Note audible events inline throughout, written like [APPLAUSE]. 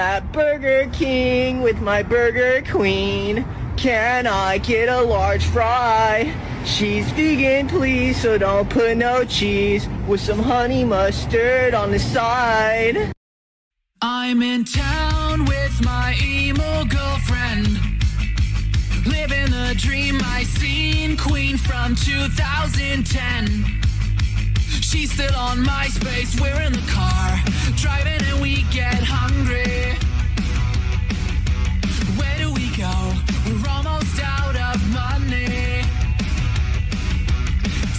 At Burger King with my Burger Queen. Can I get a large fry? She's vegan, please, so don't put no cheese with some honey mustard on the side. I'm in town with my emo girlfriend. Living the dream, I seen Queen from 2010. She's still on MySpace, we're in the car, driving and we get hungry. Where do we go? We're almost out of money.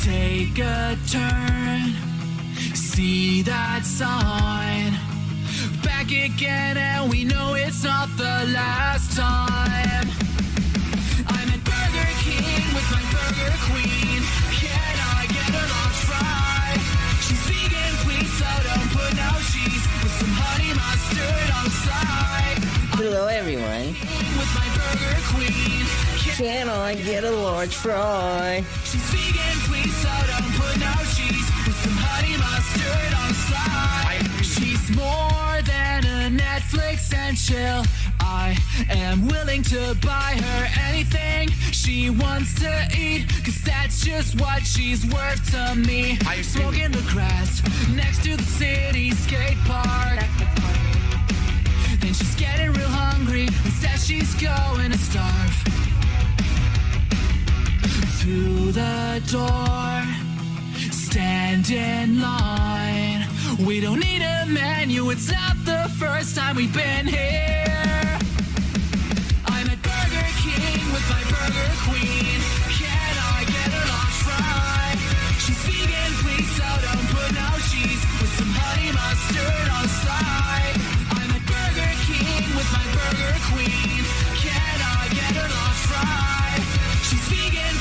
Take a turn, see that sign. Back again, and we know it's not the last time. I'm at Burger King with my Burger Queen. Hello, everyone. Can I get a large fry? She's vegan, please, so don't put no cheese with some honey mustard on the side. She's more Netflix and chill. I am willing to buy her anything she wants to eat, cause that's just what she's worth to me. I'm smoking the grass next to the city skate park. Then she's getting real hungry and says she's going to starve through the door. Stand in line. We don't need a menu, it's not the first time we've been here. I'm at Burger King with my Burger Queen. Can I get a large fry? She's vegan, please, so don't put no cheese with some honey mustard on the side. I'm at Burger King with my Burger Queen. Can I get a large fry? She's vegan,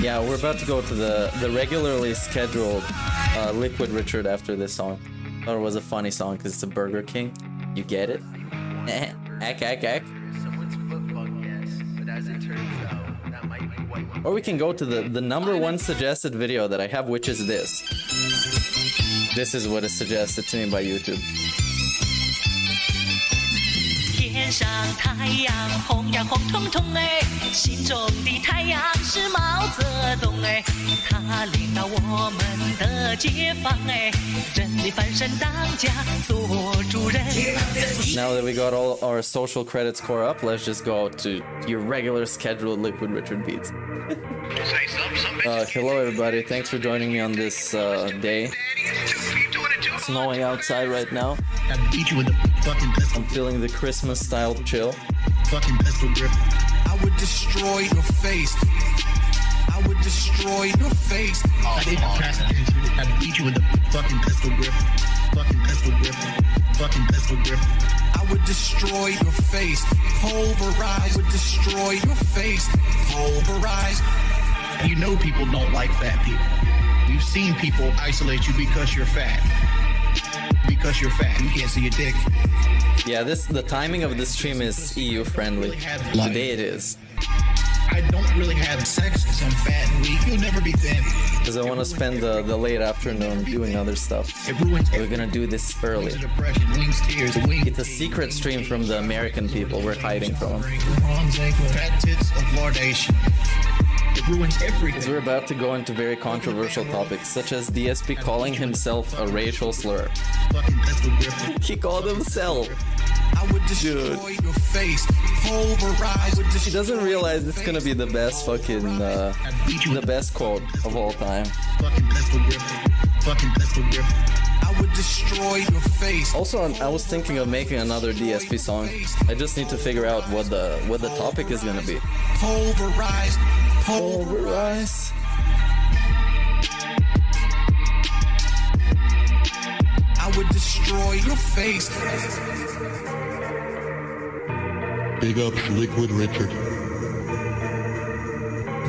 Yeah, we're about to go to the the regularly scheduled uh, Liquid Richard after this song. Thought it was a funny song because it's a Burger King. You get it? Ack, ack, ack. Or we can go to the, the number one suggested video that I have, which is this. This is what is suggested to me by YouTube. 天上太阳红呀红彤彤哎，心中的太阳是毛泽东哎，他领导我们的解放哎，人民翻身当家做主人。 Now that we got all our social credit score up, let's just go to your regular scheduled Liquid Richard beats. Say [LAUGHS] something, something. Uh, hello everybody, thanks for joining me on this uh, day. Snowing outside right now. I beat you with a fucking pistol, I'm feeling the Christmas style chill. fucking pistol grip. I would destroy your face. I would destroy your face. I oh, didn't pass. I beat you with a fucking pistol grip, fucking pistol grip, fucking pistol grip. I would destroy your face. Pulverize. I would destroy your face. Pulverize. You know people don't like fat people. You've seen people isolate you because you're fat. Because you're fat, you can't see your dick. Yeah, this the timing of this stream is EU friendly. Today it is. I don't really have sex because I'm fat and weak. You'll never be thin. Because I want to spend the, the late afternoon doing other stuff. We're gonna do this early. Wings of depression, wings tears, wings. It's a secret stream from the American people. We're hiding from them. Fat tits of laudation. It ruins everything. Because we're about to go into very controversial topics, such as DSP calling himself a racial slur. Fucking pistol grip. He called himself. I would destroy your face. Pulverize. Would He doesn't realize it's gonna be the best fucking, uh, the best quote of all time. Fucking pistol grip. Fucking pistol grip. I would destroy your face. Also, I was thinking of making another DSP song. I just need to figure out what the what the topic is gonna be. Pulverize. Pulverize. Pulverize. I would destroy your face. Big ups, Liquid Richard.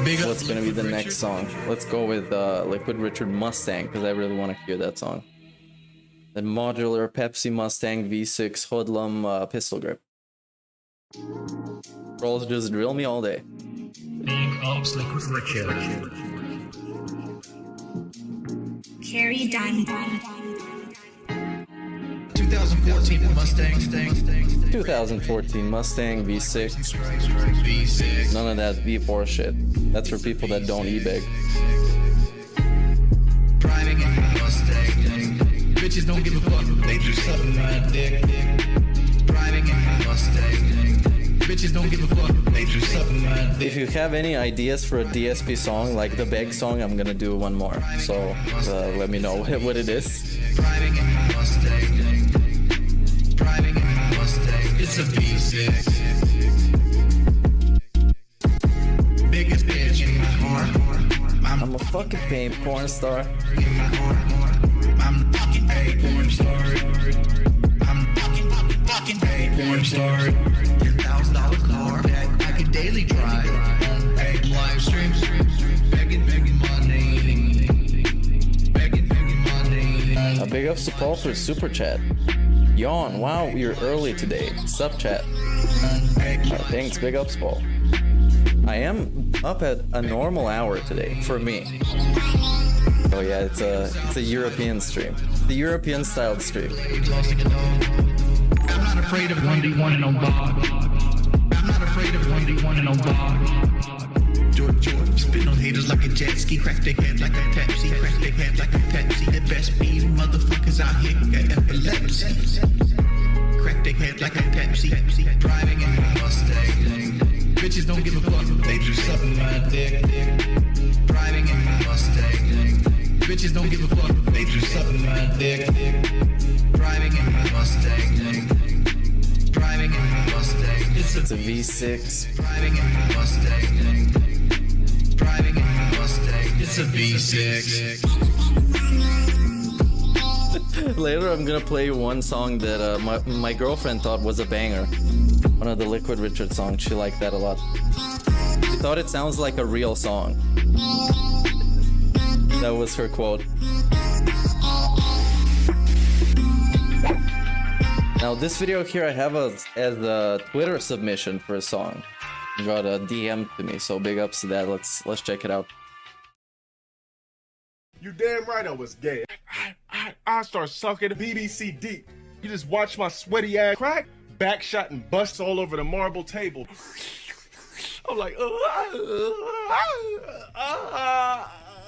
Big up. What's gonna be the next song? Let's go with uh, Liquid Richard Mustang because I really want to hear that song. The modular Pepsi Mustang V6 Hoodlum uh, pistol grip. Rolls just drill me all day. Big ups, Liquid Richard. Carrie Dunn. 2014 Mustang, Stang, Stang, 2014 Mustang V6. V6. None of that V4 shit. That's for people that don't e-bag. Driving in Mustang. Bitches don't give a fuck. They just sucking my dick. Driving in my Mustang. Bitches don't give a fuck. They just sucking my dick. If you have any ideas for a DSP song, like the Beg song, I'm gonna do one more. So uh, let me know [LAUGHS] what it is. Driving in my Mustang. Driving in my Mustang. It's a V6. Biggest bitch in my heart. I'm I'm a fucking paint porn star. in my heart. I'm porn star. I'm fucking fucking fucking porn star. Ten thousand dollar car. I, could daily drive. Hey, live stream, begging, begging money. Begging, begging money. A big ups to Paul for super chat. Yawn, wow, you're early today. Sup chat. Thanks, big ups, Paul. I am up at a normal hour today for me. Oh yeah, it's a it's a European stream. The European styled stream. I'm not afraid of 1D1 and oh bog. I'm not afraid of 1D1 and oh bog. George, George, on haters like a jet ski, crack their head like a Pepsi, crack their head like a Pepsi. The best beat motherfuckers out here got epilepsy. Crack their head like a Pepsi, driving in my Mustang. Bitches don't give a fuck, they. Driving in my Mustang. Bitches don't give a fuck, they just sucking my dick. Driving in my Mustang. Driving in my Mustang. It's a It's a V6. Driving in my Mustang. Driving in my Mustang. It's a V6. [LAUGHS] Later, I'm gonna play one song that uh, my my girlfriend thought was a banger. One of the Liquid Richard songs. She liked that a lot. She thought it sounds like a real song. That was her quote. Now this video here I have a, as a Twitter submission for a song. Got a DM to me, so big ups to that. Let's let's check it out. You damn right I was gay. I, I, I start sucking BBC deep. You just watch my sweaty ass crack, back shot and bust all over the marble table. I'm like, uh, uh,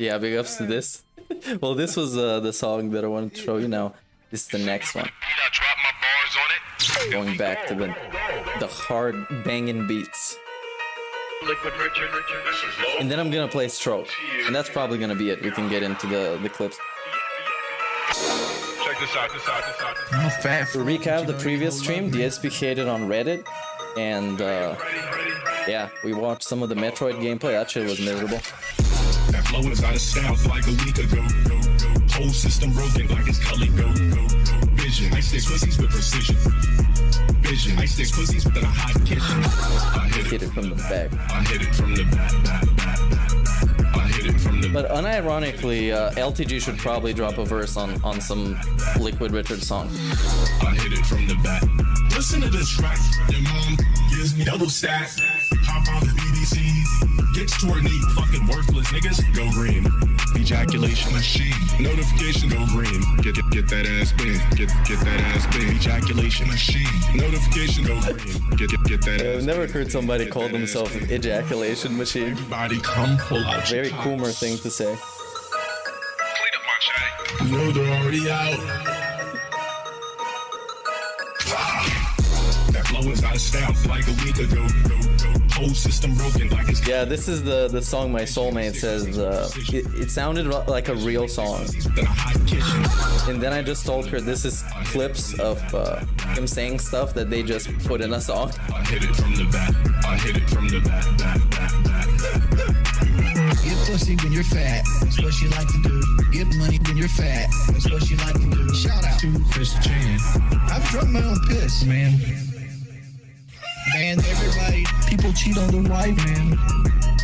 Yeah, big ups to this. [LAUGHS] well, this was uh, the song that I wanted to show you now. This is the next one. Going back to the the hard banging beats. And then I'm gonna play Stroke. And that's probably gonna be it. We can get into the, the clips. Check this out, this out, this out. This I'm a fat To recap the previous stream, DSP hated on Reddit. And uh, yeah, we watched some of the Metroid gameplay. That shit was miserable. That flow is out of style like a week ago. Whole system broken like it's Cully go. Vision, I stick pussies with precision. Vision, I stick pussies with a hot kitchen. I hit Hit it from the back. I hit it from the back, back, back, back. I hit it from the But unironically, uh, LTG should probably drop a verse on, on some Liquid Richard song. I hit it from the back. Listen to this track. Your mom gives me double stack. Hop on the BBC. Gets toward me, fucking worthless niggas. Go green. Ejaculation machine. Notification go green. Get get, get that ass big. Get get that ass big. Ejaculation machine. Notification go green. Get get, get that I've never heard somebody call themselves an ejaculation machine. Everybody come pull out Very your Coomer thing to say. Clean up my chat. You know they're already out. Ah. That flow flow is out of style like a week ago. Whole system broken like it's Yeah, this is the the song my soulmate says. Uh, it, it sounded like a real song, in a hot kitchen. and then I just told her this is clips of uh, him saying stuff that they just put in a song. I hit it from the back. I hit it from the back, back, back, back, back. Get pussy when you're fat. That's what she like to do. Get money when you're fat. That's what she like to do. Shout out to Chris Chan. I've drunk my own piss, man. Man, everybody, people cheat on their wife, man.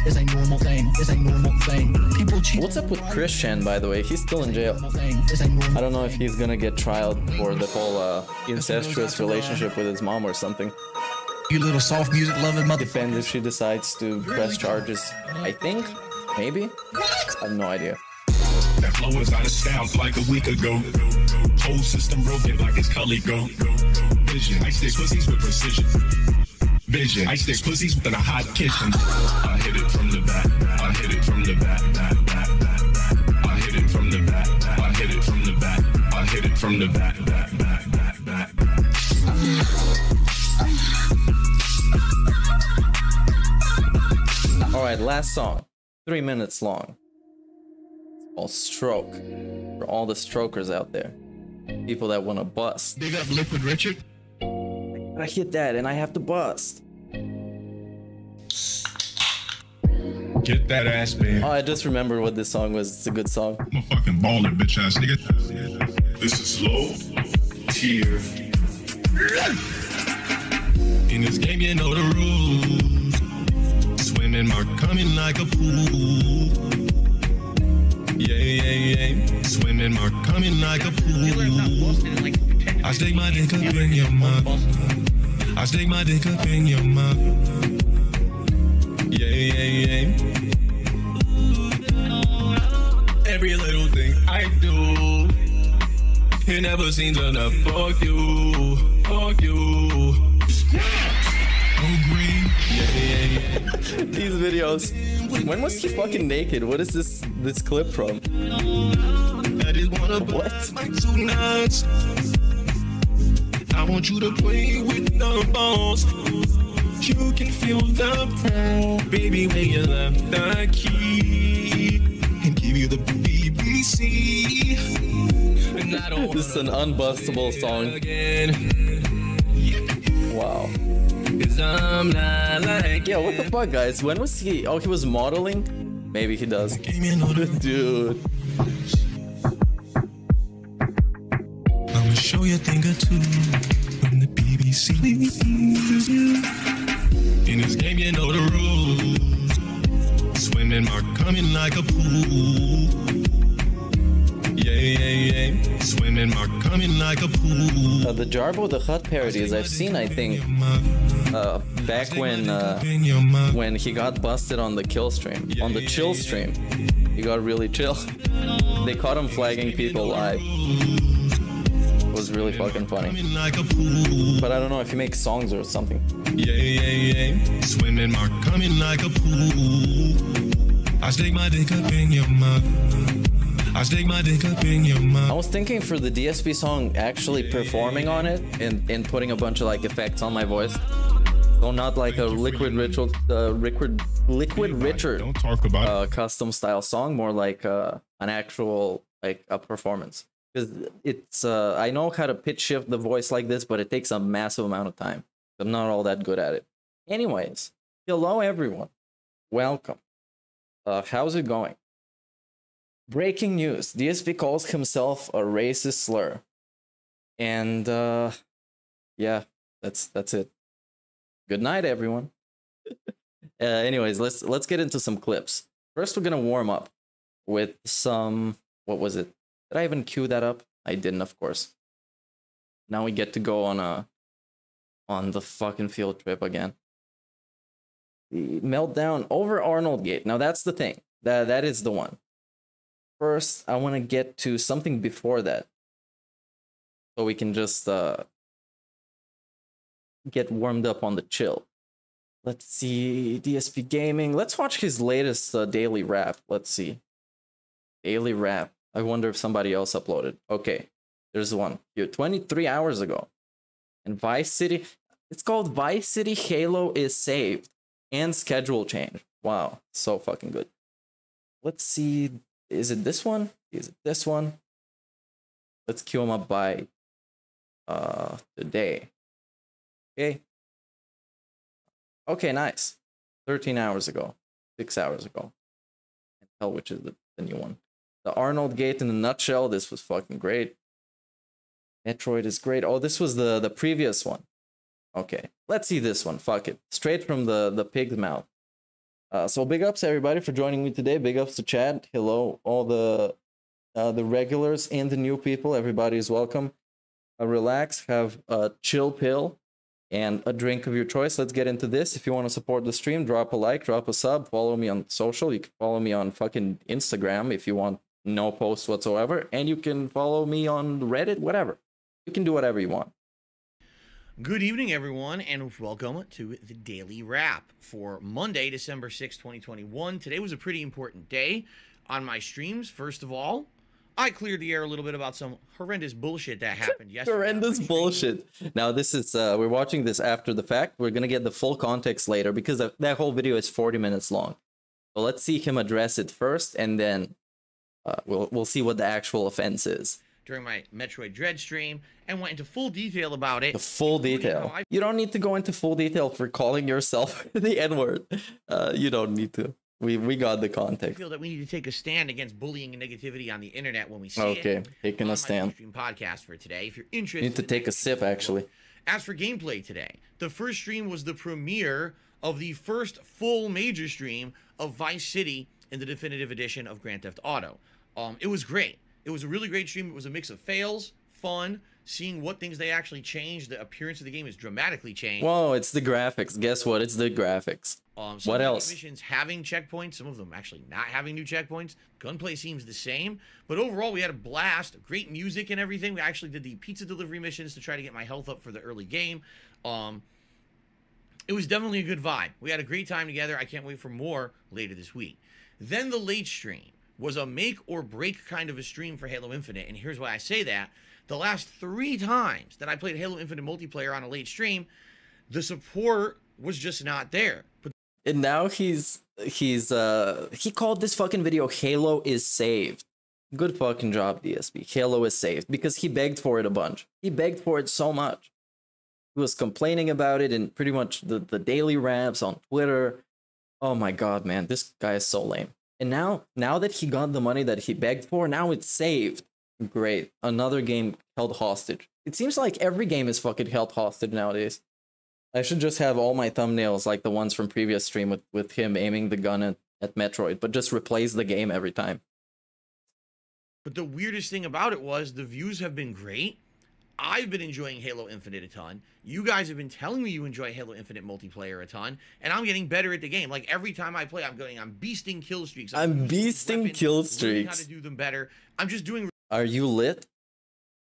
It's a normal thing. It's a normal thing. People cheat. What's up with wife. Chris Chan, by the way? He's still in jail. It's a normal I don't know if he's gonna get trialed for the whole uh, incestuous relationship with his mom or something. You little soft music loving motherfucker. Depends if she decides to press charges. I think, maybe. I have no idea. That flow is out of style like a week ago. Whole system broken like it's Cully go. Vision, I stick pussies with precision. Vision, I stick pussies within a hot kitchen. I hit it from the back. I hit it from the back, back, back, back, back. I hit it from the back. I hit it from the back. I hit it from the back, back, back, back, back. Alright, last song. Three minutes long. It's called Stroke. For all the strokers out there. People that wanna bust. Big up Liquid Richard. I hit that and I have to bust. Get that ass, man. Oh, I just remember what this song was. It's a good song. I'm a fucking baller, bitch ass nigga. This is low tier. In this game, you know the rules. Swimming, mark coming like a pool. Yeah, yeah, yeah. Swimming, mark coming like a pool. I stick my dick up in your mouth. I stick my dick up in your mouth. Yeah, yeah, yeah. Every little thing I do, it never seems enough. Fuck you, fuck you. Oh, green. Yeah, [LAUGHS] yeah, yeah. These videos. When was he fucking naked? What is this this clip from? I just wanna What? My two nuts. I want you to play with the balls. You can feel the pull, baby, when you left the key and give you the BBC. And I don't This is an unbustable song. again. Wow. I'm not like Yeah, what the fuck, guys? When was he? Oh, he was modeling? Maybe he does. Came in on Dude. A thing or two from the BBC. In this game, you know the rules. Swimming, mark coming like a pool. Yeah, yeah, yeah. Swimming, mark coming like a pool. Uh, the Jarbo the Hut parodies I've seen, I think, uh, back when uh, when he got busted on the kill stream, on the chill stream. He got really chill. They caught him flagging people live. Really fucking funny. Like a pool. But I don't know if he makes songs or something. Yeah, yeah, yeah. Swimming, mark coming like a pool. I stick my dick up in your mouth. I stick my dick up in your I was thinking for the DSP song, actually performing on it and, and putting a bunch of like effects on my voice. So not like a Liquid ritual, uh, Liquid, Liquid Richard Don't talk about uh, custom style song, more like uh, an actual like a performance. Because it's uh, I know how to pitch shift the voice like this, but it takes a massive amount of time. I'm not all that good at it. Anyways, hello everyone, welcome. Uh, how's it going? Breaking news: DSP calls himself a racist slur, and uh, yeah, that's that's it. Good night, everyone. [LAUGHS] uh, anyways, let's let's get into some clips. First, we're gonna warm up with some. What was it? Did I even cue that up? I didn't, of course. Now we get to go on a on the fucking field trip again. Meltdown over Arnold Gate. Now that's the thing. That that is the one. First, I want to get to something before that, so we can just uh, get warmed up on the chill. Let's see, DSP Gaming. Let's watch his latest uh, daily rap. Let's see. Daily rap. I wonder if somebody else uploaded. Okay, there's one here 23 hours ago. And Vice City. It's called Vice City Halo is saved and schedule change. Wow, so fucking good. Let's see. Is it this one? Is it this one? Let's queue them up by uh today. Okay. Okay, nice. 13 hours ago. Six hours ago. Can't tell which is the, the new one. The Arnold Gate in a nutshell. This was fucking great. Metroid is great. Oh, this was the the previous one. Okay, let's see this one. Fuck it. Straight from the the pig's mouth. Uh, so big ups everybody for joining me today. Big ups to Chad. Hello, all the uh, the regulars and the new people. Everybody is welcome. Uh, relax, have a chill pill, and a drink of your choice. Let's get into this. If you want to support the stream, drop a like, drop a sub, follow me on social. You can follow me on fucking Instagram if you want no posts whatsoever, and you can follow me on Reddit, whatever. You can do whatever you want. Good evening, everyone, and welcome to the Daily Wrap for Monday, December sixth, 2021. Today was a pretty important day on my streams. First of all, I cleared the air a little bit about some horrendous bullshit that happened yesterday. Horrendous bullshit. Now this is uh we're watching this after the fact. We're gonna get the full context later because that, that whole video is 40 minutes long. So let's see him address it first, and then uh, we'll we'll see what the actual offense is. during my Metroid Dread stream and went into full detail about it. The full detail. You don't need to go into full detail for calling yourself [LAUGHS] the N word. Uh, you don't need to. We we got the I context. feel that we need to take a stand against bullying and negativity on the internet when we see Okay, it. taking on a stand. Stream podcast for today. If you're interested, You need to take a sip actually. As for gameplay today, the first stream was the premiere of the first full major stream of Vice City in the definitive edition of Grand Theft Auto. Um, it was great. It was a really great stream. It was a mix of fails, fun, seeing what things they actually changed. The appearance of the game is dramatically changed. Whoa, it's the graphics. Guess what? It's the graphics. Um, What else? Missions having checkpoints, some of them actually not having new checkpoints. Gunplay seems the same, but overall we had a blast. Great music and everything. We actually did the pizza delivery missions to try to get my health up for the early game. Um, it was definitely a good vibe. We had a great time together. I can't wait for more later this week. Then the late stream was a make or break kind of a stream for Halo Infinite, and here's why I say that. The last three times that I played Halo Infinite multiplayer on a late stream, the support was just not there. But And now he's he's uh he called this fucking video Halo is saved. Good fucking job, DSP. Halo is saved because he begged for it a bunch. He begged for it so much. He was complaining about it in pretty much the, the daily raps on Twitter. Oh my god, man, this guy is so lame. And now now that he got the money that he begged for, now it's saved. Great. Another game held hostage. It seems like every game is fucking held hostage nowadays. I should just have all my thumbnails like the ones from previous stream with, with him aiming the gun at, at Metroid, but just replace the game every time. But the weirdest thing about it was the views have been great. I've been enjoying Halo Infinite a ton. You guys have been telling me you enjoy Halo Infinite multiplayer a ton, and I'm getting better at the game. Like every time I play, I'm going, I'm beasting kill streaks. I'm beasting kill learning how to do them better. I'm just doing Are you lit?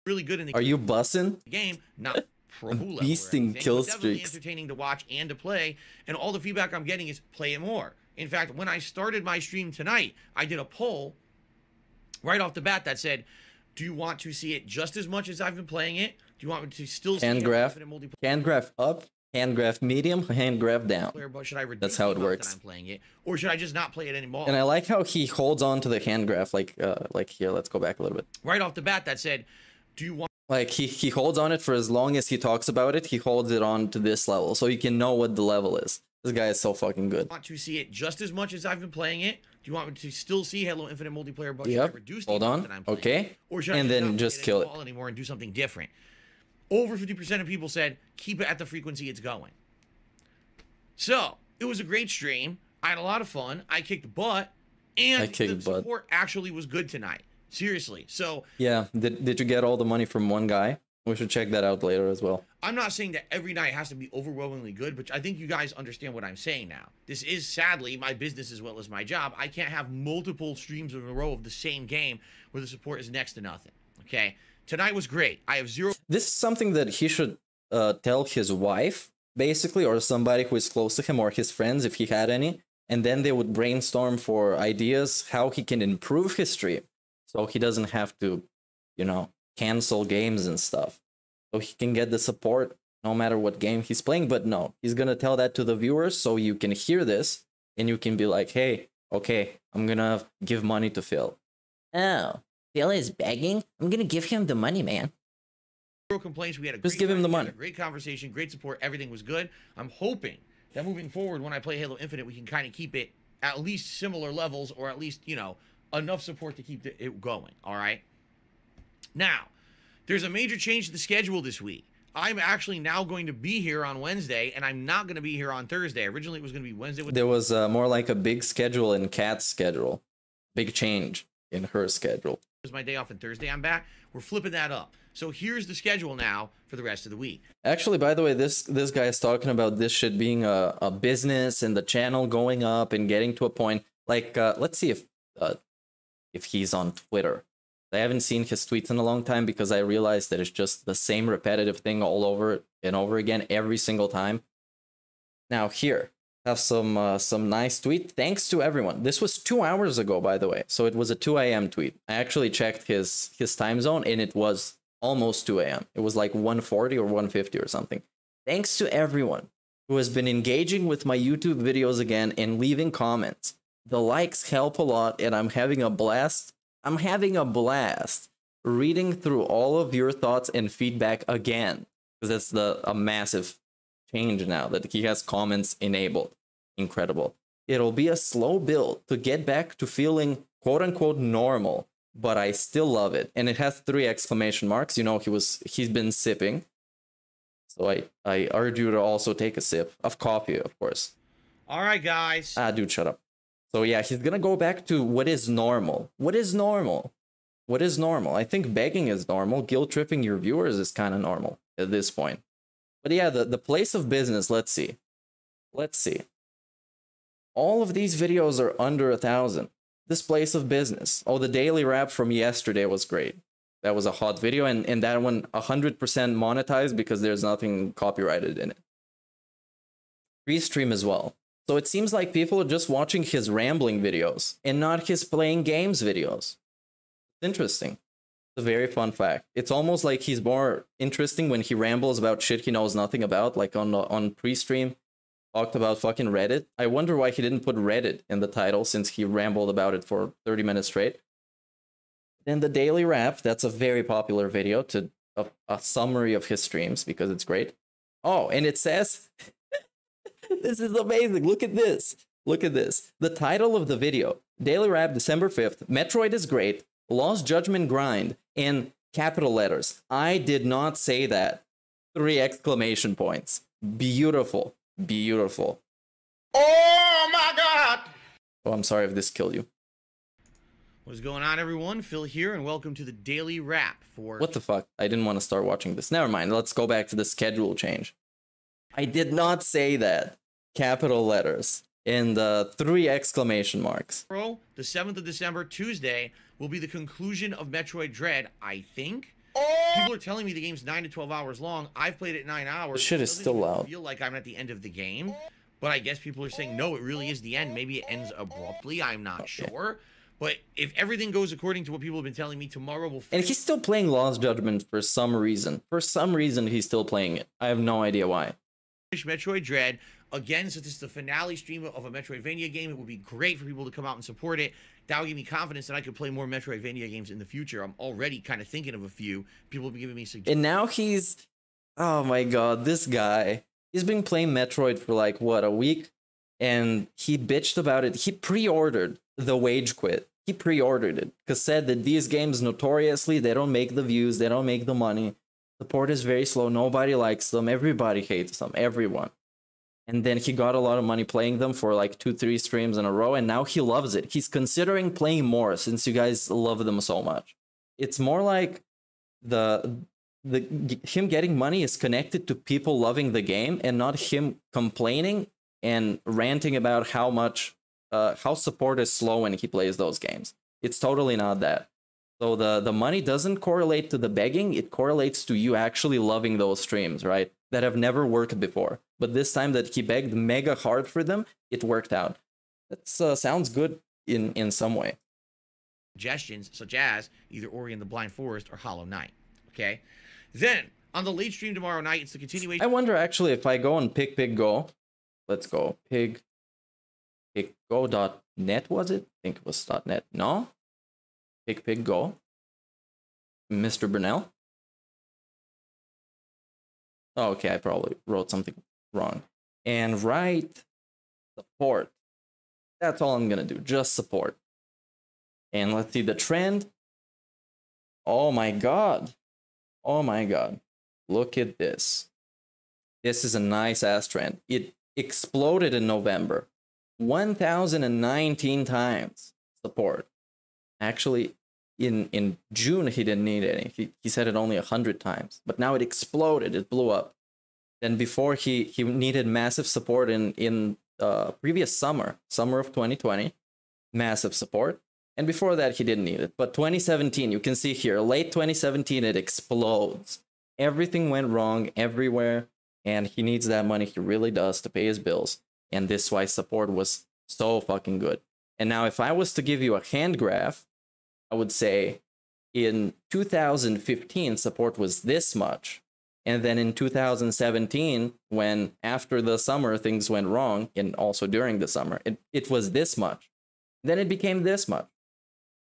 really good in the game. Are you bussing? [LAUGHS] game, not pro beasting anything, kill streaks. entertaining to watch and to play. And all the feedback I'm getting is play it more. In fact, when I started my stream tonight, I did a poll right off the bat that said, "Do you want to see it just as much as I've been playing it? Do you want me to still Hand graph, hand graph up, hand graph medium, hand graph down. But should I That's how it works. That I'm playing it, or should I just not play it anymore? And I like how he holds on to the hand graph like uh like here, let's go back a little bit. right off the bat, that said, "Do you want?" Like he he holds on it for as long as he talks about it, he holds it on to this level so you can know what the level is. This guy is so fucking good. Want to see it just as much as I've been playing it? Do you want me to still see Halo Infinite multiplayer, but I Yep. reduce the Hold on. that I'm playing? Okay. Or should I And just then just kill it. anymore and do something different? Over 50% of people said keep it at the frequency it's going. So it was a great stream. I had a lot of fun. I kicked butt, and I kicked the butt. support actually was good tonight. Seriously. So Yeah. Did did you get all the money from one guy? We should check that out later as well. I'm not saying that every night has to be overwhelmingly good, but I think you guys understand what I'm saying now. This is sadly my business as well as my job. I can't have multiple streams in a row of the same game where the support is next to nothing. Okay. Tonight was great. I have zero This is something that he should uh, tell his wife, basically, or somebody who is close to him, or his friends, if he had any, and then they would brainstorm for ideas how he can improve his stream, so he doesn't have to, you know, cancel games and stuff, so he can get the support no matter what game he's playing. But no, he's gonna tell that to the viewers so you can hear this and you can be like, hey, okay, I'm gonna give money to Phil. Oh, Phil is begging? I'm gonna give him the money, man. Zero complaints. We had a Just great give him the money. Great conversation, great support. Everything was good. I'm hoping that moving forward, when I play Halo Infinite, we can kind of keep it at least similar levels, or at least you know enough support to keep it going. All right. Now, there's a major change to the schedule this week. I'm actually now going to be here on Wednesday, and I'm not going to be here on Thursday. Originally, it was going to be Wednesday with There was uh, more like a big schedule in Kat's schedule, big change in her schedule. It was my day off, and Thursday I'm back. We're flipping that up. So here's the schedule now for the rest of the week. Actually, by the way, this this guy is talking about this shit being a, a business and the channel going up and getting to a point. Like, uh, let's see if uh, if he's on Twitter. I haven't seen his tweets in a long time because I realized that it's just the same repetitive thing all over and over again every single time. Now here have some uh, some nice tweet. Thanks to everyone. This was two hours ago, by the way, so it was a 2 a.m. tweet. I actually checked his his time zone and it was almost 2 a.m. It was like 140 or 150 or something. Thanks to everyone who has been engaging with my YouTube videos again and leaving comments. The likes help a lot, and I'm having a blast. I'm having a blast reading through all of your thoughts and feedback again because it's the a massive change now that he has comments enabled. Incredible. It'll be a slow build to get back to feeling quote unquote normal, but I still love it. And it has three exclamation marks. You know, he was he's been sipping. So I I urge you to also take a sip of coffee, of course. All right, guys. Ah, dude, shut up. So yeah, he's gonna go back to what is normal. What is normal? What is normal? I think begging is normal. Guilt tripping your viewers is kind of normal at this point. But yeah, the, the place of business, let's see. Let's see. All of these videos are under a thousand. This place of business. Oh, the daily wrap from yesterday was great. That was a hot video, and, and that one 100% monetized because there's nothing copyrighted in it. Free stream as well. So it seems like people are just watching his rambling videos and not his playing games videos. It's interesting. It's a very fun fact. It's almost like he's more interesting when he rambles about shit he knows nothing about, like on on pre-stream. Talked about fucking Reddit. I wonder why he didn't put Reddit in the title since he rambled about it for 30 minutes straight. Then the daily wrap, that's a very popular video to a, a summary of his streams because it's great. Oh, and it says [LAUGHS] [LAUGHS] this is amazing. Look at this. Look at this. The title of the video Daily Wrap, December 5th. Metroid is great. Lost Judgment Grind. In capital letters. I did not say that. Three exclamation points. Beautiful. Beautiful. Oh my God! Oh, I'm sorry if this killed you. What's going on, everyone? Phil here, and welcome to the Daily Wrap for. What the fuck? I didn't want to start watching this. Never mind. Let's go back to the schedule change. I did not say that. Capital letters and uh, three exclamation marks. Tomorrow, the 7th of December, Tuesday, will be the conclusion of Metroid Dread, I think. People are telling me the game's 9 to 12 hours long. I've played it 9 hours. The shit is still even loud. feel like I'm at the end of the game. But I guess people are saying, no, it really is the end. Maybe it ends abruptly. I'm not sure. But if everything goes according to what people have been telling me, tomorrow will And he's still playing Lost Judgment for some reason. For some reason, he's still playing it. I have no idea why. Metroid Dread. Again, since it's the finale stream of a Metroidvania game, it would be great for people to come out and support it. That would give me confidence that I could play more Metroidvania games in the future. I'm already kind of thinking of a few. People have been giving me suggestions. And now he's. Oh my god, this guy. He's been playing Metroid for like, what, a week? And he bitched about it. He pre ordered the Wage Quit. He pre ordered it because said that these games notoriously they don't make the views, they don't make the money. Support is very slow. Nobody likes them. Everybody hates them. Everyone. And then he got a lot of money playing them for like two, three streams in a row, and now he loves it. He's considering playing more since you guys love them so much. It's more like the the him getting money is connected to people loving the game and not him complaining and ranting about how much uh, how support is slow when he plays those games. It's totally not that. So the the money doesn't correlate to the begging; it correlates to you actually loving those streams, right? That have never worked before. But this time that he begged mega hard for them, it worked out. That uh, sounds good in in some way. suggestions such as either Ori and the Blind Forest or Hollow Knight. Okay. Then On the lead stream tomorrow night, it's the continuation. I wonder actually if I go on Pig Pig Go. Let's go. Pig piggo.net was it? I think it was .net. No? Pig Pig Go. Mr. Brunel. Oh, okay, I probably wrote something wrong. And write support. That's all I'm gonna do. Just support. And let's see the trend. Oh my god. Oh my god. Look at this. This is a nice ass trend. It exploded in November. 1019 times support. Actually, in in June he didn't need any. He, he said it only a 100 times. But now it exploded. It blew up. Then before he he needed massive support in in uh, previous summer, summer of 2020, massive support. And before that, he didn't need it. But 2017, you can see here, late 2017, it explodes. Everything went wrong everywhere, and he needs that money. He really does to pay his bills. And this is why support was so fucking good. And now, if I was to give you a hand graph, I would say in 2015, support was this much. And then in 2017, when after the summer things went wrong, and also during the summer, it, it was this much. Then it became this much.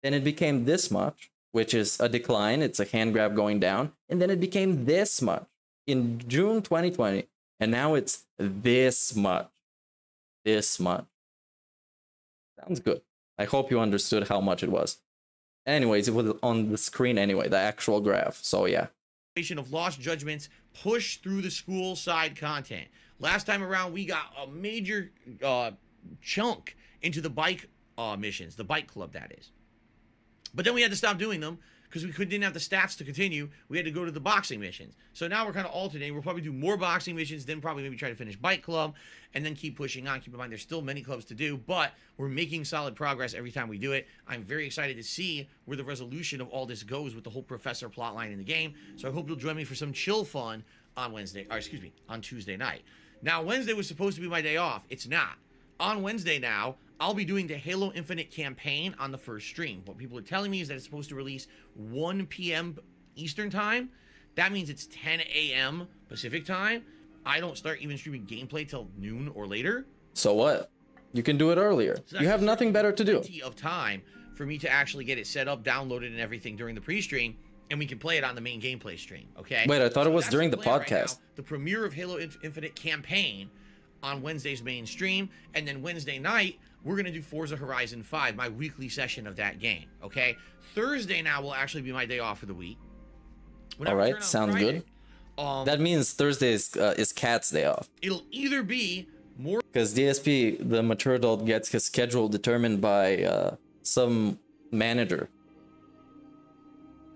Then it became this much, which is a decline. It's a hand grab going down. And then it became this much in June 2020. And now it's this much. This much. Sounds good. I hope you understood how much it was. Anyways, it was on the screen anyway, the actual graph. So yeah. of lost judgments push through the school side content. Last time around, we got a major uh, chunk into the bike uh, missions, the bike club, that is. But then we had to stop doing them because we didn't have the stats to continue. We had to go to the boxing missions. So now we're kind of alternating. We'll probably do more boxing missions, then probably maybe try to finish bike club, and then keep pushing on. Keep in mind, there's still many clubs to do, but we're making solid progress every time we do it. I'm very excited to see where the resolution of all this goes with the whole professor plotline in the game. So I hope you'll join me for some chill fun on Wednesday, or excuse me, on Tuesday night. Now Wednesday was supposed to be my day off. It's not. On Wednesday now, I'll be doing the Halo Infinite campaign on the first stream. What people are telling me is that it's supposed to release 1 p.m. Eastern time. That means it's 10 a.m. Pacific time. I don't start even streaming gameplay till noon or later. So what? You can do it earlier. So you have nothing better to do. Of time for me to actually get it set up, downloaded, and everything during the pre-stream, and we can play it on the main gameplay stream. Okay. Wait, I thought it was during the plan right podcast. now. the premiere of Halo Infinite campaign on Wednesday's main stream, and then Wednesday night we're gonna do Forza Horizon 5, my weekly session of that game. Okay. Thursday now will actually be my day off for the week. When All right, sounds Friday, good. Um, that means Thursday is, uh, is Kat's day off. it'll either be more Because DSP, the mature adult, gets his schedule determined by uh, some manager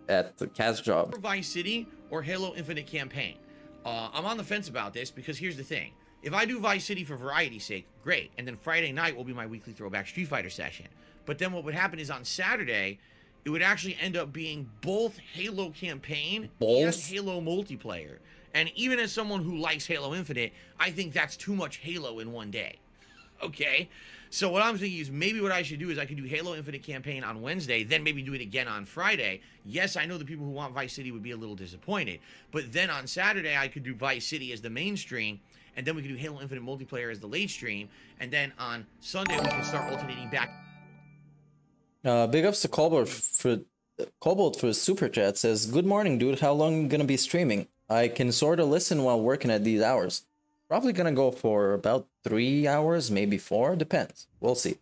at the Kat's job. Vice City or Halo Infinite campaign. Uh, I'm on the fence about this because here's the thing. If I do Vice City for variety's sake, great. And then Friday night will be my weekly throwback Street Fighter session. But then what would happen is on Saturday, it would actually end up being both Halo campaign and Both? Halo multiplayer. And even as someone who likes Halo Infinite, I think that's too much Halo in one day. [LAUGHS] Okay? So what I'm thinking is maybe what I should do is I could do Halo Infinite campaign on Wednesday, then maybe do it again on Friday. Yes, I know the people who want Vice City would be a little disappointed, but then on Saturday I could do Vice City as the mainstream, and then we can do Halo Infinite multiplayer as the late stream, and then on Sunday we can start alternating back. Uh, big ups to Cobalt for Cobalt for super chat says, "Good morning, dude. How long you gonna be streaming? I can sort of listen while working at these hours. Probably gonna go for about three hours, maybe four. Depends. We'll see.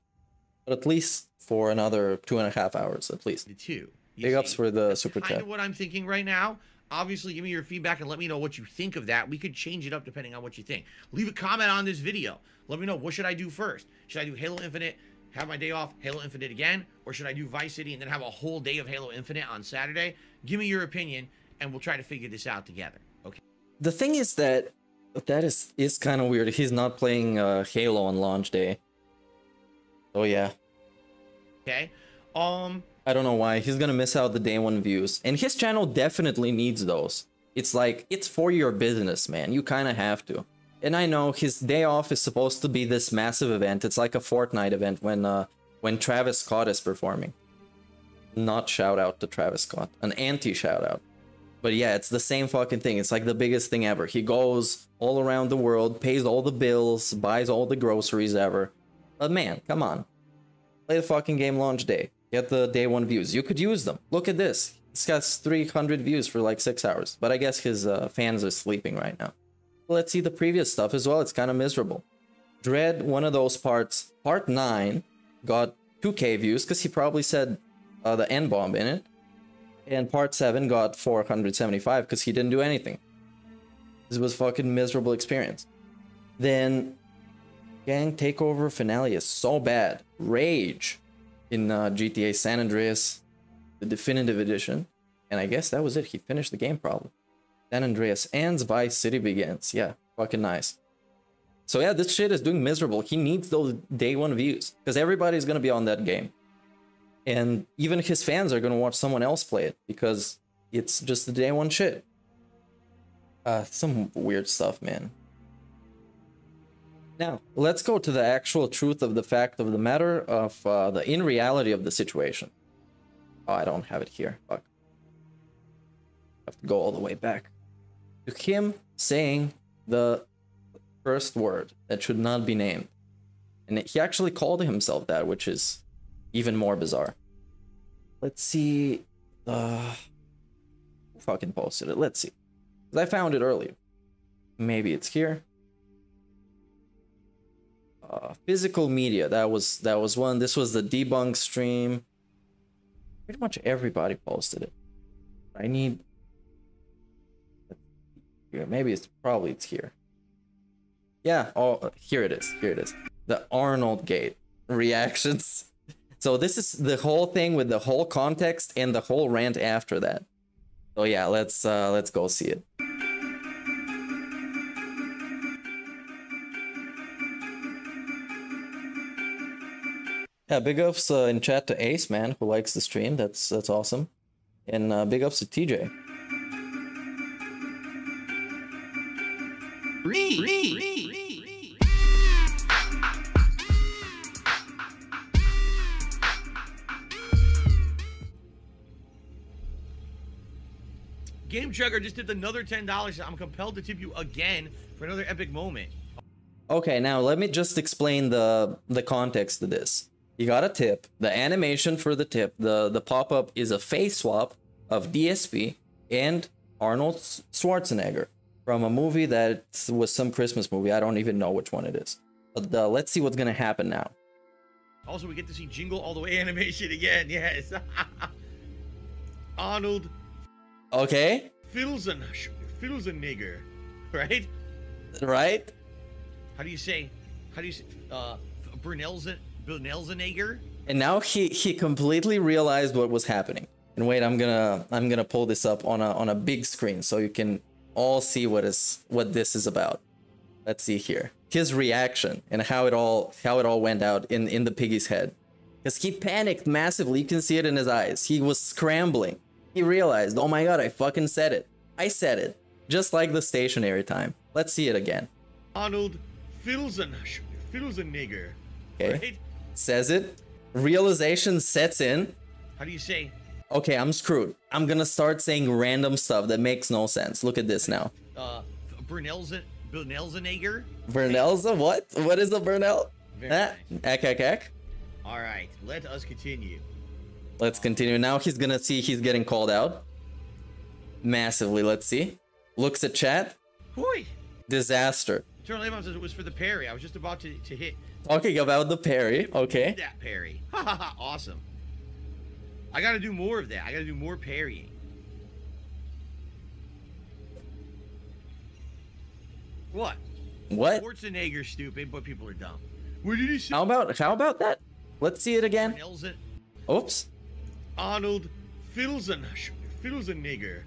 But at least for another two and a half hours, at least. Two. Big ups for the super chat. what I'm thinking right now. Obviously, give me your feedback and let me know what you think of that. We could change it up depending on what you think. Leave a comment on this video. Let me know what should I do first. Should I do Halo Infinite, have my day off, Halo Infinite again, or should I do Vice City and then have a whole day of Halo Infinite on Saturday? Give me your opinion, and we'll try to figure this out together. Okay. The thing is that that is is kind of weird. He's not playing uh, Halo on launch day. Oh yeah, Okay. Um. I don't know why. He's gonna miss out the day one views. And his channel definitely needs those. It's like, it's for your business, man. You kind of have to. And I know his day off is supposed to be this massive event. It's like a Fortnite event when uh when Travis Scott is performing. Not shout out to Travis Scott. An anti shout out. But yeah, it's the same fucking thing. It's like the biggest thing ever. He goes all around the world, pays all the bills, buys all the groceries ever. But man, come on. Play the fucking game launch day. Get the day one views. You could use them. Look at this. It's got 300 views for like six hours. But I guess his uh, fans are sleeping right now. Let's see the previous stuff as well. It's kind of miserable. Dread, one of those parts, part 9, got 2k views because he probably said uh, the N bomb in it. And part 7 got 475 because he didn't do anything. This was fucking miserable experience. Then Gang Takeover finale is so bad. Rage in uh, GTA San Andreas, the definitive edition. And I guess that was it. He finished the game probably. San Andreas ends, Vice City begins. Yeah, fucking nice. So yeah, this shit is doing miserable. He needs those day one views because everybody's gonna be on that game, and even his fans are gonna watch someone else play it because it's just the day one shit. Uh, some weird stuff, man. Now let's go to the actual truth of the fact of the matter of uh, the in reality of the situation. Oh, I don't have it here. Fuck. I have to go all the way back to him saying the first word that should not be named. And he actually called himself that, which is even more bizarre. Let's see. Uh, who fucking posted it? Let's see. I found it earlier. Maybe it's here. Physical media. That was that was one. This was the debunk stream. Pretty much everybody posted it. I need. Maybe it's probably it's here. Yeah, oh, here it is. Here it is. The Arnold Gate reactions. So this is the whole thing with the whole context and the whole rant after that. So yeah, let's uh let's go see it. Yeah, big ups uh, in chat to Ace man who likes the stream. That's that's awesome. And uh, big ups to TJ. Game Chugger just did another ten dollars. I'm compelled to tip you again for another epic moment. Okay, now let me just explain the the context to this. You got a tip. The animation for the tip, the the pop up is a face swap of DSP and Arnold Schwarzenegger from a movie that was some Christmas movie. I don't even know which one it is. But uh, let's see what's gonna happen now. Also, we get to see Jingle All the Way animation again. Yes. [LAUGHS] Arnold Okay, Filzen Filzenegger, right? right? How do you say? How do you say? Uh, Brunelzen Brunelzenegger. And now he he completely realized what was happening. And wait, I'm gonna I'm gonna pull this up on a on a big screen so you can all see what is what this is about. Let's see here. His reaction and how it all how it all went out in in the piggy's head. Because he panicked massively. You can see it in his eyes. He was scrambling. He realized, oh my god, I fucking said it. I said it. Just like the stationary time. Let's see it again. Arnold Filzen Filzenegger. Okay. Right? Says it. Realization sets in. How do you say? Okay, I'm screwed. I'm gonna start saying random stuff that makes no sense. Look at this now. Uh, Brunelzen Brunelzenegger. Burnell's what? What is a Burnell? Very Ah, ek, ek, ek. All right, let us continue. Let's continue. Now he's gonna see he's getting called out. Massively, let's see. Looks at chat. Hoi! Disaster. Eternal Aimom says it was for the parry. I was just about to, to hit Talking about the parry. Okay. that parry. Ha [LAUGHS] ha ha! Awesome. I gotta do more of that. I gotta do more parrying. What? What? Schwarzenegger stupid, but people are dumb. What did he say? How about how about that? Let's see it again. Oops. Arnold Filzen Filzenegger.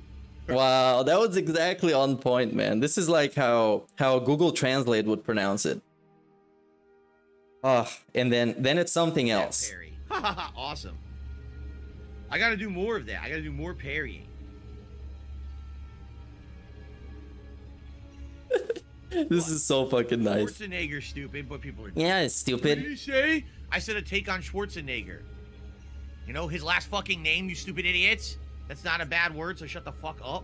Wow, that was exactly on point, man. This is like how how Google Translate would pronounce it. Ah, and then then it's something else. Parry. Ha [LAUGHS] ha ha! Awesome. I gotta do more of that. I gotta do more parrying. [LAUGHS] This is so fucking nice. Schwarzenegger stupid, but people are. Yeah, it's What did stupid. he say? I said a take on Schwarzenegger. You know his last fucking name, you stupid idiots. That's not a bad word, so shut the fuck up.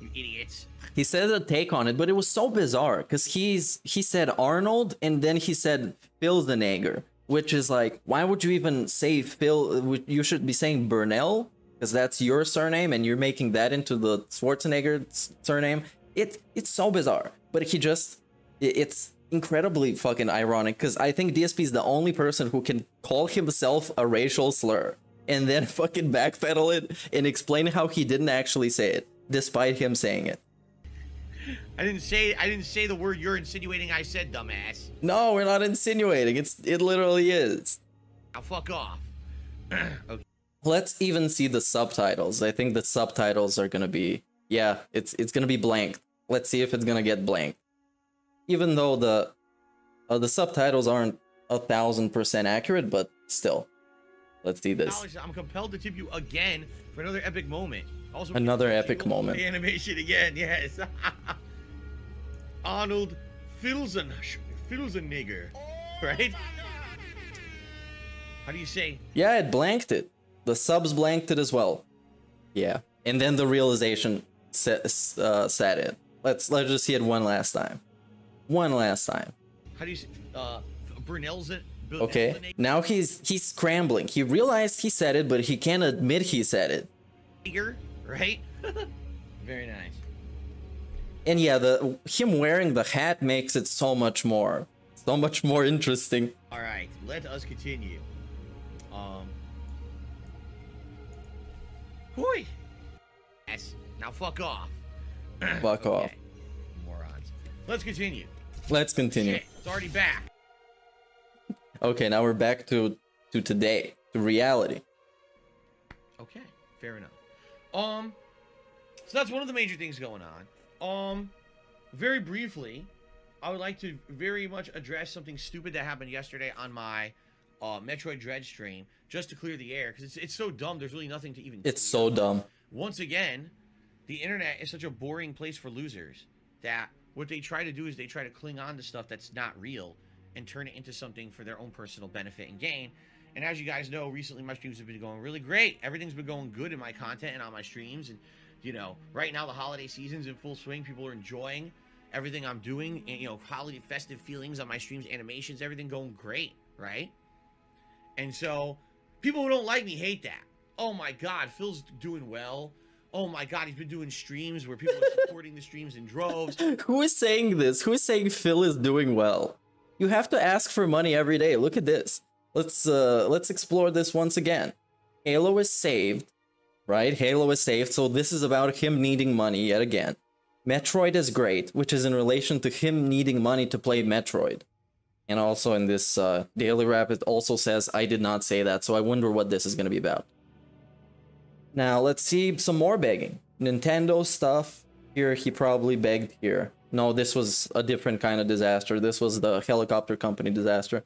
You idiots. He said a take on it, but it was so bizarre because he's he said Arnold and then he said Filzenager, which is like, why would you even say Phil? You should be saying Burnell because that's your surname and you're making that into the Schwarzenegger surname. It it's so bizarre, but he just it- it's incredibly fucking ironic because I think DSP is the only person who can call himself a racial slur and then [LAUGHS] fucking backpedal it and explain how he didn't actually say it despite him saying it. I didn't say I didn't say the word you're insinuating I said, dumbass. No, we're not insinuating. It's it literally is. Now fuck off. [CLEARS THROAT] okay. Let's even see the subtitles. I think the subtitles are gonna be yeah, it's it's gonna be blank. Let's see if it's gonna get blank. Even though the uh, the subtitles aren't a thousand percent accurate, but still, let's see this. I'm compelled to tip you again for another epic moment. Also, Another epic moment. animation again, yes. [LAUGHS] Arnold Filzen Filzenegger, right? How do you say? Yeah, it blanked it. The subs blanked it as well. Yeah, and then the realization set uh, set in. Let's let's just see it one last time. One last time. How do you say? Uh, Brunelzen. Okay. Now he's he's scrambling. He realized he said it, but he can't admit he said it. Filzenegger, right? [LAUGHS] Very nice. And yeah, the him wearing the hat makes it so much more, so much more interesting. All right, let us continue. Um. Hoi. Yes. Now fuck off. Fuck [CLEARS THROAT] off. Morons. Let's continue. Let's continue. Shit, it's already back. Okay, now we're back to to today, to reality. Okay, fair enough. Um, so that's one of the major things going on. Um, very briefly, I would like to very much address something stupid that happened yesterday on my uh, Metroid Dread stream, just to clear the air, because it's, it's so dumb. There's really nothing to even. It's so dumb. Once again, the internet is such a boring place for losers that what they try to do is they try to cling on to stuff that's not real and turn it into something for their own personal benefit and gain. And as you guys know, recently my streams have been going really great. Everything's been going good in my content and on my streams. And, you know, right now the holiday season's in full swing. People are enjoying everything I'm doing. And, you know, holiday festive feelings on my streams, animations, everything going great, right? And so people who don't like me hate that. Oh my God, Phil's doing well. Oh my God, he's been doing streams where people are [LAUGHS] supporting the streams in droves. Who is saying this? Who is saying Phil is doing well? You have to ask for money every day. Look at this. Let's uh let's explore this once again. Halo is saved, right? Halo is saved, so this is about him needing money yet again. Metroid is great, which is in relation to him needing money to play Metroid. And also in this uh, daily wrap, it also says I did not say that, so I wonder what this is going to be about. Now let's see some more begging. Nintendo stuff. Here he probably begged here. No, this was a different kind of disaster. This was the helicopter company disaster.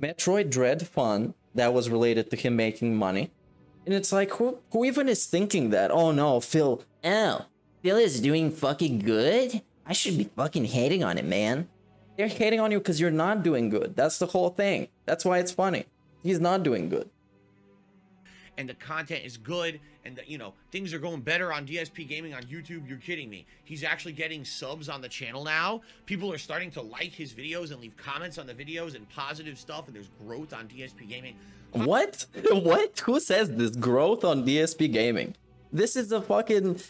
Metroid Dread Fun that was related to him making money. And it's like, who, who even is thinking that? Oh no, Phil. Oh, Phil is doing fucking good? I should be fucking hating on it, man. They're hating on you because you're not doing good. That's the whole thing. That's why it's funny. He's not doing good. And the content is good and the, you know things are going better on DSP Gaming on YouTube. You're kidding me. He's actually getting subs on the channel now. People are starting to like his videos and leave comments on the videos and positive stuff. And there's growth on DSP Gaming. What? [LAUGHS] What? Who says this? Growth on DSP Gaming. This is a fucking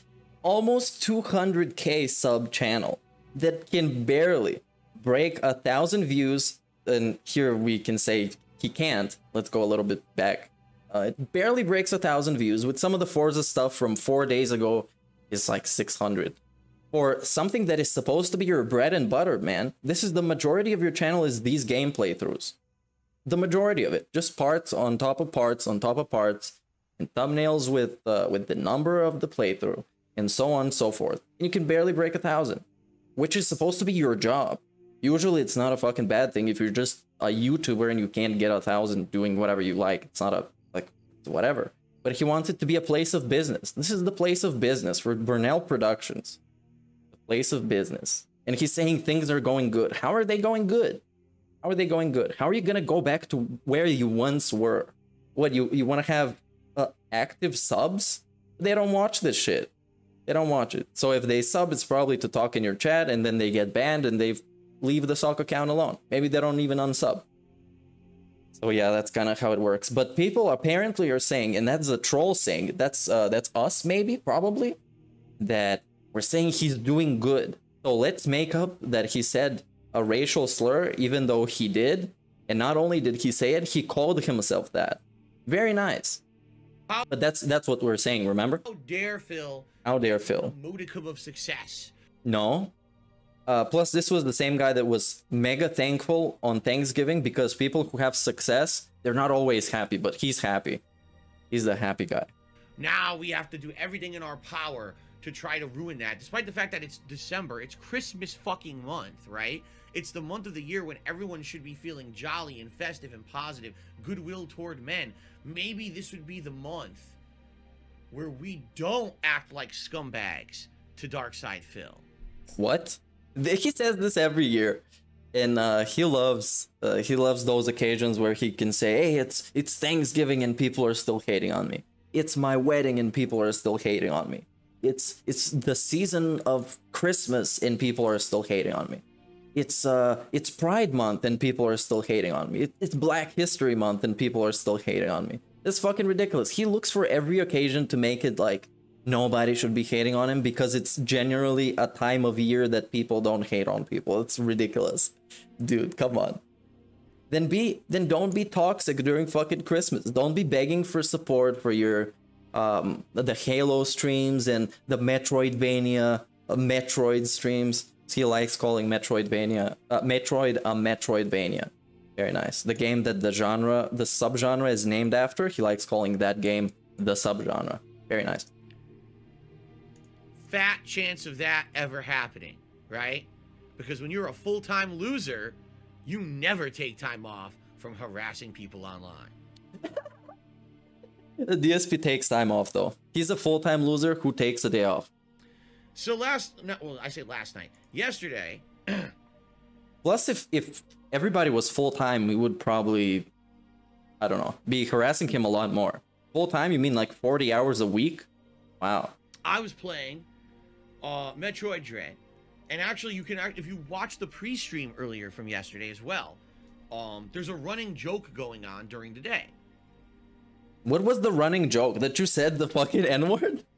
almost 200k sub channel that can barely break a thousand views. And here we can say he can't. Let's go a little bit back. Uh, it barely breaks a thousand views. With some of the Forza stuff from four days ago, is like 600. For something that is supposed to be your bread and butter, man. This is the majority of your channel is these game playthroughs the majority of it just parts on top of parts on top of parts and thumbnails with uh, with the number of the playthrough and so on and so forth and you can barely break a thousand which is supposed to be your job usually it's not a fucking bad thing if you're just a youtuber and you can't get a thousand doing whatever you like it's not a whatever but he wants it to be a place of business this is the place of business for burnell productions the place of business and he's saying things are going good how are they going good how are they going good? How are you gonna go back to where you once were? What you you want to have uh, active subs? They don't watch this shit. They don't watch it. So if they sub, it's probably to talk in your chat, and then they get banned, and they leave the sock account alone. Maybe they don't even unsub. So yeah, that's kind of how it works. But people apparently are saying, and that's a troll saying, that's uh, that's us maybe, probably, that we're saying he's doing good. So let's make up that he said a racial slur, even though he did. And not only did he say it, he called himself that. Very nice. But that's that's what we're saying, remember? How dare Phil How dare Phil? modicum of success? No. Uh, plus, this was the same guy that was mega thankful on Thanksgiving because people who have success, they're not always happy, but he's happy. He's the happy guy. Now we have to do everything in our power to try to ruin that. Despite the fact that it's December, it's Christmas fucking month, right? It's the month of the year when everyone should be feeling jolly and festive and positive, goodwill toward men. Maybe this would be the month where we don't act like scumbags to Darkside Phil. What? [LAUGHS] He says this every year, and uh, he loves uh, he loves those occasions where he can say, "Hey, it's it's Thanksgiving and people are still hating on me. It's my wedding and people are still hating on me. It's it's the season of Christmas and people are still hating on me. It's uh it's Pride Month and people are still hating on me. It, it's Black History Month and people are still hating on me. It's fucking ridiculous. He looks for every occasion to make it like nobody should be hating on him because it's generally a time of year that people don't hate on people. It's ridiculous. Dude, come on. Then be then don't be toxic during fucking Christmas. Don't be begging for support for your um the Halo streams and the Metroidvania uh, Metroid streams. He likes calling Metroidvania uh, Metroid a Metroidvania. Very nice. The game that the genre, the subgenre is named after, he likes calling that game the subgenre. Very nice. Fat chance of that ever happening, right? Because when you're a full time loser, you never take time off from harassing people online. [LAUGHS] The DSP takes time off though. He's a full-time loser who takes a day off. So last, no, well, I say last night, yesterday, [CLEARS THROAT] Plus, if if everybody was full-time, we would probably, I don't know, be harassing him a lot more. Full-time, you mean like 40 hours a week? Wow. I was playing uh, Metroid Dread, and actually, you can act- if you watch the pre-stream earlier from yesterday as well. Um, there's a running joke going on during the day. What was the running joke that you said the fucking N-word? [LAUGHS]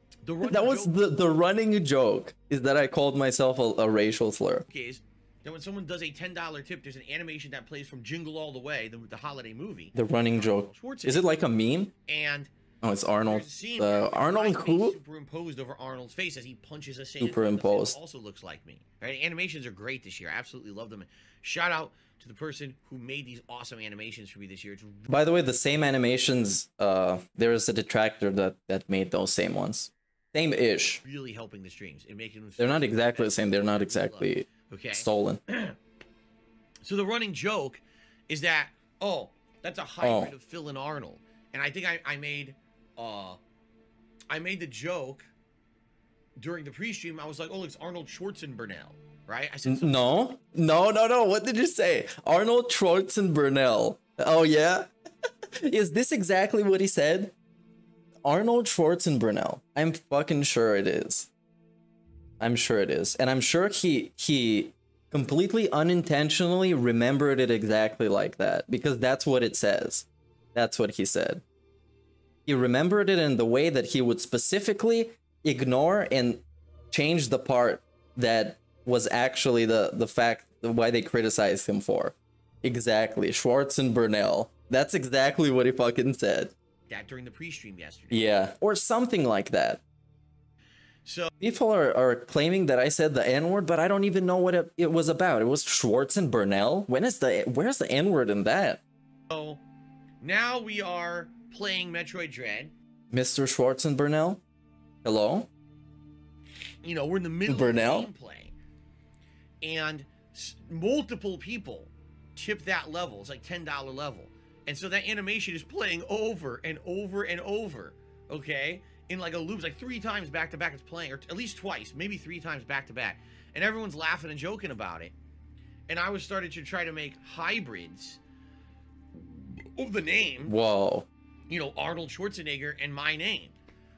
That was joke the the running joke is that I called myself a, a racial slur. is that when someone does a ten dollar tip, there's an animation that plays from Jingle All the Way, the, the holiday movie, The running joke. Is it like a meme? and Oh, it's Arnold. Uh, the Arnold who? Superimposed over Arnold's face as he punches a. Superimposed. Also looks like me. Right? Animations are great this year. I absolutely love them. Shout out to the person who made these awesome animations for me this year. It's By the way, the same animations. Uh, there is a detractor that that made those same ones. Same ish. really helping the streams and making them. They're not exactly the same. They're not exactly Okay. stolen. [CLEARS THROAT] So the running joke is that oh, that's a hybrid of Phil and Arnold, and I think I, I made uh, I made the joke during the pre-stream. I was like, oh, it's Arnold Schwarzenburnell, right? I said No, no, no, no. What did you say? Arnold Schwarzenburnell. Oh yeah. [LAUGHS] is this exactly what he said? Arnold Schwarzenburnell. I'm fucking sure it is. I'm sure it is, and I'm sure he he completely unintentionally remembered it exactly like that because that's what it says. That's what he said. He remembered it in the way that he would specifically ignore and change the part that was actually the the fact why they criticized him for. Exactly, Schwartz and Burnell. That's exactly what he fucking said. that during the pre-stream yesterday. Yeah, or something like that. So People are, are claiming that I said the N word, but I don't even know what it, it was about. It was Schwartz and Burnell. When is the where's the N word in that? So now we are playing Metroid Dread. Mr. Schwartz and Burnell? Hello? You know, we're in the middle Burnell? of gameplay, and s- multiple people tip that level. It's like ten dollar level, and so that animation is playing over and over and over. Okay, in like a loop, it's like three times back to back. It's playing, or at least twice, maybe three times back to back, and everyone's laughing and joking about it. And I was started to try to make hybrids of the name Whoa. You know, Arnold Schwarzenegger and my name.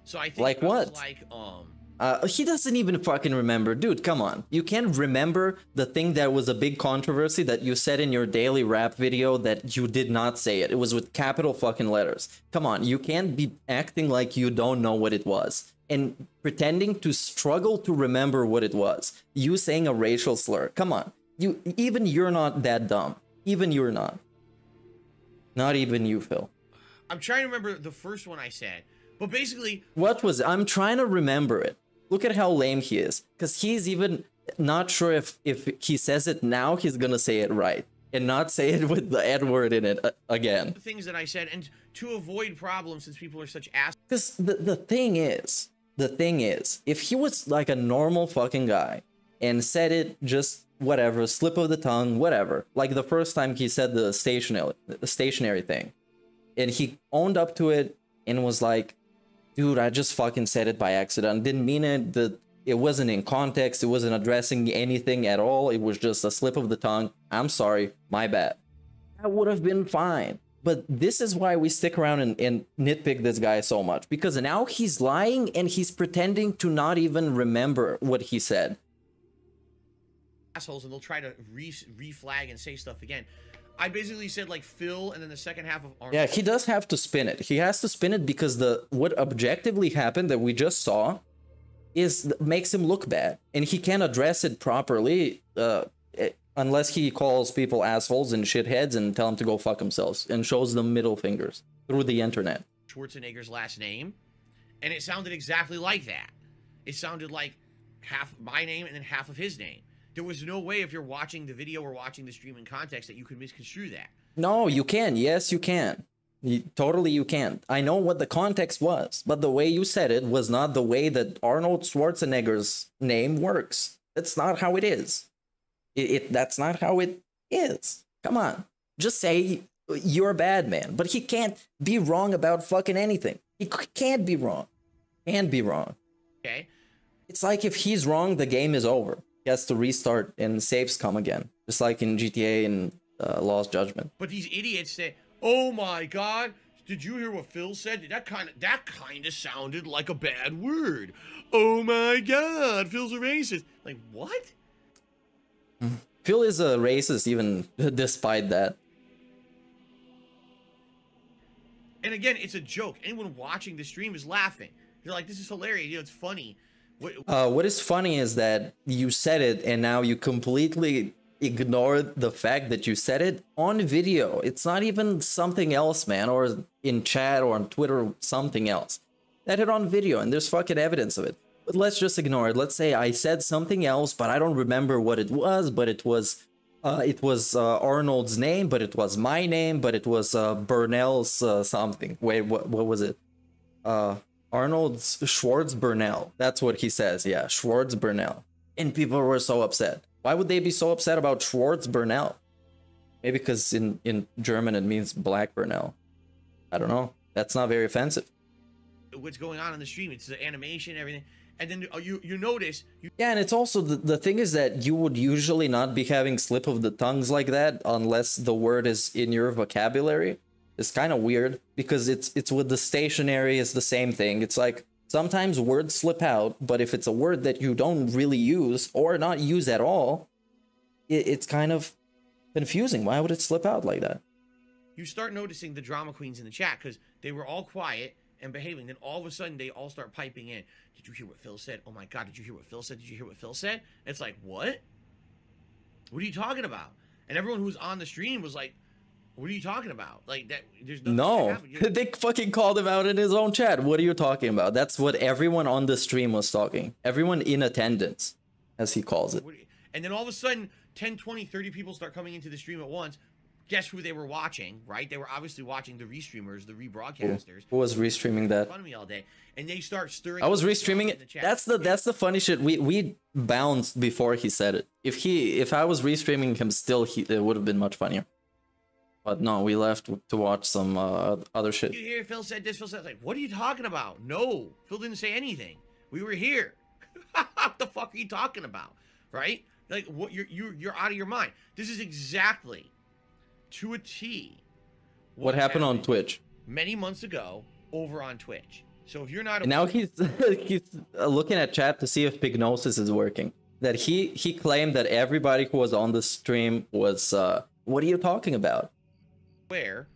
So I think Like what? like um Uh, he doesn't even fucking remember. Dude, come on. You can't remember the thing that was a big controversy that you said in your daily wrap video that you did not say it. It was with capital fucking letters. Come on, you can't be acting like you don't know what it was and pretending to struggle to remember what it was. You saying a racial slur. Come on. You even you're not that dumb. Even you're not. Not even you, Phil. I'm trying to remember the first one I said, but basically, What was I'm trying to remember it. Look at how lame he is. Cause he's even not sure if if he says it now, he's gonna say it right. And not say it with the N word in it uh, again. the things that I said, and to avoid problems, since people are such ass. Because the, the thing is, the thing is, if he was like a normal fucking guy and said it just whatever, slip of the tongue, whatever, like the first time he said the stationary, the stationary thing, and he owned up to it and was like, dude, I just fucking said it by accident. Didn't mean it. The it wasn't in context. It wasn't addressing anything at all. It was just a slip of the tongue. I'm sorry. My bad. That would have been fine. But this is why we stick around and, and nitpick this guy so much because now he's lying and he's pretending to not even remember what he said. assholes and they'll try to re reflag and say stuff again. I basically said like Phil and then the second half of Arnold. Yeah, he does have to spin it. He has to spin it because the what objectively happened that we just saw is makes him look bad, and he can't address it properly uh, unless he calls people assholes and shitheads and tell them to go fuck themselves and shows them middle fingers through the internet. Schwarzenegger's last name, and it sounded exactly like that. It sounded like half my name and then half of his name. There was no way if you're watching the video or watching the stream in context that you could misconstrue that. No, you can. Yes, you can. You, totally, you can. I know what the context was, but the way you said it was not the way that Arnold Schwarzenegger's name works. That's not how it is. It, it that's not how it is. Come on, just say you're a bad man. But he can't be wrong about fucking anything. He c- can't be wrong. Can be wrong. Okay. It's like if he's wrong, the game is over. He has to restart and saves come again, just like in GTA and uh, Lost Judgment. But these idiots say, "Oh my God, did you hear what Phil said? That kind of that kind of sounded like a bad word. Oh my God, Phil's a racist. Like what? [LAUGHS] Phil is a racist even [LAUGHS] despite that. And again, it's a joke. Anyone watching the stream is laughing. They're like, "This is hilarious. You know, it's funny." What, Uh, what is funny is that you said it and now you completely ignore the fact that you said it on video. It's not even something else, man, or in chat or on Twitter or something else. That it on video and there's fucking evidence of it. But let's just ignore it. Let's say I said something else, but I don't remember what it was, but it was uh, it was uh, Arnold's name, but it was my name, but it was uh, Burnell's uh, something. Wait, what what was it? Uh, Arnold's Schwartz Burnell. That's what he says. Yeah, Schwartz Burnell. And people were so upset. Why would they be so upset about Schwartz Burnell? Maybe because in in German it means black Burnell. I don't know. That's not very offensive. what's going on in the stream? It's the animation, everything, and then uh, you you notice you Yeah, and it's also the, the thing is that you would usually not be having slip of the tongues like that unless the word is in your vocabulary. It's kind of weird because it's it's with the stationary it's the same thing. It's like sometimes words slip out, but if it's a word that you don't really use or not use at all, it, it's kind of confusing. Why would it slip out like that? you start noticing the drama queens in the chat because they were all quiet and behaving. Then all of a sudden, they all start piping in. Did you hear what Phil said? Oh my God! Did you hear what Phil said? Did you hear what Phil said? It's like what? What are you talking about? And everyone who was on the stream was like, "What are you talking about? Like that? There's No, [LAUGHS] they fucking called him out in his own chat. What are you talking about? That's what everyone on the stream was talking. Everyone in attendance, as he calls it. And then all of a sudden, 10, 20, 30 people start coming into the stream at once. Guess who they were watching, right? They were obviously watching the restreamers, the rebroadcasters. Who was restreaming that? Fun of me all day, and they start stirring. I was restreaming in it. the chat. That's the that's the funny shit. We we bounced before he said it. If he if I was restreaming him still, he it would have been much funnier. But no, we left to watch some uh, other shit. You hear Phil said this, Phil said like, what are you talking about? No, Phil didn't say anything. We were here. [LAUGHS] what the fuck are you talking about? Right? Like what you're you're you're out of your mind. This is exactly to a T What happened on Twitch? many months ago over on Twitch. So if you're not now he's [LAUGHS] he's uh, looking at chat to see if Pignosis is working. That he he claimed that everybody who was on the stream was uh what are you talking about? Aware,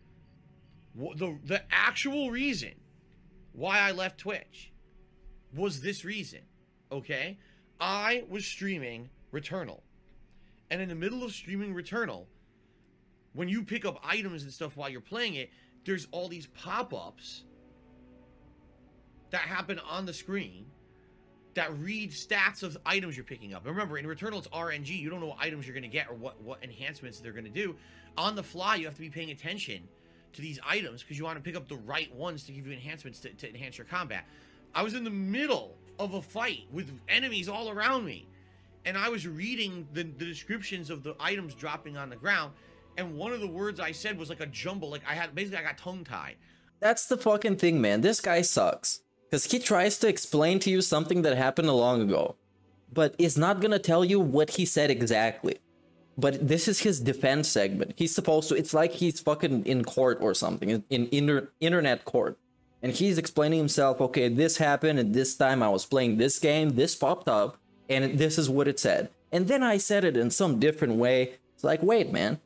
wh- the the actual reason why I left Twitch was this reason. Okay, I was streaming Returnal, and in the middle of streaming Returnal, when you pick up items and stuff while you're playing it, there's all these pop-ups that happen on the screen that read stats of items you're picking up. And remember, in Returnal, it's RNG. You don't know what items you're going to get or what, what enhancements they're going to do. On the fly, you have to be paying attention to these items because you want to pick up the right ones to give you enhancements to, to enhance your combat. I was in the middle of a fight with enemies all around me. And I was reading the, the descriptions of the items dropping on the ground. And one of the words I said was like a jumble. Like I had, basically, I got tongue tied. That's the fucking thing, man. This guy sucks. Because he tries to explain to you something that happened a long ago, but is not gonna tell you what he said exactly. But this is his defense segment. He's supposed to, it's like he's fucking in court or something, in, in inter, internet court. And he's explaining himself, okay, this happened, and this time I was playing this game, this popped up, and this is what it said. And then I said it in some different way. It's like, wait, man,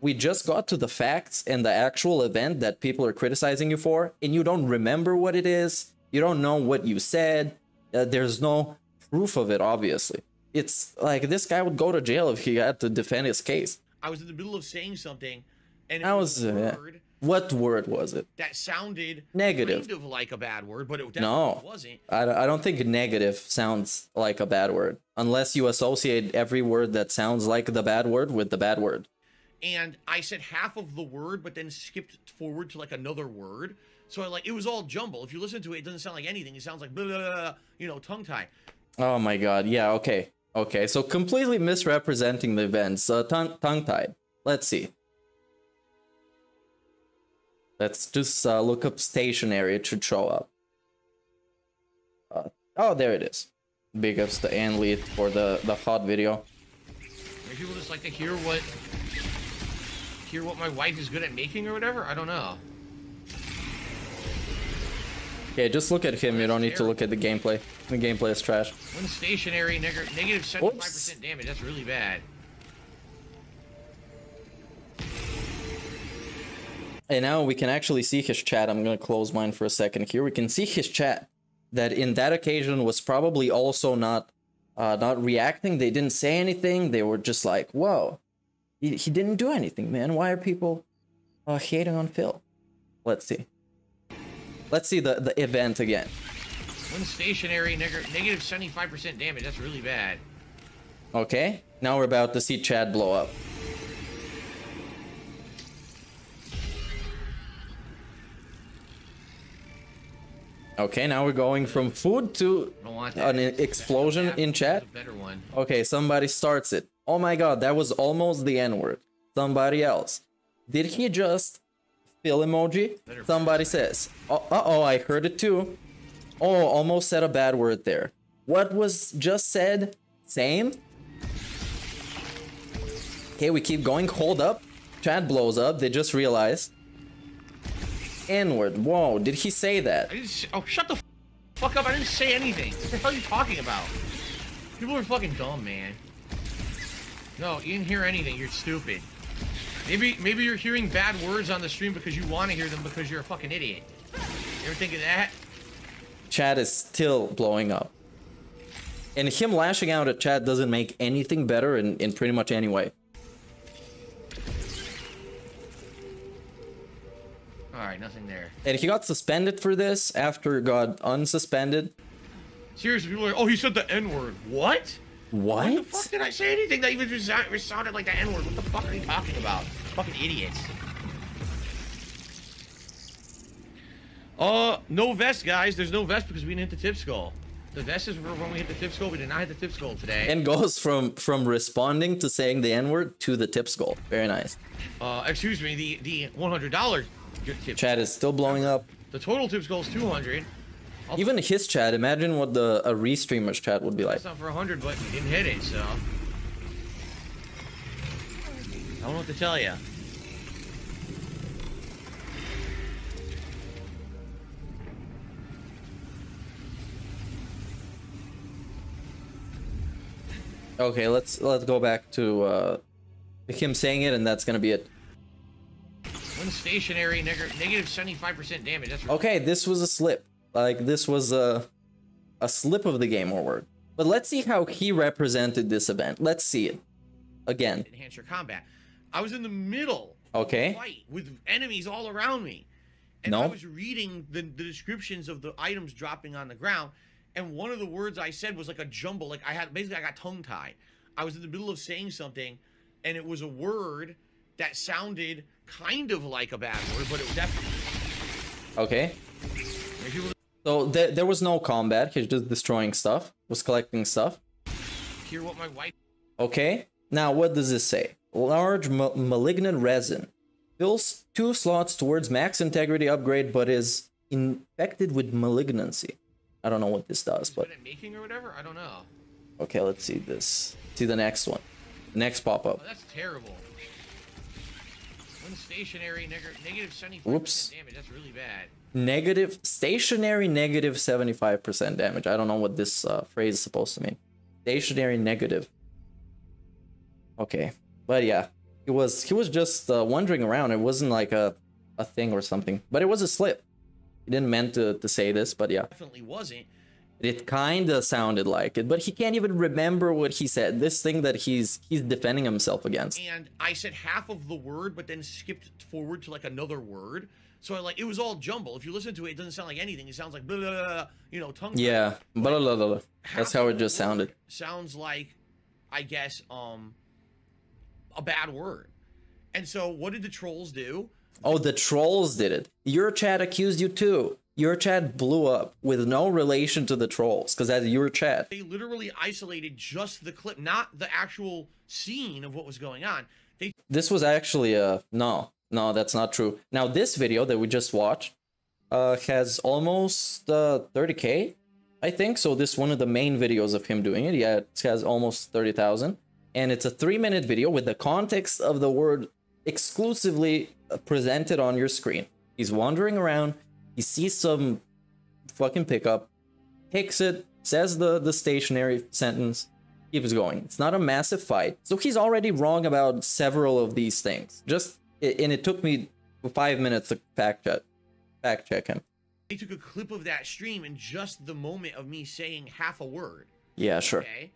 we just got to the facts and the actual event that people are criticizing you for, and you don't remember what it is. You don't know what you said. Uh, there's no proof of it, obviously. It's like this guy would go to jail if he had to defend his case. I was in the middle of saying something, and That was was uh, word what word was it? that sounded Negative. kind of like a bad word, but it definitely No, wasn't. I, I don't think negative sounds like a bad word unless you associate every word that sounds like the bad word with the bad word. And I said half of the word, but then skipped forward to like another word. So I like it was all jumble. If you listen to it, it doesn't sound like anything. It sounds like blah, blah, blah, blah, you know, tongue tied. Oh my god, yeah, okay. Okay, so completely misrepresenting the events. Uh, tongue tongue tied. Let's see. Let's just uh, look up stationary. It should show up. Uh, oh, there it is. Big ups to Anli for the the hot video. Maybe people just like to hear what hear what my wife is good at making or whatever. I don't know. Okay, just look at him. You don't need to look at the gameplay. The gameplay is trash. When stationary, neg- negative seventy five percent damage. That's really bad. And now we can actually see his chat. I'm gonna close mine for a second here. We can see his chat that in that occasion was probably also not uh not reacting. They didn't say anything. They were just like, whoa. He, he didn't do anything, man. Why are people uh hating on Phil? Let's see. Let's see the, the event again. When stationary, neg- negative seventy five percent damage. That's really bad. Okay. Now we're about to see Chad blow up. Okay, now we're going from food to I don't want that. an explosion in chat. Better one. Okay, somebody starts it. Oh my god, that was almost the N word. Somebody else. Did he just fill emoji? Somebody says. Uh oh, I heard it too. Oh, almost said a bad word there. What was just said? Same? Okay, we keep going. Hold up. Chad blows up. They just realized. N word. Whoa, did he say that? I didn't. Oh, shut the fuck up! I didn't say anything. What the hell are you talking about? People are fucking dumb, man. No, you didn't hear anything. You're stupid. Maybe maybe you're hearing bad words on the stream because you want to hear them because you're a fucking idiot. You ever think of that? Chad is still blowing up. And him lashing out at Chad doesn't make anything better in, in pretty much any way. All right, nothing there. And he got suspended for this after got unsuspended. Seriously, people are like, oh, he said the N word. What? What? What the fuck did I say anything that even resi- sounded like the N word? What the fuck are you talking about? Fucking idiots. Uh, no vest, guys. There's no vest because we didn't hit the tip skull. The vest is for when we hit the tip skull. We did not hit the tip skull today. And goes from from responding to saying the N-word to the tip skull. Very nice. Uh, excuse me. The the $100 tip. Chad is still blowing up. The total tip skull is 200. I'll even his chat, imagine what the a restreamer's chat would be like. Not for 100, but didn't hit it, so... I don't know what to tell you. Okay, let's let's go back to uh, him saying it, and that's gonna be it. One stationary neg negative seventy five percent damage. That's okay. This was a slip. Like this was a a slip of the game or word. But let's see how he represented this event. Let's see it again. enhance your combat. I was in the middle Okay. of a fight with enemies all around me. And I was reading the, the descriptions of the items dropping on the ground. And one of the words I said was like a jumble. Like I had basically I got tongue tied. I was in the middle of saying something, and it was a word that sounded kind of like a bad word, but it was definitely. Okay. So there there was no combat. He's just destroying stuff. Was collecting stuff. hear what my wife Okay. Now what does this say? Large ma- malignant resin fills two slots towards max integrity upgrade, but is infected with malignancy. I don't know what this does, but making or whatever, I don't know. okay. Let's see this. See the next one. Next pop up. Oh, that's terrible. When stationary, neg- negative 75% Whoops. damage. That's really bad. Negative stationary negative 75% damage. I don't know what this uh, phrase is supposed to mean. Stationary negative. Okay. But yeah, he was he was just uh, wandering around. It wasn't like a a thing or something. But it was a slip. He didn't meant to, to say this, but yeah. Definitely wasn't. It kind of sounded like it, but he can't even remember what he said. This thing that he's he's defending himself against. and I said half of the word, but then skipped forward to like another word. So I like it was all jumble. If you listen to it, it doesn't sound like anything. It sounds like blah, blah, blah, you know tongue. Yeah, blah, blah, blah, blah. That's how it just sounded. Sounds like, I guess, um, a bad word. And so what did the trolls do? Oh, the trolls did it. Your chat accused you too. Your chat blew up with no relation to the trolls, because that's your chat. They literally isolated just the clip, not the actual scene of what was going on. They This was actually a no, no, that's not true. Now this video that we just watched uh has almost uh 30k, I think. So this one of the main videos of him doing it. Yeah, it has almost 30,000. And it's a three minute video with the context of the word exclusively uh, presented on your screen. He's wandering around, he sees some fucking pickup, takes it, says the, the stationary sentence, keeps going. It's not a massive fight. So he's already wrong about several of these things. Just and it took me five minutes to fact check fact check him. they took a clip of that stream in just the moment of me saying half a word. Yeah, sure. Okay.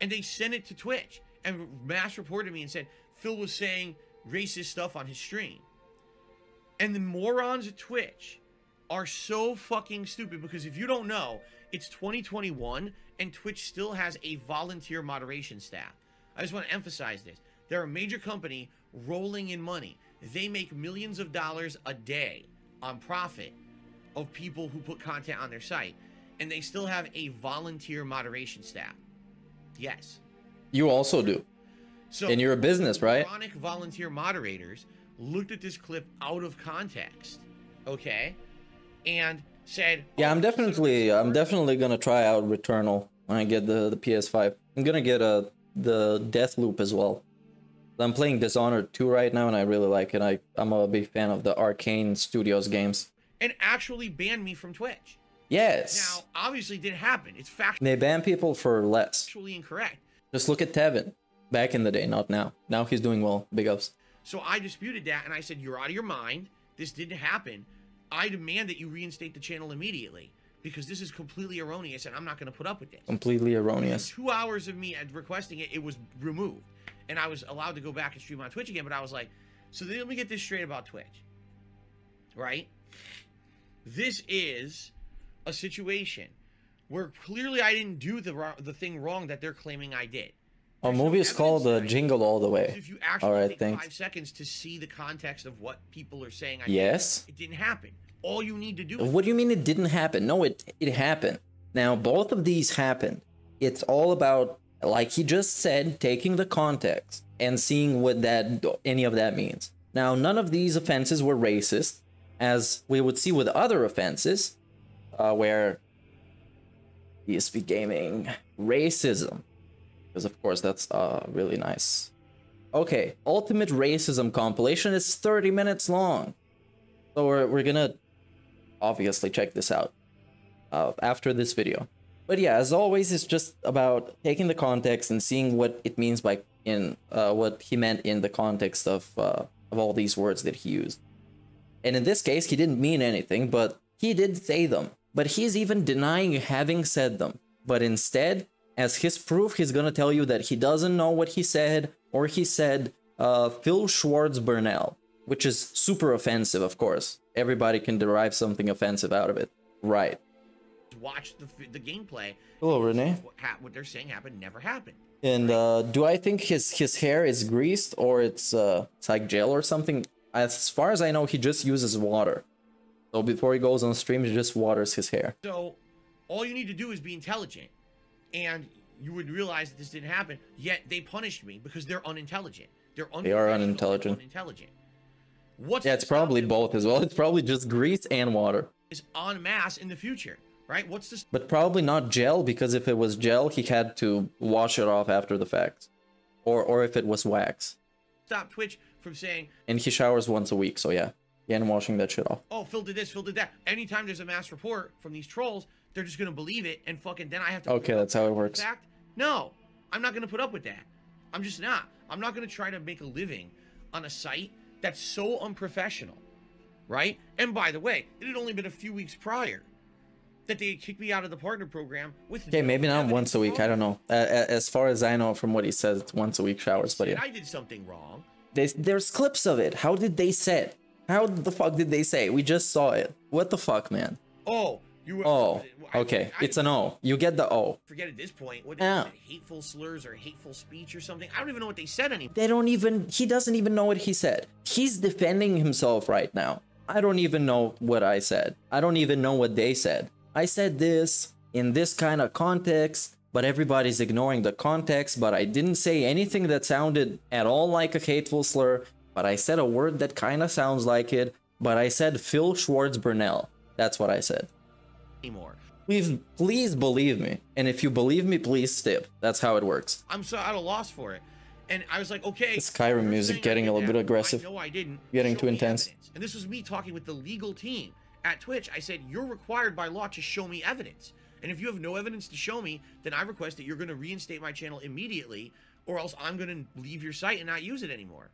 And they sent it to Twitch and mass reported me and said Phil was saying racist stuff on his stream. And the morons at Twitch are so fucking stupid because if you don't know, it's 2021 and Twitch still has a volunteer moderation staff. I just want to emphasize this. They're a major company rolling in money. They make millions of dollars a day on profit of people who put content on their site. And they still have a volunteer moderation staff. Yes. You also do. So and you're a business, right? Chronic volunteer moderators looked at this clip out of context, okay, and said, Yeah, I'm oh, definitely I'm definitely gonna try out Returnal when I get the, the PS5. I'm gonna get a the Deathloop as well. I'm playing Dishonored 2 right now and I really like it. I, I'm a big fan of the Arkane Studios games. and actually banned me from Twitch. Yes. Now, obviously, it didn't happen. It's fact. They ban people for less. Actually incorrect. Just look at Tevin. Back in the day, not now. Now he's doing well. Big ups. So I disputed that, and I said, "You're out of your mind. This didn't happen. I demand that you reinstate the channel immediately because this is completely erroneous, and I'm not going to put up with this." Completely erroneous. two hours of me requesting it, it was removed. And I was allowed to go back and stream on Twitch again, but I was like, so let me get this straight about Twitch. Right? This is a situation where clearly I didn't do the the thing wrong that they're claiming I did. Our movie is called uh, Jingle All the Way. If you actually All right, thanks. five seconds to see the context of what people are saying, I Yes. it didn't happen. All you need to do What do you mean it didn't happen? No, it it happened. Now both of these happened. It's all about like he just said, taking the context and seeing what that any of that means. Now none of these offenses were racist, as we would see with other offenses, uh, where DSP gaming racism, because of course that's uh really nice. Okay, ultimate racism compilation is 30 minutes long. So we're, we're gonna obviously check this out uh, after this video. But yeah, as always, it's just about taking the context and seeing what it means by in uh, what he meant in the context of uh, of all these words that he used. And in this case, he didn't mean anything, but he did say them. But he's even denying having said them. But instead, as his proof, he's gonna tell you that he doesn't know what he said, or he said uh, Phil Schwartz Burnell, which is super offensive, of course. Everybody can derive something offensive out of it. Right. Watch the the gameplay. Hello, Renee. What, ha- what they're saying happened never happened. And uh, do I think his his hair is greased or it's uh it's like gel or something? As far as I know, he just uses water. So before he goes on stream, he just waters his hair. So all you need to do is be intelligent, and you would realize that this didn't happen. Yet they punished me because they're unintelligent. They're They are unintelligent. Unintelligent. What's Yeah, it's probably both as well. It's probably just grease and water. Is en masse in the future, right? What's this? But probably not gel because if it was gel, he had to wash it off after the fact. Or or if it was wax. stop Twitch from saying, And he showers once a week, so yeah. And washing that shit off. "Oh, Phil did this, Phil did that." Anytime there's a mass report from these trolls, they're just gonna believe it, and fucking then I have to. Okay, that's how it works. fact? No, I'm not going to put up with that. I'm just not. I'm not going to try to make a living on a site that's so unprofessional, right? And by the way, it had only been a few weeks prior that they had kicked me out of the partner program with. Okay, no maybe not once a week. I don't know. Uh, as far as I know from what he says, it's once a week showers. But yeah, I did something wrong. there's, there's clips of it. How did they say it? How the fuck did they say? it? We just saw it. What the fuck, man? Oh, you. Oh, I- okay. I- It's an O. You get the O. Forget at this point. What Yeah. is it? Hateful slurs or hateful speech or something? I don't even know what they said anymore. They don't even. He doesn't even know what he said. He's defending himself right now. I don't even know what I said. I don't even know what they said. I said this in this kind of context, but everybody's ignoring the context. But I didn't say anything that sounded at all like a hateful slur. But I said a word that kind of sounds like it. But I said Phil Schwartz Burnell. That's what I said. Anymore. Please, please believe me. And if you believe me, please stip. That's how it works. I'm so at a loss for it. And I was like, okay. This Skyrim music getting a little that. bit aggressive. Know I didn't. Getting Show too intense. evidence. And this was me talking with the legal team at Twitch. I said, you're required by law to show me evidence. And if you have no evidence to show me, then I request that you're going to reinstate my channel immediately, or else I'm going to leave your site and not use it anymore.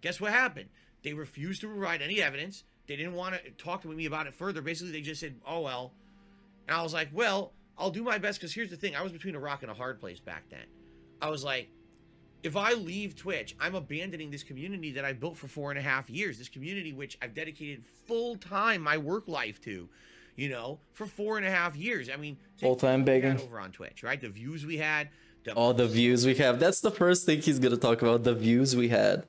Guess what happened? They refused to provide any evidence. They didn't want to talk to me about it further. Basically, they just said, oh, well. And I was like, well, I'll do my best because here's the thing. I was between a rock and a hard place back then. I was like, if I leave Twitch, I'm abandoning this community that I built for four and a half years. This community which I've dedicated full time my work life to, you know, for four and a half years. I mean, Full time what we had begging. over on Twitch, right? The views we had, the All the views we have. That's the first thing he's gonna talk about. The views we had.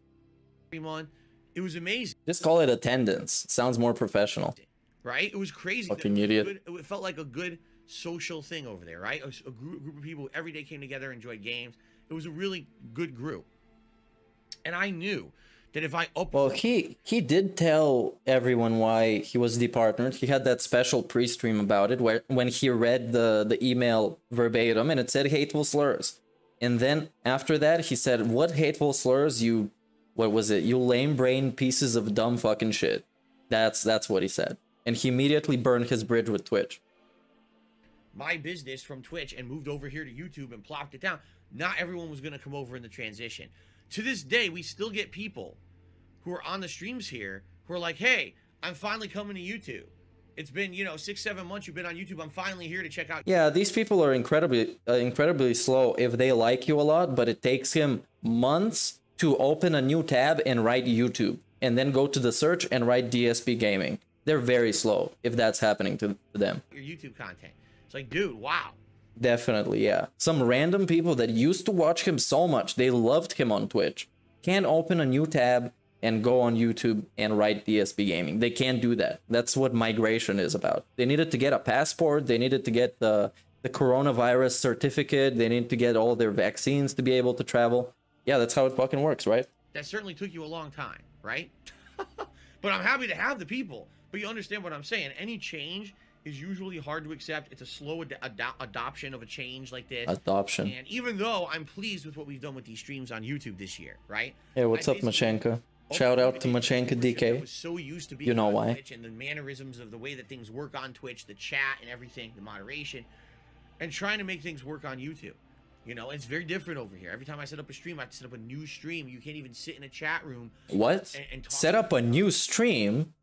stream on. It was amazing, Just call it attendance. Sounds more professional. right? It was crazy. Fucking idiot. good- it felt like a good social thing over there, right? A, a group, group of people every day came together, enjoyed games. It was a really good group. And I knew that if I up Well, he he did tell everyone why he was departnered. He had that special pre-stream about it, where when he read the the email verbatim and it said hateful slurs, and then after that he said, "What hateful slurs you? What was it? You lame brain pieces of dumb fucking shit." That's that's what he said, and he immediately burned his bridge with Twitch. my business from Twitch and moved over here to YouTube and plopped it down, not everyone was going to come over in the transition. To this day, we still get people who are on the streams here who are like, hey, I'm finally coming to YouTube. It's been, you know, six, seven months you've been on YouTube. I'm finally here to check out. Yeah, these people are incredibly uh, incredibly slow if they like you a lot, but it takes him months to open a new tab and write YouTube and then go to the search and write DSP gaming. They're very slow if that's happening to them. your YouTube content. It's like, dude, wow. Definitely, yeah. Some random people that used to watch him so much, they loved him on Twitch, can't open a new tab and go on YouTube and write DSP gaming. They can't do that. That's what migration is about. They needed to get a passport, they needed to get the the coronavirus certificate, they need to get all their vaccines to be able to travel. Yeah, that's how it fucking works, right? That certainly took you a long time, right? [LAUGHS] but I'm happy to have the people. But you understand what I'm saying. Any change is usually hard to accept. It's a slow ad- ado- adoption of a change like this. Adoption. And even though I'm pleased with what we've done with these streams on YouTube this year, right? Hey, what's I up, Machenka? Shout out to Machenka I DK. was so used to being You know on why? Twitch and the mannerisms of the way that things work on Twitch, the chat and everything, the moderation. and trying to make things work on YouTube. You know, it's very different over here. Every time I set up a stream, I have to set up a new stream. You can't even sit in a chat room. What? And, and Set up a new stream?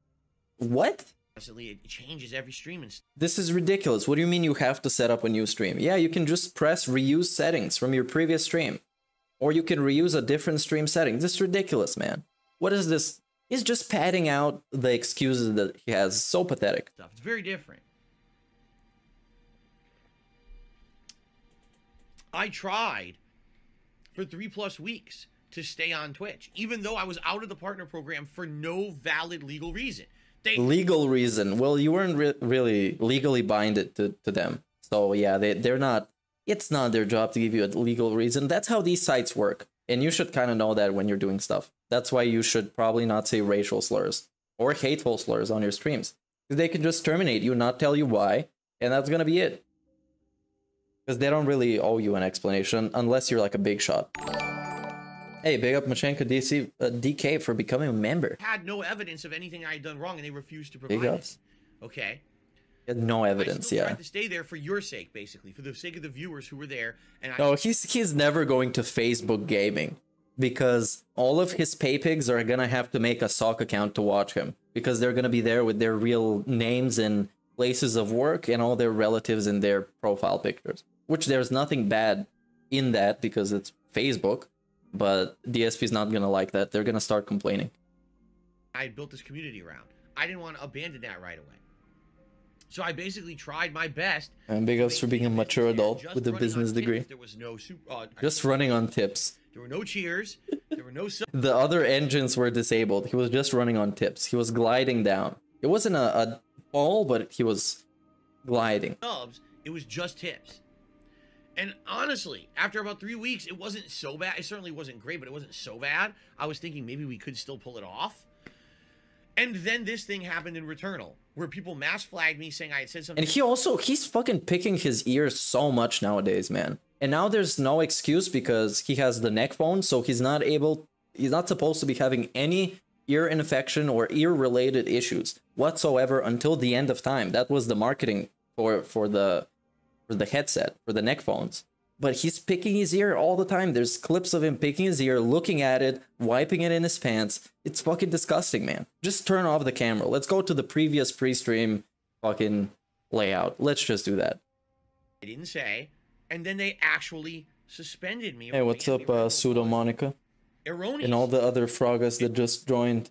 What? constantly. It changes every stream and. This is ridiculous. What do you mean you have to set up a new stream? Yeah, you can just press reuse settings from your previous stream. Or you can reuse a different stream setting. This is ridiculous, man. What is this? He's just padding out the excuses that he has. So pathetic. Stuff. It's very different. I tried for three plus weeks to stay on Twitch, even though I was out of the partner program for no valid legal reason. They Legal reason. Well, you weren't re- really legally binded to, to them. So yeah, they, they're not, it's not their job to give you a legal reason. That's how these sites work. And you should kind of know that when you're doing stuff. That's why you should probably not say racial slurs or hateful slurs on your streams. They can just terminate you, not tell you why, and that's gonna be it. Because they don't really owe you an explanation unless you're like a big shot. Hey, big up Machenko DC, uh, DK for becoming a member. had no evidence of anything I had done wrong, and they refused to provide Big it. ups. Okay. Had no I evidence, still yeah. tried to stay there for your sake, basically, for the sake of the viewers who were there. And I No, he's he's never going to Facebook gaming because all of his pay pigs are gonna have to make a sock account to watch him because they're gonna be there with their real names and places of work and all their relatives in their profile pictures. Which there's nothing bad in that because it's Facebook, but DSP is not gonna like that. They're gonna start complaining. I built this community around. I didn't want to abandon that right away. So I basically tried my best. And big ups for being a mature adult with a business tips. degree. There was no super. Uh, Just running on tips. there were no cheers. There were no. The other engines were disabled. He was just running on tips. He was gliding down. It wasn't a, a fall, but he was gliding. It was just tips. And honestly, after about three weeks, it wasn't so bad. It certainly wasn't great, but it wasn't so bad. I was thinking maybe we could still pull it off. And then this thing happened in Returnal, where people mass flagged me saying I had said something. And he also he's fucking picking his ears so much nowadays, man. And now there's no excuse because he has the neck bone, so he's not able he's not supposed to be having any ear infection or ear related issues whatsoever until the end of time. That was the marketing for for the for the headset, for the neck phones. But he's picking his ear all the time. There's clips of him picking his ear, looking at it, wiping it in his pants. It's fucking disgusting, man. Just turn off the camera. Let's go to the previous pre-stream fucking layout. Let's just do that. I didn't say. And then they actually suspended me. Hey, what's up, uh, Pseudo Monica? Erroneous. And all the other froggers that just joined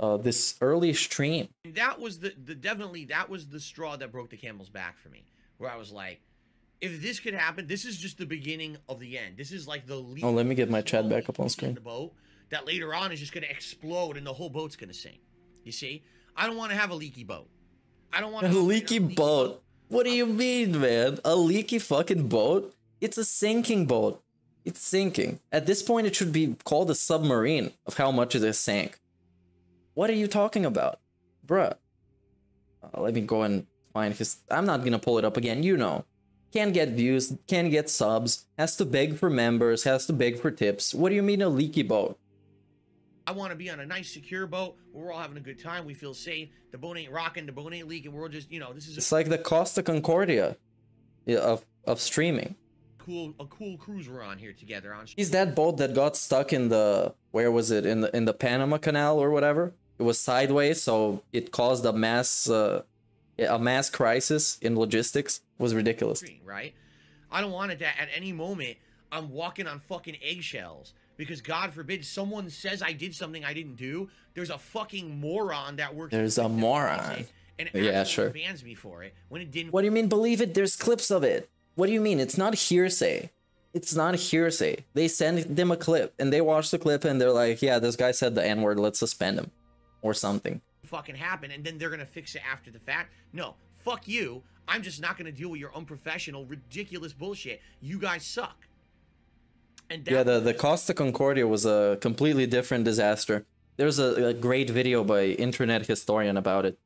uh, this early stream. And that was the, the definitely that was the straw that broke the camel's back for me. Where I was like, if this could happen, this is just the beginning of the end. This is like the Oh, let me get my chat back up on screen. the boat that later on is just going to explode and the whole boat's going to sink. You see, I don't want to have a leaky boat. I don't want A leaky boat? What do you mean, man? A leaky fucking boat? It's a sinking boat. It's sinking. At this point, it should be called a submarine of how much it sank. What are you talking about? Bruh. Uh, let me go and find his. I'm not gonna pull it up again, you know. Can't get views, can't get subs, has to beg for members, has to beg for tips. What do you mean a leaky boat? I want to be on a nice, secure boat where we're all having a good time. We feel safe. The boat ain't rocking. The boat ain't leaking. We're all just, you know, this is It's like the Costa Concordia of, of streaming. cool, a cool cruise we're on here together. On He's that boat that got stuck in the where was it in the in the Panama Canal or whatever. It was sideways, so it caused a mass uh, a mass crisis in logistics. Was ridiculous. right? I don't want it that at any moment I'm walking on fucking eggshells because God forbid someone says I did something I didn't do. There's a fucking moron that works. There's a moron. and Yeah, sure. bans me for it when it didn't. What do you mean believe it? There's clips of it. What do you mean? It's not hearsay. It's not hearsay. They send them a clip and they watch the clip and they're like, "Yeah, this guy said the N-word. Let's suspend him." Or something. Fucking happen and then they're gonna fix it after the fact. No, fuck you. I'm just not gonna deal with your unprofessional, ridiculous bullshit. You guys suck. And that Yeah, the, the Costa Concordia was a completely different disaster. There's a, a great video by internet historian about it.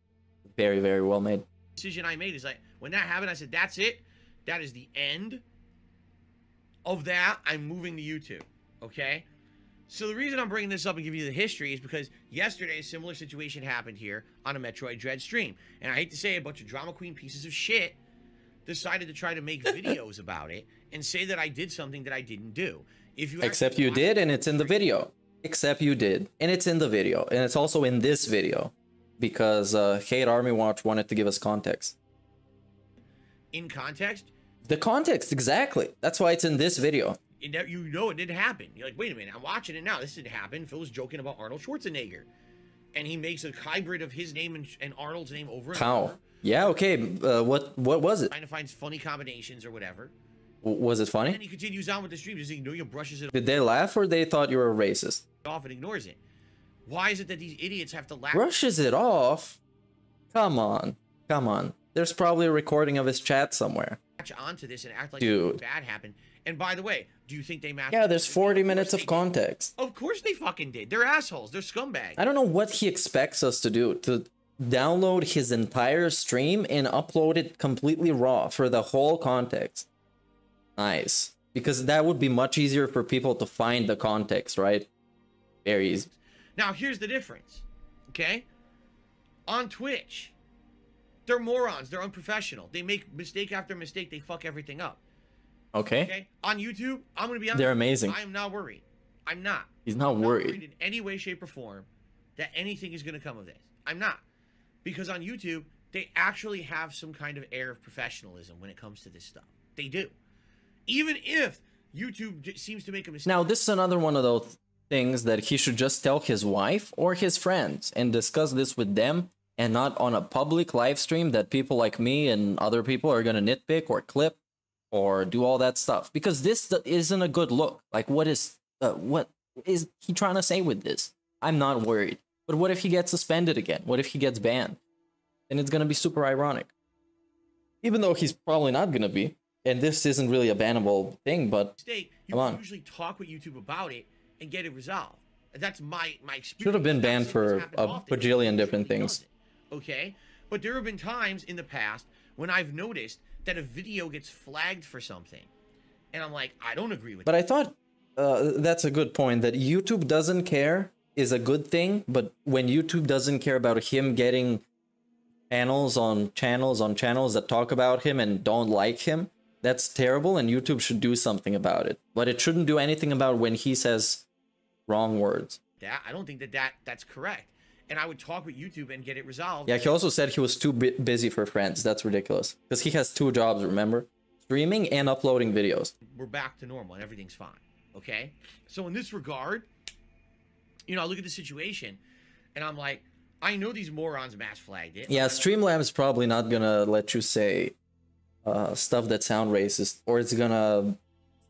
Very, very well made. decision I made is like when that happened, I said, "That's it. That is the end of that. I'm moving to YouTube." Okay. So the reason I'm bringing this up and giving you the history is because yesterday a similar situation happened here on a Metroid Dread stream, and I hate to say it, a bunch of drama queen pieces of shit decided to try to make [LAUGHS] videos about it and say that I did something that I didn't do. If you Except you did, and it's in the video. Except you did, and it's in the video, and it's also in this video, because uh, Hate Army Watch wanted to give us context. in context, The context, exactly. That's why it's in this video. It, you know it didn't happen. You're like, wait a minute, I'm watching it now. This didn't happen. Phil was joking about Arnold Schwarzenegger, and he makes a hybrid of his name and, and Arnold's name over and How? over, Yeah. Okay. Uh, what? What was it? trying to find funny combinations or whatever. W- Was it And funny? then he continues on with the stream, just ignoring it, brushes it Did they laugh or they thought you were a racist? off and ignores it. Why is it that these idiots have to laugh? Brushes it off. Come on. Come on. There's probably a recording of his chat somewhere. Latch onto this and act like Dude. bad happened. And by the way, do you think they matched? Yeah, there's 40 minutes of context. Of course they fucking did. They're assholes. They're scumbags. I don't know what he expects us to do to download his entire stream and upload it completely raw for the whole context. Nice. Because that would be much easier for people to find the context, right? Very easy. Now here's the difference. Okay? On Twitch, they're morons. They're unprofessional. They make mistake after mistake. They fuck everything up. Okay? Okay? On YouTube, I'm gonna be honest. They're amazing. I am not worried. I'm not. He's not I'm not worried. in any way, shape, or form that anything is gonna come of this. I'm not. Because on YouTube, they actually have some kind of air of professionalism when it comes to this stuff. They do. Even if YouTube j- seems to make a mistake. Now, this is another one of those things that he should just tell his wife or his friends and discuss this with them and not on a public live stream that people like me and other people are going to nitpick or clip or do all that stuff because this isn't a good look. Like, what is uh, what is he trying to say with this? I'm not worried. But what if he gets suspended again? What if he gets banned? Then it's going to be super ironic. Even though he's probably not going to be. And this isn't really a bannable thing, but mistake, you come on. usually talk with YouTube about it and get it resolved. That's my my experience. Should have been banned for a often. bajillion different things. Okay, but there have been times in the past when I've noticed that a video gets flagged for something, and I'm like, I don't agree with. But I thought uh, that's a good point that YouTube doesn't care is a good thing, but when YouTube doesn't care about him getting channels on channels on channels that talk about him and don't like him, that's terrible and YouTube should do something about it. But it shouldn't do anything about when he says wrong words. that. I don't think that, that that's correct. And I would talk with YouTube and get it resolved. Yeah, he also said he was too bu- busy for friends. That's ridiculous. Because he has two jobs, remember? Streaming and uploading videos. we're back to normal and everything's fine. Okay? So in this regard, you know, I look at the situation and I'm like, I know these morons mass flagged it. Yeah, Streamlabs probably not gonna let you say uh, stuff that sound racist, or it's gonna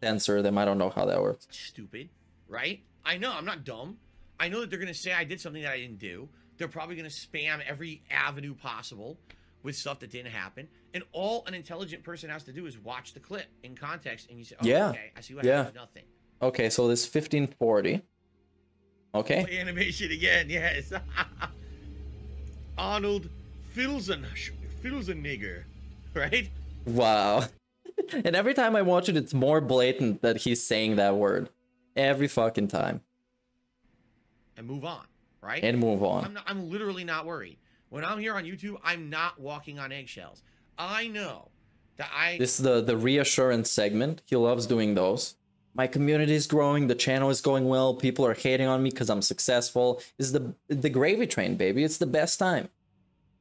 censor them. I don't know how that works. Stupid, right? I know, I'm not dumb. I know that they're gonna say I did something that I didn't do. They're probably gonna spam every avenue possible with stuff that didn't happen. And all an intelligent person has to do is watch the clip in context and you say, oh, Yeah. okay, I see what Yeah. happened. Nothing. Okay, so this 1540. Okay. Play animation again, yes. [LAUGHS] Arnold Filzen Filzenegger, right? Wow. [LAUGHS] and every time I watch it, it's more blatant that he's saying that word. Every fucking time. And move on, right? And move on. I'm, not, I'm literally not worried. When I'm here on YouTube, I'm not walking on eggshells. I know that I This is the, the reassurance segment. He loves doing those. My community is growing. The channel is going well. People are hating on me because I'm successful. Is the the gravy train, baby. It's the best time.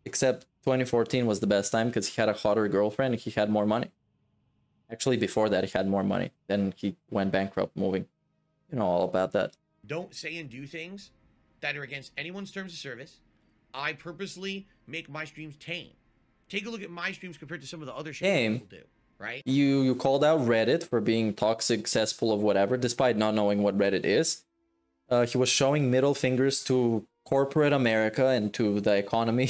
Except 2014 was the best time because he had a hotter girlfriend and he had more money. Actually, before that, he had more money. Then he went bankrupt, moving. You know all about that. Don't say and do things that are against anyone's terms of service. I purposely make my streams tame. Take a look at my streams compared to some of the other shit people do, right? You you called out Reddit for being toxic, cesspool of whatever, despite not knowing what Reddit is. Uh, he was showing middle fingers to corporate America and to the economy,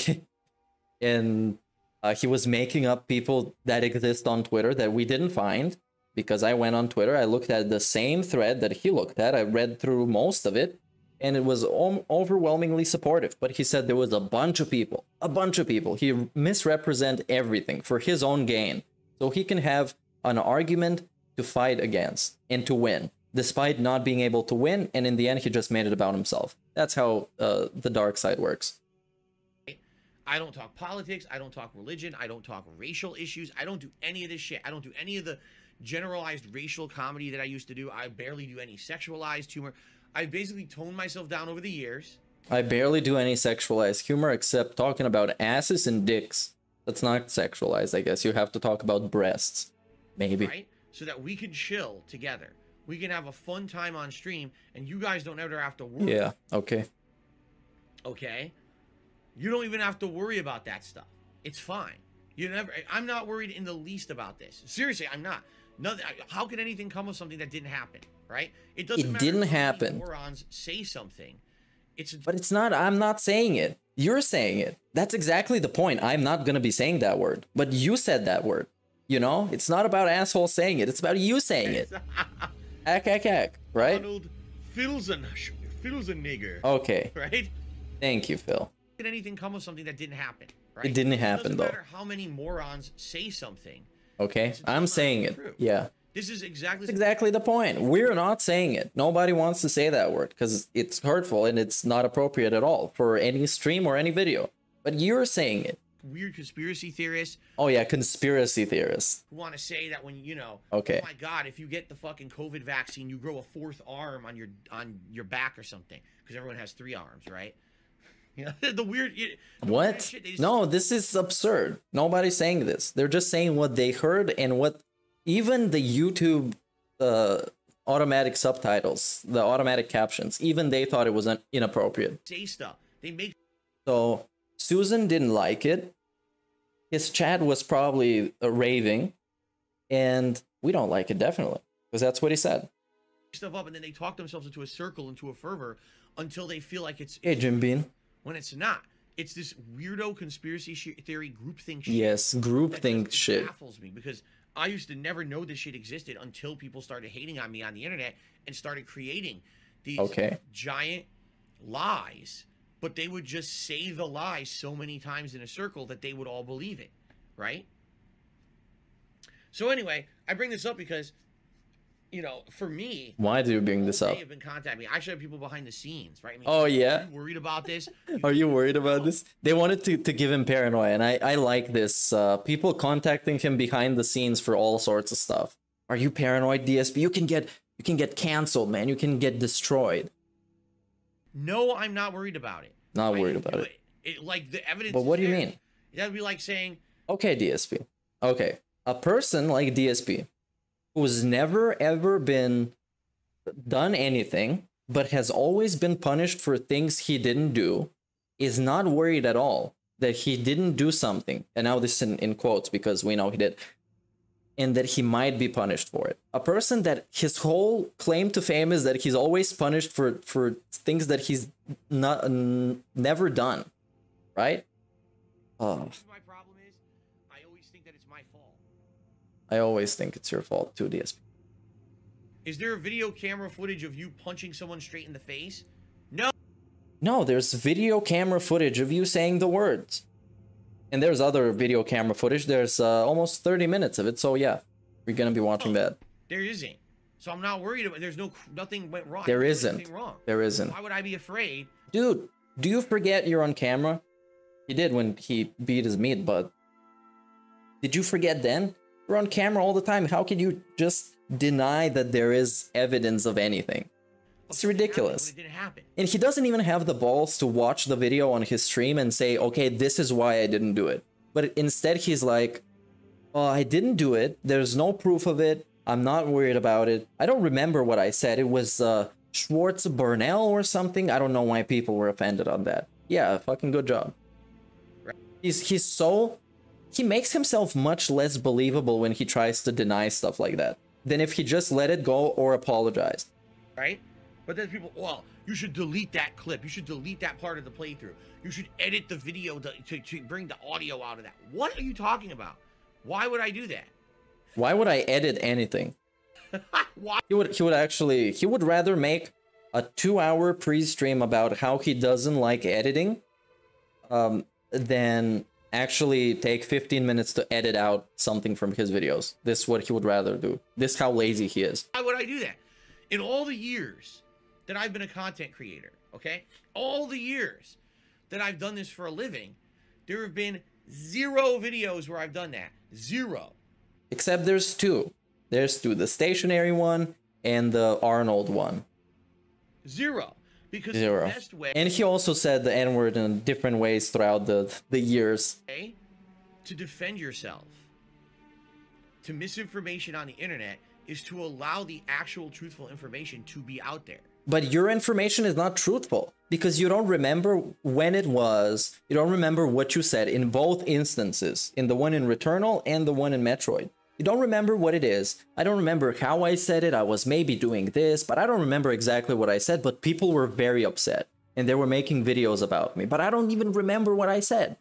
[LAUGHS] and uh, he was making up people that exist on Twitter that we didn't find because I went on Twitter. I looked at the same thread that he looked at. I read through most of it, and it was overwhelmingly supportive. But he said there was a bunch of people, a bunch of people. He misrepresent everything for his own gain, so he can have an argument to fight against and to win, despite not being able to win. And in the end, he just made it about himself. That's how uh, the dark side works. I don't talk politics. I don't talk religion. I don't talk racial issues. I don't do any of this shit. I don't do any of the generalized racial comedy that I used to do. I barely do any sexualized humor. I've basically toned myself down over the years. I barely do any sexualized humor except talking about asses and dicks. That's not sexualized, I guess. You have to talk about breasts. Maybe. right? So that we can chill together. We can have a fun time on stream, and you guys don't ever have to worry. Yeah, okay. Okay. You don't even have to worry about that stuff. It's fine. You never. I'm not worried in the least about this. Seriously, I'm not. Nothing. How could anything come of something that didn't happen? Right? It doesn't. It didn't happen. Morons say something. It's But it's not, I'm not saying it. You're saying it. That's exactly the point. I'm not gonna be saying that word. But you said that word. You know? It's not about asshole saying it, it's about you saying it. Ack, ack, ack, right? Donald Phil's a Phil's a nigger. Okay. Right? Thank you, Phil. Did anything come of something that didn't happen? Right? It didn't happen, doesn't though. matter how many morons say something. Okay? I'm saying it. Yeah. This is exactly That's exactly the point. We're not saying it. Nobody wants to say that word because it's hurtful and it's not appropriate at all for any stream or any video. But you're saying it. weird conspiracy theorists Oh yeah, conspiracy theorists. who want to say that when you know, Okay. oh my god, if you get the fucking COVID vaccine, you grow a fourth arm on your on your back or something because everyone has three arms, right? You [LAUGHS] know, the weird. You, What? shit, just- No, this is absurd. Nobody's saying this. They're just saying what they heard and what even the YouTube uh, automatic subtitles, the automatic captions, even they thought it was un- inappropriate. say stuff. They make So Susan didn't like it. His chat was probably uh, raving, and we don't like it definitely because that's what he said. stuff up and then they talk themselves into a circle, into a fervor, until they feel like it's Hey, Jim Bean. When it's not. It's this weirdo conspiracy theory groupthink shit. Yes, groupthink shit. baffles me because I used to never know this shit existed until people started hating on me on the internet and started creating these Okay. giant lies. But they would just say the lie so many times in a circle that they would all believe it, right? So anyway, I bring this up because, you know, for me, Why do you bring this up? they have been contacting me. I actually have people behind the scenes, right? I mean, Oh, yeah? are you worried about this? [LAUGHS] Are you worried about this? They wanted to, to give him paranoia, and I, I like this. Uh, people contacting him behind the scenes for all sorts of stuff. Are you paranoid, DSP? You can get you can get canceled, man. You can get destroyed. No, I'm not worried about it. Not I worried about do it. It like the evidence. But what do you there. mean? That'd be like saying, Okay, DSP. Okay, a person like DSP who's never ever been done anything but has always been punished for things he didn't do is not worried at all that he didn't do something. And now this is in, in quotes because we know he did. And that he might be punished for it. A person that his whole claim to fame is that he's always punished for for things that he's not n- never done. Right? Oh. my i always think it's your fault too dsp Is there video camera footage of you punching someone straight in the face? No. No, there's video camera footage of you saying the words. And there's other video camera footage. There's uh, almost 30 minutes of it. So yeah, we're gonna be watching that. There isn't. So I'm not worried about. There's no nothing went wrong. There I didn't do isn't. Wrong. There isn't. Why would I be afraid? Dude, do you forget you're on camera? He did when he beat his meat, but did you forget then? We're on camera all the time. How can you just deny that there is evidence of anything? It's ridiculous. It didn't happen. And he doesn't even have the balls to watch the video on his stream and say, okay, this is why I didn't do it. But instead, he's like, oh, I didn't do it. There's no proof of it. I'm not worried about it. I don't remember what I said. It was uh, Schwartz Burnell or something. I don't know why people were offended on that. Yeah, fucking good job. He's, he's so. He makes himself much less believable when he tries to deny stuff like that than if he just let it go or apologized. right? But then people, well, you should delete that clip. You should delete that part of the playthrough. You should edit the video to, to, to bring the audio out of that. What are you talking about? Why would I do that? Why would I edit anything? [LAUGHS] Why? He would he would actually he would rather make a 2-hour pre-stream about how he doesn't like editing um than actually take 15 minutes to edit out something from his videos. This is what he would rather do. This is how lazy he is. Why would I do that? In all the years that I've been a content creator, okay? All the years that I've done this for a living, There have been zero videos where I've done that. Zero. Except there's two. There's two. The stationary one and the Arnold one. Zero. Because Zero. the best way And he also said the N word in different ways throughout the the years. to defend yourself to misinformation on the internet is to allow the actual truthful information to be out there. But your information is not truthful because you don't remember when it was. You don't remember what you said in both instances, in the one in Returnal and the one in Metroid. You don't remember what it is. I don't remember how I said it. I was maybe doing this, but I don't remember exactly what I said. But people were very upset and they were making videos about me. But I don't even remember what I said.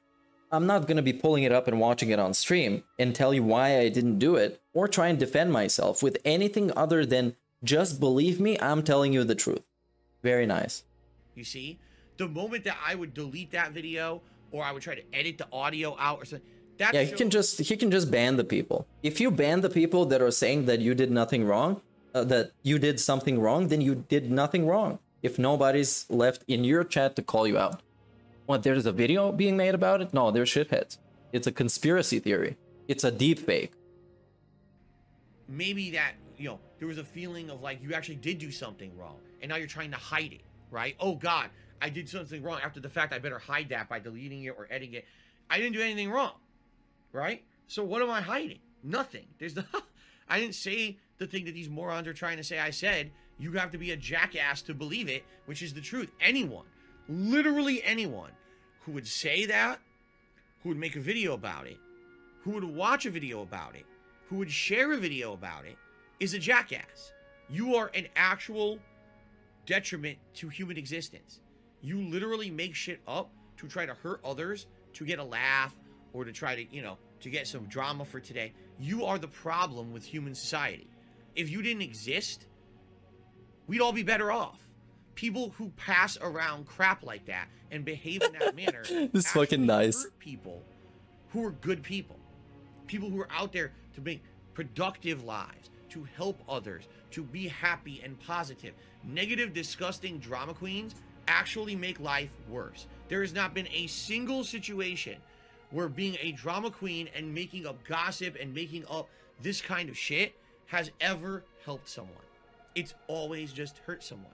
I'm not going to be pulling it up and watching it on stream and tell you why I didn't do it or try and defend myself with anything other than just believe me, I'm telling you the truth. Very nice. You see? The moment that I would delete that video or I would try to edit the audio out or something, that yeah, he can just he can just ban the people. If you ban the people that are saying that you did nothing wrong, uh, that you did something wrong, then you did nothing wrong. If nobody's left in your chat to call you out. What, there's a video being made about it? No, they're shitheads. It's a conspiracy theory. It's a deep fake. maybe that, you know, there was a feeling of like you actually did do something wrong and now you're trying to hide it, right? Oh God, I did something wrong after the fact. I better hide that by deleting it or editing it. I didn't do anything wrong, right? So what am I hiding? Nothing. There's the, [LAUGHS] I didn't say the thing that these morons are trying to say I said. You have to be a jackass to believe it, which is the truth. Anyone, literally anyone who would say that, who would make a video about it, who would watch a video about it, who would share a video about it, is a jackass. You are an actual detriment to human existence. You literally make shit up to try to hurt others, to get a laugh, or to try to, you know, to get some drama for today. You are the problem with human society. If you didn't exist, we'd all be better off. People who pass around crap like that and behave in that [LAUGHS] manner This is fucking nice. hurt people who are good people. People who are out there to make productive lives, to help others, to be happy and positive. Negative, disgusting drama queens actually make life worse. There has not been a single situation where being a drama queen and making up gossip and making up this kind of shit has ever helped someone. It's always just hurt someone.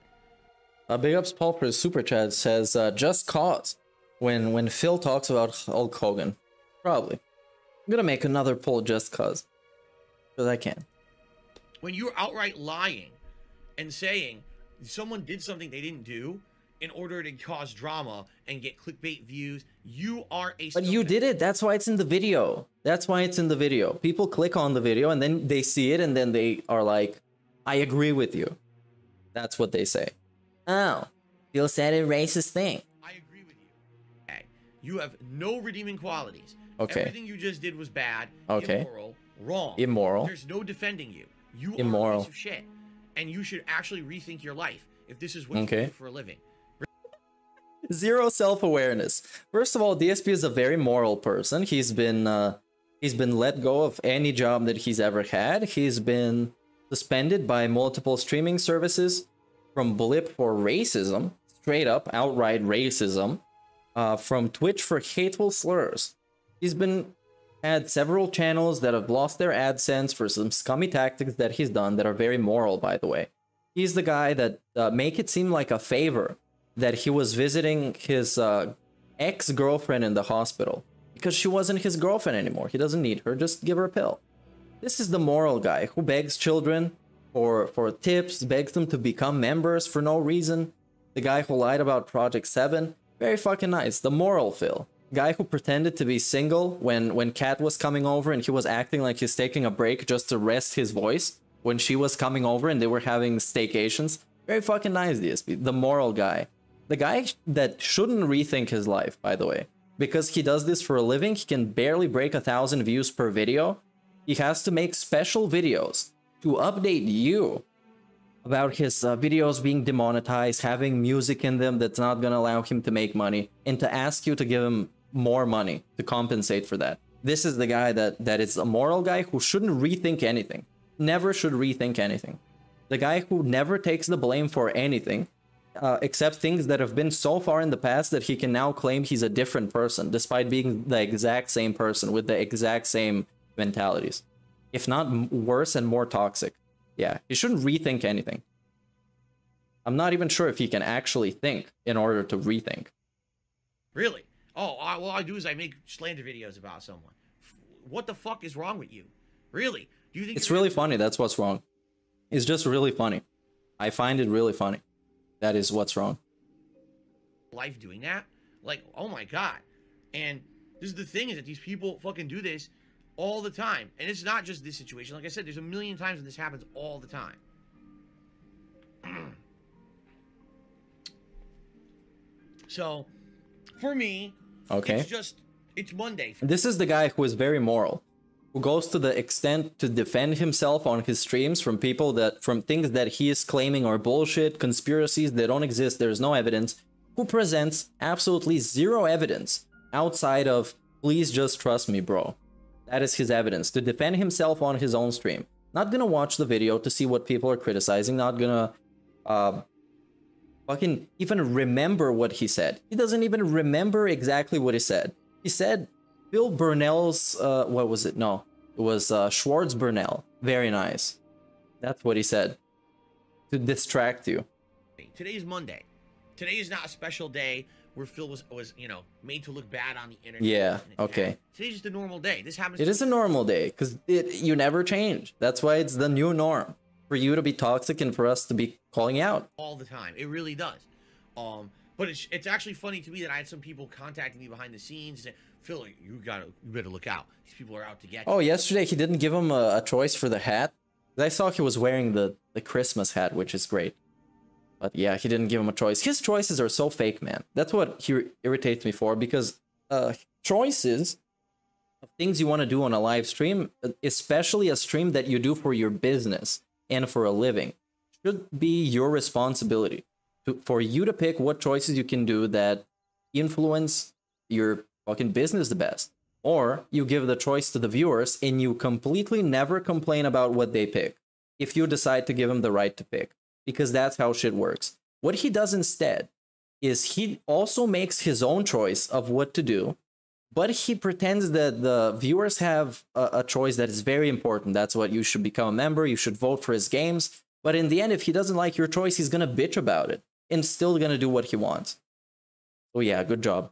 Uh, big ups Paul for his super chat says uh, just cause when when Phil talks about Hulk Hogan. Probably. I'm gonna make another poll just cause. Because I can. when you're outright lying and saying someone did something they didn't do in order to cause drama and get clickbait views, you are a But you did it. That's why it's in the video. That's why it's in the video. People click on the video and then they see it and then they are like, I agree with you. That's what they say. Oh, Phil said a racist thing. I agree with you Okay. You have no redeeming qualities. Okay. Everything you just did was bad, Okay. immoral, wrong. Immoral. There's no defending you. You are a Immoral. piece of shit. And you should actually rethink your life if this is what Okay. you do for a living. Zero self-awareness. First of all, DSP is a very moral person. He's been uh, he's been let go of any job that he's ever had. He's been suspended by multiple streaming services from Blip for racism, straight up outright racism, uh, from Twitch for hateful slurs. He's been had several channels that have lost their AdSense for some scummy tactics that he's done that are very moral, by the way. He's the guy that uh, make it seem like a favor that he was visiting his uh, ex-girlfriend in the hospital because she wasn't his girlfriend anymore. He doesn't need her. Just give her a pill. This is the moral guy who begs children for for tips, begs them to become members for no reason. The guy who lied about Project 7, very fucking nice. The moral Phil. Guy who pretended to be single when when Kat was coming over and he was acting like he's taking a break just to rest his voice when she was coming over and they were having staycations. Very fucking nice, DSP. The moral guy. The guy that shouldn't rethink his life, by the way. Because he does this for a living, he can barely break a thousand views per video. He has to make special videos to update you about his uh, videos being demonetized, having music in them that's not gonna allow him to make money, and to ask you to give him more money to compensate for that. This is the guy that that is a moral guy who shouldn't rethink anything. Never should rethink anything. The guy who never takes the blame for anything. Uh, accept things that have been so far in the past that he can now claim he's a different person, despite being the exact same person with the exact same mentalities, if not m- worse and more toxic. Yeah, he shouldn't rethink anything. I'm not even sure if he can actually think in order to rethink. Really? Oh, I, all I do is I make slander videos about someone. What the fuck is wrong with you? Really? Do you think It's really funny. That's what's wrong. It's just really funny. I find it really funny. That is what's wrong. life doing that? Like, oh my god. And this is the thing is that these people fucking do this all the time. And it's not just this situation. Like I said, there's a million times when this happens all the time. [CLEARS THROAT] so, for me, Okay. it's just it's Monday. This is the guy who is very moral, who goes to the extent to defend himself on his streams from people that from things that he is claiming are bullshit, conspiracies that don't exist, there's no evidence, who presents absolutely zero evidence outside of please just trust me, bro. That is his evidence to defend himself on his own stream. Not gonna watch the video to see what people are criticizing, not gonna uh fucking even remember what he said. He doesn't even remember exactly what he said. He said Bill Burnell's uh what was it? No. It was uh Schwartz Burnell. Very nice. That's what he said. To distract you. Today's Monday. Today is not a special day where Phil was was, you know, made to look bad on the internet. Yeah, okay. Today's just a normal day. This happens It is a normal day because it you never change. That's why it's the new norm for you to be toxic and for us to be calling out. all the time. It really does. Um, but it's it's actually funny to me that I had some people contacting me behind the scenes say, Phil, you gotta you better look out. These people are out to get you. Oh, yesterday he didn't give him a, a choice for the hat. I saw he was wearing the, the Christmas hat, which is great. But yeah, he didn't give him a choice. His choices are so fake, man. That's what he irritates me for because uh, choices of things you want to do on a live stream, especially a stream that you do for your business and for a living, should be your responsibility. To, for you to pick what choices you can do that influence your fucking business the best. Or you give the choice to the viewers and you completely never complain about what they pick if you decide to give them the right to pick, because that's how shit works. What he does instead is he also makes his own choice of what to do, but he pretends that the viewers have a, a choice that is very important. That's what you should become a member, you should vote for his games. But in the end, if he doesn't like your choice, he's gonna bitch about it and still gonna do what he wants. Oh, yeah, good job.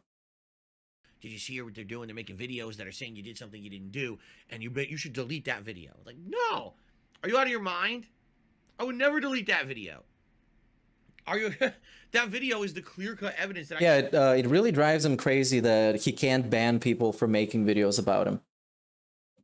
Did you see what they're doing? They're making videos that are saying you did something you didn't do, and you bet you should delete that video. Like, no, are you out of your mind? I would never delete that video. Are you? [LAUGHS] that video is the clear cut evidence that I Yeah, it, uh, it really drives him crazy that he can't ban people from making videos about him.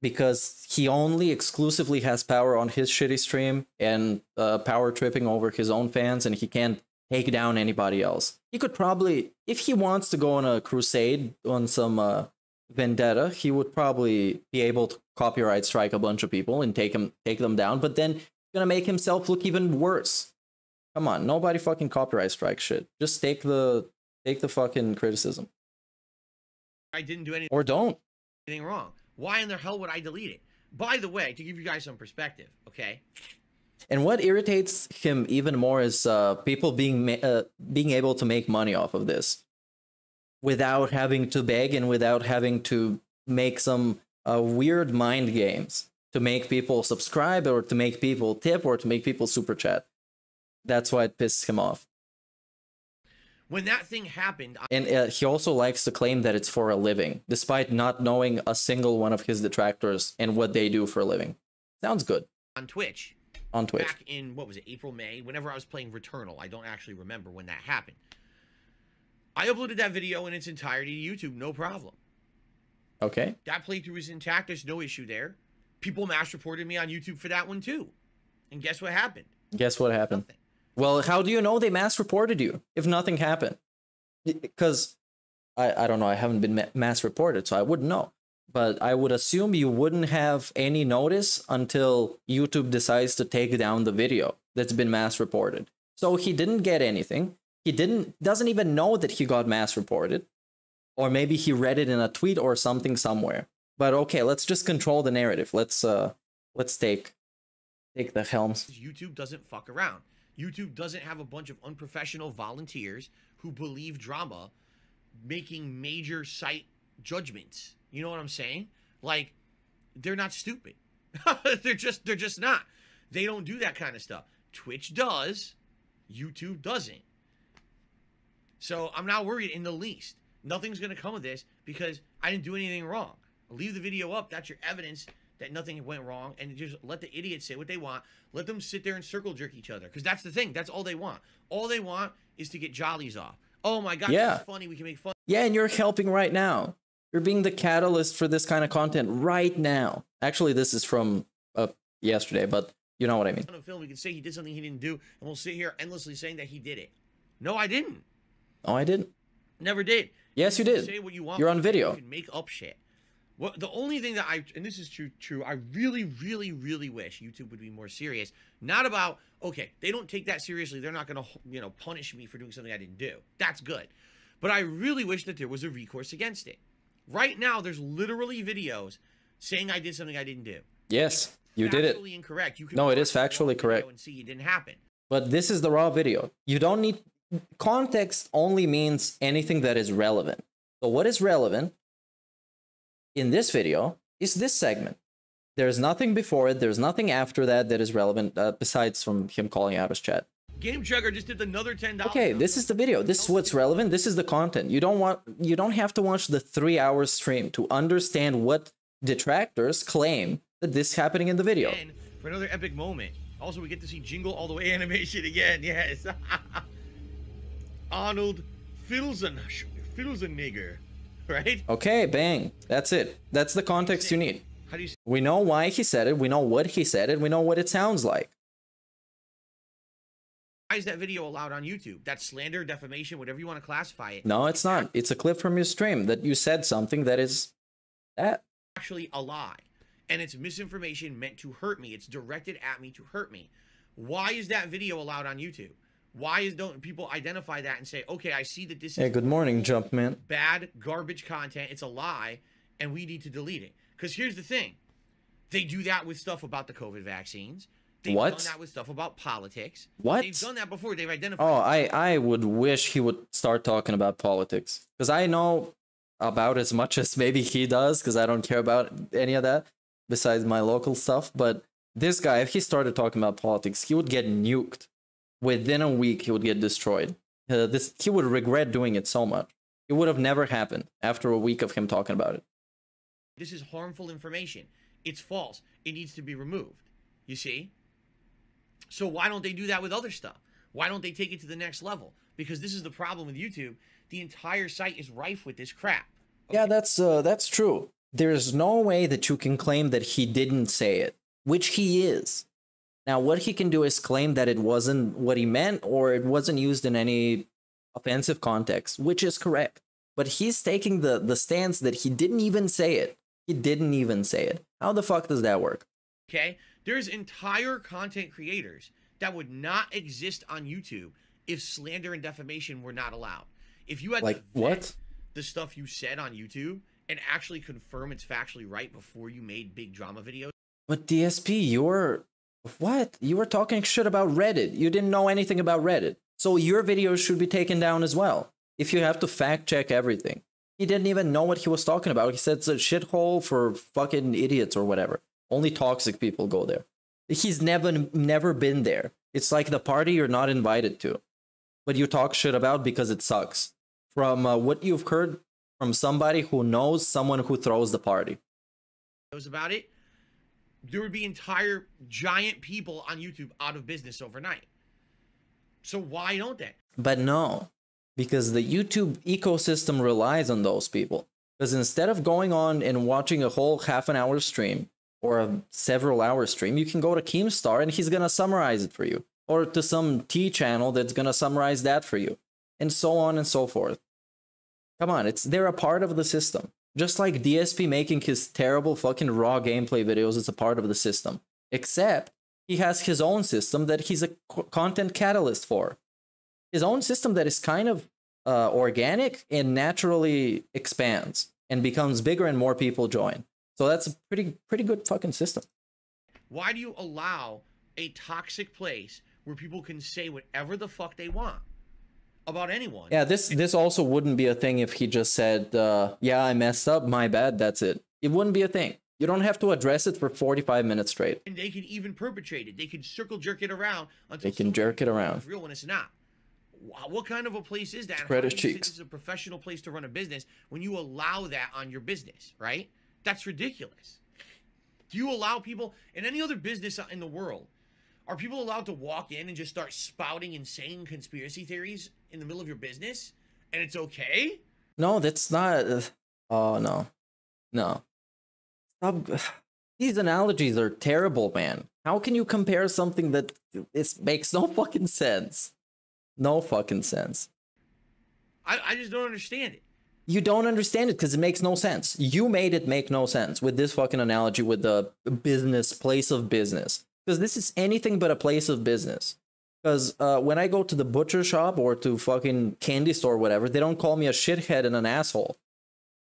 Because he only exclusively has power on his shitty stream and uh, power tripping over his own fans, and he can't take down anybody else. He could probably, if he wants to go on a crusade on some uh, vendetta, he would probably be able to copyright strike a bunch of people and take him take them down. But then gonna make himself look even worse. Come on, nobody fucking copyright strike shit. Just take the take the fucking criticism. I didn't do anything Or don't. anything wrong. Why in the hell would I delete it? By the way, to give you guys some perspective, okay? And what irritates him even more is uh, people being ma- uh, being able to make money off of this without having to beg and without having to make some uh, weird mind games to make people subscribe or to make people tip or to make people super chat. That's why it pisses him off. When that thing happened, I- And uh, he also likes to claim that it's for a living, despite not knowing a single one of his detractors and what they do for a living. Sounds good on Twitch, on Twitch. back in what was it, April, May, whenever I was playing Returnal. I don't actually remember when that happened. I uploaded that video in its entirety to YouTube, no problem. Okay. That playthrough is intact. There's no issue there. People mass reported me on YouTube for that one too. And guess what happened? Guess what happened? Well, how do you know they mass reported you if nothing happened? Because I, I don't know. I haven't been ma- mass reported, so I wouldn't know. But I would assume you wouldn't have any notice until YouTube decides to take down the video that's been mass reported. So he didn't get anything. He didn't doesn't even know that he got mass reported. Or maybe he read it in a tweet or something somewhere. But okay, let's just control the narrative. Let's uh let's take take the helms. YouTube doesn't fuck around. YouTube doesn't have a bunch of unprofessional volunteers who believe drama making major site judgments. You know what I'm saying? Like they're not stupid. [LAUGHS] they're just they're just not. They don't do that kind of stuff. Twitch does, YouTube doesn't. So I'm not worried in the least. Nothing's gonna come of this because I didn't do anything wrong. Leave the video up. That's your evidence that nothing went wrong, and just let the idiots say what they want. Let them sit there and circle jerk each other because that's the thing. That's all they want. All they want is to get jollies off. Oh my god, Yeah. funny. We can make fun. Yeah, and you're helping right now. You're being the catalyst for this kind of content right now. Actually, this is from uh, yesterday, but you know what I mean. on film. We can say he did something he didn't do, and we'll sit here endlessly saying that he did it. No, I didn't. Oh, I didn't. Never did. Yes, you can did. Say what you want. You're on you video. can make up shit. What the only thing that I and this is true true. I really really really wish YouTube would be more serious. Not about okay, they don't take that seriously. They're not going to you know punish me for doing something I didn't do. That's good. But I really wish that there was a recourse against it. Right now, there's literally videos saying I did something I didn't do. Yes, you did it. Incorrect. You can No, it is factually correct. And see it didn't happen. But this is the raw video. You don't need context only means anything that is relevant. So what is relevant in this video is this segment. There's nothing before it, there's nothing after that that is relevant uh, besides from him calling out his chat. Game Checker just did another ten dollars. Okay, this is the video. This is what's relevant. This is the content. You don't want you don't have to watch the 3-hour stream to understand what detractors claim that this is happening in the video. again for another epic moment. Also, we get to see Jingle All the Way [LAUGHS] animation again. Yes. [LAUGHS] Arnold Filzen, Filzenegger, right? Okay, bang. That's it. That's the context you need. How do you We know why he said it. We know what he said it. We know what it sounds like. Why is that video allowed on YouTube? That's slander, defamation, whatever you want to classify it. No, it's not. It's a clip from your stream that you said something that is that. actually a lie. And it's misinformation meant to hurt me. It's directed at me to hurt me. Why is that video allowed on YouTube? Why is don't people identify that and say, okay, I see that this Hey, is good morning, Jumpman. bad garbage content. It's a lie, and we need to delete it. Because here's the thing: they do that with stuff about the COVID vaccines. They've What? done that with stuff about politics. What? They've done that before. They've identified. Oh, I I would wish he would start talking about politics because I know about as much as maybe he does because I don't care about any of that besides my local stuff. But this guy, if he started talking about politics, he would get nuked within a week. He would get destroyed. Uh, this he would regret doing it so much. It would have never happened after a week of him talking about it. This is harmful information. It's false. It needs to be removed. You see? So why don't they do that with other stuff? Why don't they take it to the next level? Because this is the problem with YouTube. The entire site is rife with this crap. Yeah, that's uh, that's true. There's no way that you can claim that he didn't say it, which he is. Now, what he can do is claim that it wasn't what he meant or it wasn't used in any offensive context, which is correct. But he's taking the the stance that he didn't even say it. He didn't even say it. How the fuck does that work? Okay? There's entire content creators that would not exist on YouTube if slander and defamation were not allowed. If you had Like what? the stuff you said on YouTube and actually confirm it's factually right before you made big drama videos, But DSP, you were what? You were talking shit about Reddit. You didn't know anything about Reddit. So your videos should be taken down as well. If you have to fact check everything. He didn't even know what he was talking about. He said it's a shithole for fucking idiots or whatever. Only toxic people go there. He's never never been there. It's like the party you're not invited to. But you talk shit about because it sucks. From uh, what you've heard from somebody who knows someone who throws the party. about it, there would be entire giant people on YouTube out of business overnight. So why don't they? But no, because the YouTube ecosystem relies on those people. Because instead of going on and watching a whole half an hour stream or a several hour stream, you can go to Keemstar and he's going to summarize it for you. Or to some T channel that's going to summarize that for you. And so on and so forth. Come on, it's they're a part of the system. Just like DSP making his terrible fucking raw gameplay videos is a part of the system. Except he has his own system that he's a content catalyst for his own system that is kind of uh, organic and naturally expands and becomes bigger and more people join. So that's a pretty pretty good fucking system. Why do you allow a toxic place where people can say whatever the fuck they want about anyone. Yeah, this this also wouldn't be a thing if he just said, uh, "Yeah, I messed up. My bad. That's it." It wouldn't be a thing. You don't have to address it for 45 minutes straight. And they can even perpetrate it. They can circle jerk it around until They can jerk it around. it's real when it's not. What kind of a place is that? Spread his do you say cheeks. This is a professional place to run a business when you allow that on your business, right? That's ridiculous. Do you allow people in any other business in the world? Are people allowed to walk in and just start spouting insane conspiracy theories in the middle of your business, and it's okay? No, that's not. Uh, oh no, no. Stop. [SIGHS] These analogies are terrible, man. How can you compare something that it makes no fucking sense? No fucking sense. I, I just don't understand it. You don't understand it because it makes no sense. You made it make no sense with this fucking analogy with the business place of business. Because this is anything but a place of business. Because uh, when I go to the butcher shop or to fucking candy store, or whatever, they don't call me a shithead and an asshole,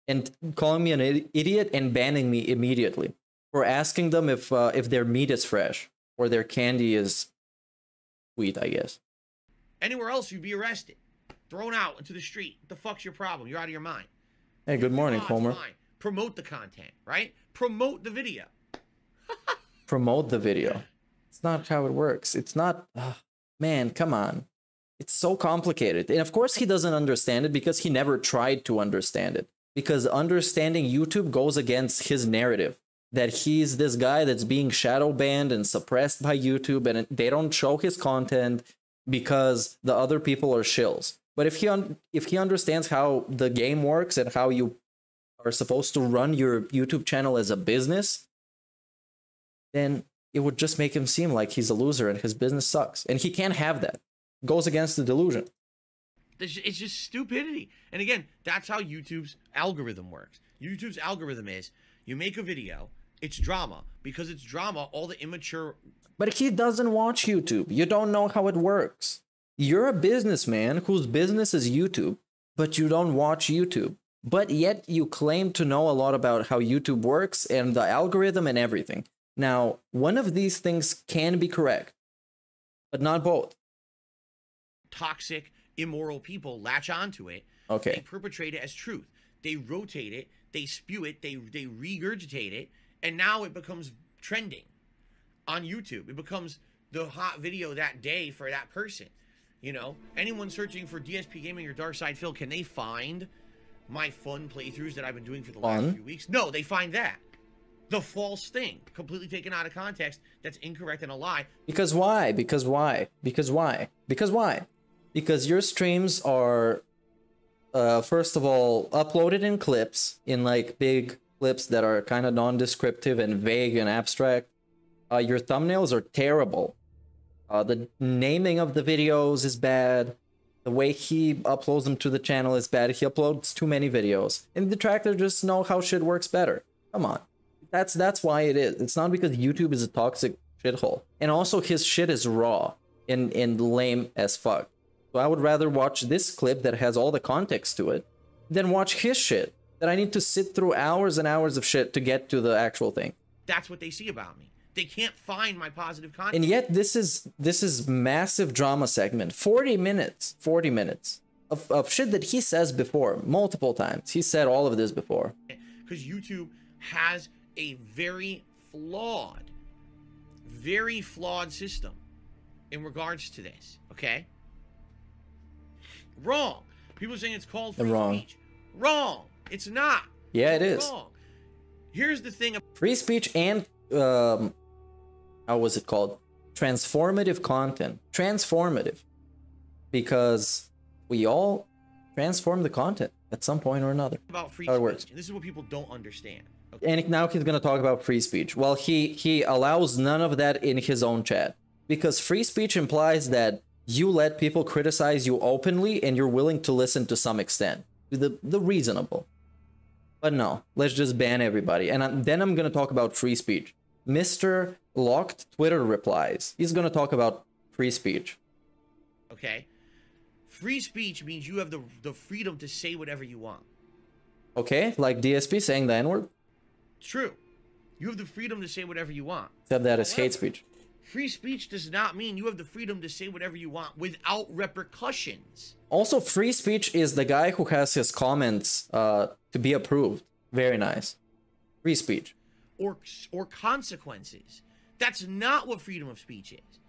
and calling me an idiot and banning me immediately for asking them if uh, if their meat is fresh or their candy is sweet. I guess. Anywhere else, you'd be arrested, thrown out into the street. What the fuck's your problem? You're out of your mind. Hey, good morning, Oh, Homer. fine. Promote the content, right? Promote the video. [LAUGHS] promote the video. It's not how it works. It's not, ugh, man, come on. It's so complicated. And of course, he doesn't understand it because he never tried to understand it. Because understanding YouTube goes against his narrative that he's this guy that's being shadow banned and suppressed by YouTube and they don't show his content because the other people are shills. But if he un- if he understands how the game works and how you are supposed to run your YouTube channel as a business, then it would just make him seem like he's a loser and his business sucks. And he can't have that. It Goes against the delusion. It's it's just stupidity. And again, that's how YouTube's algorithm works. YouTube's algorithm is you make a video, it's drama. Because it's drama, all the immature But he doesn't watch YouTube. You don't know how it works. You're a businessman whose business is YouTube, but you don't watch YouTube. But yet you claim to know a lot about how YouTube works and the algorithm and everything. Now, one of these things can be correct, but not both. toxic, immoral people latch onto it. Okay. They perpetrate it as truth. They rotate it, they spew it, they they regurgitate it, and now it becomes trending on YouTube. It becomes the hot video that day for that person. You know, anyone searching for DSP Gaming or Dark Side Phil, can they find my fun playthroughs that I've been doing for the last Fun? few weeks? No, they find that. The false thing, completely taken out of context, that's incorrect and a lie. Because why? Because why? Because why? Because why? Because your streams are, uh, first of all, uploaded in clips, in like big clips that are kind of non-descriptive and vague and abstract. Uh, your thumbnails are terrible. Uh, the naming of the videos is bad. The way he uploads them to the channel is bad. He uploads too many videos, and the detractors just know how shit works better. Come on. That's that's why it is. It's not because YouTube is a toxic shithole. And also his shit is raw and, and lame as fuck. So I would rather watch this clip that has all the context to it than watch his shit that I need to sit through hours and hours of shit to get to the actual thing. That's what they see about me. They can't find my positive content. And yet this is this is massive drama segment. 40 minutes. 40 minutes. Of, of shit that he says before multiple times. He said all of this before. because YouTube has a very flawed, very flawed system in regards to this. Okay, wrong. People are saying it's called free wrong. speech. Wrong. It's not. Yeah, it is. Wrong. Here's the thing. free speech and um how was it called transformative content transformative because we all transform the content at some point or another about free speech. And this is what people don't understand. and now he's going to talk about free speech well he he allows none of that in his own chat because free speech implies that you let people criticize you openly and you're willing to listen to some extent the the reasonable but no, let's just ban everybody. And I- then I'm going to talk about free speech. Mr. Locked Twitter replies. He's going to talk about free speech. Okay. Free speech means you have the the freedom to say whatever you want. Okay? Like DSP saying the N word, true. You have the freedom to say whatever you want. except that is hate speech. Free speech does not mean you have the freedom to say whatever you want without repercussions. Also, free speech is the guy who has his comments uh, to be approved. Very nice. Free speech. Or or consequences. That's not what freedom of speech is.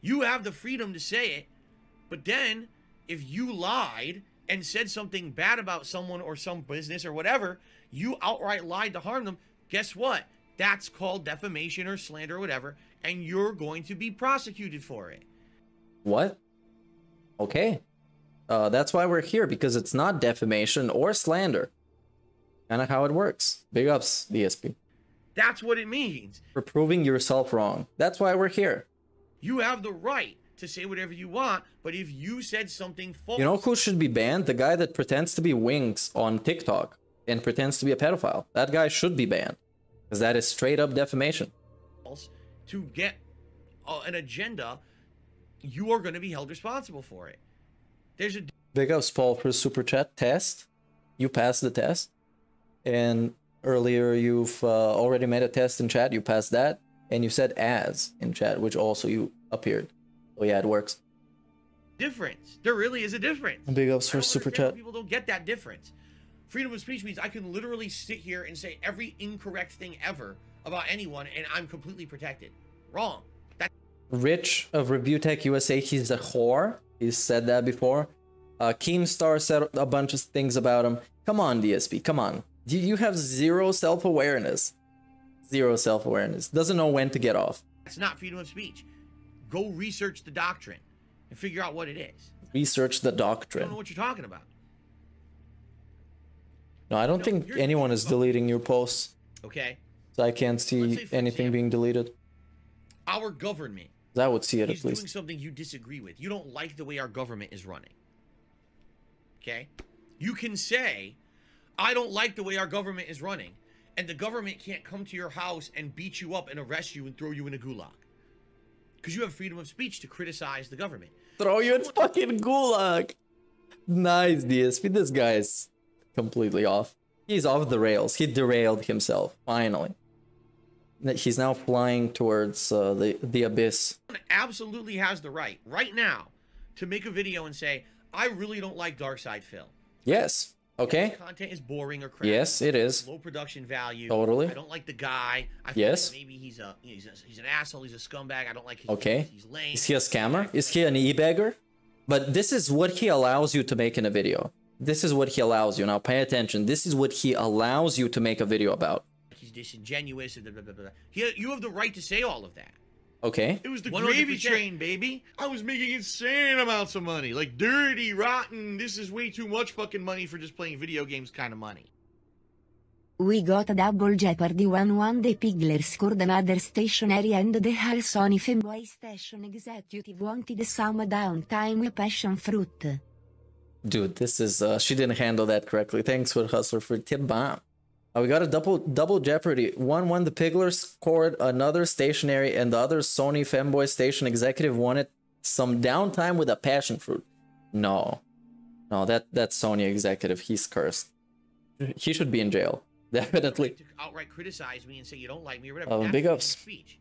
You have the freedom to say it, but then if you lied and said something bad about someone or some business or whatever, you outright lied to harm them, guess what? That's called defamation or slander or whatever, and you're going to be prosecuted for it. What? Okay. Uh, that's why we're here, because it's not defamation or slander. Kind of how it works. Big ups, DSP. That's what it means. For proving yourself wrong. That's why we're here. You have the right to say whatever you want, but if you said something false, You know who should be banned? The guy that pretends to be Winks on TikTok and pretends to be a pedophile. That guy should be banned. Because that is straight up defamation. to get uh, an agenda, you are going to be held responsible for it. There's a Big ups, Paul, for super chat test. You passed the test. And earlier you've uh, already made a test in chat. You passed that. And you said as in chat, which also you appeared. So yeah, it works. difference. There really is a difference. Big ups for super chat. People don't get that difference. Freedom of speech means I can literally sit here and say every incorrect thing ever about anyone, and I'm completely protected. Wrong. That Rich of Review Tech USA, he's a whore. He's said that before. Uh, Keemstar said a bunch of things about him. Come on, DSP, come on. You, you have zero self awareness. Zero self awareness. Doesn't know when to get off. that's not freedom of speech. Go research the doctrine and figure out what it is. Research the doctrine I don't know what you're talking about. No, I don't think anyone is deleting your posts. Okay. So I can't see anything being deleted. Our government I would see it He's at doing something you disagree with. You don't like the way our government is running. Okay? You can say, I don't like the way our government is running, and the government can't come to your house and beat you up and arrest you and throw you in a gulag. Because you have freedom of speech to criticize the government. Throw you in fucking gulag. Nice, DSP. This guy's completely off. He's off the rails. He derailed himself. Finally. He's now flying towards uh, the the abyss. Absolutely has the right, right now, to make a video and say, I really don't like Dark Side Phil. Yes. Okay. Content is boring or crap. Yes, it is. Low production value. Totally. I don't like the guy. I Yes. like maybe he's a he's, a he's an asshole. He's a scumbag. I don't like his. Okay. He's lame. Is he a scammer? Is he an e-bagger? But this is what he allows you to make in a video. This is what he allows you. Now pay attention. This is what he allows you to make a video about. He's disingenuous. Blah, blah, blah, you have the right to say all of that. Okay. It was the 100%. gravy train, baby. I was making insane amounts of money, like dirty, rotten. This is way too much fucking money for just playing video games, kind of money. We got a double jeopardy one one the Pigler scored another stationary and the whole Sony fanboy station executive wanted some downtime with passion fruit. Dude, this is uh she didn't handle that correctly. Thanks for hustler for tip bomb. Uh, we got a double double jeopardy. One won the Pigler scored another stationary and the other Sony fanboy station executive wanted some downtime with a passion fruit. No. No, that that Sony executive, he's cursed. He should be in jail. [LAUGHS] Definitely. To outright criticize me and say you don't like me or whatever. Oh, big ups. Speech.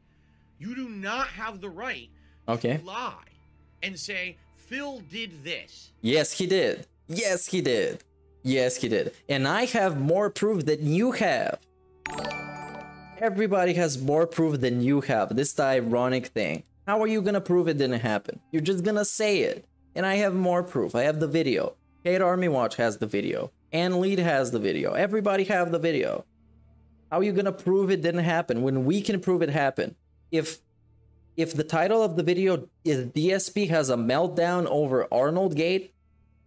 You do not have the right Okay. to lie and say Phil did this. Yes, he did. Yes, he did. Yes, he did. And I have more proof than you have. Everybody has more proof than you have. This is the ironic thing. How are you gonna prove it didn't happen? You're just gonna say it. And I have more proof. I have the video. Kate Army Watch has the video. Ann Lead has the video. Everybody have the video. How are you gonna prove it didn't happen when we can prove it happened? If if the title of the video is DSP has a meltdown over Arnold Gate,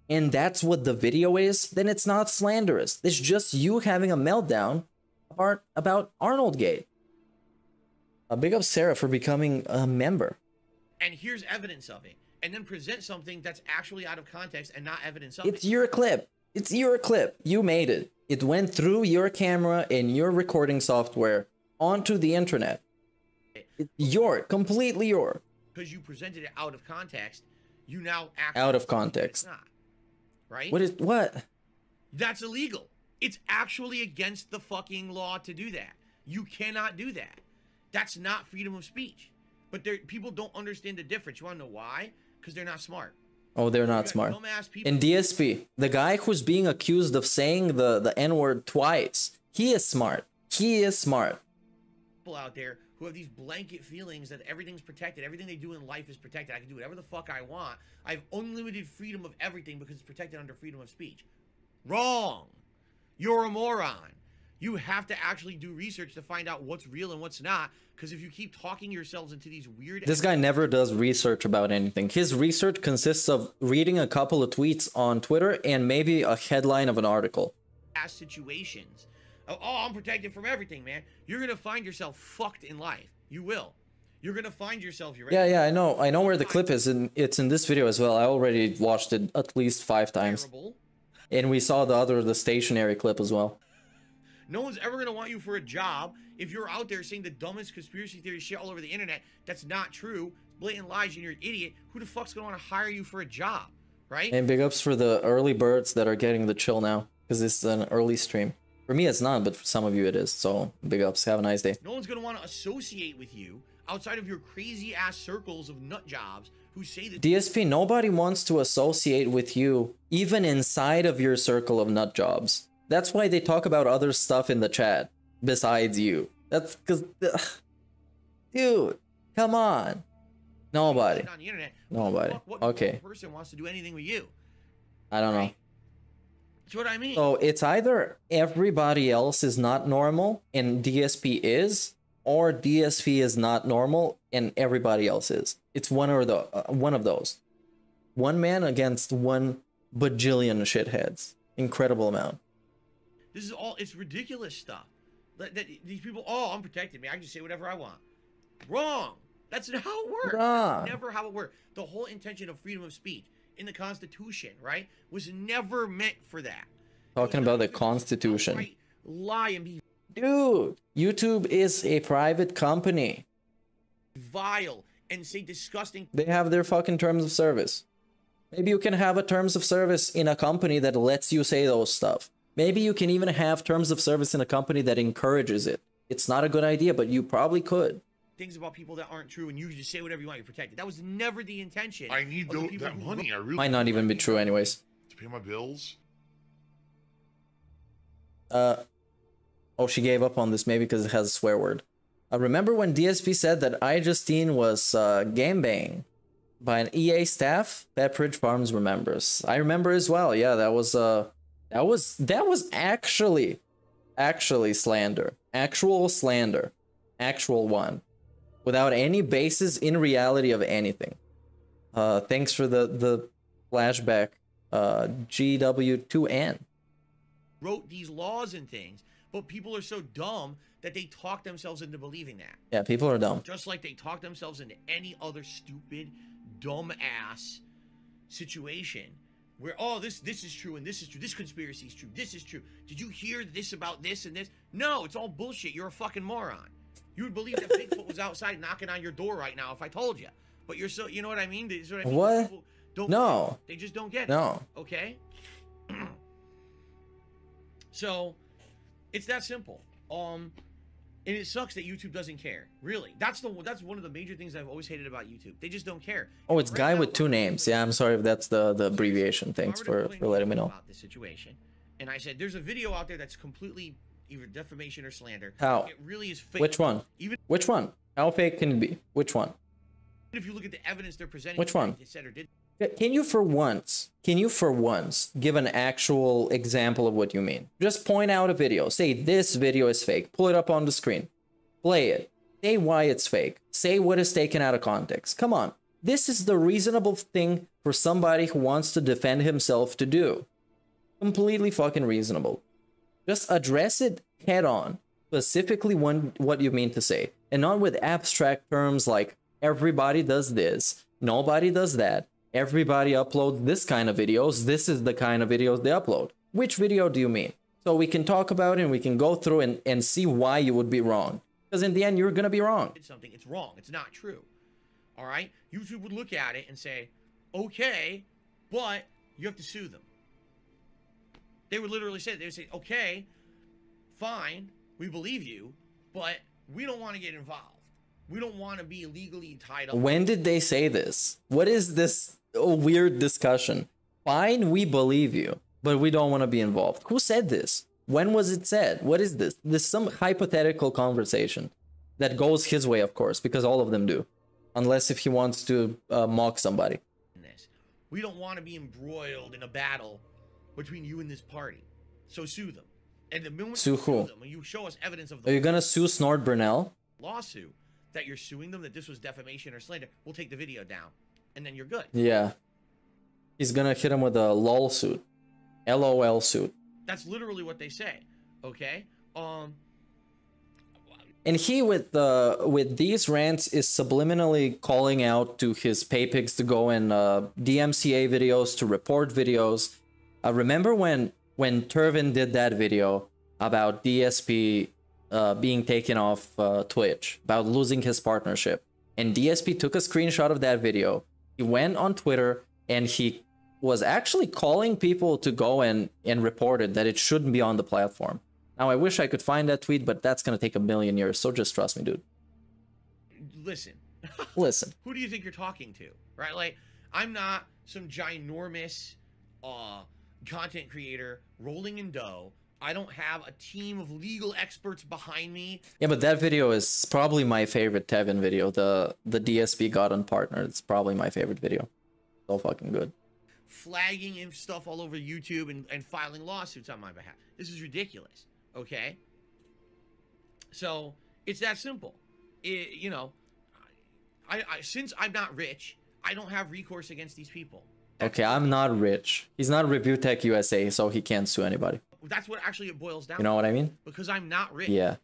and that's what the video is, then it's not slanderous. It's just you having a meltdown about, about Arnold Gate. A uh, big up Sarah for becoming a member. And here's evidence of it. And then present something that's actually out of context and not evidence of It's it. your clip. It's your clip. You made it. It went through your camera and your recording software onto the internet. It's your, completely your. Because you presented it out of context, you now act Out of context. It's not. Right? What is what? That's illegal. It's actually against the fucking law to do that. You cannot do that. That's not freedom of speech. But there, people don't understand the difference. You want to know why? Because they're not smart. Oh, they're not smart. In DSP, the guy who's being accused of saying the, the N word twice, he is smart. He is smart. People out there who have these blanket feelings that everything's protected, everything they do in life is protected. I can do whatever the fuck I want. I have unlimited freedom of everything because it's protected under freedom of speech. Wrong. You're a moron. You have to actually do research to find out what's real and what's not. Because if you keep talking yourselves into these weird This guy never does research about anything. His research consists of reading a couple of tweets on Twitter and maybe a headline of an article. ass situations. Oh, oh, I'm protected from everything, man. You're gonna find yourself fucked in life. You will. You're gonna find yourself. You're Yeah, yeah, I know. I know where the clip is, and it's in this video as well. I already watched it at least five times. And we saw the other, the stationary clip as well. No one's ever gonna want you for a job if you're out there saying the dumbest conspiracy theory shit all over the internet. That's not true. Blatant lies, and you're an idiot. Who the fuck's gonna want to hire you for a job, right? And big ups for the early birds that are getting the chill now, because this is an early stream. For me, it's not, but for some of you, it is. So big ups. Have a nice day. No one's gonna want to associate with you outside of your crazy ass circles of nut jobs who say that DSP, nobody wants to associate with you, even inside of your circle of nut jobs. That's why they talk about other stuff in the chat besides you. That's because, dude, come on, nobody, on the internet. nobody. What Okay, person wants to do anything with you? I don't know. That's what I mean. So it's either everybody else is not normal and DSP is, or DSP is not normal and everybody else is. It's one or the uh, one of those. One man against one bajillion shitheads. Incredible amount. This is all, it's ridiculous stuff. That, that these people, oh, I'm protected, man. I can just say whatever I want. Wrong. That's not how it works. Wrong. That's never how it works. The whole intention of freedom of speech in the Constitution, right, was never meant for that. Talking about the Constitution. Lie and be Dude, YouTube is a private company. vile and say disgusting They have their fucking terms of service. Maybe you can have a terms of service in a company that lets you say those stuff. Maybe you can even have terms of service in a company that encourages it. It's not a good idea, but you probably could. Things about people that aren't true and you just say whatever you want, you're protected. That was never the intention. I need the that money. I really Might not even be true, anyways. to pay my bills. Uh, oh, she gave up on this maybe because it has a swear word. Uh, remember when DSP said that iJustine was uh, game bang by an EA staff? Pepperidge Farms remembers. I remember as well. Yeah, that was uh, that was that was actually, actually slander, actual slander, actual one, without any basis in reality of anything. Uh, thanks for the the flashback. Uh, GW2N. wrote these laws and things, but people are so dumb that they talk themselves into believing that. Yeah, people are dumb. Just like they talk themselves into any other stupid, dumb ass situation where oh this this is true and this is true, this conspiracy is true, this is true. Did you hear this about this and this? No, it's all bullshit. You're a fucking moron. You would believe that Bigfoot was outside knocking on your door right now if I told you. But you're so you know what I mean? What I mean? What? Don't No. They just don't get it. No. Okay? [CLEARS THROAT] so it's that simple. Um and it sucks that YouTube doesn't care. Really. That's the that's one of the major things I've always hated about YouTube. They just don't care. Oh, it's guy with two names. Yeah, I'm sorry if that's the the abbreviation. Thanks for for letting me know. about this situation. And I said there's a video out there that's completely either defamation or slander. How? It really is fake. Which one? Even Which one? How fake can it be? Which one? if you look at the evidence they're presenting, Which one? They said or did Can you for once, can you for once give an actual example of what you mean? Just point out a video. Say this video is fake. Pull it up on the screen. Play it. Say why it's fake. Say what is taken out of context. Come on. This is the reasonable thing for somebody who wants to defend himself to do. Completely fucking reasonable. Just address it head on, specifically one, what you mean to say, and not with abstract terms like everybody does this, nobody does that, everybody uploads this kind of videos, this is the kind of videos they upload. Which video do you mean? So we can talk about it and we can go through and, and see why you would be wrong. Because in the end, you're going to be wrong. did something, it's wrong. It's not true. All right? YouTube would look at it and say, okay, but you have to sue them. They would literally say, they would say, okay, fine, we believe you, but we don't want to get involved. We don't want to be legally tied up. When did they say this? What is this weird discussion? Fine, we believe you, but we don't want to be involved. Who said this? When was it said? What is this? This is some hypothetical conversation that goes his way, of course, because all of them do, unless if he wants to uh, mock somebody. We don't want to be embroiled in a battle between you and this party. So sue them. And the moment Sue you who? them, when you show us evidence of Are you gonna sue Snort Brunel? lawsuit that you're suing them that this was defamation or slander, we'll take the video down, and then you're good. Yeah. He's gonna hit him with a lol suit. LOL suit. That's literally what they say. Okay. Um. And he with the with these rants is subliminally calling out to his pay pigs to go and uh, DMCA videos to report videos. Uh, remember when when Turvin did that video about DSP uh, being taken off uh, Twitch about losing his partnership, and DSP took a screenshot of that video. He went on Twitter and he was actually calling people to go and and report it that it shouldn't be on the platform. Now I wish I could find that tweet, but that's gonna take a million years. So just trust me, dude. Listen. [LAUGHS] Listen. Who do you think you're talking to? Right? Like, I'm not some ginormous uh content creator rolling in dough. I don't have a team of legal experts behind me. Yeah, but that video is probably my favorite Tevin video. The the DSP God on partner. It's probably my favorite video. So fucking good. flagging and stuff all over YouTube and, and filing lawsuits on my behalf. This is ridiculous. Okay? So it's that simple. It, you know, I, I since I'm not rich, I don't have recourse against these people. Okay, I'm not rich. He's not Review Tech USA, so he can't sue anybody. That's what actually it boils down. You know what I mean? Because I'm not rich. Yeah.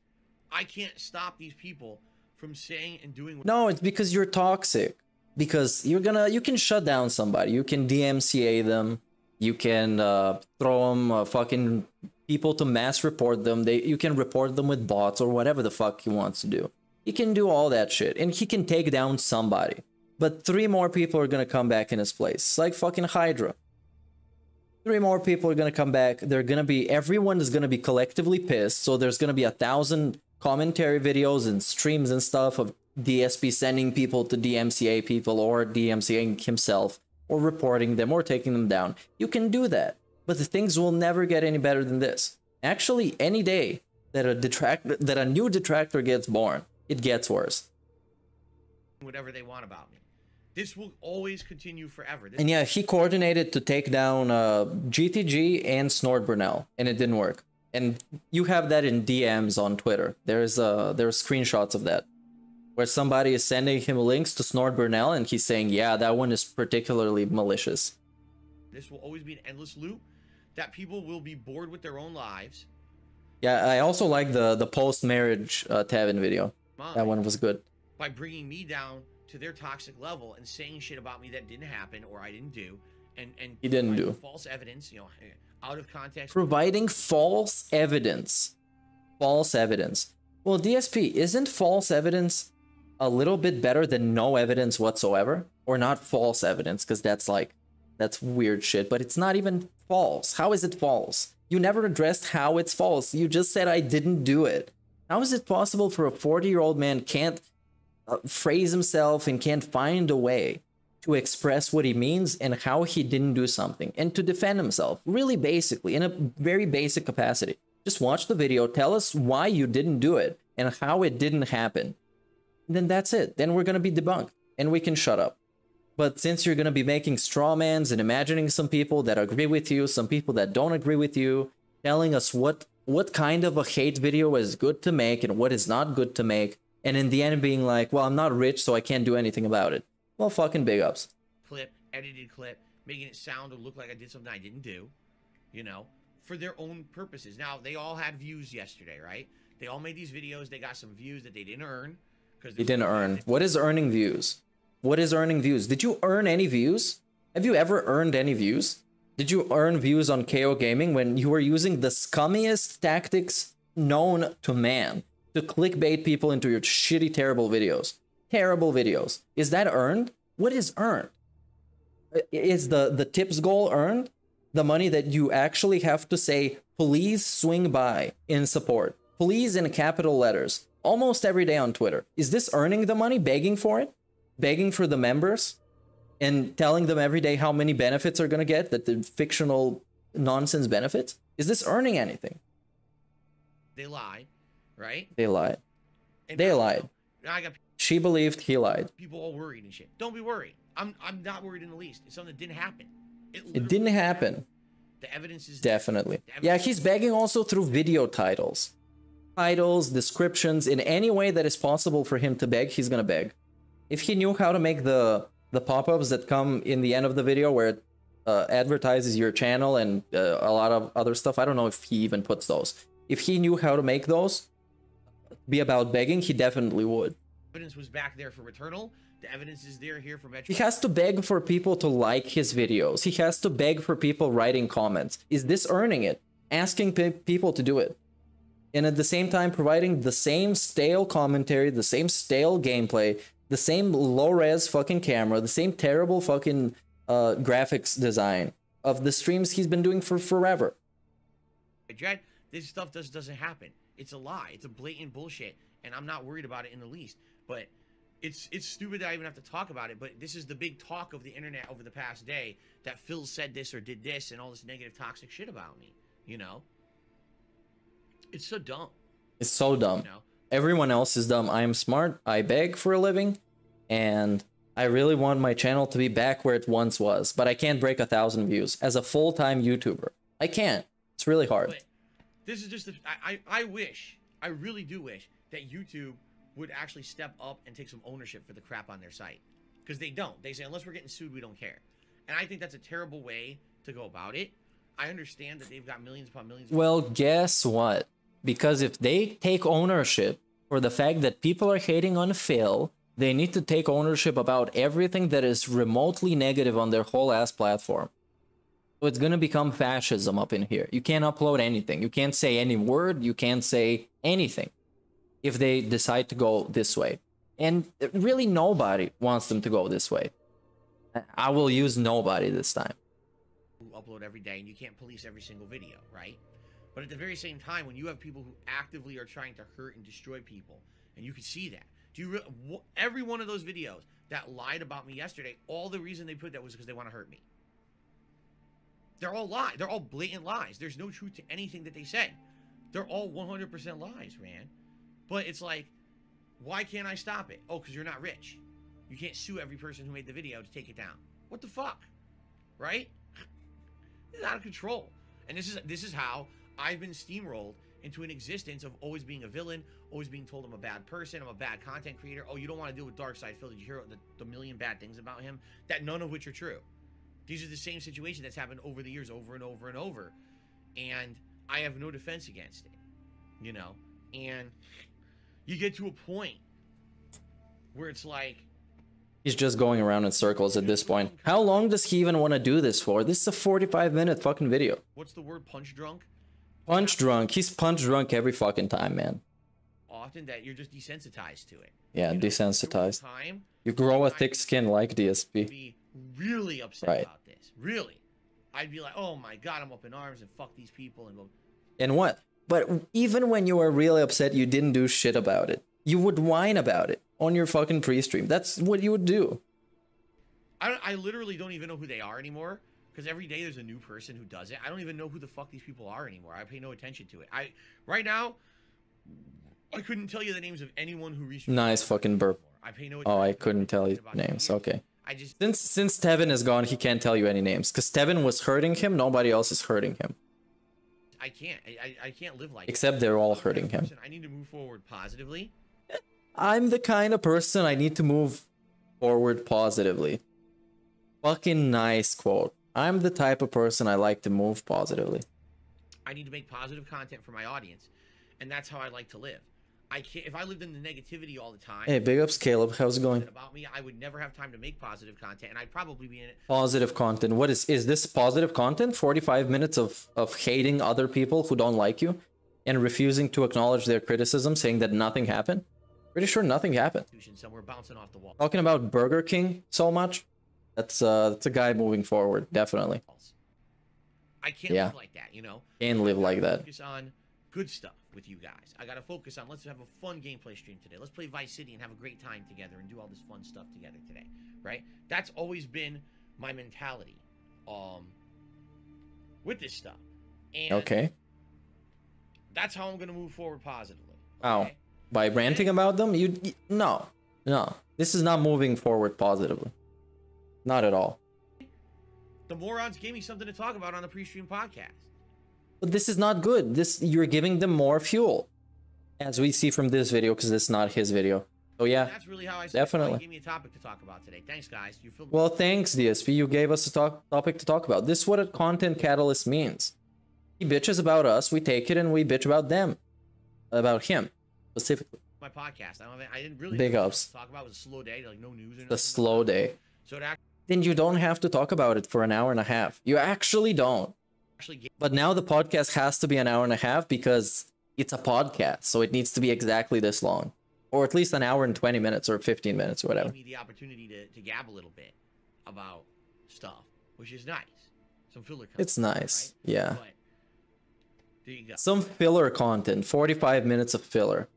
I can't stop these people from saying and doing. What No, it's because you're toxic. Because you're gonna, you can shut down somebody. You can DMCA them. You can uh, throw them uh, fucking people to mass report them. They, you can report them with bots or whatever the fuck he wants to do. He can do all that shit, and he can take down somebody. But three more people are gonna come back in his place. It's like fucking Hydra. Three more people are gonna come back. They're gonna be everyone is gonna be collectively pissed. So there's gonna be a thousand commentary videos and streams and stuff of DSP sending people to DMCA people or DMCAing himself or reporting them or taking them down. You can do that, but the things will never get any better than this. Actually, any day that a detractor that a new detractor gets born, it gets worse. whatever they want about me. This will always continue forever. This And yeah, he coordinated to take down uh, GTG and Snort Brunel, and it didn't work. And you have that in DMs on Twitter. There's uh there's screenshots of that, where somebody is sending him links to Snort Brunel, and he's saying, "Yeah, that one is particularly malicious." This will always be an endless loop that people will be bored with their own lives. Yeah, I also like the the post marriage uh, Tevin video. That one was good. by bringing me down to their toxic level and saying shit about me that didn't happen or I didn't do, and and He didn't do. false evidence, you know, out of context. Providing false evidence. False evidence. Well, DSP, isn't false evidence a little bit better than no evidence whatsoever? Or not false evidence, because that's like, that's weird shit, but it's not even false. How is it false? You never addressed how it's false. You just said I didn't do it. How is it possible for a 40 year old man can't uh, phrase himself and can't find a way to express what he means and how he didn't do something and to defend himself really basically in a very basic capacity. Just watch the video tell us why you didn't do it and how it didn't happen. Then that's it. Then we're going to be debunked and we can shut up. But since you're going to be making straw mans and imagining some people that agree with you some people that don't agree with you telling us what what kind of a hate video is good to make and what is not good to make and in the end being like well i'm not rich so i can't do anything about it well fucking big ups clip, edited clip, making it sound or look like I did something I didn't do, you know, for their own purposes. Now, they all had views yesterday, right? They all made these videos. They got some views that they didn't earn. because They didn't earn. What is earning views? What is earning views? Did you earn any views? Have you ever earned any views? Did you earn views on KO Gaming when you were using the scummiest tactics known to man to clickbait people into your shitty, terrible videos? Terrible videos. Is that earned? What is earned? Is the, the tips goal earned? The money that you actually have to say, please swing by in support. Please in capital letters. almost every day on Twitter. Is this earning the money, begging for it? Begging for the members? And telling them every day how many benefits are going to get, that the fictional nonsense benefits? Is this earning anything? They lie, right? They lied. And They lied. I got She believed he lied. people all worried and shit. Don't be worried. I'm I'm not worried in the least. It's something that didn't happen. It, It didn't happen. The evidence is Definitely. Yeah, he's begging also through video titles. Titles, descriptions, in any way that is possible for him to beg, he's gonna beg. If he knew how to make the the pop-ups that come in the end of the video where it uh, advertises your channel and uh, a lot of other stuff, I don't know if he even puts those. If he knew how to make those be about begging, he definitely would. evidence was back there for Returnal. The evidence is there here for Metro. He has to beg for people to like his videos. He has to beg for people writing comments. Is this earning it? Asking pe- people to do it. And at the same time, providing the same stale commentary, the same stale gameplay, the same low res fucking camera, the same terrible fucking uh, graphics design of the streams he's been doing for forever. This stuff just doesn't happen. It's a lie. It's a blatant bullshit, and I'm not worried about it in the least. But it's it's stupid that I even have to talk about it. But this is the big talk of the internet over the past day that Phil said this or did this and all this negative toxic shit about me. You know, it's so dumb. It's so dumb. Everyone else is dumb. I am smart. I beg for a living, and I really want my channel to be back where it once was. But I can't break a thousand views as a full time YouTuber. I can't. It's really hard. This is just I, wish I really do wish that YouTube would actually step up and take some ownership for the crap on their site because they don't. They say unless we're getting sued, we don't care, and I think that's a terrible way to go about it. I understand that they've got millions upon millions. Well, guess what? Because if they take ownership for the fact that people are hating on Phil, they need to take ownership about everything that is remotely negative on their whole ass platform. So it's gonna become fascism up in here. You can't upload anything. You can't say any word. You can't say anything if they decide to go this way. And really, nobody wants them to go this way. I will use nobody this time. upload every day, and you can't police every single video, right? But at the very same time, when you have people who actively are trying to hurt and destroy people, and you can see that, do you re- every one of those videos that lied about me yesterday? All the reason they put that was because they want to hurt me. They're all lies. They're all blatant lies. There's no truth to anything that they said. They're all 100% lies, man. But it's like, why can't I stop it? Oh, because you're not rich. You can't sue every person who made the video to take it down. What the fuck? Right? It's out of control. And this is this is how I've been steamrolled into an existence of always being a villain, always being told I'm a bad person, I'm a bad content creator. Oh, you don't want to deal with Dark Side Phil. Did you hear the, the million bad things about him? That none of which are true. These are the same situation that's happened over the years, over and over and over. And I have no defense against it. You know? And you get to a point where it's like, He's just going around in circles at this point. How long does he even want to do this for? This is a 45 minute fucking video. what's the word punch drunk? Punch drunk. He's punch drunk every fucking time, man. Often that you're just desensitized to it. Yeah, desensitized. Time You grow a thick skin like DSP. Really upset Right. about this. Really. I'd be like, oh my god, I'm up in arms and fuck these people and. And what? But even when you were really upset, you didn't do shit about it. You would whine about it on your fucking pre-stream. That's what you would do. I, I literally don't even know who they are anymore because every day there's a new person who does it. I don't even know who the fuck these people are anymore. I pay no attention to it. I right now, I couldn't tell you the names of anyone who reached. Nice fucking burp. I pay no Oh, I couldn't tell you names. Okay. I just Since since Tevin is gone, he can't tell you any names. Because Tevin was hurting him, nobody else is hurting him. I can't. I, I, I can't live like Except they're all hurting him. I need to move forward positively. I'm the kind of person I need to move forward positively. Fucking nice quote. I'm the type of person I like to move positively. I need to make positive content for my audience, and that's how I like to live. I can't. If I lived in the negativity all the time, Hey, big ups, Caleb. How's it going? about me, I would never have time to make positive content, and I'd probably be in it. Positive content. What is is this positive content? 45 minutes of of hating other people who don't like you and refusing to acknowledge their criticism, saying that nothing happened? Pretty sure nothing happened. somewhere bouncing off the wall. Talking about Burger King so much. That's uh that's a guy moving forward, definitely. I can't Yeah. live like that, you know. Can't live like that. Focus on good stuff with you guys. I got to focus on let's have a fun gameplay stream today. Let's play Vice City and have a great time together and do all this fun stuff together today, right? That's always been my mentality um with this stuff. And Okay. that's how I'm going to move forward positively. Oh, By ranting about them? You, y no, no. This is not moving forward positively. Not at all. The morons gave me something to talk about on the pre-stream podcast. But this is not good. This you're giving them more fuel, as we see from this video, because it's not his video. So yeah, That's really how I definitely. It. Give me a topic to talk about today. Thanks, guys. You feel Well, thanks, DSP. You gave us a talk- topic to talk about. This is what a content catalyst means. He bitches about us, we take it, and we bitch about them. About him, specifically. my podcast. I don't. I didn't really Big ups. Talk about was a slow day, like no news or The slow day. So it act- Then you don't have to talk about it for an hour and a half. You actually don't. Actually gave But now the podcast has to be an hour and a half because it's a podcast, so it needs to be exactly this long. Or at least an hour and 20 minutes or 15 minutes or whatever. me the opportunity to, to gab a little bit about stuff, which is nice. Some filler. Content, It's nice. Yeah. But there you go. Some filler content, 45 minutes of filler.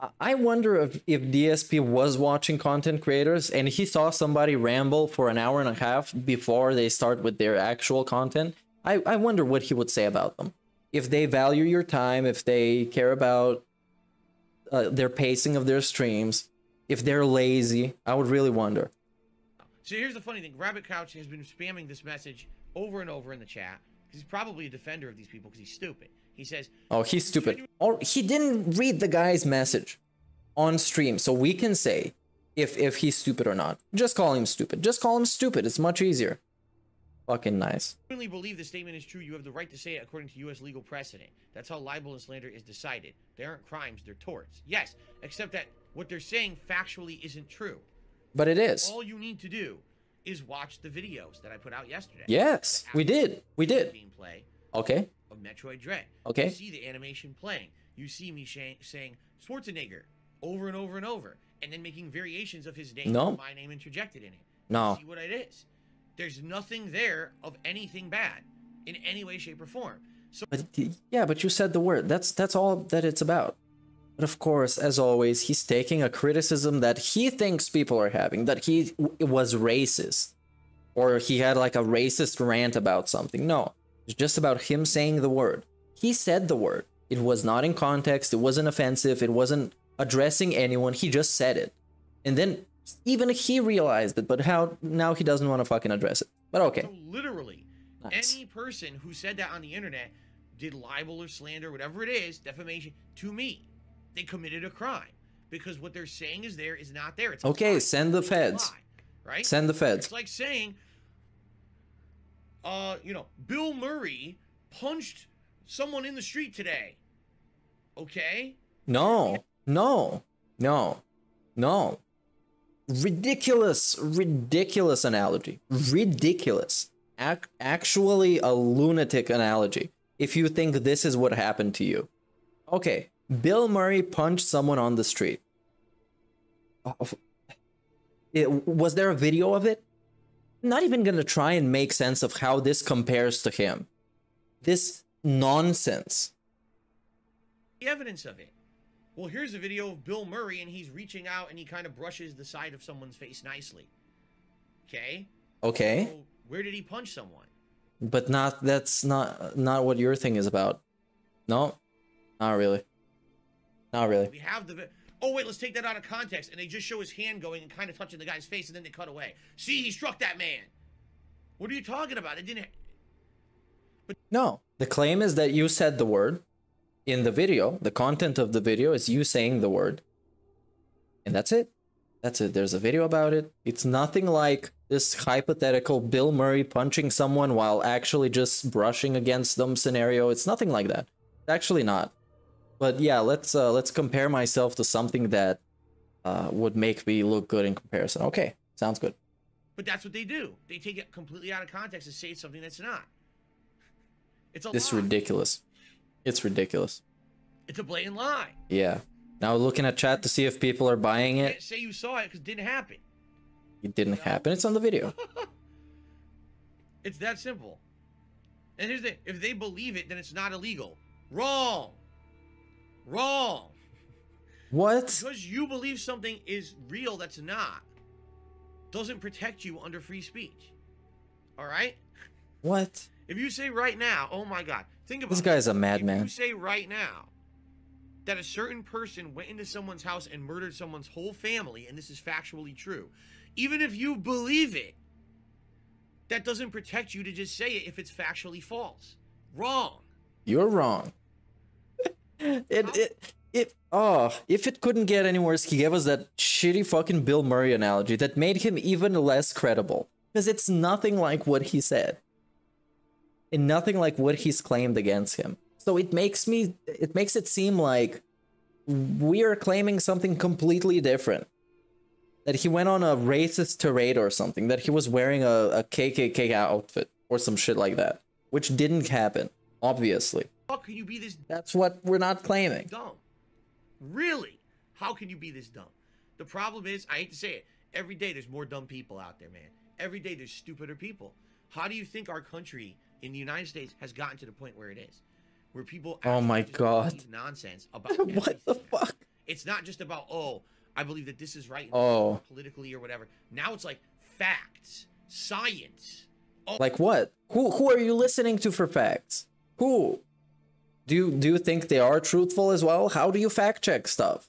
I- I wonder if, if DSP was watching content creators and he saw somebody ramble for an hour and a half before they start with their actual content. I, I wonder what he would say about them. If they value your time, if they care about uh, their pacing of their streams, if they're lazy, I would really wonder. So here's the funny thing: Rabbit Couch has been spamming this message over and over in the chat because he's probably a defender of these people because he's stupid. He says, Oh, he's stupid. Or he didn't read the guy's message on stream, so we can say if if he's stupid or not. Just call him stupid. Just call him stupid. It's much easier. Fucking nice. genuinely believe the statement is true, you have the right to say it according to U.S. legal precedent. That's how libel and slander is decided. They aren't crimes; they're torts. Yes, except that what they're saying factually isn't true. But it is. All you need to do is watch the videos that I put out yesterday. Yes, we did. We did. Gameplay Okay. of Metroid Dread. Okay. You see the animation playing. You see me saying Schwarzenegger over and over and over, and then making variations of his name, No. with my name interjected in it. No. See what it is. There's nothing there of anything bad in any way, shape, or form. So But yeah, but you said the word. That's that's all that it's about. But of course, as always, he's taking a criticism that he thinks people are having, that he was racist, or he had like a racist rant about something. No, it's just about him saying the word. He said the word. It was not in context. It wasn't offensive. It wasn't addressing anyone. He just said it, and then even if he realized it. But how now he doesn't want to fucking address it. But okay. So literally, Nice. any person who said that on the internet did libel or slander, whatever it is, defamation to me. They committed a crime because what they're saying is there is not there. It's Okay, lie. send the It's feds. lie, right? Send the feds. It's like saying, uh, you know, Bill Murray punched someone in the street today. Okay? No, no, no, no. Ridiculous, ridiculous analogy. Ridiculous. Ac- actually, a lunatic analogy. If you think this is what happened to you. Okay, Bill Murray punched someone on the street. Oh, It, was there a video of it? not even gonna try and make sense of how this compares to him. This nonsense. The evidence of it. Well, here's a video of Bill Murray and he's reaching out and he kind of brushes the side of someone's face nicely. Okay? Okay, So where did he punch someone? but not that's not not what your thing is about. No, not really. Not really. We have the. vi- Oh wait, let's take that out of context, and they just show his hand going and kind of touching the guy's face, and then they cut away. See, he struck that man. What are you talking about? It didn't. But No, the claim is that you said the word in the video. The content of the video is you saying the word, and that's it. That's it. There's a video about it. It's nothing like this hypothetical Bill Murray punching someone while actually just brushing against them scenario. It's nothing like that. It's actually not. But yeah, let's uh, let's compare myself to something that uh, would make me look good in comparison. Okay, sounds good. But that's what they do. They take it completely out of context and say something that's not. It's a This is ridiculous. It's ridiculous. It's a blatant lie. Yeah. Now looking at chat to see if people are buying You it. can't say you saw it because it didn't happen. It didn't happen. It's on the video. [LAUGHS] It's that simple. And here's the if they believe it, then it's not illegal. Wrong. Wrong. What? Because you believe something is real that's not, doesn't protect you under free speech. All right? What? If you say right now, oh my God, think about This it. guy's a madman. you say right now that a certain person went into someone's house and murdered someone's whole family, and this is factually true, even if you believe it, that doesn't protect you to just say it if it's factually false. Wrong. You're wrong. [LAUGHS] it it it oh, if it couldn't get any worse, he gave us that shitty fucking Bill Murray analogy that made him even less credible. Because it's nothing like what he said. And nothing like what he's claimed against him. So it makes me it makes it seem like we are claiming something completely different. That he went on a racist tirade or something, that he was wearing a, a KKK outfit or some shit like that. Which didn't happen, obviously. How can you be this That's what we're not claiming. dumb? Really? How can you be this dumb? The problem is, I hate to say it, every day there's more dumb people out there, man. Every day there's stupider people. How do you think our country in the United States has gotten to the point where it is? Where people Oh my god. nonsense [LAUGHS] about what the fuck? It's not just about, oh, I believe that this is right Oh. politically or whatever. Now it's like facts, science. Oh, Like what? Who who are you listening to for facts? Who? Do you do you think they are truthful as well? How do you fact check stuff?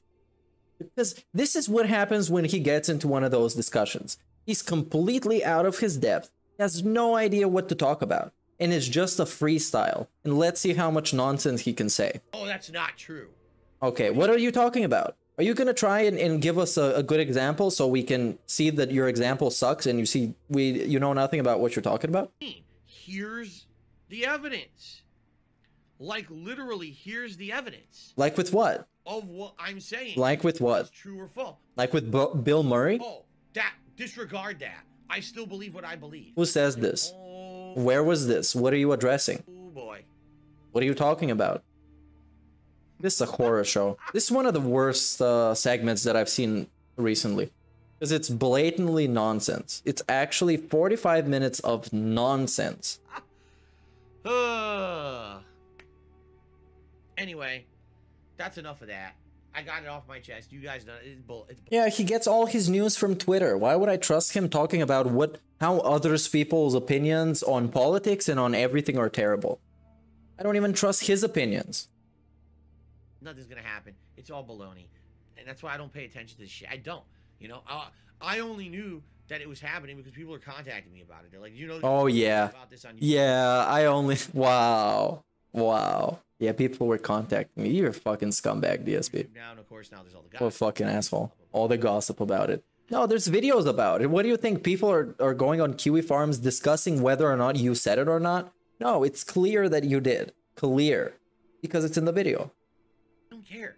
Because this is what happens when he gets into one of those discussions. He's completely out of his depth. He has no idea what to talk about. And it's just a freestyle. And let's see how much nonsense he can say. oh, that's not true. Okay, what are you talking about? Are you gonna try and, and give us a, a good example so we can see that your example sucks and you see we you know nothing about what you're talking about? Here's the evidence. Like literally, here's the evidence Like with what? of what I'm saying. Like with what? true or false? Like with Bill Murray? Oh, that disregard that. I still believe what I believe. Who says this? Where was this? What are you addressing? Oh boy. What are you talking about? This is a horror show. This is one of the worst uh, segments that I've seen recently. Because it's blatantly nonsense. It's actually 45 minutes of nonsense. [SIGHS] Anyway, that's enough of that. I got it off my chest. You guys know it's bull. It's bull. Yeah, he gets all his news from Twitter. Why would I trust him talking about what how others people's opinions on politics and on everything are terrible? I don't even trust his opinions. Nothing's gonna happen. It's all baloney, and that's why I don't pay attention to this shit. I don't. You know, I, I only knew that it was happening because people were contacting me about it. They're like, you know, Oh yeah. about this on Yeah, I only [LAUGHS] wow. Wow. Yeah, people were contacting me. You're a fucking scumbag, DSP. Now, of course, now there's all the What a fucking asshole. All the gossip about it. No, there's videos about it. What do you think? People are, are going on Kiwi Farms discussing whether or not you said it or not? No, it's clear that you did. Clear. Because it's in the video. I don't care.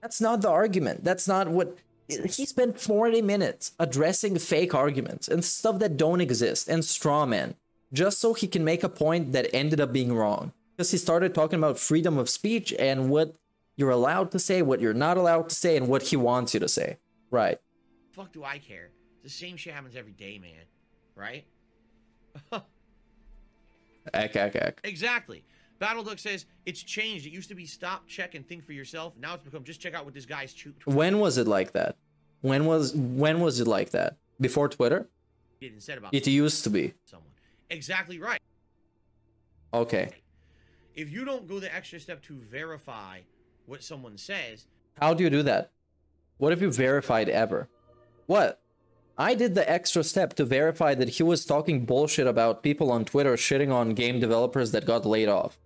That's not the argument. That's not what. He spent 40 minutes addressing fake arguments and stuff that don't exist and straw men just so he can make a point that ended up being wrong. Because he started talking about freedom of speech and what you're allowed to say, what you're not allowed to say, and what he wants you to say. Right. Fuck, do I care? The same shit happens every day, man. Right? [LAUGHS] Ek, ek, ek. Exactly. Battle Duck says it's changed. It used to be stop, check, and think for yourself. Now it's become just check out what this guy's choo- When was it like that? When was when was it like that? Before Twitter? It used to be. someone. Exactly right. Okay. If you don't go the extra step to verify what someone says, How do you do that? What have you verified ever? What? I did the extra step to verify that he was talking bullshit about people on Twitter shitting on game developers that got laid off.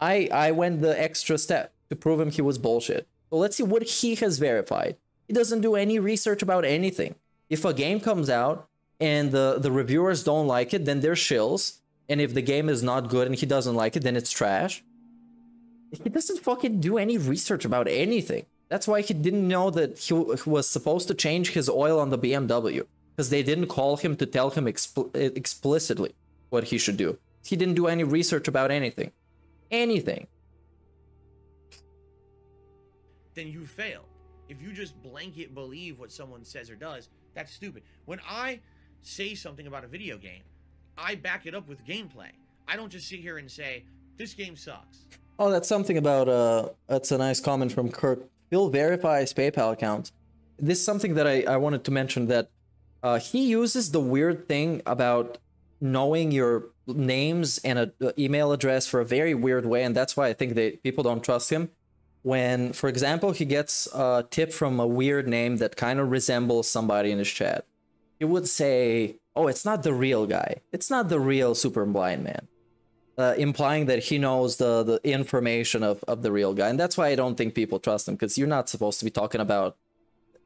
I I went the extra step to prove him he was bullshit. So let's see what he has verified. He doesn't do any research about anything. If a game comes out and the, the reviewers don't like it, then they're shills. And if the game is not good and he doesn't like it, then it's trash. He doesn't fucking do any research about anything. That's why he didn't know that he was supposed to change his oil on the BMW. Because they didn't call him to tell him expl- explicitly what he should do. He didn't do any research about anything. Anything. then you fail. If you just blanket believe what someone says or does, that's stupid. When I say something about a video game, I back it up with gameplay. I don't just sit here and say, this game sucks. Oh, that's something about uh that's a nice comment from Kirk. Phil verifies PayPal account. This is something that I, I wanted to mention that uh he uses the weird thing about knowing your names and a, a email address for a very weird way, and that's why I think that people don't trust him. When, for example, he gets a tip from a weird name that kind of resembles somebody in his chat, he would say, "Oh, it's not the real guy. It's not the real super blind man." uh, implying that he knows the the information of, of the real guy and that's why i don't think people trust him because you're not supposed to be talking about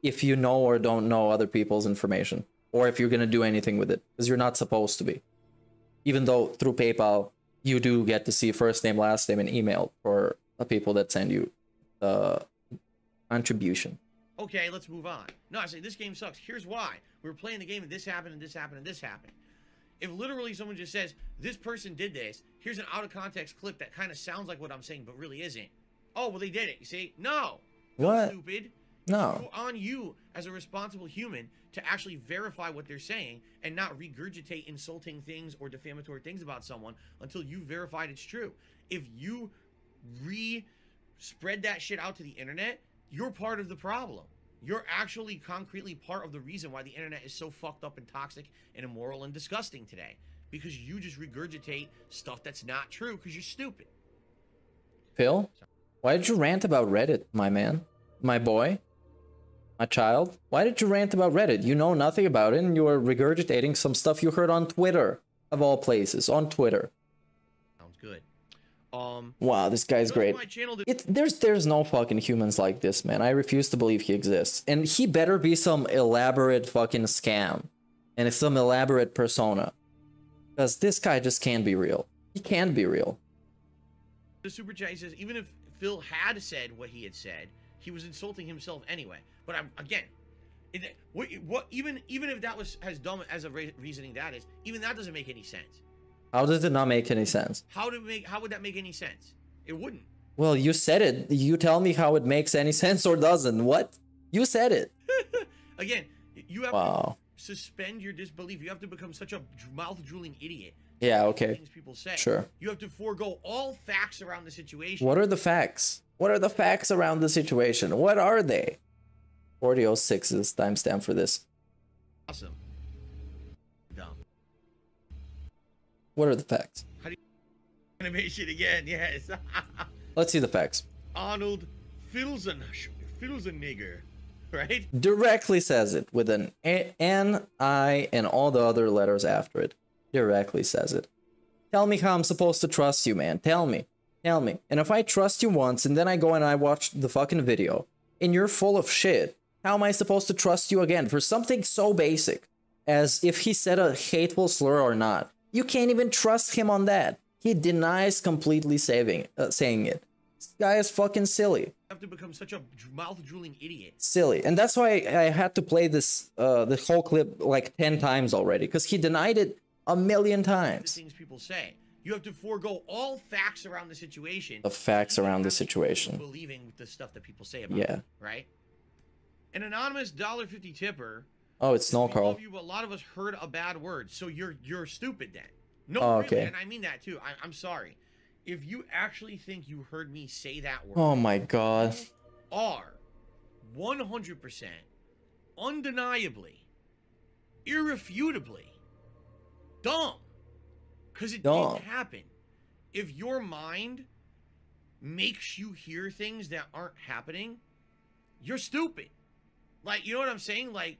if you know or don't know other people's information or if you're going to do anything with it because you're not supposed to be even though through paypal you do get to see first name last name and email for the people that send you the contribution Okay, let's move on. No, I say this game sucks. Here's why. We were playing the game and this happened and this happened and this happened. If literally someone just says, this person did this, here's an out of context clip that kind of sounds like what I'm saying, but really isn't. Oh, well, they did it. You see? No. What? Stupid. No. It's on you as a responsible human to actually verify what they're saying and not regurgitate insulting things or defamatory things about someone until you verified it's true. If you re spread that shit out to the internet, you're part of the problem. You're actually concretely part of the reason why the internet is so fucked up and toxic and immoral and disgusting today. Because you just regurgitate stuff that's not true because you're stupid. phil why did you rant about reddit my man my boy my child why did you rant about reddit you know nothing about it and you are regurgitating some stuff you heard on twitter of all places on twitter Sounds good. Um, Wow, this guy's great. It, there's there's no fucking humans like this, man. I refuse to believe he exists. And he better be some elaborate fucking scam. And it's some elaborate persona. Because this guy just can't be real. He can't be real. the super chat says even if Phil had said what he had said, he was insulting himself anyway. But I'm again, it, what, what even even if that was as dumb as a re- reasoning that is, even that doesn't make any sense. How does it not make any sense? How do make how would that make any sense? It wouldn't. Well, you said it. You tell me how it makes any [LAUGHS] sense or doesn't. What? You said it. [LAUGHS] Again, you have Wow. to suspend your disbelief. You have to become such a mouth drooling idiot. Yeah, okay. Things people say. Sure. You have to forego all facts around the situation. What are the facts? What are the facts around the situation? What are they? 4006 is timestamp for this. Awesome. What are the facts? How do you animation again? Yes. [LAUGHS] Let's see the facts. Arnold Filzen Filzenegger, right? Directly says it with an A- N, I, and all the other letters after it. Directly says it. Tell me how I'm supposed to trust you, man. Tell me. Tell me. And if I trust you once and then I go and I watch the fucking video and you're full of shit, how am I supposed to trust you again for something so basic as if he said a hateful slur or not? You can't even trust him on that. He denies completely saving, uh, saying it. This guy is fucking silly have to become such a mouth drooling idiot. silly and that's why i had to play this uh the whole clip like 10 times already because he denied it a million times. The things people say. You have to forego all facts around the situation. the facts around the situation Believing the stuff that people say about Yeah. right? An anonymous dollar fifty tipper. Oh it's no We carl love you, but a lot of us heard a bad word, so you're you're stupid then. No, Oh, really, okay. and I mean that too. I, I'm sorry. If you actually think you heard me say that word, oh my god are 100% undeniably irrefutably dumb because it Dumb. didn't happen if your mind makes you hear things that aren't happening you're stupid like you know what i'm saying like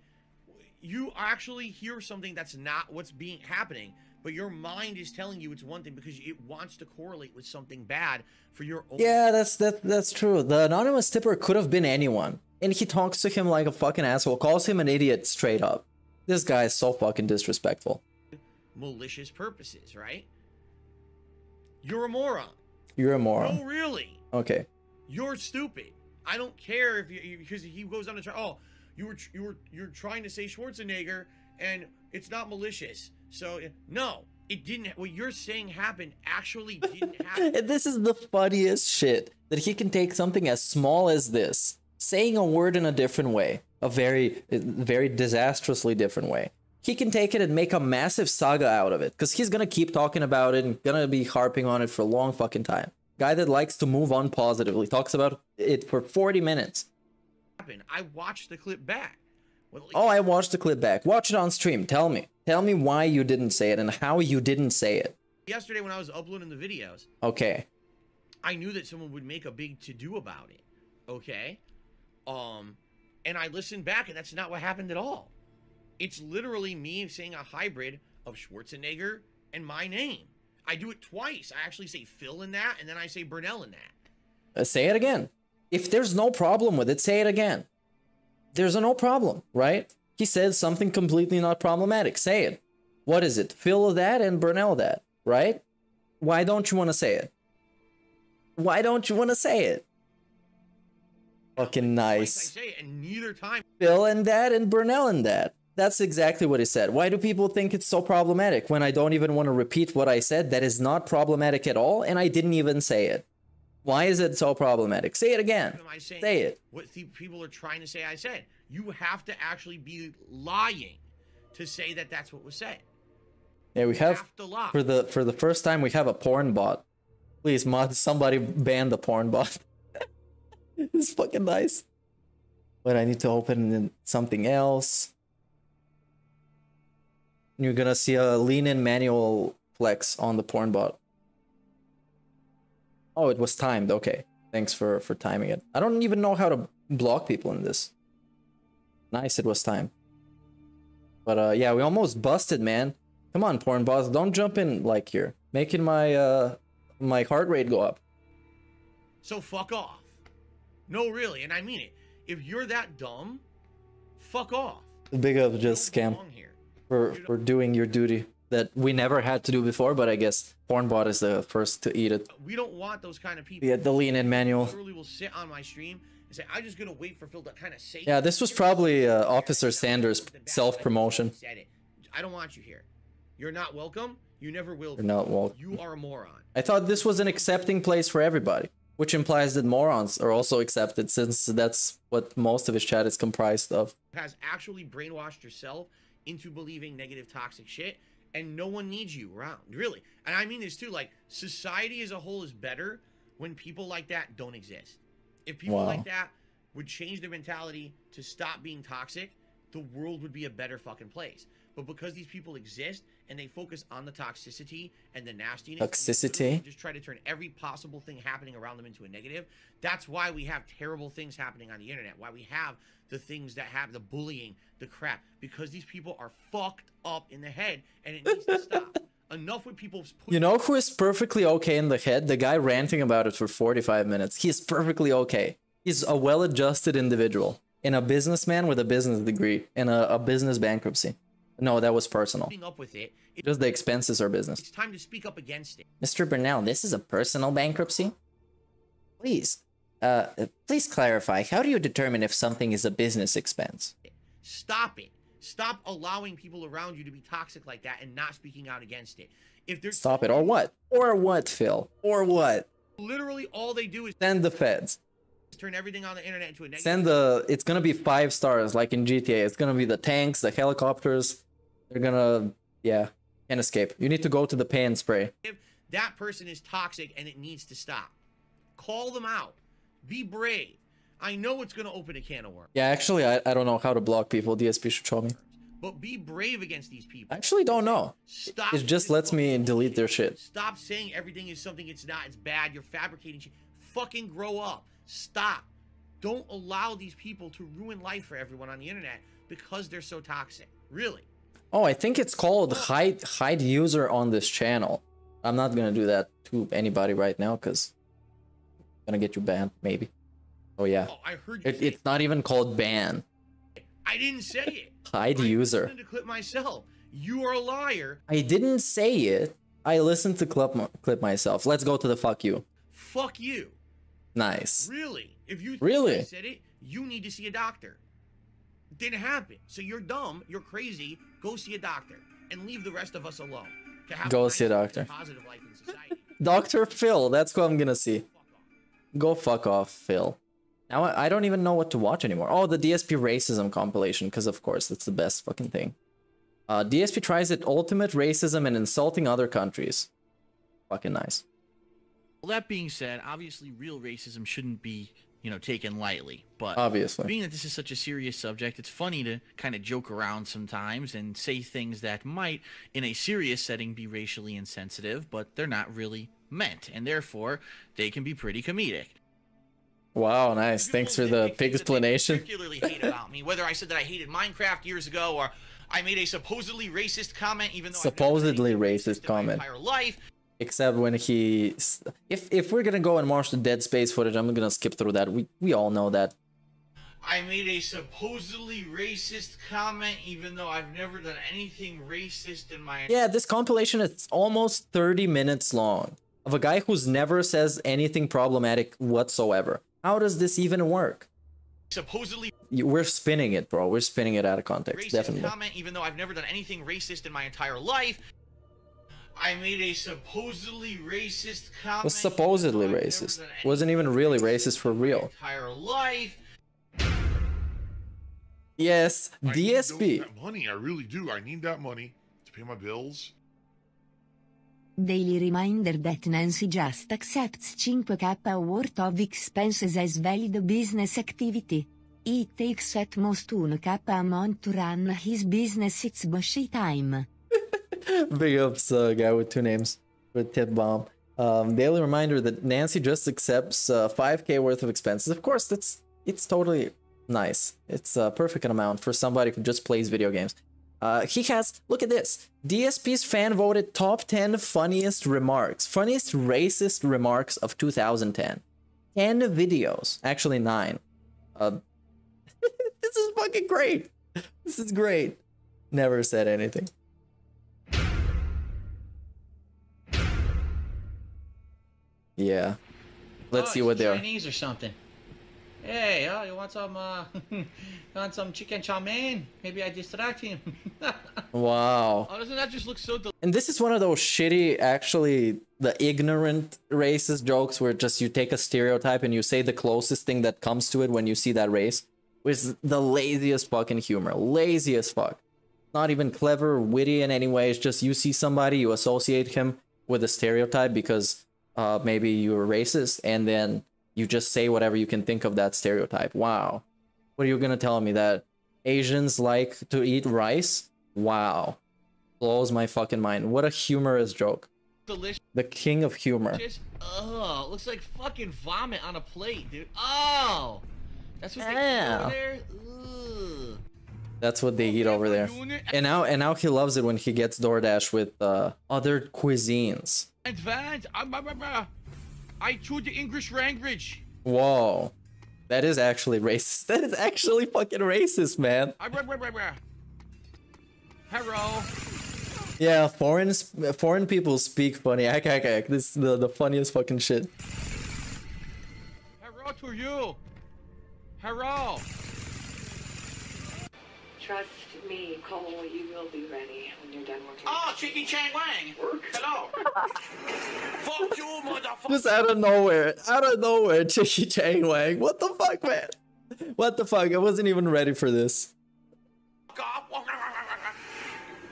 you actually hear something that's not what's being happening but your mind is telling you it's one thing because it wants to correlate with something bad for your own yeah that's that that's true the anonymous tipper could have been anyone and he talks to him like a fucking asshole calls him an idiot straight up this guy is so fucking disrespectful malicious purposes, right? You're a moron. you're a moron No, really. okay You're stupid. I don't care if you because he goes on to try. Oh, you were you were you're trying to say Schwarzenegger, and it's not malicious. So no, it didn't. What you're saying happened actually didn't [LAUGHS] happen. And this is the funniest shit that he can take something as small as this, saying a word in a different way, a very, very disastrously different way. He can take it and make a massive saga out of it because he's gonna keep talking about it and gonna be harping on it for a long fucking time. Guy that likes to move on positively. Talks about it for 40 minutes. Happened. I watched the clip back. Well, Oh, I watched the clip back. Watch it on stream. Tell me. Tell me why you didn't say it and how you didn't say it. yesterday when I was uploading the videos, Okay. I knew that someone would make a big to do about it. Okay? Um and I listened back and that's not what happened at all. It's literally me saying a hybrid of Schwarzenegger and my name. I do it twice. I actually say Phil in that and then I say Burnell in that. Uh, say it again. If there's no problem with it, say it again. There's a no problem, right? He said something completely not problematic. Say it. What is it? Phil that and Burnell that, right? Why don't you want to say it? Why don't you want to say it? Fucking nice. say it and neither time Phil and that and Burnell and that. That's exactly what he said. Why do people think it's so problematic when I don't even want to repeat what I said? That is not problematic at all, and I didn't even say it. Why is it so problematic? Say it again. am I saying Say it. what the people are trying to say I said. You have to actually be lying to say that that's what was said. Yeah, we have have to lie. for the for the first time we have a porn bot. Please, mod somebody ban the porn bot. [LAUGHS] it's fucking nice. But I need to open something else. You're gonna see a lean in manual flex on the porn bot. Oh, it was timed. Okay. Thanks for for timing it. I don't even know how to block people in this. Nice, it was timed. But uh yeah, we almost busted, man. Come on, porn boss, don't jump in like here. Making my uh my heart rate go up. So fuck off. No, really, and I mean it. If you're that dumb, fuck off. Big up just scam for for doing your duty that we never had to do before, but I guess Pornbot is the first to eat it. We don't want those kind of people. Yeah, the lean in manual. Literally will sit on my stream and say, "I'm just gonna wait for Phil to kind of say." Yeah, this was probably uh, Officer Sanders' self promotion. Said it. I don't want you here. You're not welcome. You never will. You're be. not welcome. You are a moron. I thought this was an accepting place for everybody, which implies that morons are also accepted, since that's what most of his chat is comprised of. Has actually brainwashed yourself into believing negative, toxic shit, and no one needs you around. Really, and I mean this too. Like society as a whole is better when people like that don't exist. If people Wow. like that would change their mentality to stop being toxic, the world would be a better fucking place. But because these people exist and they focus on the toxicity and the nastiness, Toxicity? just try to turn every possible thing happening around them into a negative. That's why we have terrible things happening on the internet. Why we have the things that have the bullying, the crap, because these people are fucked up in the head, and it needs to [LAUGHS] stop. Enough with people. You know who is perfectly okay in the head? The guy ranting about it for 45 minutes. He's perfectly okay. He's a well adjusted individual and a businessman with a business degree and a, a business bankruptcy. No, that was personal. Up with it, it, Just the expenses are business. it's time to speak up against it. Mr. Burnell, this is a personal bankruptcy. Please, uh, please clarify. How do you determine if something is a business expense? Stop it. Stop allowing people around you to be toxic like that and not speaking out against it. If they're Stop it. Or what? Or what, Phil? Or what? literally all they do is Send the feds. turn everything on the internet into a negative. Send the. It's gonna be five stars like in GTA. It's gonna be the tanks, the helicopters. They're gonna. Yeah. Can't escape. You need to go to the pay and spray. If that person is toxic and it needs to stop. Call them out. Be brave. I know it's going to open a can of worms, Yeah, actually, I, I don't know how to block people. DSP should show me. but be brave against these people. I actually don't know. Stop. It just lets me delete their shit. Stop saying everything is something it's not. It's bad. You're fabricating shit. Fucking grow up. Stop. Don't allow these people to ruin life for everyone on the internet because they're so toxic. Really. Oh, I think it's called hide hide user on this channel. I'm not gonna do that to anybody right now because gonna get you banned maybe. Oh yeah. Oh, I heard you It, it's not even called ban. I didn't say it. [LAUGHS] Hide user. listened to clip myself. You are a liar. I didn't say it. I listened to clip clip myself. Let's go to the fuck you. Fuck you. Nice. Really? If you Really? I said it, you need to see a doctor. It didn't happen. So you're dumb, you're crazy, go see a doctor and leave the rest of us alone. Go see a doctor. Positive life in society. [LAUGHS] Dr. Phil, that's who I'm gonna see. Go fuck off, Phil. Now I I don't even know what to watch anymore. Oh, the DSP racism compilation, because of course that's the best fucking thing. Uh, DSP tries it ultimate racism and insulting other countries. Fucking nice. Well, that being said, obviously, real racism shouldn't be, you know, taken lightly. But Obviously. being that this is such a serious subject, it's funny to kind of joke around sometimes and say things that might, in a serious setting, be racially insensitive, but they're not really meant, and therefore they can be pretty comedic. Wow, nice. Thanks for the pig explanation. Particularly hate about me, whether I said that I hated Minecraft years ago or I made a supposedly racist comment, even though I've Supposedly racist comment. entire life. Except when he, if if we're gonna go and watch the Dead Space footage, I'm gonna skip through that. We we all know that. I made a supposedly racist comment, even though I've never done anything racist in my Yeah, this compilation is almost 30 minutes long of a guy who's never says anything problematic whatsoever. How does this even work? supposedly We're spinning it, bro. We're spinning it out of context, racist definitely. comment, even though I've never done anything racist in my entire life. I made a supposedly racist comment. Was supposedly racist. Wasn't even really racist for real. entire life. Yes, I need DSP. that money, I really do. I need that money to pay my bills. Daily reminder that Nancy just accepts 5k worth of expenses as valid business activity. It takes at most 1k a month to run his business it's bushy time. [LAUGHS] Big ups, uh, guy with two names with tip bomb. Um, daily reminder that Nancy just accepts uh, 5k worth of expenses. Of course, that's it's totally nice. It's a perfect amount for somebody who just plays video games. Uh, he has look at this. DSP's fan voted top 10 funniest remarks, funniest racist remarks of 2010. 10 videos, actually nine. Uh, [LAUGHS] this is fucking great. This is great. Never said anything. Yeah. Let's Oh, see what they are. Chinese or something. Hey, oh, you want some, uh, you [LAUGHS] want some chicken chow mein? Maybe I distract him. [LAUGHS] Wow. Oh, doesn't that just look so? Del- And this is one of those shitty, actually, the ignorant racist jokes where just you take a stereotype and you say the closest thing that comes to it when you see that race, which the laziest fucking humor. Lazy as fuck. Not even clever or witty in any way. It's just you see somebody, you associate him with a stereotype because uh, maybe you're racist, and then you just say whatever you can think of that stereotype. Wow. What are you gonna tell me that Asians like to eat rice? Wow. Blows my fucking mind. What a humorous joke. delicious. The king of humor. Oh, looks like fucking vomit on a plate, dude. Oh, that's what they eat over there. Ugh. That's what they eat over there. And now and now he loves it when he gets DoorDash with uh, other cuisines. Advance. I choose the English language. Whoa. That is actually racist. [LAUGHS] That is actually fucking racist, man. Ah, bah, bah, bah, bah. Hello. Yeah, foreign foreign people speak funny. Ack, ack, ack. This is the, the funniest fucking shit. Hello to you. Hello. Trust me, Cole, you will be ready when you're done working. Ah, oh, Chicky Chang Wang. Work? Hello. [LAUGHS] Fuck you, motherfucker. Just out of nowhere. Out of nowhere, Chicky Chang Wang. What the fuck, man? What the fuck? I wasn't even ready for this.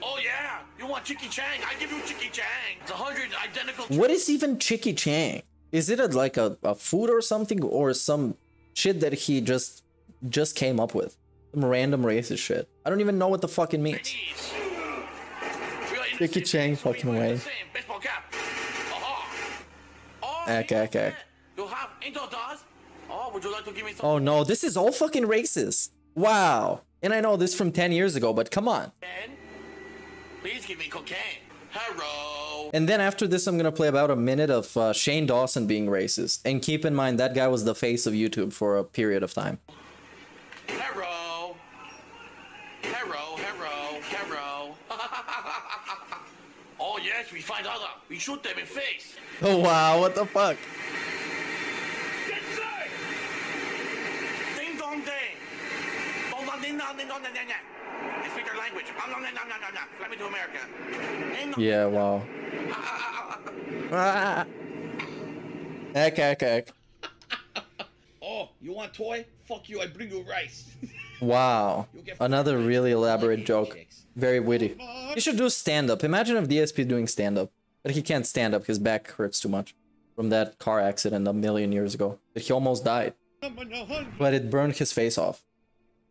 Oh yeah, you want Chicky Chang? I give you Chicky Chang. It's a hundred identical. What is even Chicky Chang? Is it a, like a, a food or something or some shit that he just just came up with? Some random racist shit. I don't even know what the fuck it means. Chicky Chang fucking way. You have Intel does? Oh, would you like to give me some? Oh no, this is all fucking racist. Wow. And I know this from 10 years ago, but come on. Please give me cocaine. Hello. And then after this, I'm gonna play about a minute of uh, Shane Dawson being racist. And keep in mind, that guy was the face of YouTube for a period of time. Hello, hello, hello. Oh we find other. We shoot them in face. Oh wow, what the fuck? Ding dong ding. Dong dong ding dong ding dong ding ding ding. I speak their language. Nom, nom, nom, nom, nom, nom. Fly me to America. Ding dong. Yeah, wow. Ah, ah, ah, ah. Heck, heck, heck. Oh, you want toy? Fuck you, I bring you rice. [LAUGHS] Wow. Another really elaborate joke. Very witty. You should do stand up. Imagine if DSP doing stand up. But he can't stand up, his back hurts too much. from that car accident a million years ago. But he almost died. But it burned his face off.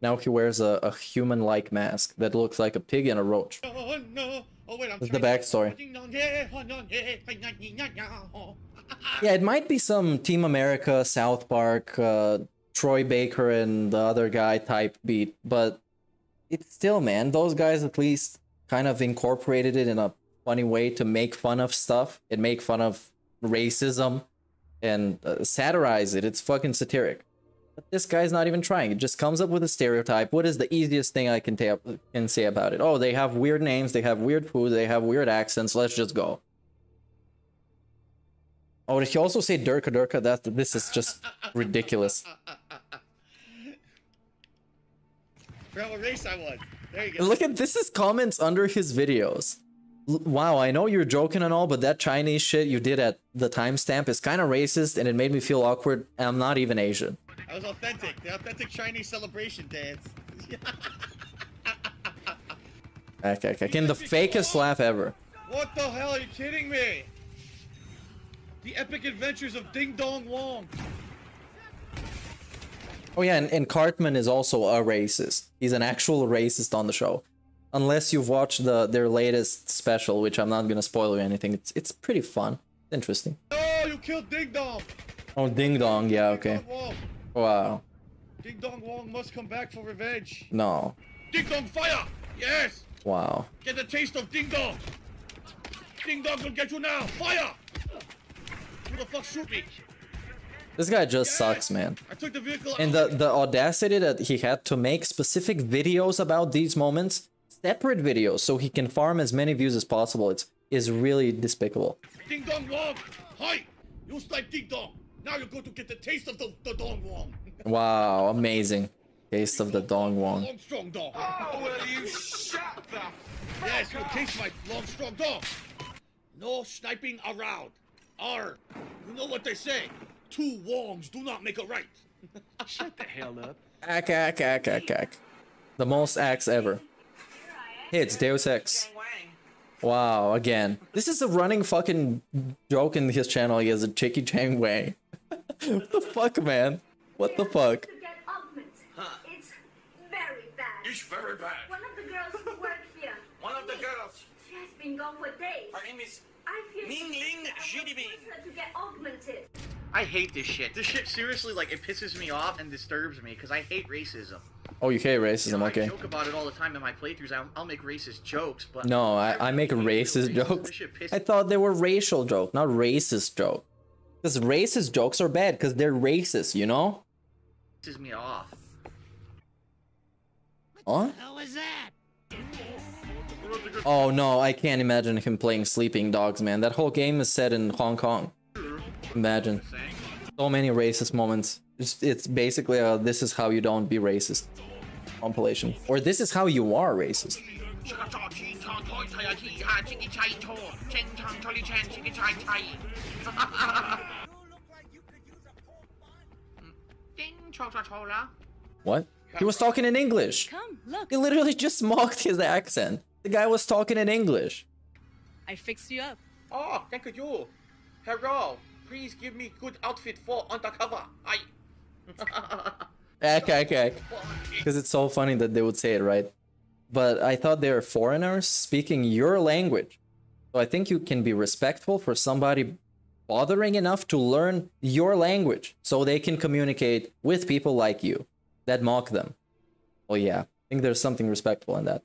Now he wears a, a human-like mask that looks like a pig and a roach. Oh, no. Oh, wait, the backstory. Yeah, it might be some Team America, South Park, uh, Trey Parker and the other guy type beat, but it's still, man, those guys at least kind of incorporated it in a funny way to make fun of stuff and make fun of racism and uh, satirize it. It's fucking satiric. But this guy's not even trying. It just comes up with a stereotype. What is the easiest thing I can, ta- can say about it? Oh, they have weird names, they have weird food, they have weird accents. Let's just go. Oh, did he also say Durka Durka? That this is just ridiculous. Forgot what race I was. There you go. Look at this is comments under his videos. L- wow, I know you're joking and all, but that Chinese shit you did at the timestamp is kind of racist, and it made me feel awkward. And I'm not even Asian. I was authentic. The authentic Chinese celebration dance. [LAUGHS] Okay, okay, okay. the fakest laugh ever. what the hell? Are you kidding me? The epic adventures of Ding Dong Wong. Oh yeah, and, and Cartman is also a racist. He's an actual racist on the show. Unless you've watched the their latest special, which I'm not gonna spoil you anything. It's it's pretty fun, interesting. Oh, you killed Ding Dong. Oh, Ding Dong, yeah, okay. Wong. Wow, Ding Dong Wong must come back for revenge. no, Ding Dong fire! Yes! wow. Get the taste of Ding Dong! Ding Dong will get you now! Fire! Who the fuck shoot me? This guy just sucks, man. I took the vehicle And the, the audacity that he had to make specific videos about these moments, separate videos, so he can farm as many views as possible, it's is really despicable. Ding Dong Wong! Hi! You snipe Ding Dong! Now you're going to get the taste of the, the Dong Wong! Wow, amazing. Taste of the Dong Wong. Long strong dog. Oh, will you shut the Yes, you taste my long strong dog. No sniping around. R. You know what they say. Two Wongs do not make a right. [LAUGHS] Shut the hell up. Ack, ack, ack, ack, ack. The most acts ever. Hey, it's Deus Ex. Wow, again. This is a running fucking joke in his channel. He has a Chicky Chang Wei. what the fuck, man? What the fuck? It's very bad. It's very bad. One of the girls who work here. One of the girls. She has been gone for days. Her name is I Ming Ling I Jidibing. to get augmented. I hate this shit. This shit seriously, like, it pisses me off and disturbs me because I hate racism. Oh, you hate racism, I okay. joke about it all the time in my playthroughs. I'll, I'll make racist jokes, but No, I, I make racist jokes. This shit pisses I thought they were racial jokes, not racist jokes. Because racist jokes are bad because they're racist, you know? pisses me off. Huh? hell was that? Oh no, I can't imagine him playing Sleeping Dogs, man. That whole game is set in Hong Kong. Imagine. So many racist moments. It's, it's basically a this is how you don't be racist compilation. Or this is how you are racist. [LAUGHS] What? He was talking in English. Come, look. He literally just [LAUGHS] mocked his accent. The guy was talking in English. I fixed you up. Oh, thank you. Hello. Please give me good outfit for undercover. I. [LAUGHS] Eh, okay, okay. Because it's so funny that they would say it, right? But I thought they were foreigners speaking your language. So I think you can be respectful for somebody bothering enough to learn your language so they can communicate with people like you that mock them. Well, yeah, I think there's something respectful in that.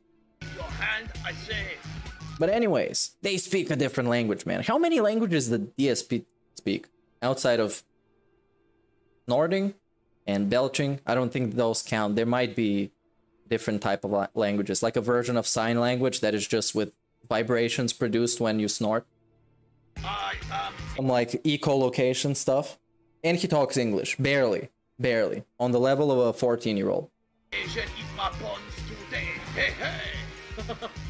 But anyways, they speak a different language, man. How many languages does DSP speak outside of Nording and belching? I don't think those count. There might be different type of languages, like a version of sign language that is just with vibrations produced when you snort. Some like echolocation stuff. And he talks English, barely, barely, on the level of a 14 year old. Asian eat my buns today. Hey, hey. [LAUGHS]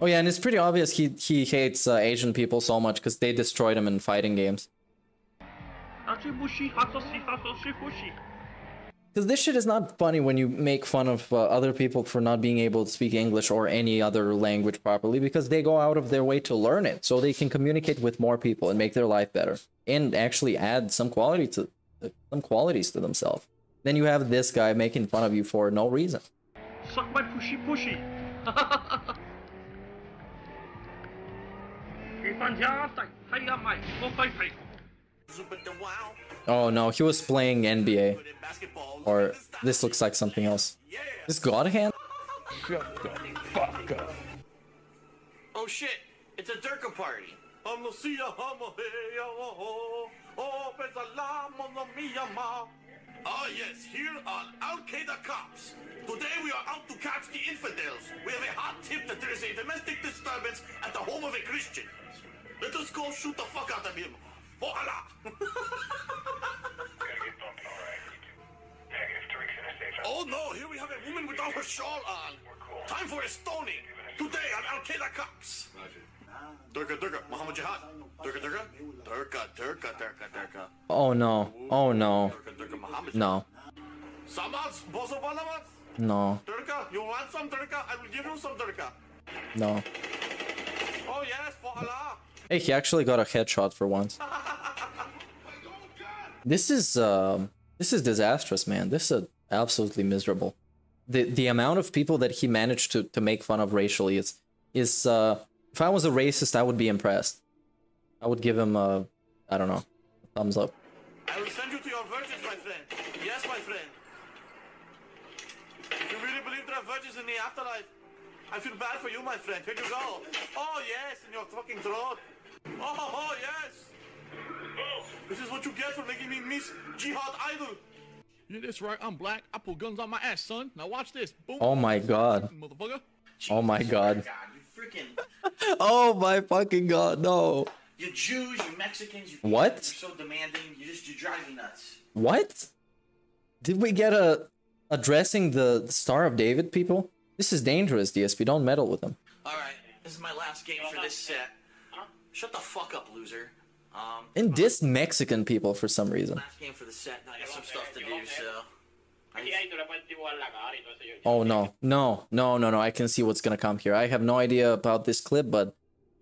Oh yeah, and it's pretty obvious he he hates uh, Asian people so much because they destroyed him in fighting games. Because this shit is not funny when you make fun of uh, other people for not being able to speak English or any other language properly because they go out of their way to learn it so they can communicate with more people and make their life better and actually add some quality to some qualities to themselves. Then you have this guy making fun of you for no reason. Suck my pushy pushy. Oh no, he was playing NBA. Or this looks like something else. This God hand? Oh shit, it's a Durka party. Oh Ah, yes, here on Al Qaeda Cops. Today we are out to catch the infidels. We have a hot tip that there is a domestic disturbance at the home of a Christian. Let us go shoot the fuck out of him. Voila! [LAUGHS] oh no, here we have a woman without her shawl on. Time for a stoning. Today on Al Qaeda Cops. Durga, Durga, Muhammad Jihad. Oh no. Oh no. No. Samaz, Bozo Balamat. No. Durga, you want some Durga? I will give you some Durga. No. Oh yes, for Allah. Hey, he actually got a headshot for once. [LAUGHS] This is um this is disastrous, man. This is absolutely miserable. The the amount of people that he managed to to make fun of racially is is uh if I was a racist, I would be impressed. I would give him a I don't know, a thumbs up. I will send you to your virgins, my friend. Yes, my friend. If you really believe there are virgins in the afterlife, I feel bad for you, my friend. Here you go. Oh, yes, in your fucking throat. Oh, oh, yes. This is what you get for making me miss Jihad Idol. Yeah, that's right. I'm black. I pull guns on my ass, son. Now watch this. Boom. Oh my god. Motherfucker. Oh my god. You freaking. [LAUGHS] Oh my fucking god, no. You Jews, you Mexicans, you What? You're so demanding. You just you drive me nuts. What? Did we get a addressing the Star of David people? This is dangerous, DSP. Don't meddle with them. All right, this is my last game for this set. Shut the fuck up, loser. Um, And diss Mexican people for some reason. last game for the set. I got some stuff to do, so. Oh no, no, no, no, no. I can see what's gonna come here. I have no idea about this clip, but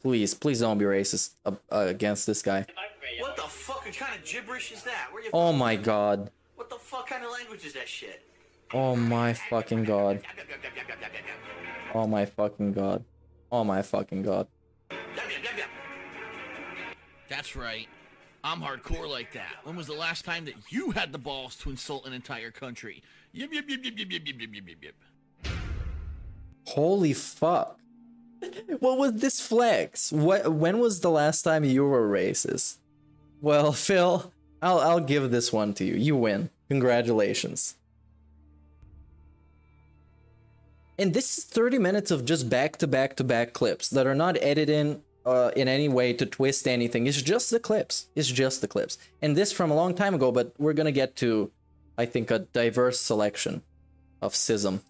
please, please don't be racist uh, uh, against this guy. What the fuck What kind of gibberish is that? Where you? Oh my god. What the fuck kind of language is that shit? Oh my fucking god. Oh my fucking god. Oh my fucking god. That's right. I'm hardcore like that. When was the last time that you had the balls to insult an entire country? Yip yip yip yip yip yip yip yip yip yip yip. Holy fuck. What was this flex? What when was the last time you were racist? Well, [LAUGHS] Phil, I'll I'll give this one to you. You win. Congratulations. And this is 30 minutes of just back to back to back clips that are not edited in uh, in any way to twist anything. It's just the clips. It's just the clips. And this from a long time ago, but we're gonna get to, I think, a diverse selection of schism.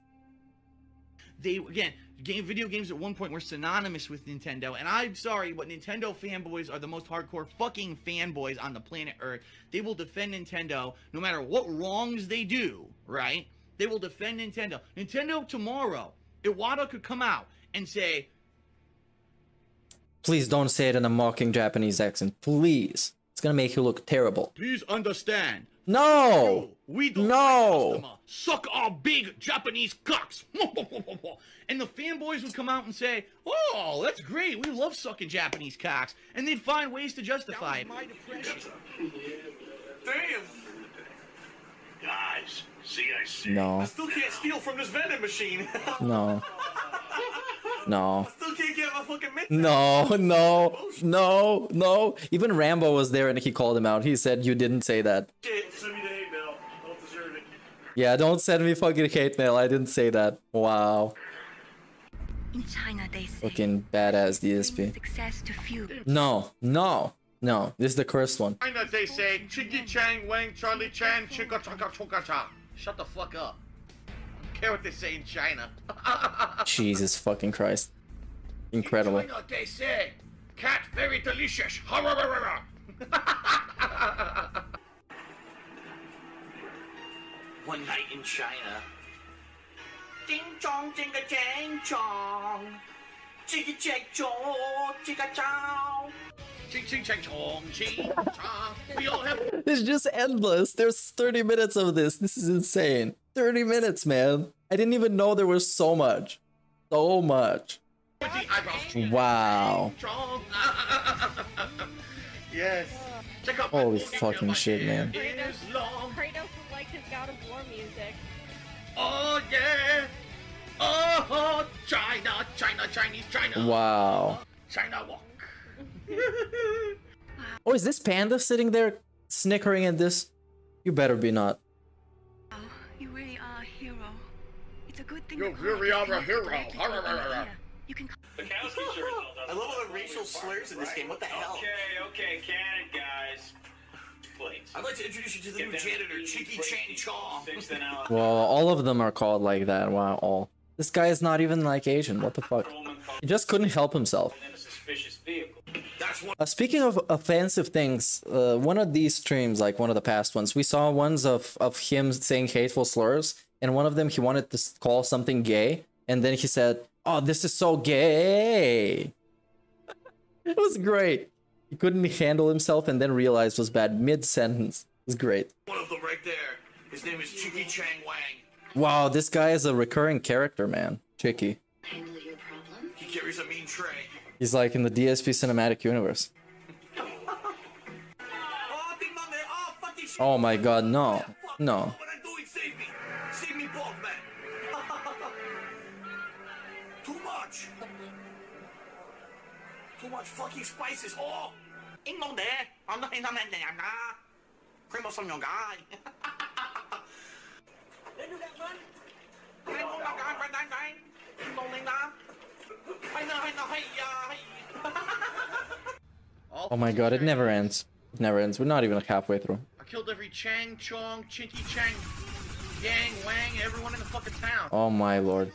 They again, game video games at one point were synonymous with Nintendo, and I'm sorry, but Nintendo fanboys are the most hardcore fucking fanboys on the planet Earth. They will defend Nintendo no matter what wrongs they do, right? They will defend Nintendo. Nintendo tomorrow, Iwata could come out and say, Please don't say it in a mocking Japanese accent. Please. It's gonna make you look terrible. Please understand. No! We don't No! like customer. Suck our big Japanese cocks. [LAUGHS] and the fanboys would come out and say, "Oh, that's great. We love sucking Japanese cocks," and they'd find ways to justify it. Damn. Guys, see, I see. No. I still can't steal from this vending machine. [LAUGHS] No. No. still can't get my fucking mint. No, no, no, no. Even Rambo was there and he called him out. He said, You didn't say that. Shit, send me the hate mail. Don't deserve it. Yeah, don't send me fucking hate mail. I didn't say that. Wow. In China, they say Fucking badass DSP. success to few. No, no, no. This is the cursed one. China, they say, Chiggy Chang, Wang, Charlie Chan, Chicka Chaka Choka Cha. Shut the fuck up. I don't care what they say in China. [LAUGHS] Jesus fucking Christ. Incredible. China, they say, cat very delicious. [LAUGHS] One night in China. Ding chong, jinga jang chong. Jigga jack chong, jigga chow. Ching ching chang chong, ching chong. We all have It's just endless. There's 30 minutes of this. This is insane. 30 minutes, man. I didn't even know there was so much. So much. Wow. Yes. Check out my Holy fucking fucking shit, man. hair. Kratos is like his God of War music. Oh yeah. Oh, China, China, Chinese, China. Wow. China walk. [LAUGHS] Oh, is this panda sitting there snickering at this? You better be not. Uh, you really are a hero. It's a good thing You that really are a hero. directed you. You can I love all the racial slurs in this game. What the hell? Okay, okay, can it, guys. Please. I'd like to introduce you to the Get new janitor, easy Chicky break, Chang Chong. six, then I'll- Well, all of them are called like that. Wow, all. This guy is not even like Asian. What the fuck? He just couldn't help himself. Uh, speaking of offensive things, uh, one of these streams, like one of the past ones, we saw ones of, of him saying hateful slurs, and one of them he wanted to call something gay, and then he said, "Oh, this is so gay." [LAUGHS] it was great. He couldn't handle himself, and then realized was bad mid sentence. It was great. One of them right there. His name is Chicky Chang Wang. Wow, this guy is a recurring character, man. Chicky. He carries a mean tray. He's like in the DSP cinematic universe. Oh my god, no. No. Too much fucking spices. Oh! What I'm doing, save me. Save me both, man. Too much. Too much fucking spices. Oh. Ain't no there. I'm not in the man there. Nah. Cream of some young. Oh my god, it never ends. It never ends. We're not even halfway through. I killed every Chang, Chong, Chinky, Chang, Yang, Wang, everyone in the fucking town. Oh my lord.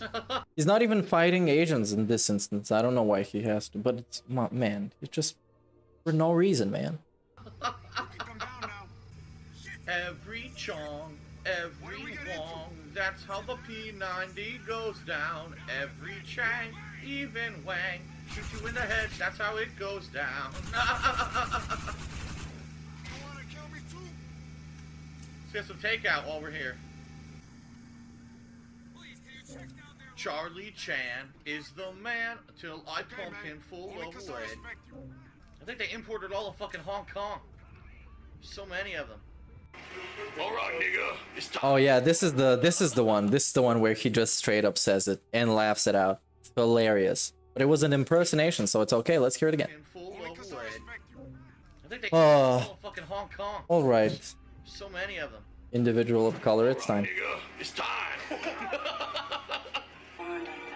[LAUGHS] He's not even fighting Asians in this instance. I don't know why he has to, but it's ma- man, it's just for no reason, man. [LAUGHS] Every Chong, every Wong, that's how the P90 goes down. Every Chang, even Wang, shoot you in the head, that's how it goes down. [LAUGHS] Let's get some takeout while we're here. Charlie Chan is the man till I pump him full of lead. I think they imported all of fucking Hong Kong. So many of them. Alright, nigga. It's time. Oh yeah, this is the this is the one. This is the one where he just straight up says it and laughs it out. It's hilarious. But it was an impersonation, so it's okay. Let's hear it again. Full of lead. I think they Oh. imported fucking Hong Kong. All right, So many of them. individual of color, it's time. It's time. [LAUGHS]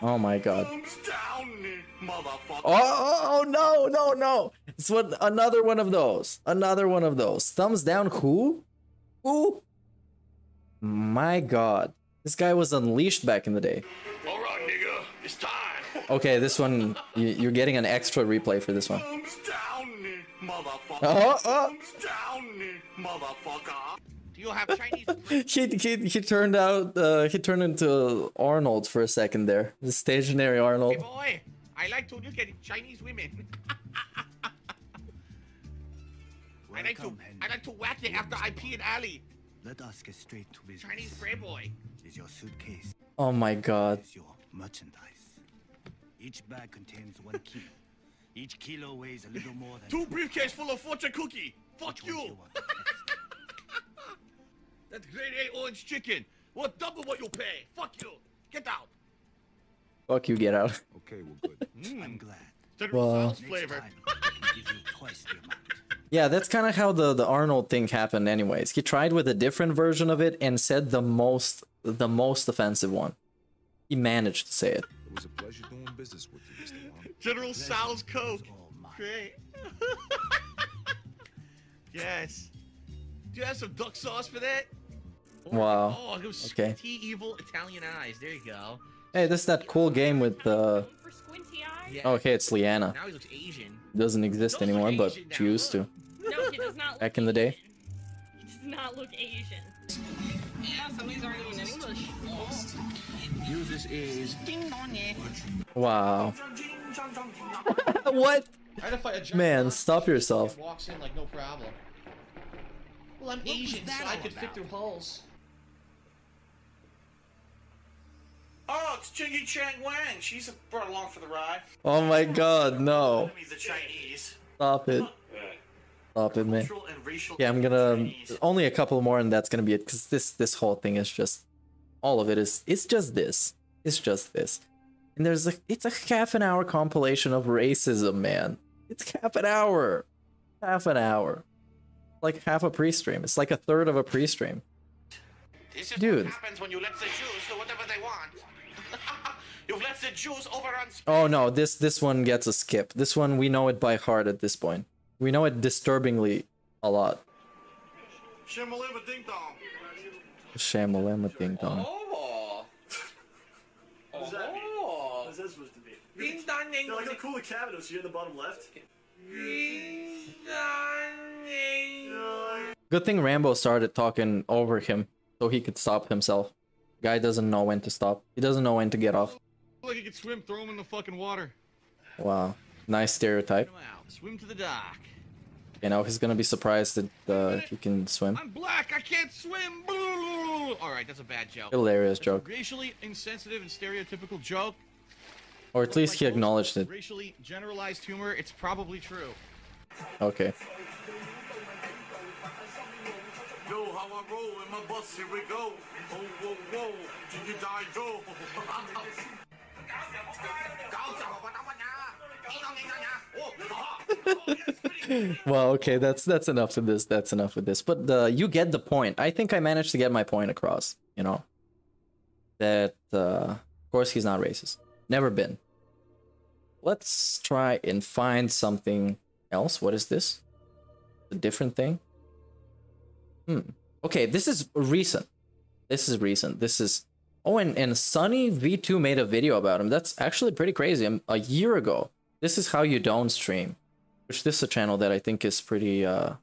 Oh my god. Oh, oh, oh no, no, no. It's what another one of those. Another one of those. Thumbs down who? Who? My god. This guy was unleashed back in the day. Alright, nigga. It's time. Okay, this one you, you're getting an extra replay for this one. Oh, oh. Do you have Chinese? [LAUGHS] he, he he turned out uh, he turned into Arnold for a second there. The stationary Arnold. Boy, I like to look at Chinese women. [LAUGHS] I like to I like to whack it after I pee in alley. Let us get straight to business. Chinese spray boy. Is your suitcase Oh my god. is your merchandise. Each bag contains one kilo. [LAUGHS] Each kilo weighs a little more than Two briefcase full of fortune cookie. Fuck you. [LAUGHS] That's grade A orange chicken. What double what you pay? Fuck you. Get out. Fuck you, get out. Okay, we're good. [LAUGHS] Hmm. I'm glad. General Well- Tso's flavor. Give you twice the amount. Yeah, that's kind of how the the Arnold thing happened. Anyways, he tried with a different version of it and said the most the most offensive one. He managed to say it. It was a pleasure doing business with you, Mr. Wong. General Sal's Coke. Great. [LAUGHS] yes. Do you have some duck sauce for that? Oh, wow. Oh, it was Okay. T evil Italian eyes. There you go. Hey, this is that cool game with uh For squinty eyes? Yeah. oh, okay, it's Liana. Now he looks Asian. Doesn't exist anymore, but she used to No, he does not. back in the day. He does not look Asian. Yeah, some of these aren't even in English. Users is ding. Wow. what? I had to fight a Man, stop yourself. He Walks in like no problem. Well, I'm Asian, so I could fit through hulls. Oh, it's Jiggy Chang Wang. She's brought along for the ride. Oh my god, no. The Chinese. Stop it. Stop it, man. Cultural and racial Yeah, I'm gonna only a couple more and that's gonna be it because this this whole thing is just all of it is it's just this. It's just this. And there's a it's a half an hour compilation of racism, man. It's half an hour. Half an hour. Like half a pre-stream. It's like a third of a pre-stream. This is Dude. what happens when you let the Jews do whatever they want. You've let the Jews overrun. Oh no, this this one gets a skip. This one we know it by heart at this point. We know it disturbingly a lot. Shimalima ding dong. Shamalama ding dong. Oh. [LAUGHS] What does that mean? Oh. What's that supposed to be? Ding dong ding Yeah, like how cool cabinet is. You're in the bottom left. Ding dong ding. Good thing Rambo started talking over him so he could stop himself. Guy doesn't know when to stop. He doesn't know when to get off. Like he could swim, throw him in the fucking water. Wow. Nice stereotype. Swim to the dock. You know, he's gonna be surprised that uh, he can swim. I'm black, I can't swim. Alright, that's a bad joke. Hilarious That's joke. Racially insensitive and stereotypical joke. Or at least he acknowledged it. Racially generalized humor, it's probably true. Okay. Yo, how I roll in my bus, here we go. Oh, whoa, whoa, did you die, go? [LAUGHS] [LAUGHS] well, okay, that's that's enough of this. That's enough of this. But uh, you get the point. I think I managed to get my point across. You know, that uh, of course he's not racist. Never been. Let's try and find something else. What is this? A different thing. Hmm. Okay, this is recent. This is recent. This is. Oh, and, and Sunny V2 made a video about him. That's actually pretty crazy. Um, A year ago. This is how you don't stream. Which this is a channel that I think is pretty uh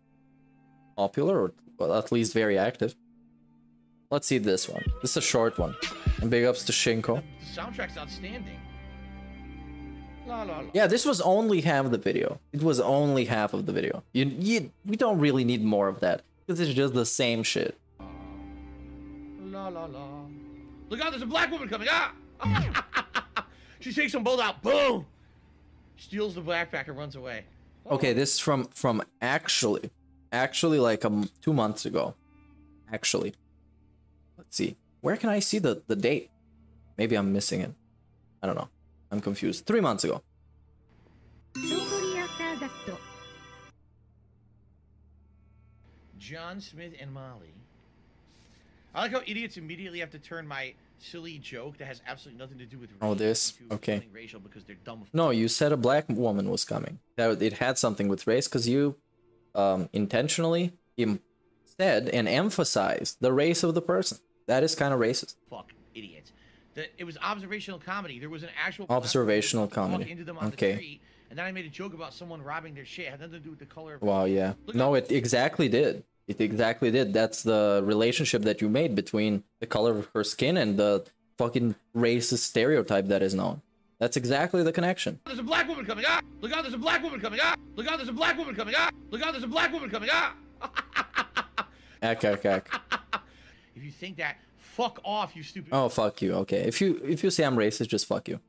popular or well at least very active. Let's see this one. This is a short one. And big ups to Shinko. The soundtrack's outstanding. La la la. Yeah, this was only half the video. It was only half of the video. You, you we don't really need more of that. Because it's just the same shit. La la la. Look out, there's a black woman coming. Ah! [LAUGHS] she takes them both out. Boom! Steals the backpack and runs away. Oh. Okay, this is from from actually, actually like um two months ago, actually. Let's see. Where can I see the the date? Maybe I'm missing it. I don't know. I'm confused. Three months ago. John Smith and Molly I like how idiots immediately have to turn my silly joke that has absolutely nothing to do with Oh, this. Okay. racial because they're dumb. No, you said a black woman was coming. That it had something with race because you um intentionally said and emphasized the race of the person. That is kind of racist. Fuck idiots. The, it was observational comedy. There was an actual Observational comedy. into them on Okay. the street, and then I made a joke about someone robbing their shit. It had nothing to do with the color Wow, yeah. No, it exactly did. It exactly did. That's the relationship that you made between the color of her skin and the fucking racist stereotype that is known. That's exactly the connection. There's a black woman coming. Ah! Look out! There's a black woman coming. Ah! Look out! There's a black woman coming. Ah! Look out! There's a black woman coming. Ah! Ack, ack, ack. [LAUGHS] If you think that, fuck off, you stupid. Oh, fuck you. Okay. If you if you say I'm racist, just fuck you.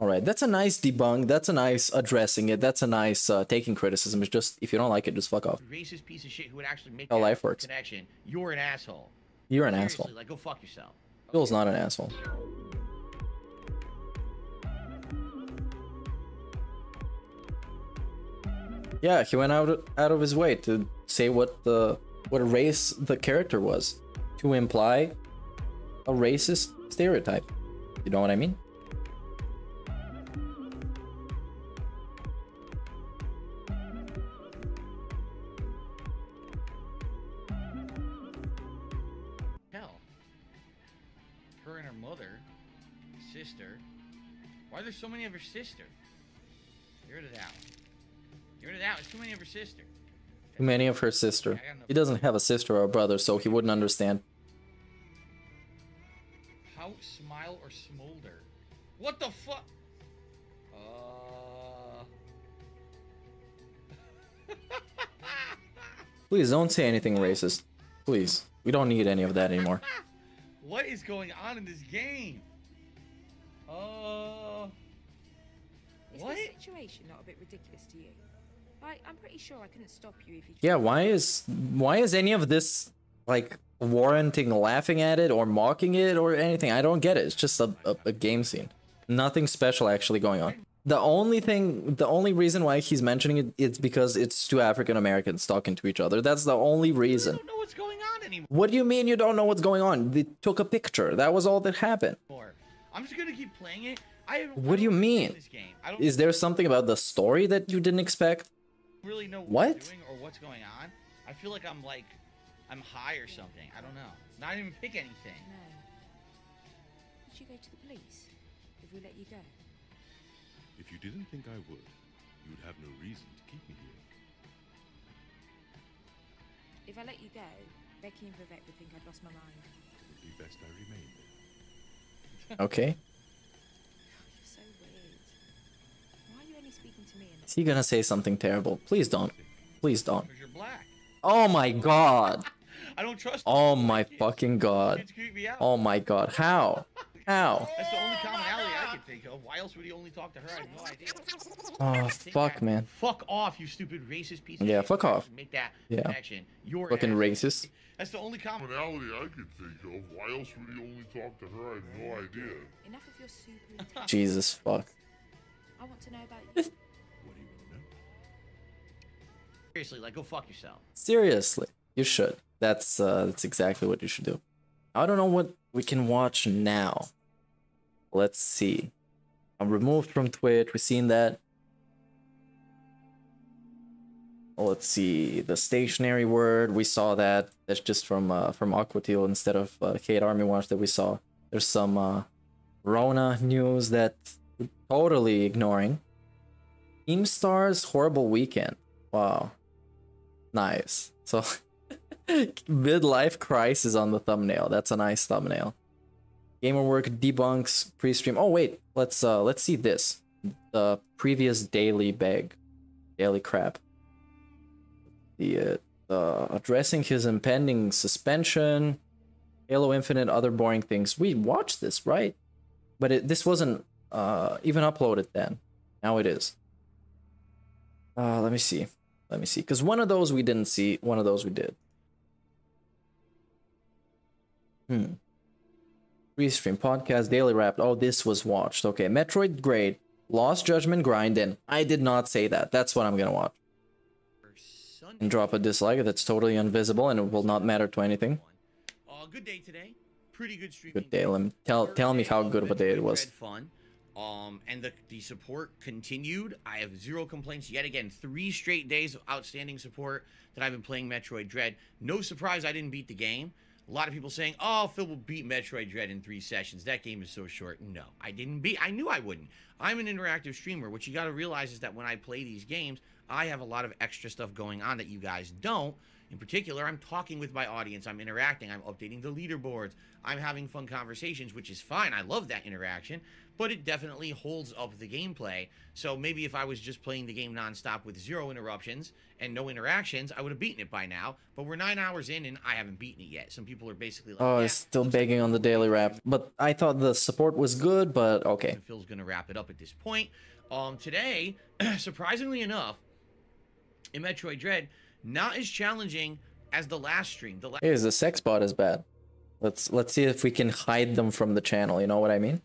All right. That's a nice debunk. That's a nice addressing it. That's a nice uh, taking criticism. It's just if you don't like it, just fuck off. Racist piece of shit who would actually make How life works. connection. You're an asshole. You're an Seriously, asshole. Like, go fuck yourself. Bill's not an asshole. Yeah, he went out out of his way to say what the what race the character was, to imply a racist stereotype. You know what I mean? Why are there so many of her sister? Get rid of that one. Get rid of that one. There's too many of her sister. Too many of her sister. He doesn't have a sister or a brother, so he wouldn't understand. How smile or smolder? What the fuck? Uh. [LAUGHS] Please don't say anything racist. Please. We don't need any of that anymore. [LAUGHS] What is going on in this game? Uh. Is What? this situation not a bit ridiculous to you? Like, I'm pretty sure I couldn't stop you if you. Yeah, why is why is any of this like warranting laughing at it or mocking it or anything? I don't get it. It's just a, a, a game scene. Nothing special actually going on. The only thing, the only reason why he's mentioning it, it is because it's two African Americans talking to each other. That's the only reason. know what's going on anymore. What do you mean you don't know what's going on? They took a picture. That was all that happened. I'm just gonna keep playing it. I What do you mean? this game. I don't Is there something about the story that you didn't expect? really know what, What? Doing or what's going on. I feel like I'm like I'm high or something. I don't know. Not even pick anything. No. Would you go to the police if we let you go? If you didn't think I would, you would have no reason to keep me here. If I let you go, Becky and Vivek would think I'd lost my mind. It would be best I remained there. Okay. Is he gonna say something terrible? Please don't. Please don't. Because you're black. Oh my god. I don't trust. Oh my fucking god. Kids creep me out. Oh my god. How? How? That's the only commonality I could think of. Why else would he only talk to her? I have no idea. Oh fuck, man. Fuck off, you stupid racist piece of Yeah, shit. fuck off. Make that Yeah. connection. Your Fucking ass. racist. That's the only commonality. Commonality I could think of. Why else would he only talk to her? I have no idea. enough of your super intelligence. Jesus fuck. I want to know about you. [LAUGHS] Seriously, like go fuck yourself. Seriously, you should. That's uh that's exactly what you should do. I don't know what we can watch now. Let's see. I'm removed from Twitch. We've seen that. Let's see the stationary word. We saw that. That's just from uh, from Aquatil instead of uh, Kate Army Watch that we saw. There's some uh, Rona news that we're totally ignoring. Team Stars horrible weekend. Wow, nice. So [LAUGHS] midlife crisis on the thumbnail. That's a nice thumbnail. Gamer work debunks pre-stream. Oh wait, let's uh let's see this. The previous daily bag, daily crap. The uh, uh, addressing his impending suspension, Halo Infinite, other boring things. We watched this, right? But it, this wasn't uh even uploaded then. Now it is. Uh, let me see. Let me see. Because one of those we didn't see, one of those we did. Hmm. Restream podcast daily wrap. Oh, this was watched. Okay, Metroid great. Lost Judgment grind and I did not say that. That's what I'm gonna watch. And drop a dislike that's totally invisible and it will not matter to anything. Uh, good day today. Pretty good stream. Good day. Let me tell tell me how good of a day it was. Fun. Um, and the, the support continued. I have zero complaints yet again. Three straight days of outstanding support that I've been playing Metroid Dread. No surprise I didn't beat the game. A lot of people saying, "Oh, Phil will beat Metroid Dread in three sessions. That game is so short." No, I didn't beat. I knew I wouldn't. I'm an interactive streamer. What you got to realize is that when I play these games, I have a lot of extra stuff going on that you guys don't. In particular, I'm talking with my audience. I'm interacting. I'm updating the leaderboards. I'm having fun conversations, which is fine. I love that interaction, but it definitely holds up the gameplay. So maybe if I was just playing the game nonstop with zero interruptions and no interactions, I would have beaten it by now. But we're nine hours in and I haven't beaten it yet. Some people are basically like, Oh, yeah, it's still begging on the daily wrap. But I thought the support was good, but okay. Phil's gonna wrap it up at this point. Um, today, [CLEARS THROAT] surprisingly enough, in Metroid Dread, not as challenging as the last stream. The last Hey, the sex bot is bad. Let's let's see if we can hide them from the channel. You know what I mean?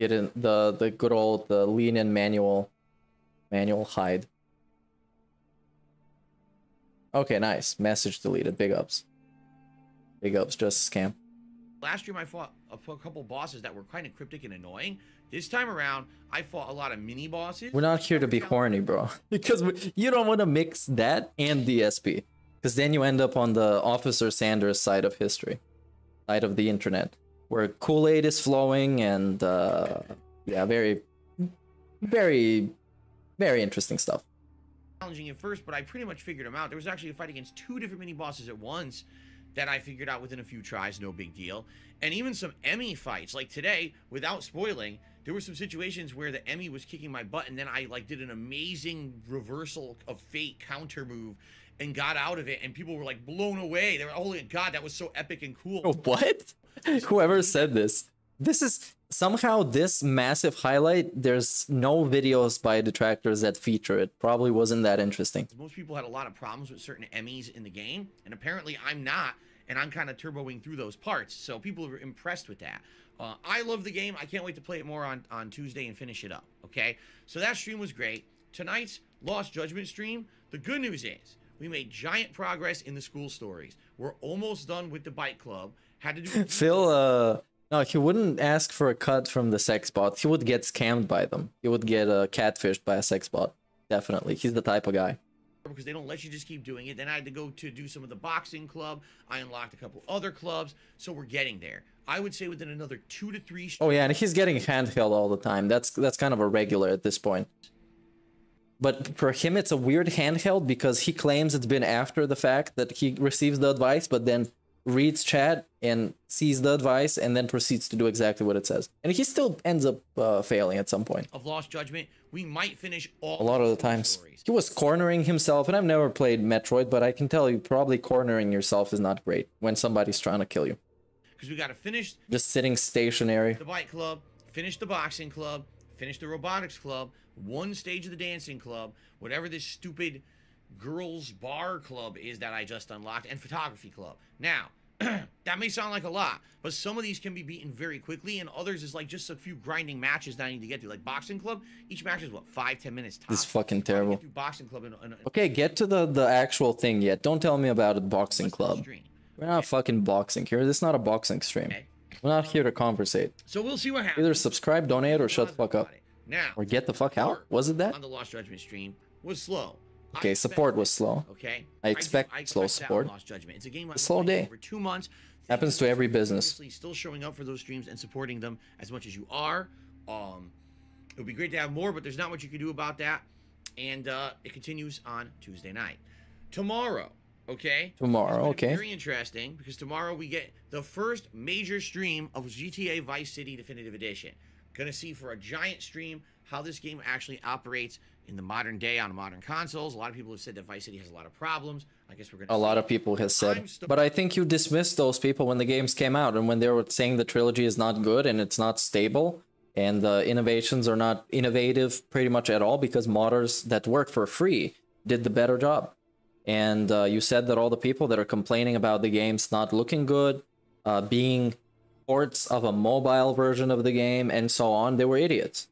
Get in the the good old the lean in manual manual hide. Okay, nice. Message deleted. Big ups. Big ups. Just a scam. last stream I fought a couple bosses that were kind of cryptic and annoying. This time around, I fought a lot of mini bosses. We're not here to be horny, bro. [LAUGHS] because we, you don't want to mix that and DSP. Because then you end up on the Officer Sanders side of history, side of the internet, where Kool Aid is flowing and, uh, yeah, very, very, very interesting stuff. challenging at first, but I pretty much figured them out. There was actually a fight against two different mini bosses at once that I figured out within a few tries, no big deal. And even some EMMI fights, like today, without spoiling, there were some situations where the EMMI was kicking my butt, and then I like did an amazing reversal of fate counter move and got out of it, and people were like blown away. They were, holy god, that was so epic and cool. [LAUGHS] What? Whoever said this. This is somehow this massive highlight. There's no videos by detractors that feature it. Probably wasn't that interesting. Most people had a lot of problems with certain EMMIs in the game, and apparently I'm not, and I'm kind of turboing through those parts. So people are impressed with that. Uh, I love the game. I can't wait to play it more on, on Tuesday and finish it up. Okay, so that stream was great. Tonight's Lost Judgment stream. The good news is we made giant progress in the school stories. We're almost done with the bike club. Had to do Phil, uh, no, he wouldn't ask for a cut from the sex bot. He would get scammed by them. He would get uh, catfished by a sex bot. Definitely. He's the type of guy. because they don't let you just keep doing it. Then I had to go to do some of the boxing club. I unlocked a couple other clubs, so we're getting there. I would say within another two to three. Oh yeah, and he's getting handheld all the time. That's that's kind of a regular at this point. But for him, it's a weird handheld because he claims it's been after the fact that he receives the advice, but then reads chat and sees the advice and then proceeds to do exactly what it says. And he still ends up uh, failing at some point. of Lost Judgment, we might finish all A lot of the times. He was cornering himself, and I've never played Metroid, but I can tell you probably cornering yourself is not great when somebody's trying to kill you. because we got to finish Just sitting stationary. the bike club, finish the boxing club, finish the robotics club, one stage of the dancing club, whatever this stupid girls bar club is that I just unlocked, and photography club. Now, [CLEARS THROAT] that may sound like a lot, but some of these can be beaten very quickly, and others is like just a few grinding matches that I need to get to. Like boxing club, each match is what five, ten minutes tops. This is fucking terrible. Do boxing club Okay, get to the, the actual thing yet. Don't tell me about a boxing club. We're not fucking boxing here. This is not a boxing stream. Okay. We're not here to conversate. So we'll see what happens. Either subscribe, donate, or shut the fuck up. Now, Or get the fuck out. Was it that? on the Lost Judgment stream was slow. I Okay, support was slow. Okay. I expect I slow expect that support. Lost Judgment. It's a game I've slow day. for two months. Happens to every business. Still showing up for those streams and supporting them as much as you are. Um, it would be great to have more, but there's not much you can do about that. And uh, it continues on Tuesday night. Tomorrow, okay? Tomorrow, okay. Very interesting because tomorrow we get the first major stream of GTA Vice City Definitive Edition. Gonna see for a giant stream how this game actually operates in the modern day on modern consoles. A lot of people have said that Vice City has a lot of problems. I guess we're gonna A lot of people have said. But I think you dismissed those people when the games came out and when they were saying the trilogy is not good and it's not stable and the innovations are not innovative pretty much at all because modders that work for free did the better job. And uh, you said that all the people that are complaining about the games not looking good, uh, being ports of a mobile version of the game, and so on, they were idiots.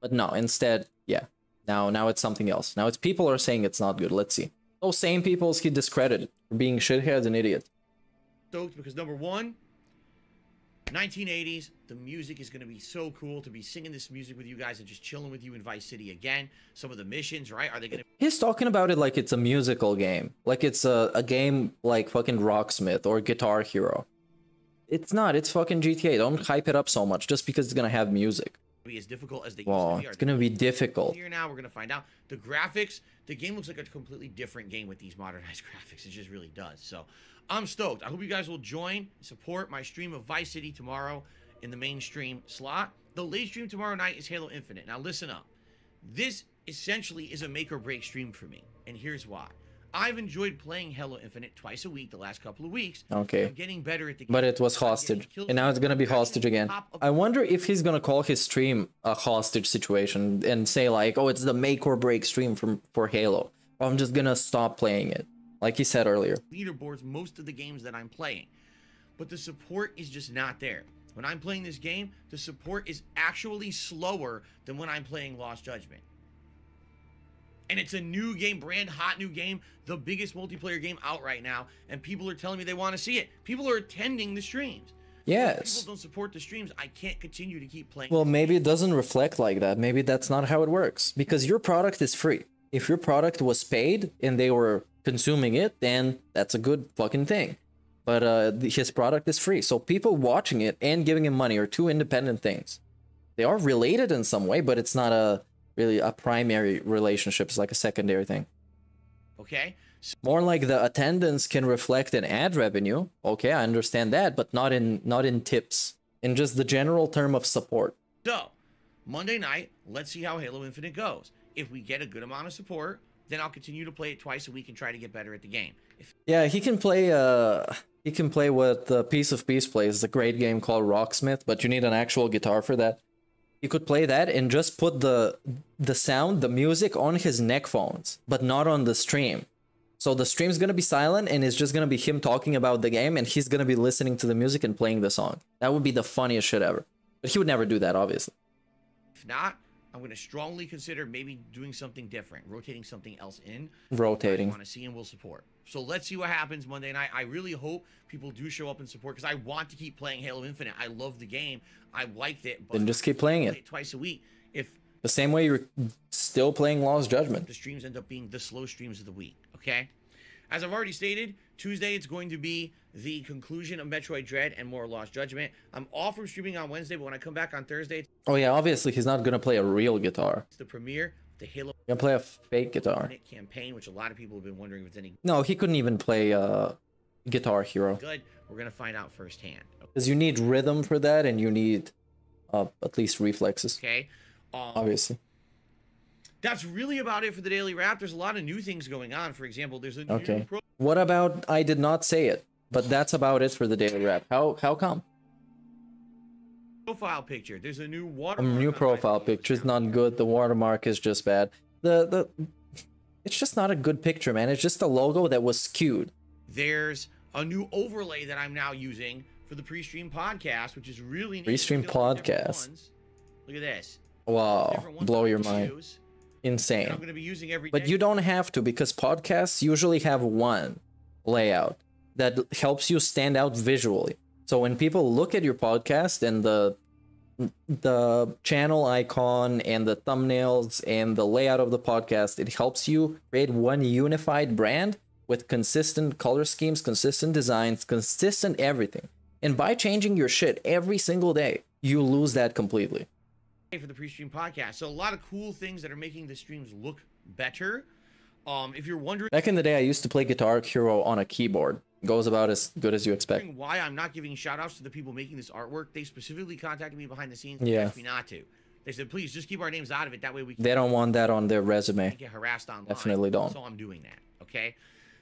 But no, instead, yeah. Now, now it's something else. Now it's people are saying it's not good. Let's see. Those same people he discredited for being shitheads and idiots. stoked because number one, 1980s, the music is going to be so cool to be singing this music with you guys and just chilling with you in Vice City again. Some of the missions, right? Are they going to He's talking about it like it's a musical game, like it's a, a game like fucking Rocksmith or Guitar Hero. It's not. It's fucking GTA. Don't hype it up so much just because it's gonna have music. Be as difficult as they Wow, used to be? It's gonna be difficult. Here now, we're gonna find out. The graphics, the game looks like a completely different game with these modernized [LAUGHS] graphics. It just really does. So, I'm stoked. I hope you guys will join, support my stream of Vice City tomorrow in the mainstream slot. The late stream tomorrow night is Halo Infinite. Now, listen up. This essentially is a make or break stream for me, and here's why. I've enjoyed playing Halo Infinite twice a week the last couple of weeks. Okay. I'm getting better at the game. But it was hostage, and now it's gonna be hostage again. I wonder if he's gonna call his stream a hostage situation and say like, "Oh, it's the make or break stream from for Halo." I'm just gonna stop playing it, like he said earlier. leaderboards most of the games that I'm playing. But the support is just not there. When I'm playing this game, the support is actually slower than when I'm playing Lost Judgment. And it's a new game, brand hot new game, the biggest multiplayer game out right now, and people are telling me they want to see it. People are attending the streams. If Yes. people don't support the streams, I can't continue to keep playing. Well, maybe it doesn't reflect like that. Maybe that's not how it works because your product is free. If your product was paid and they were consuming it, then that's a good fucking thing. But uh, his product is free, so people watching it and giving him money are two independent things. They are related in some way, but it's not a really a primary relationship. It's like a secondary thing. Okay. More like the attendance can reflect in ad revenue. Okay, I understand that, but not in not in tips. In just the general term of support. So, Monday night, let's see how Halo Infinite goes. If we get a good amount of support, then I'll continue to play it twice a week and try to get better at the game. If Yeah, he can play. Uh, he can play what the Piece of Peace plays. It's a great game called Rocksmith, but you need an actual guitar for that. He could play that and just put the the sound, the music on his neck phones, but not on the stream. So the stream's gonna be silent, and it's just gonna be him talking about the game, and he's gonna be listening to the music and playing the song. That would be the funniest shit ever. But he would never do that, obviously. if not, I'm going to strongly consider maybe doing something different, rotating something else in. Rotating. want to see and will support. So let's see what happens Monday night. I really hope people do show up and support because I want to keep playing Halo Infinite. I love the game. I liked it. But Then just keep playing play it. twice a week. If The same way you're still playing Lost Judgment. the streams end up being the slow streams of the week. Okay. As I've already stated, Tuesday it's going to be the conclusion of Metroid Dread and more Lost Judgment. I'm off from streaming on Wednesday, but when I come back on Thursday, Oh yeah, obviously he's not gonna play a real guitar. it's the premiere of the Halo He's gonna play a fake guitar. Campaign, which a lot of people have been wondering if it's any No, he couldn't even play uh, Guitar Hero. good. We're gonna find out firsthand. Because you need rhythm for that, and you need uh, at least reflexes. Okay. Um, Obviously. That's really about it for the daily wrap. There's a lot of new things going on. For example, there's a new Okay. pro- What about I did not say it, but that's about it for the daily wrap. How how come? profile picture. There's a new A water. new profile picture is not good. The watermark is just bad. The the it's just not a good picture, man. It's just a logo that was skewed. There's a new overlay that I'm now using for the pre-stream podcast, which is really neat. Pre-stream Look at different podcast. Look at this. Wow, blow your mind. that Insane. I'm going to be using every But day. you don't have to because podcasts usually have one layout that helps you stand out visually. So when people look at your podcast and the the channel icon and the thumbnails and the layout of the podcast, it helps you create one unified brand with consistent color schemes, consistent designs, consistent everything. And by changing your shit every single day, you lose that completely. for the pre-stream podcast. So a lot of cool things that are making the streams look better. Um, if you're wondering Back in the day, I used to play Guitar Hero on a keyboard. Goes about as good as you expect. why I'm not giving shout outs to the people making this artwork, they specifically contacted me behind the scenes Yeah. and asked me not to. They said, please just keep our names out of it. That way we can They don't want that on their resume. get harassed online. Definitely don't. So I'm doing that. Okay.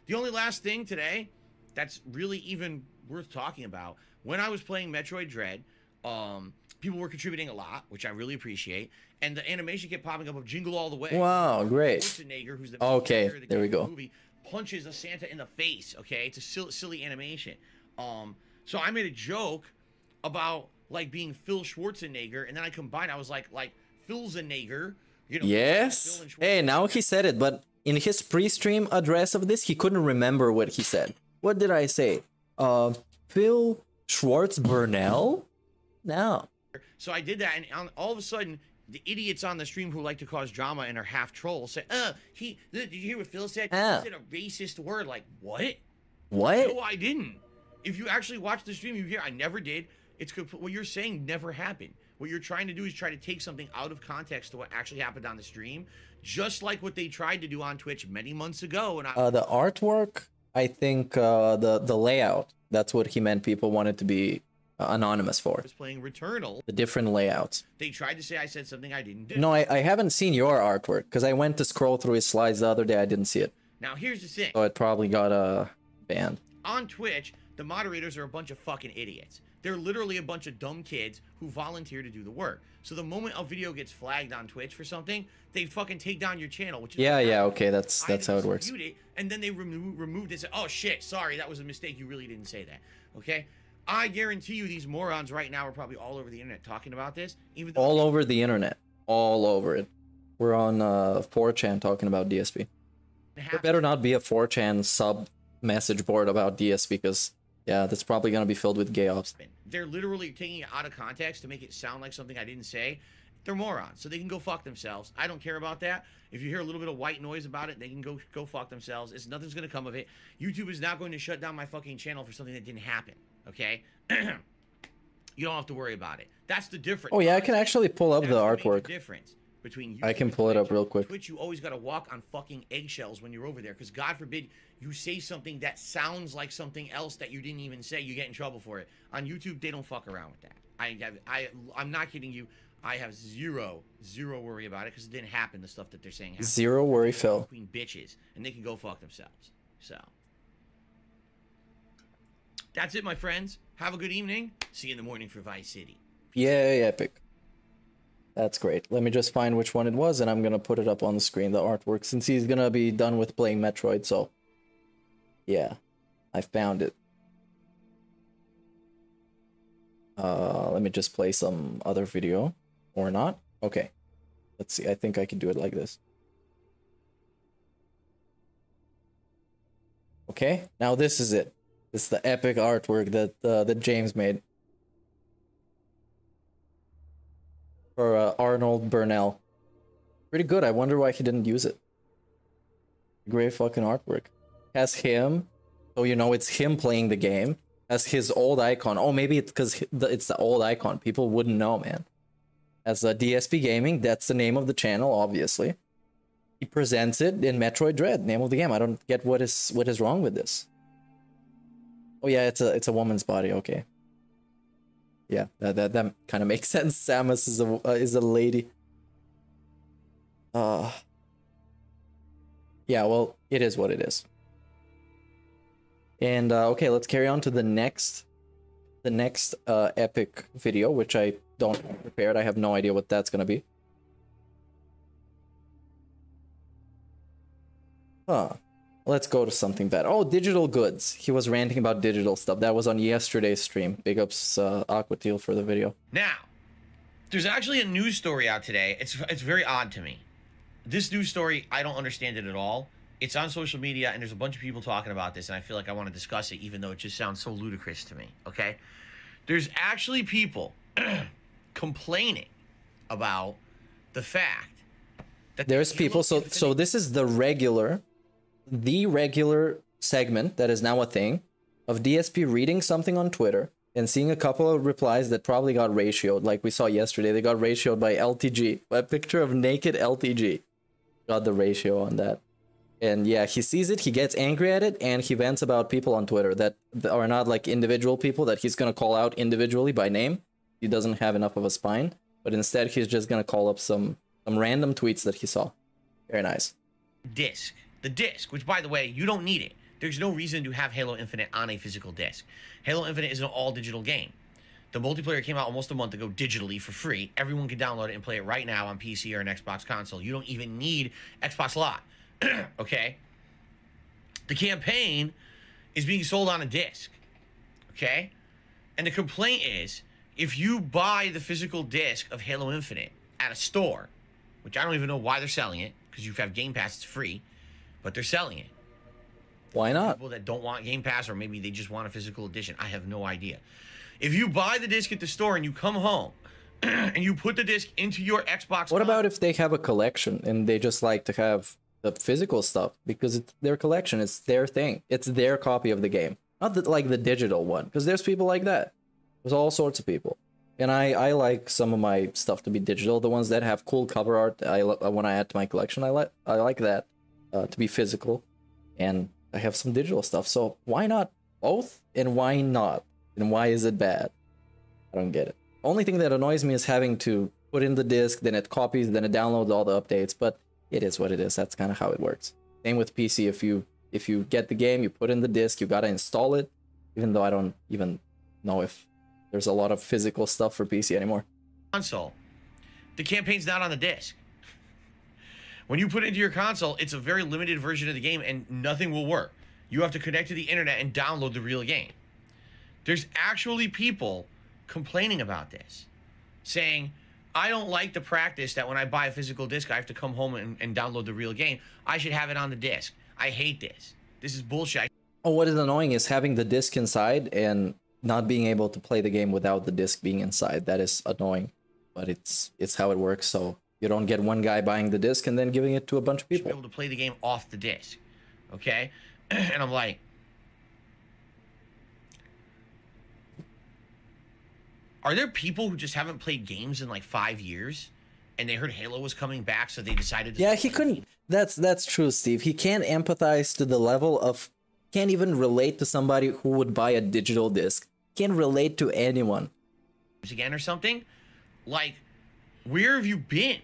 The only last thing today that's really even worth talking about. When I was playing Metroid Dread, um, people were contributing a lot, which I really appreciate. And the animation kept popping up of Jingle All the Way. Wow, great. Schwarzenegger, who's the Okay, main character of the there we go. Movie punches a Santa in the face. Okay, it's a silly, silly animation. Um, so I made a joke about like being Phil Schwarzenegger, and then I combined. I was like, like Philzenegger. You know, Yes. Phil Hey, now he said it, but in his pre-stream address of this, he couldn't remember what he said. What did I say? Uh, Phil Schwartz Burnell? No. So I did that, and all of a sudden, the idiots on the stream who like to cause drama and are half trolls say, "Uh, he did you hear what Phil said? Ah. He said a racist word. Like what? What? No, I didn't. If you actually watch the stream, you hear I never did. It's what you're saying never happened. What you're trying to do is try to take something out of context to what actually happened on the stream, just like what they tried to do on Twitch many months ago. And I, Uh, the artwork, I think uh, the the layout. That's what he meant. People wanted to be uh, anonymous for was playing Returnal. the different layouts. They tried to say I said something I didn't do. No, I, I haven't seen your artwork because I went to scroll through his slides the other day. I didn't see it, Now here's the thing. so it probably got uh, banned. on Twitch, the moderators are a bunch of fucking idiots. They're literally a bunch of dumb kids who volunteer to do the work. So the moment a video gets flagged on Twitch for something, they fucking take down your channel, which is Yeah, yeah, okay, that's that's how it works. it, and then they remo- removed it. and Said, "Oh shit, sorry, that was a mistake. You really didn't say that." Okay, I guarantee you, these morons right now are probably all over the internet talking about this. Even All over the internet, all over it. We're on uh, 4chan talking about DSP. There better not be a 4chan sub message board about DSP because yeah, that's probably gonna be filled with gay ops. they're literally taking it out of context to make it sound like something I didn't say. They're morons, so they can go fuck themselves. I don't care about that. If you hear a little bit of white noise about it, they can go go fuck themselves. It's nothing's gonna come of it. YouTube is not going to shut down my fucking channel for something that didn't happen. Okay, [CLEARS THROAT] you don't have to worry about it. That's the difference. Oh yeah, I can actually pull up the the artwork. difference. between I can pull it up real quick. Twitch, you always got to walk on fucking eggshells when you're over there, because God forbid you say something that sounds like something else that you didn't even say, you get in trouble for it. On YouTube, they don't fuck around with that. I, I, I'm not kidding you. I have zero, zero worry about it because it didn't happen. The stuff that they're saying happened. Zero worry, Phil. Between bitches, and they can go fuck themselves. So that's it, my friends. Have a good evening. See you in the morning for Vice City. Yay, epic. That's great. Let me just find which one it was, and I'm gonna put it up on the screen, the artwork, since he's gonna be done with playing Metroid, so... Yeah, I found it. Uh, let me just play some other video. Or not? Okay. Let's see, I think I can do it like this. Okay, now this is it. Is the epic artwork that uh, that James made. For uh, Arnold Burnell. Pretty good. I wonder why he didn't use it. Great fucking artwork. Has him, so you know it's him playing the game. Has his old icon. Oh, maybe it's because it's the old icon. People wouldn't know, man. As a DSP Gaming, that's the name of the channel, obviously. He presents it in Metroid Dread, name of the game. I don't get what is what is wrong with this. Oh yeah, it's a it's a woman's body. Okay. Yeah, that that, that kind of makes [LAUGHS] sense. Samus is a uh, is a lady. Uh Yeah, well, it is what it is. And uh, okay, let's carry on to the next the next uh, epic video, which I don't prepared. I have no idea what that's gonna be. Huh. Let's go to something bad. Oh, digital goods. He was ranting about digital stuff. That was on yesterday's stream. Big ups uh, Aquatil for the video. Now, there's actually a news story out today. It's it's very odd to me. This news story, I don't understand it at all. It's on social media, and there's a bunch of people talking about this, and I feel like I want to discuss it, even though it just sounds so ludicrous to me. Okay, there's actually people [CLEARS THROAT] complaining about the fact that There's people. So so this is the regular, the regular segment that is now a thing, of DSP reading something on Twitter and seeing a couple of replies that probably got ratioed, like we saw yesterday. They got ratioed by LTG. A picture of naked LTG got the ratio on that. And yeah, he sees it, he gets angry at it, and he vents about people on Twitter that are not like individual people that he's gonna call out individually by name. He doesn't have enough of a spine, but instead he's just gonna call up some some random tweets that he saw. Very nice. disc. The disc, which by the way, you don't need it. There's no reason to have Halo Infinite on a physical disc. Halo Infinite is an all digital game. The multiplayer came out almost a month ago digitally for free. Everyone can download it and play it right now on PC or an Xbox console. You don't even need Xbox Live. [CLEARS THROAT] okay? The campaign is being sold on a disc. Okay? And the complaint is if you buy the physical disc of Halo Infinite at a store, which I don't even know why they're selling it, because you have Game Pass, it's free, but they're selling it. Why not? People that don't want Game Pass, or maybe they just want a physical edition. I have no idea. If you buy the disc at the store and you come home [CLEARS THROAT] and you put the disc into your Xbox, What about if they have a collection and they just like to have the physical stuff because it's their collection, it's their thing, it's their copy of the game, not the, like the digital one. Because there's people like that. There's all sorts of people, and I I like some of my stuff to be digital. The ones that have cool cover art, I li- when I add to my collection, I like I like that uh, to be physical, and I have some digital stuff. So why not both? And why not? And why is it bad? I don't get it. Only thing that annoys me is having to put in the disc, then it copies, then it downloads all the updates. But it is what it is. That's kind of how it works. Same with PC. If you if you get the game, you put in the disc, you gotta install it. Even though I don't even know if there's a lot of physical stuff for PC anymore. console, the campaign's not on the disc. When you put it into your console, it's a very limited version of the game and nothing will work. You have to connect to the internet and download the real game. There's actually people complaining about this, saying, I don't like the practice that when I buy a physical disc, I have to come home and, and download the real game. I should have it on the disc. I hate this. This is bullshit. Oh, what is annoying is having the disc inside and not being able to play the game without the disc being inside. That is annoying, but it's it's how it works. So you don't get one guy buying the disc and then giving it to a bunch of be people. able to play the game off the disc. Okay? [CLEARS THROAT] and I'm like, are there people who just haven't played games in like five years and they heard Halo was coming back, so they decided to Yeah, he couldn't. That's that's true, Steve. He can't empathize to the level of can't even relate to somebody who would buy a digital disc. Can't relate to anyone. again or something. Like, where have you been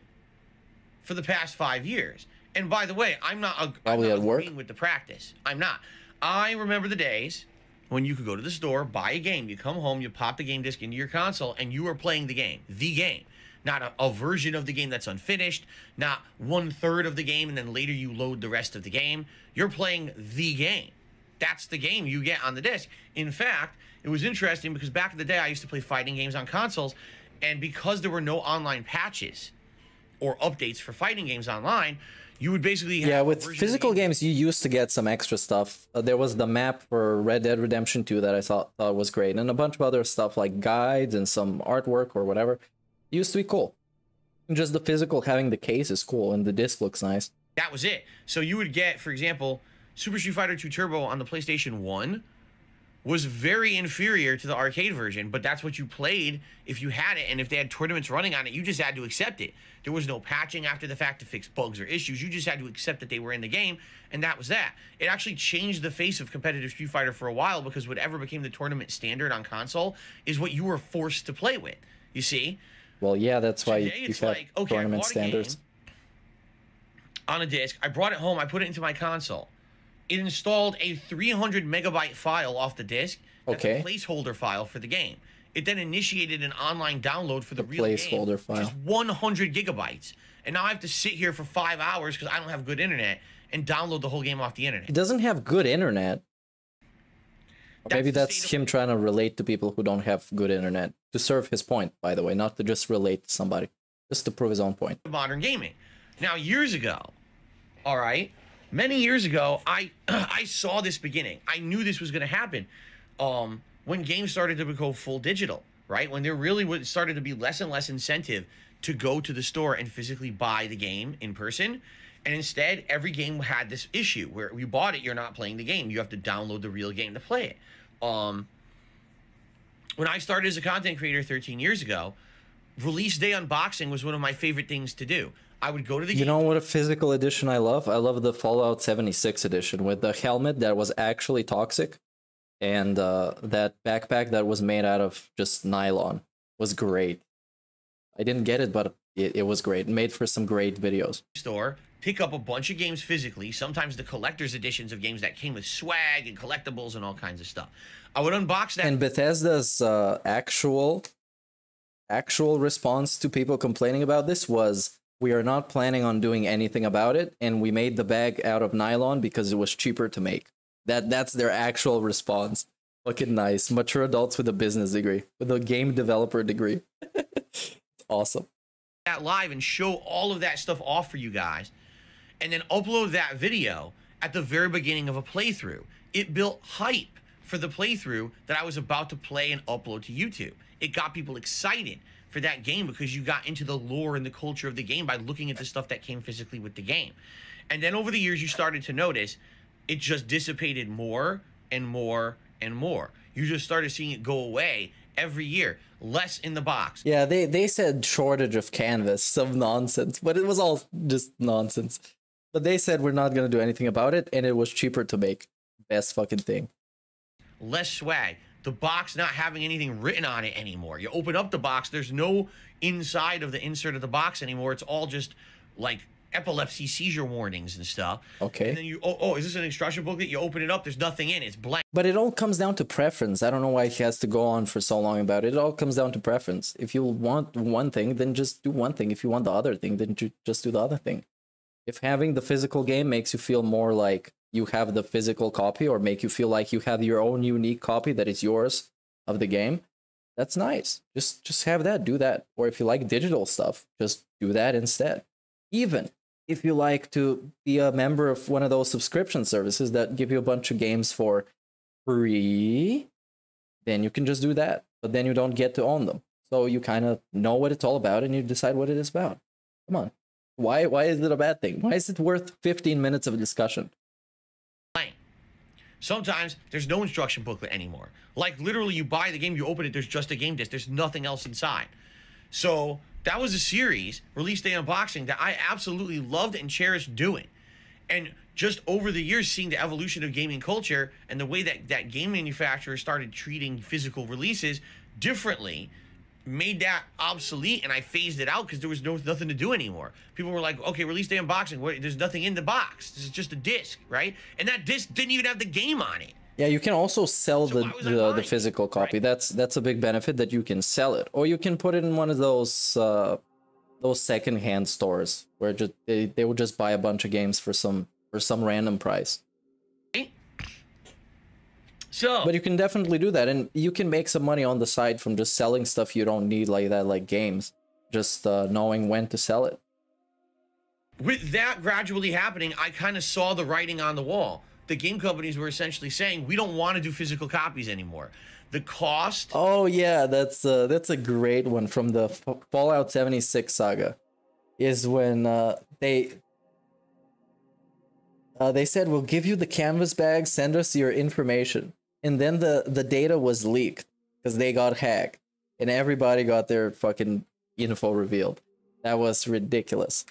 for the past five years? And by the way, I'm not ag- I'm Probably not at work. with the practice. I'm not. I remember the days when you could go to the store, buy a game, you come home, you pop the game disc into your console, and you are playing the game, the game. Not a, a version of the game that's unfinished, not one third of the game, and then later you load the rest of the game. You're playing the game. That's the game you get on the disc. In fact, it was interesting because back in the day, I used to play fighting games on consoles, and because there were no online patches or updates for fighting games online, you would basically have Yeah, with version of the physical games, you used to get some extra stuff. Uh, there was the map for Red Dead Redemption 2 that I thought, thought was great, and a bunch of other stuff like guides and some artwork or whatever. It used to be cool. And just the physical having the case is cool, and the disc looks nice. That was it. So you would get, for example, Super Street Fighter 2 Turbo on the PlayStation 1 was very inferior to the arcade version, but that's what you played if you had it. And if they had tournaments running on it, you just had to accept it. There was no patching after the fact to fix bugs or issues. You just had to accept that they were in the game, and that was that. It actually changed the face of competitive Street Fighter for a while because whatever became the tournament standard on console is what you were forced to play with. You see? Well, yeah, that's why Today you it's have like, okay, tournament bought a game. standards. on a disc. I brought it home. I put it into my console. It installed a 300 megabyte file off the disc. That's Okay. a placeholder file for the game. It then initiated an online download for the, real placeholder game, file. which is 100 gigabytes. And now I have to sit here for five hours because I don't have good internet and download the whole game off the internet. It doesn't have good internet. Or maybe that's him trying to relate to people who don't have good internet. To serve his point, by the way, not to just relate to somebody. Just to prove his own point. modern gaming. Now, years ago, all right, many years ago, I [CLEARS THROAT] I saw this beginning. I knew this was going to happen. Um, when games started to go full digital, right? When there really started to be less and less incentive to go to the store and physically buy the game in person. And instead, every game had this issue where you bought it, you're not playing the game. You have to download the real game to play it. Um, when I started as a content creator 13 years ago, release day unboxing was one of my favorite things to do. I would go to the You know what a physical edition I love? I love the Fallout 76 edition with the helmet that was actually toxic and uh, that backpack that was made out of just nylon was great. I didn't get it, but it, it was great. Made for some great videos. store, pick up a bunch of games physically, sometimes the collector's editions of games that came with swag and collectibles and all kinds of stuff. I would unbox that. And Bethesda's uh, actual actual response to people complaining about this was we are not planning on doing anything about it and we made the bag out of nylon because it was cheaper to make. That that's their actual response. Fucking nice. Mature adults with a business degree, with a game developer degree. [LAUGHS] awesome. that live and show all of that stuff off for you guys and then upload that video at the very beginning of a playthrough. It built hype for the playthrough that I was about to play and upload to YouTube. It got people excited for that game because you got into the lore and the culture of the game by looking at the stuff that came physically with the game. And then over the years, you started to notice it just dissipated more and more and more. You just started seeing it go away every year, less in the box. Yeah, they, they said shortage of canvas, some nonsense, but it was all just nonsense. But they said we're not gonna do anything about it, and it was cheaper to make. Best fucking thing. less swag. The box not having anything written on it anymore. You open up the box, there's no inside of the insert of the box anymore. It's all just like epilepsy seizure warnings and stuff. Okay. And then you, oh, oh, is this an instruction booklet? You open it up, there's nothing in it. It's blank. But it all comes down to preference. I don't know why he has to go on for so long about it. It all comes down to preference. If you want one thing, then just do one thing. If you want the other thing, then ju- just do the other thing. If having the physical game makes you feel more like you have the physical copy or make you feel like you have your own unique copy that is yours of the game, that's nice. Just just have that, do that. Or if you like digital stuff, just do that instead. Even if you like to be a member of one of those subscription services that give you a bunch of games for free, then you can just do that. But then you don't get to own them. So you kind of know what it's all about and you decide what it is about. Come on. Why why is it a bad thing? Why is it worth 15 minutes of discussion? Sometimes there's no instruction booklet anymore. Like literally, you buy the game, you open it, there's just a game disc. There's nothing else inside. So That was a series, release day unboxing, that I absolutely loved and cherished doing. And just over the years, seeing the evolution of gaming culture and the way that, that game manufacturers started treating physical releases differently made that obsolete and I phased it out because there was no nothing to do anymore. People were like, okay, release day unboxing. What, there's nothing in the box. This is just a disc, right? And that disc didn't even have the game on it. Yeah, you can also sell the, the, the physical copy. That's that's a big benefit that you can sell it, or you can put it in one of those uh, those secondhand stores where just they, they will just buy a bunch of games for some for some random price. So, but you can definitely do that, and you can make some money on the side from just selling stuff you don't need like that, like games. Just uh, knowing when to sell it. With that gradually happening, I kind of saw the writing on the wall. The game companies were essentially saying, we don't want to do physical copies anymore. The cost. Oh yeah, that's uh, that's a great one from the Fallout 76 saga. Is when uh, they uh, they said we'll give you the canvas bag, send us your information, and then the the data was leaked because they got hacked, and everybody got their fucking info revealed. That was ridiculous.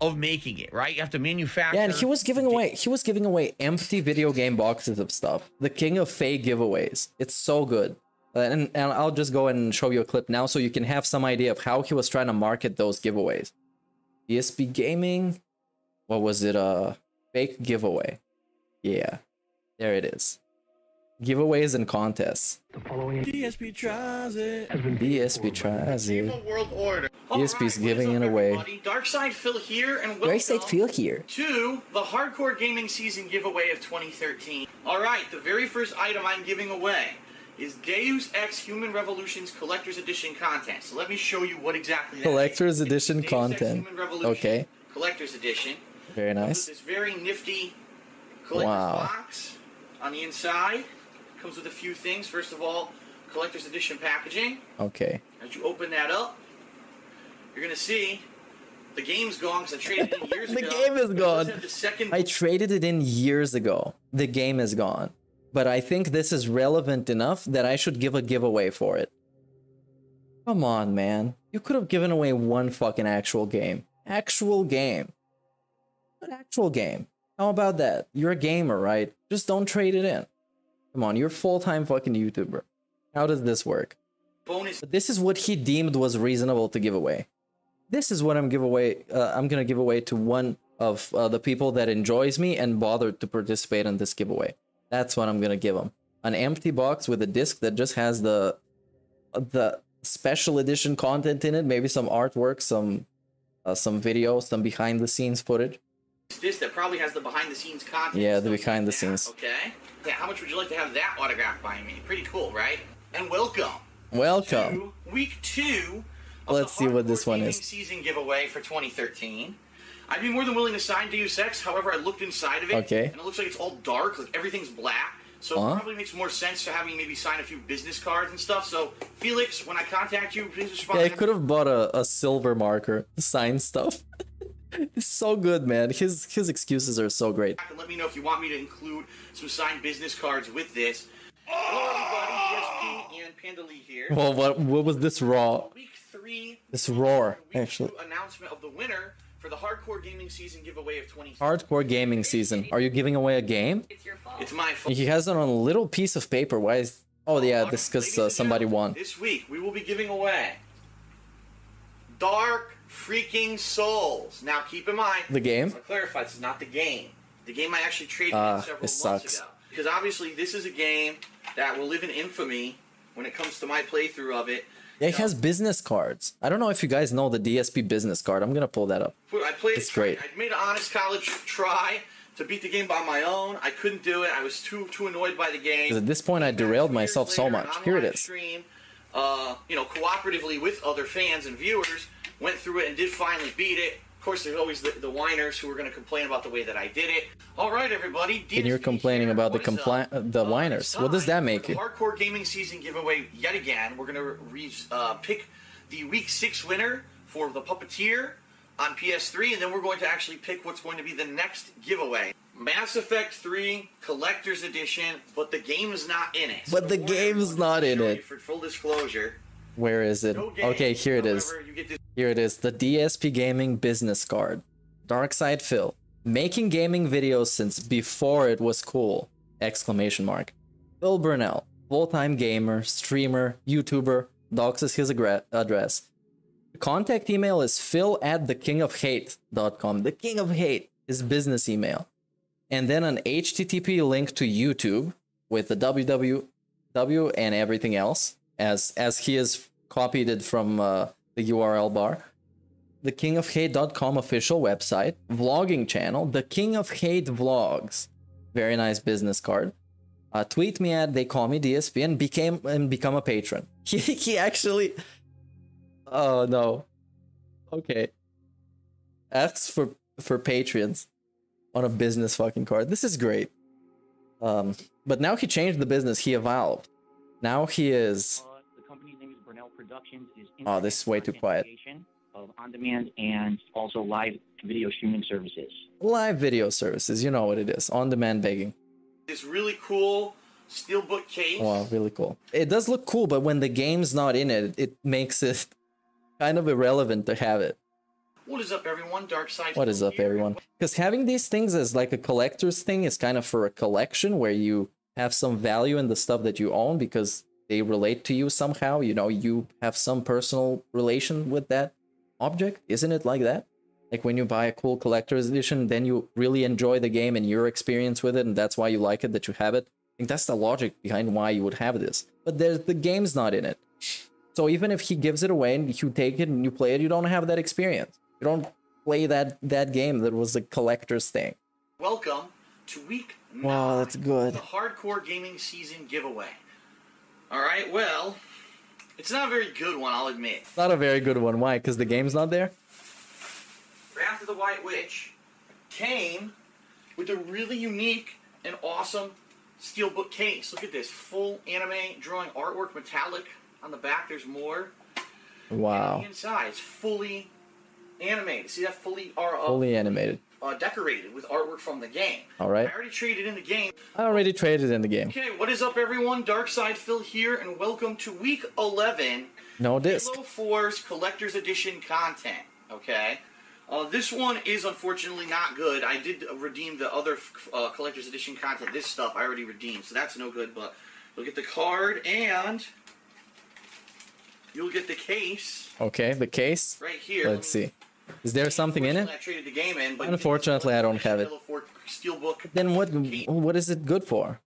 Of making it right, you have to manufacture. Yeah, and he was giving away he was giving away empty video game boxes of stuff. The king of fake giveaways. It's so good. Uh, and, and I'll just go and show you a clip now so you can have some idea of how he was trying to market those giveaways. DSP Gaming, what was it? A fake giveaway. Yeah, there it is. Giveaways and contests. The following DSP tries it. DSP tries it. World Order. DSP's giving it away. Dark Side Phil here, and welcome Where's that feel here? to the Hardcore Gaming Season giveaway of 2013. All right, the very first item I'm giving away is Deus Ex Human Revolution's Collector's Edition content. So let me show you what exactly that is. Collector's edition Deus content. Human Revolution Okay, Collector's Edition. very nice. This very nifty collector's Wow. box on the inside. Comes with a few things. First of all, collector's edition packaging. Okay. As you open that up, you're gonna see the game's gone because I traded it in years [LAUGHS] The ago. game is But it does gone. The second I traded it in years ago. The game is gone. But I think this is relevant enough that I should give a giveaway for it. Come on, man. You could have given away one fucking actual game. Actual game. An actual game. How about that? You're a gamer, right? Just don't trade it in. Come on, you're full-time fucking YouTuber. How does this work? bonus this is what he deemed was reasonable to give away. This is what I'm give away. Uh, I'm gonna give away to one of uh, the people that enjoys me and bothered to participate in this giveaway. That's what I'm gonna give him. An empty box with a disc that just has the the special edition content in it. Maybe some artwork, some uh, some video, some behind the scenes footage. Disc that probably has the behind the scenes content. Yeah, the behind the scenes. Okay. Yeah, how much would you like to have that autographed by me? Pretty cool, right? And welcome Welcome. to week two of Let's see what this one is. Season giveaway for 2013. I'd be more than willing to sign Deus Ex. However, I looked inside of it, Okay. and it looks like it's all dark, like everything's black. So Huh? it uh-huh. probably makes more sense to having maybe sign a few business cards and stuff. So Felix, when I contact you, please respond. Yeah, I could have bought a, a silver marker to sign stuff. [LAUGHS] it's so good, man. His his excuses are so great. let me know if you want me to include some signed business cards with this. Hello, everybody. DSP and Panda Lee here. Well, what what was this raw? Week three This roar, actually. announcement of the winner for the Hardcore Gaming Season giveaway of 20. Hardcore gaming season. Are you giving away a game? It's your fault. It's my fault. He has it on a little piece of paper. Why is? Oh yeah, this because uh, somebody won. This week we will be giving away Dark Freaking Souls. Now keep in mind, The game? Clarify, this is not the game. The game I actually traded in several it months sucks. ago. Because obviously this is a game that will live in infamy when it comes to my playthrough of it. Yeah, it has business cards. I don't know if you guys know the DSP business card. I'm gonna pull that up. I played It's great. I made an honest college try to beat the game by my own. I couldn't do it. I was too too annoyed by the game. at this point, I derailed myself so much. Here it is. Stream, uh, you know, cooperatively with other fans and viewers, went through it and did finally beat it. Of course, there's always the, the whiners who are going to complain about the way that I did it. All right, everybody. And you're complaining about the compli- uh, the whiners. What does that make it? hardcore gaming season giveaway yet again. We're gonna re- uh, pick the week six winner for the Puppeteer on PS3, and then we're going to actually pick what's going to be the next giveaway. Mass Effect 3 Collector's Edition, but the game is not in it. But the game's not in it. For full disclosure, Where is it? Okay, here it is. Here it is. The DSP Gaming business card. Darkside Phil. Making gaming videos since before it was cool. Exclamation mark. Phil Burnell. Full-time gamer, streamer, YouTuber. Doxes his address. Contact email is phil at thekingofhate.com. The King of Hate is business email. And then an HTTP link to YouTube with the www and everything else as as he has copied it from uh, the URL bar. The kingofhate.com official website, vlogging channel, the King of Hate vlogs. Very nice business card. Uh, tweet me at they call me DSP and became and become a patron. [LAUGHS] He he actually Oh no. Okay. Asks for for patrons on a business fucking card. This is great. Um, but now he changed the business. He evolved. Now he is. Productions. Is Oh, this is way too quiet. of on-demand and also live video streaming services. Live video services. You know what it is. On demand begging. This really cool steelbook case. Wow, really cool. It does look cool, but when the game's not in it, it makes it [LAUGHS] kind of irrelevant to have it. What is up, everyone? Dark Side. What is up, everyone? Because having these things as like a collector's thing is kind of for a collection where you have some value in the stuff that you own because they relate to you somehow. You know, you have some personal relation with that object. Isn't it like that? Like when you buy a cool collector's edition, then you really enjoy the game and your experience with it, and that's why you like it, that you have it. I think that's the logic behind why you would have this. But there's the game's not in it. So even if he gives it away and you take it and you play it, you don't have that experience. You don't play that that game that was a collector's thing. Welcome to week Wow, that's good. the hardcore gaming season giveaway. All right, well, it's not a very good one, I'll admit. Not a very good one. Why? Because the game's not there? Wrath of the White Witch came with a really unique and awesome steelbook case. Look at this full anime drawing artwork, metallic on the back. There's more. Wow. The inside it's fully animated. See that fully are Fully animated. Uh, decorated with artwork from the game. All right. I already traded in the game. I already traded in the game. Okay, what is up, everyone? Darkside Phil here, and welcome to week 11 No disc. Halo 4's Collector's Edition content. Okay? Uh, this one is unfortunately not good. I did redeem the other uh, Collector's Edition content. This stuff I already redeemed, so that's no good, but you'll get the card and you'll get the case Okay, the case. right here. Let's see. Is there something in it? I game in, but Unfortunately, I don't have it. Halo 4 Steelbook. Then what? What is it good for?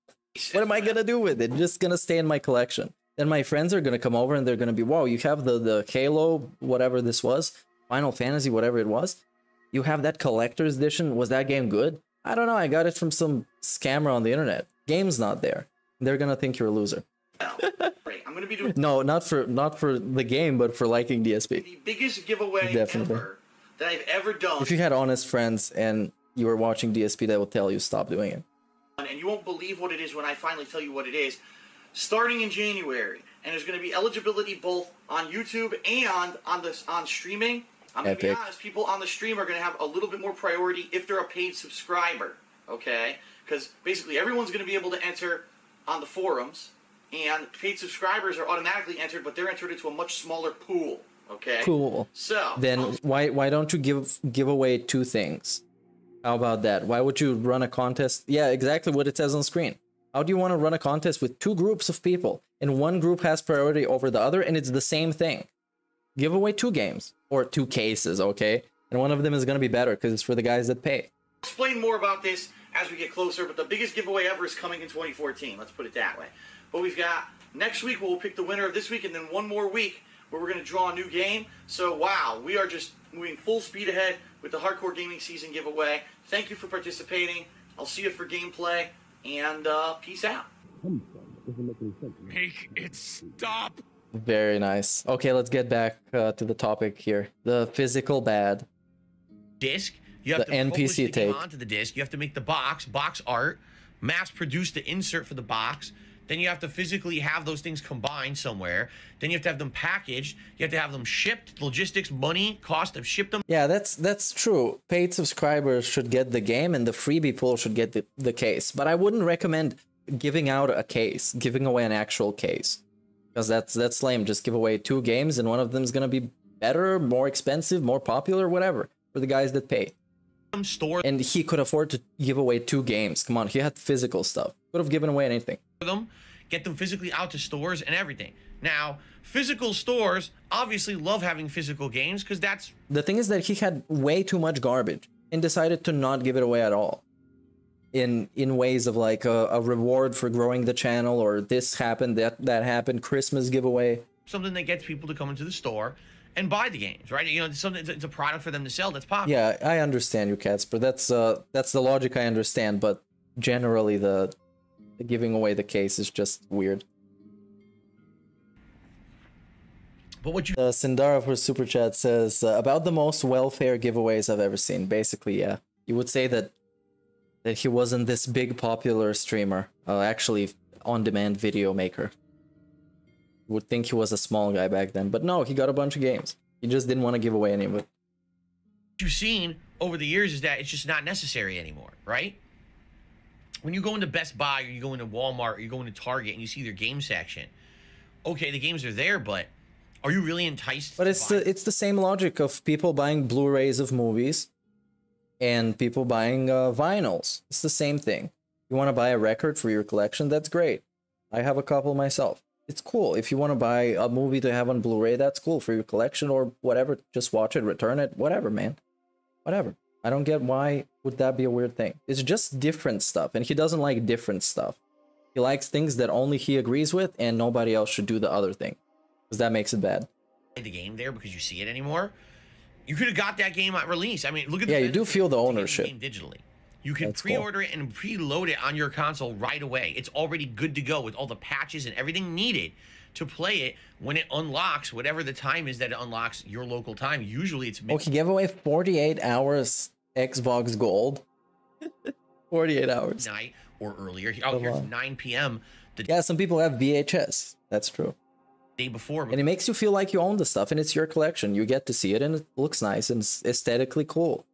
What am I gonna do with it? Just gonna stay in my collection. Then my friends are gonna come over and they're gonna be, "Wow, you have the the Halo, whatever this was, Final Fantasy, whatever it was. You have that collector's edition. Was that game good? I don't know. I got it from some scammer on the internet. Game's not there. They're gonna think you're a loser. [LAUGHS] I'm going to be doing No, not for not for the game, but for liking DSP. the biggest giveaway Definitely. ever that I've ever done. If you had honest friends and you were watching DSP, they will tell you stop doing it. and you won't believe what it is when I finally tell you what it is. Starting in January, and there's going to be eligibility both on YouTube and on this on streaming. I'm going to be honest, people on the stream are going to have a little bit more priority if they're a paid subscriber. Okay, because basically everyone's going to be able to enter on the forums, and paid subscribers are automatically entered, but they're entered into a much smaller pool. Okay. Cool. So Then why why don't you give give away two things? How about that? Why would you run a contest? Yeah, exactly what it says on screen. How do you want to run a contest with two groups of people and one group has priority over the other and it's the same thing? Give away two games or two cases, okay? And one of them is going to be better because it's for the guys that pay. explain more about this as we get closer, but the biggest giveaway ever is coming in 2014. Let's put it that way. But we've got next week we'll pick the winner of this week, and then one more week where we're going to draw a new game. So wow, we are just moving full speed ahead with the Hardcore Gaming Season giveaway. Thank you for participating. I'll see you for gameplay, and uh, peace out. Make it stop. Very nice. Okay, let's get back uh, to the topic here. The physical bad. disc. You have The to NPC the take. onto the disc. You have to make the box, box art, mass produce the insert for the box. Then you have to physically have those things combined somewhere. Then you have to have them packaged. You have to have them shipped. Logistics, money, cost of ship them. Yeah, that's that's true. Paid subscribers should get the game and the freebie pool should get the, the case. But I wouldn't recommend giving out a case, giving away an actual case. Because that's that's lame. Just give away two games and one of them is gonna be better, more expensive, more popular, whatever for the guys that pay. Store And he could afford to give away two games. Come on, he had physical stuff. Could have given away anything. Them, get them physically out to stores and everything. Now, physical stores obviously love having physical games because that's The thing is that he had way too much garbage and decided to not give it away at all. In in ways of like a, a reward for growing the channel or this happened, that that happened, Christmas giveaway. something that gets people to come into the store and buy the games, right? You know, it's something it's a product for them to sell that's popular. Yeah, I understand you, Casper. That's uh that's the logic I understand, but generally the giving away the case is just weird. But what you uh, Sindara for super chat says uh, about the most welfare giveaways I've ever seen. Basically, yeah, you would say that that he wasn't this big popular streamer, uh, actually on demand video maker. You would think he was a small guy back then, but no, he got a bunch of games. He just didn't want to give away any of it. you've seen over the years is that it's just not necessary anymore, right? When you go into Best Buy or you go into Walmart or you go into Target and you see their game section, okay, the games are there, but are you really enticed? But it's the it's the same logic of people buying Blu-rays of movies and people buying uh, vinyls. It's the same thing. You want to buy a record for your collection? That's great. I have a couple myself. It's cool. If you want to buy a movie to have on Blu-ray, that's cool for your collection or whatever. Just watch it, return it, whatever, man. Whatever. I don't get why would that be a weird thing. It's just different stuff, and he doesn't like different stuff. He likes things that only he agrees with, and nobody else should do the other thing, because that makes it bad. the game there because you see it anymore. You could have got that game at release. I mean, look at the Yeah, you do feel the ownership. digitally. You can pre-order it and preload it on your console right away. It's already good to go with all the patches and everything needed to play it when it unlocks whatever the time is that it unlocks your local time. Usually it's he gave away 48 hours Xbox Gold. [LAUGHS] 48 hours. midnight or earlier. Oh, Come here's on. 9 p.m. the Yeah, some people have VHS. That's true. day before. And it makes you feel like you own the stuff and it's your collection. You get to see it and it looks nice and it's aesthetically cool.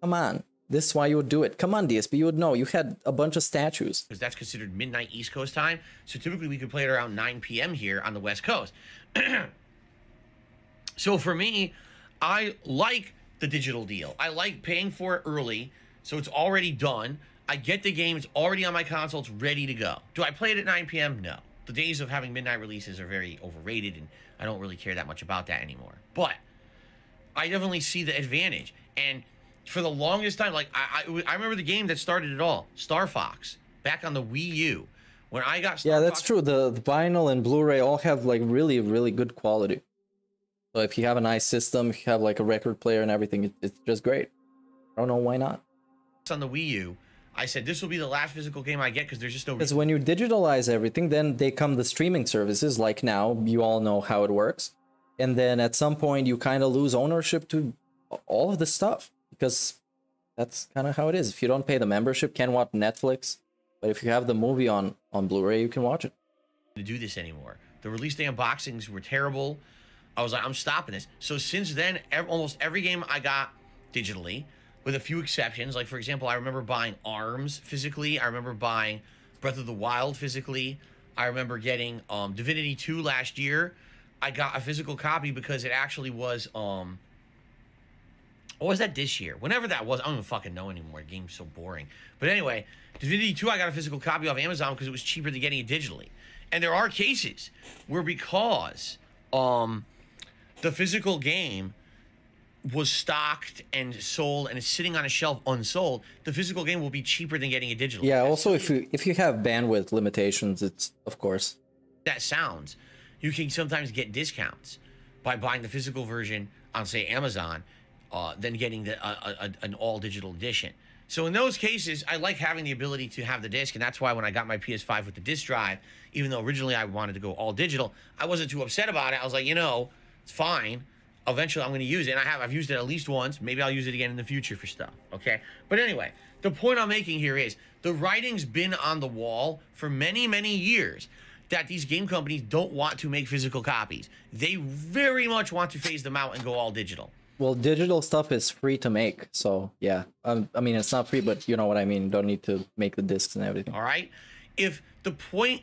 Come on. This is why you would do it. Come on, DSP. You would know. You had a bunch of statues. because that's considered midnight East Coast time. So typically we could play it around 9 p.m. here on the West Coast. [CLEARS THROAT] so for me, I like the digital deal. I like paying for it early, so it's already done. I get the game, it's already on my console, it's ready to go. Do I play it at 9 p.m.? No. The days of having midnight releases are very overrated, and I don't really care that much about that anymore. But I definitely see the advantage. And for the longest time, like I, I, I remember the game that started it all, Star Fox, back on the Wii U. When I got Star Yeah, that's Fox, true. The, the vinyl and Blu-ray all have like really, really good quality. So if you have a nice system, if you have like a record player and everything, it, it's just great. I don't know why not. on the Wii U, I said this will be the last physical game I get because there's just no. Because when you digitalize everything, then they come the streaming services. Like now, you all know how it works, and then at some point you kind of lose ownership to all of the stuff because that's kind of how it is. If you don't pay the membership, can't watch Netflix, but if you have the movie on on Blu-ray, you can watch it. to do this anymore. The release day unboxings were terrible. I was like, I'm stopping this. So since then, almost every game I got digitally, with a few exceptions. Like for example, I remember buying Arms physically. I remember buying Breath of the Wild physically. I remember getting um, Divinity 2 last year. I got a physical copy because it actually was um, or was that this year? Whenever that was, I don't even fucking know anymore. The game's so boring. But anyway, Divinity 2, I got a physical copy off Amazon because it was cheaper than getting it digitally. And there are cases where because um the physical game was stocked and sold and is sitting on a shelf unsold, the physical game will be cheaper than getting it digital. Yeah. Also, if you if you have bandwidth limitations, it's of course. that sounds, you can sometimes get discounts by buying the physical version on, say, Amazon, uh, than getting the, uh, a, an all digital edition. So in those cases, I like having the ability to have the disc, and that's why when I got my PS5 with the disc drive, even though originally I wanted to go all digital, I wasn't too upset about it. I was like, you know, it's fine. Eventually, I'm going to use it, and I have. I've used it at least once. Maybe I'll use it again in the future for stuff. Okay, but anyway, the point I'm making here is the writing's been on the wall for many, many years that these game companies don't want to make physical copies. They very much want to phase them out and go all digital. Well, digital stuff is free to make, so yeah. Um, I mean, it's not free, but you know what I mean. Don't need to make the discs and everything. All right. If the point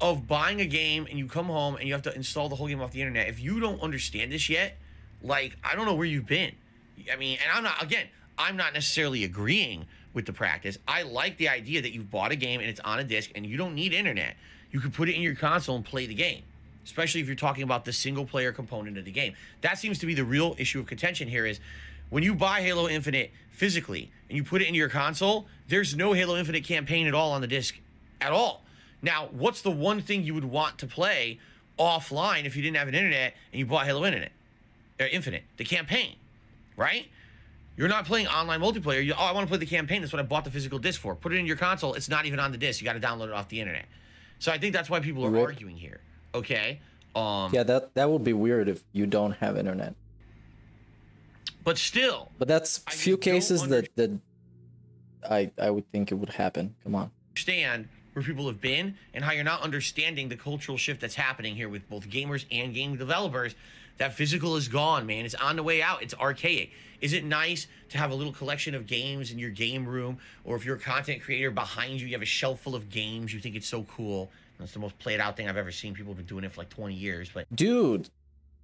of buying a game and you come home and you have to install the whole game off the internet. If you don't understand this yet, like I don't know where you've been. I mean, and I'm not again, I'm not necessarily agreeing with the practice. I like the idea that you've bought a game and it's on a disc and you don't need internet. You can put it in your console and play the game. Especially if you're talking about the single player component of the game. That seems to be the real issue of contention here is when you buy Halo Infinite physically and you put it into your console, there's no Halo Infinite campaign at all on the disc at all. Now, what's the one thing you would want to play offline if you didn't have an internet and you bought Halo Infinite? Or Infinite, the campaign, right? You're not playing online multiplayer. You, oh, I want to play the campaign. That's what I bought the physical disc for. Put it in your console. It's not even on the disc. You got to download it off the internet. So I think that's why people are Right. arguing here. Okay. Um, Yeah, that that would be weird if you don't have internet. But still, But that's few cases that that I I would think it would happen. Come on. understand where people have been and how you're not understanding the cultural shift that's happening here with both gamers and game developers. That physical is gone, man. It's on the way out. It's archaic. Is it nice to have a little collection of games in your game room? Or if you're a content creator behind you, you have a shelf full of games, you think it's so cool. That's the most played out thing I've ever seen. People have been doing it for like 20 years. But Dude,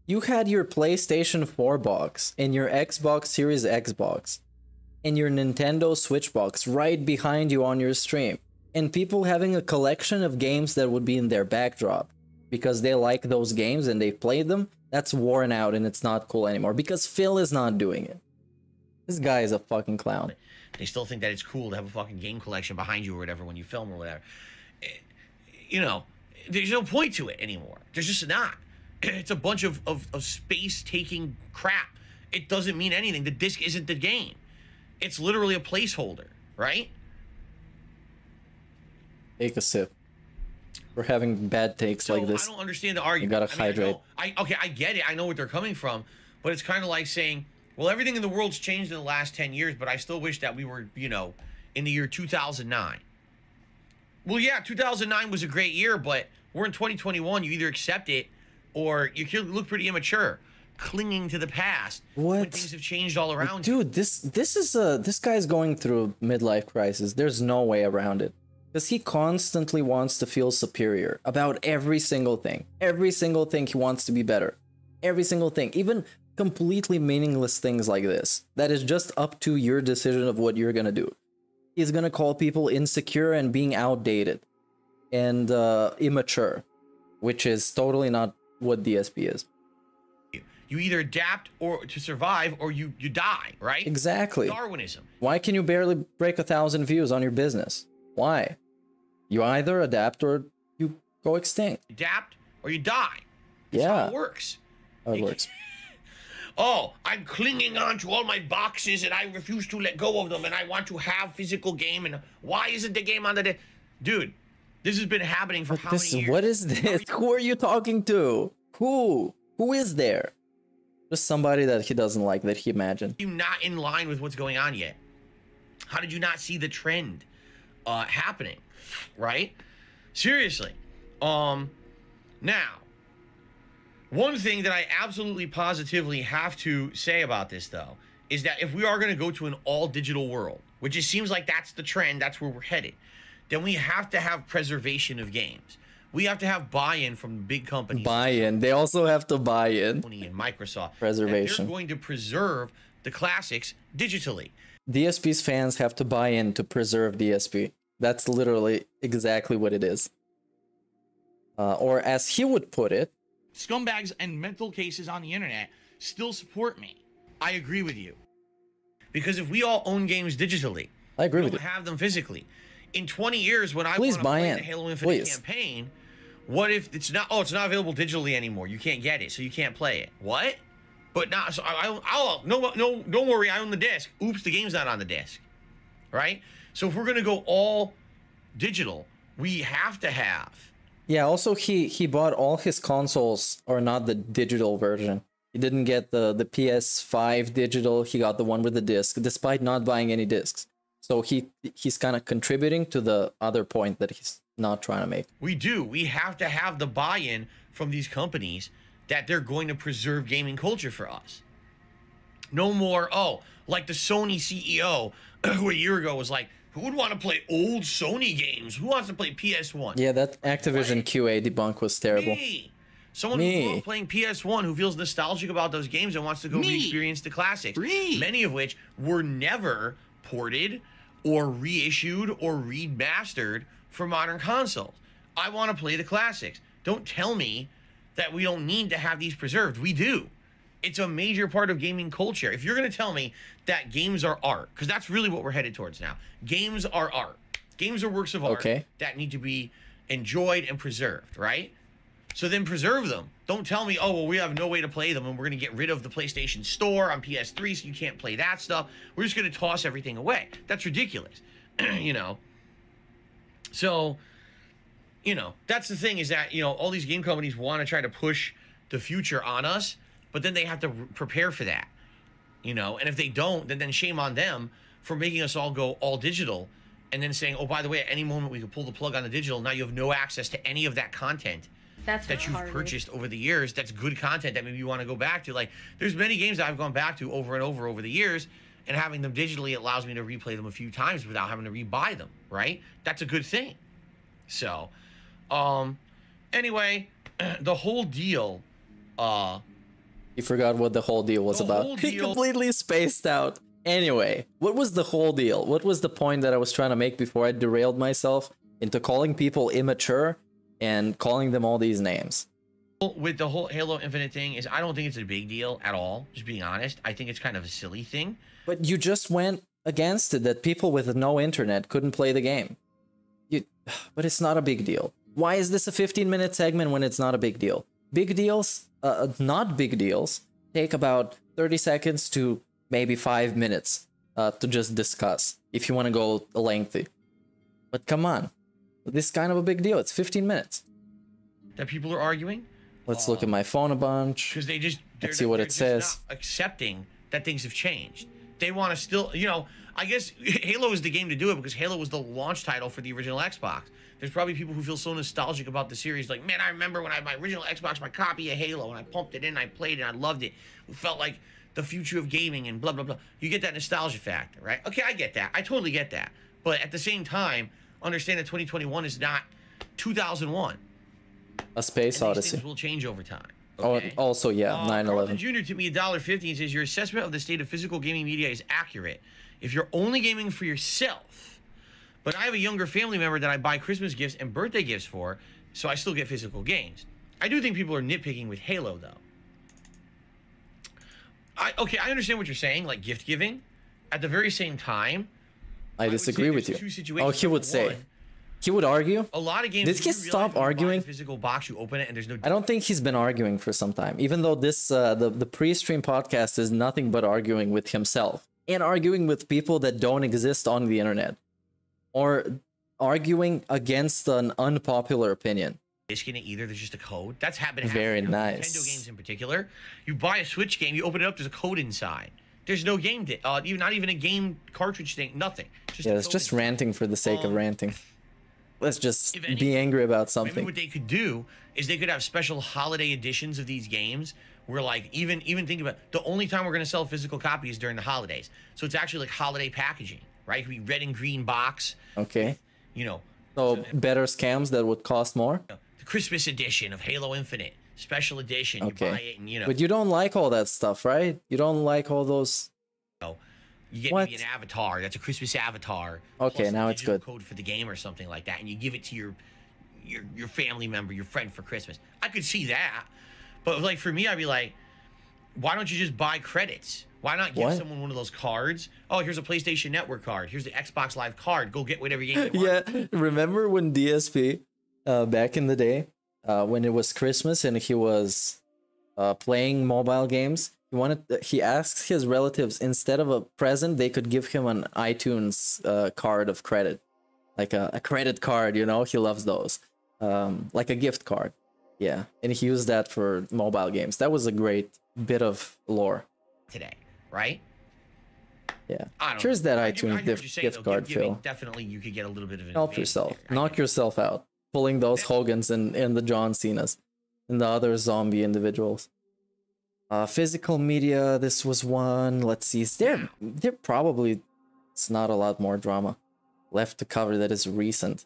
you had your PlayStation 4 box and your Xbox Series X box and your Nintendo Switch box right behind you on your stream. And people having a collection of games that would be in their backdrop because they like those games and they played them. That's worn out and it's not cool anymore because Phil is not doing it. This guy is a fucking clown. they still think that it's cool to have a fucking game collection behind you or whatever when you film or whatever. Eh, You know, there's no point to it anymore. There's just not. [CLEARS THROAT] It's a bunch of, of, of space taking crap. It doesn't mean anything. The disc isn't the game, it's literally a placeholder, right? Take a sip. We're having bad takes like this. I don't understand the argument. You gotta I mean, I hydrate. know- I, okay, I get it. I know where they're coming from, but it's kind of like saying, well, everything in the world's changed in the last 10 years, but I still wish that we were, you know, in the year 2009. Well, yeah, 2009 was a great year, but we're in 2021. You either accept it or you look pretty immature, clinging to the past when things have changed all around you. Dude, this this is a this guy's going through a midlife crisis. There's no way around it. Because he constantly wants to feel superior about every single thing. Every single thing he wants to be better. Every single thing. Even completely meaningless things like this. That is just up to your decision of what you're gonna do. He's gonna call people insecure and being outdated and uh, immature, which is totally not what DSP is. You either adapt or to survive or you you die, right? Exactly. Darwinism. Why can you barely break a thousand views on your business? Why? You either adapt or you go extinct. Adapt or you die. That's yeah, it works. how it works. [LAUGHS] Oh, I'm clinging on to all my boxes and I refuse to let go of them and I want to have physical game and why isn't the game on the di- Dude, this has been happening for how This many years? what is this? [LAUGHS] Who are you talking to? Who? Who is there? Just somebody that he doesn't like that he imagined. you not in line with what's going on yet? How did you not see the trend uh happening? Right? Seriously. Um now one thing that I absolutely positively have to say about this though is that if we are going to go to an all digital world, which it seems like that's the trend, that's where we're headed, then we have to have preservation of games. We have to have buy-in from big companies Buy-in. They also have to buy in. Sony and Microsoft. Preservation. They're going to preserve the classics digitally. DSP's fans have to buy in to preserve DSP. That's literally exactly what it is. Uh, or as he would put it, Scumbags and mental cases on the internet still support me. I agree with you. Because if we all own games digitally, I agree we with don't you. have them physically. In 20 years, when I Please want to buy play in. the Halo Infinite Please. campaign, what if it's not? Oh, it's not available digitally anymore. You can't get it, so you can't play it. What? But not. So I, I, I'll no, no, don't worry. I own the disc. Oops, the game's not on the disc. Right. So if we're gonna go all digital, we have to have Yeah, also he he bought all his consoles or not the digital version. He didn't get the the PS5 digital, he got the one with the disc despite not buying any discs. So he he's kind of contributing to the other point that he's not trying to make. We do. We have to have the buy in from these companies that they're going to preserve gaming culture for us. No more, oh, like the Sony CEO [CLEARS THROAT] who a year ago was like, Who would want to play old Sony games? Who wants to play PS1? Yeah, that Activision QA debunk was terrible. Me. Someone Me. who grew playing PS1 who feels nostalgic about those games and wants to go Me. re-experience the classics. Many of which were never ported or reissued or remastered for modern consoles. I want to play the classics. Don't tell me that we don't need to have these preserved. We do. It's a major part of gaming culture. If you're going to tell me that games are art, because that's really what we're headed towards now. Games are art. Games are works of art Okay. that need to be enjoyed and preserved, right? So then preserve them. Don't tell me, oh, well, we have no way to play them and we're going to get rid of the PlayStation Store on PS3 so you can't play that stuff. We're just going to toss everything away. That's ridiculous, [CLEARS THROAT] you know? So, you know, that's the thing is that, you know, all these game companies want to try to push the future on us, but then they have to prepare for that, you know? And if they don't, then, then shame on them for making us all go all digital and then saying, oh, by the way, at any moment we can pull the plug on the digital. Now you have no access to any of that content That's that you've retarded. purchased over the years that's good content that maybe you want to go back to. Like, there's many games that I've gone back to over and over over the years, and having them digitally allows me to replay them a few times without having to rebuy them, right? That's a good thing. So, um, anyway, [CLEARS THROAT] the whole deal, uh, You forgot what the whole deal was The about. whole He completely spaced out. Anyway, what was the whole deal? What was the point that I was trying to make before I derailed myself into calling people immature and calling them all these names? with the whole Halo Infinite thing is I don't think it's a big deal at all. Just being honest, I think it's kind of a silly thing. But you just went against it that people with no internet couldn't play the game. You, [SIGHS] but it's not a big deal. Why is this a 15 minute segment when it's not a big deal? Big deals, uh, not big deals, take about 30 seconds to maybe five minutes uh, to just discuss if you want to go lengthy. But come on, this kind of a big deal. It's 15 minutes. That people are arguing Let's look at my phone a bunch. because they just Let's see what it says. accepting that things have changed. They want to still, you know, I guess Halo is the game to do it because Halo was the launch title for the original Xbox. There's probably people who feel so nostalgic about the series, like, man, I remember when I had my original Xbox, my copy of Halo, and I pumped it in, I played it, and I loved it. It felt like the future of gaming and blah blah blah. You get that nostalgia factor, right? Okay, I get that. I totally get that. But at the same time, understand that 2021 is not 2001. A Space and Odyssey. things will change over time. Oh, also, yeah, Uh, 9 11. Jr. took me $1.50 and says your assessment of the state of physical gaming media is accurate. If you're only gaming for yourself, but I have a younger family member that I buy Christmas gifts and birthday gifts for, so I still get physical games. I do think people are nitpicking with Halo though. I okay, I understand what you're saying, like gift giving. At the very same time, I say disagree with you. Oh, he would say. one, He would argue. a lot of games. Did he stop when you buy a arguing? Physical box, you open it, and there's no I don't think he's been arguing for some time. Even though this uh, the the pre-stream podcast is nothing but arguing with himself and arguing with people that don't exist on the internet, or arguing against an unpopular opinion. it either. There's just a code. That's happened. Very nice. Nintendo games in particular. You buy a Switch game, you open it up, there's a code inside. There's no game, di- uh, even not even a game cartridge thing. Nothing. Just yeah, it's just inside. ranting for the sake of Um, ranting. Let's just if any- be angry about Maybe something. what they could do is they could have special holiday editions of these games where like even even think about the only time we're going to sell physical copies during the holidays. So it's actually like holiday packaging, right? Be red and green box, Okay. you know, So better scams that would cost more. the Christmas edition of Halo Infinite, special edition. Okay. You buy it and you know But you don't like all that stuff, right? You don't like all those. Oh, you get What? maybe an avatar. That's a Christmas avatar. Okay, now it's good. Code for the game or something like that, and you give it to your your your family member, your friend for Christmas. I could see that, but like for me, I'd be like, why don't you just buy credits? Why not give What? someone one of those cards? Oh, here's a PlayStation Network card. Here's the Xbox Live card. Go get whatever game you want. yeah, remember when DSP, uh, back in the day, uh, when it was Christmas and he was uh, playing mobile games, he wanted he asked his relatives instead of a present, they could give him an iTunes uh, card of credit, like a, a credit card. You know, he loves those, um, like a gift card. Yeah, and he used that for mobile games. That was a great bit of lore. today, right? Yeah, I don't know. that iTunes gift, saying, gift though. card, Phil. Definitely, you could get a little bit of Help yourself. there. Knock yourself out. Pulling those Hogans and, and the John Cenas and the other zombie individuals. Uh, physical media. This was one. Let's see. Is there? There probably. It's not a lot more drama. left to cover that is recent.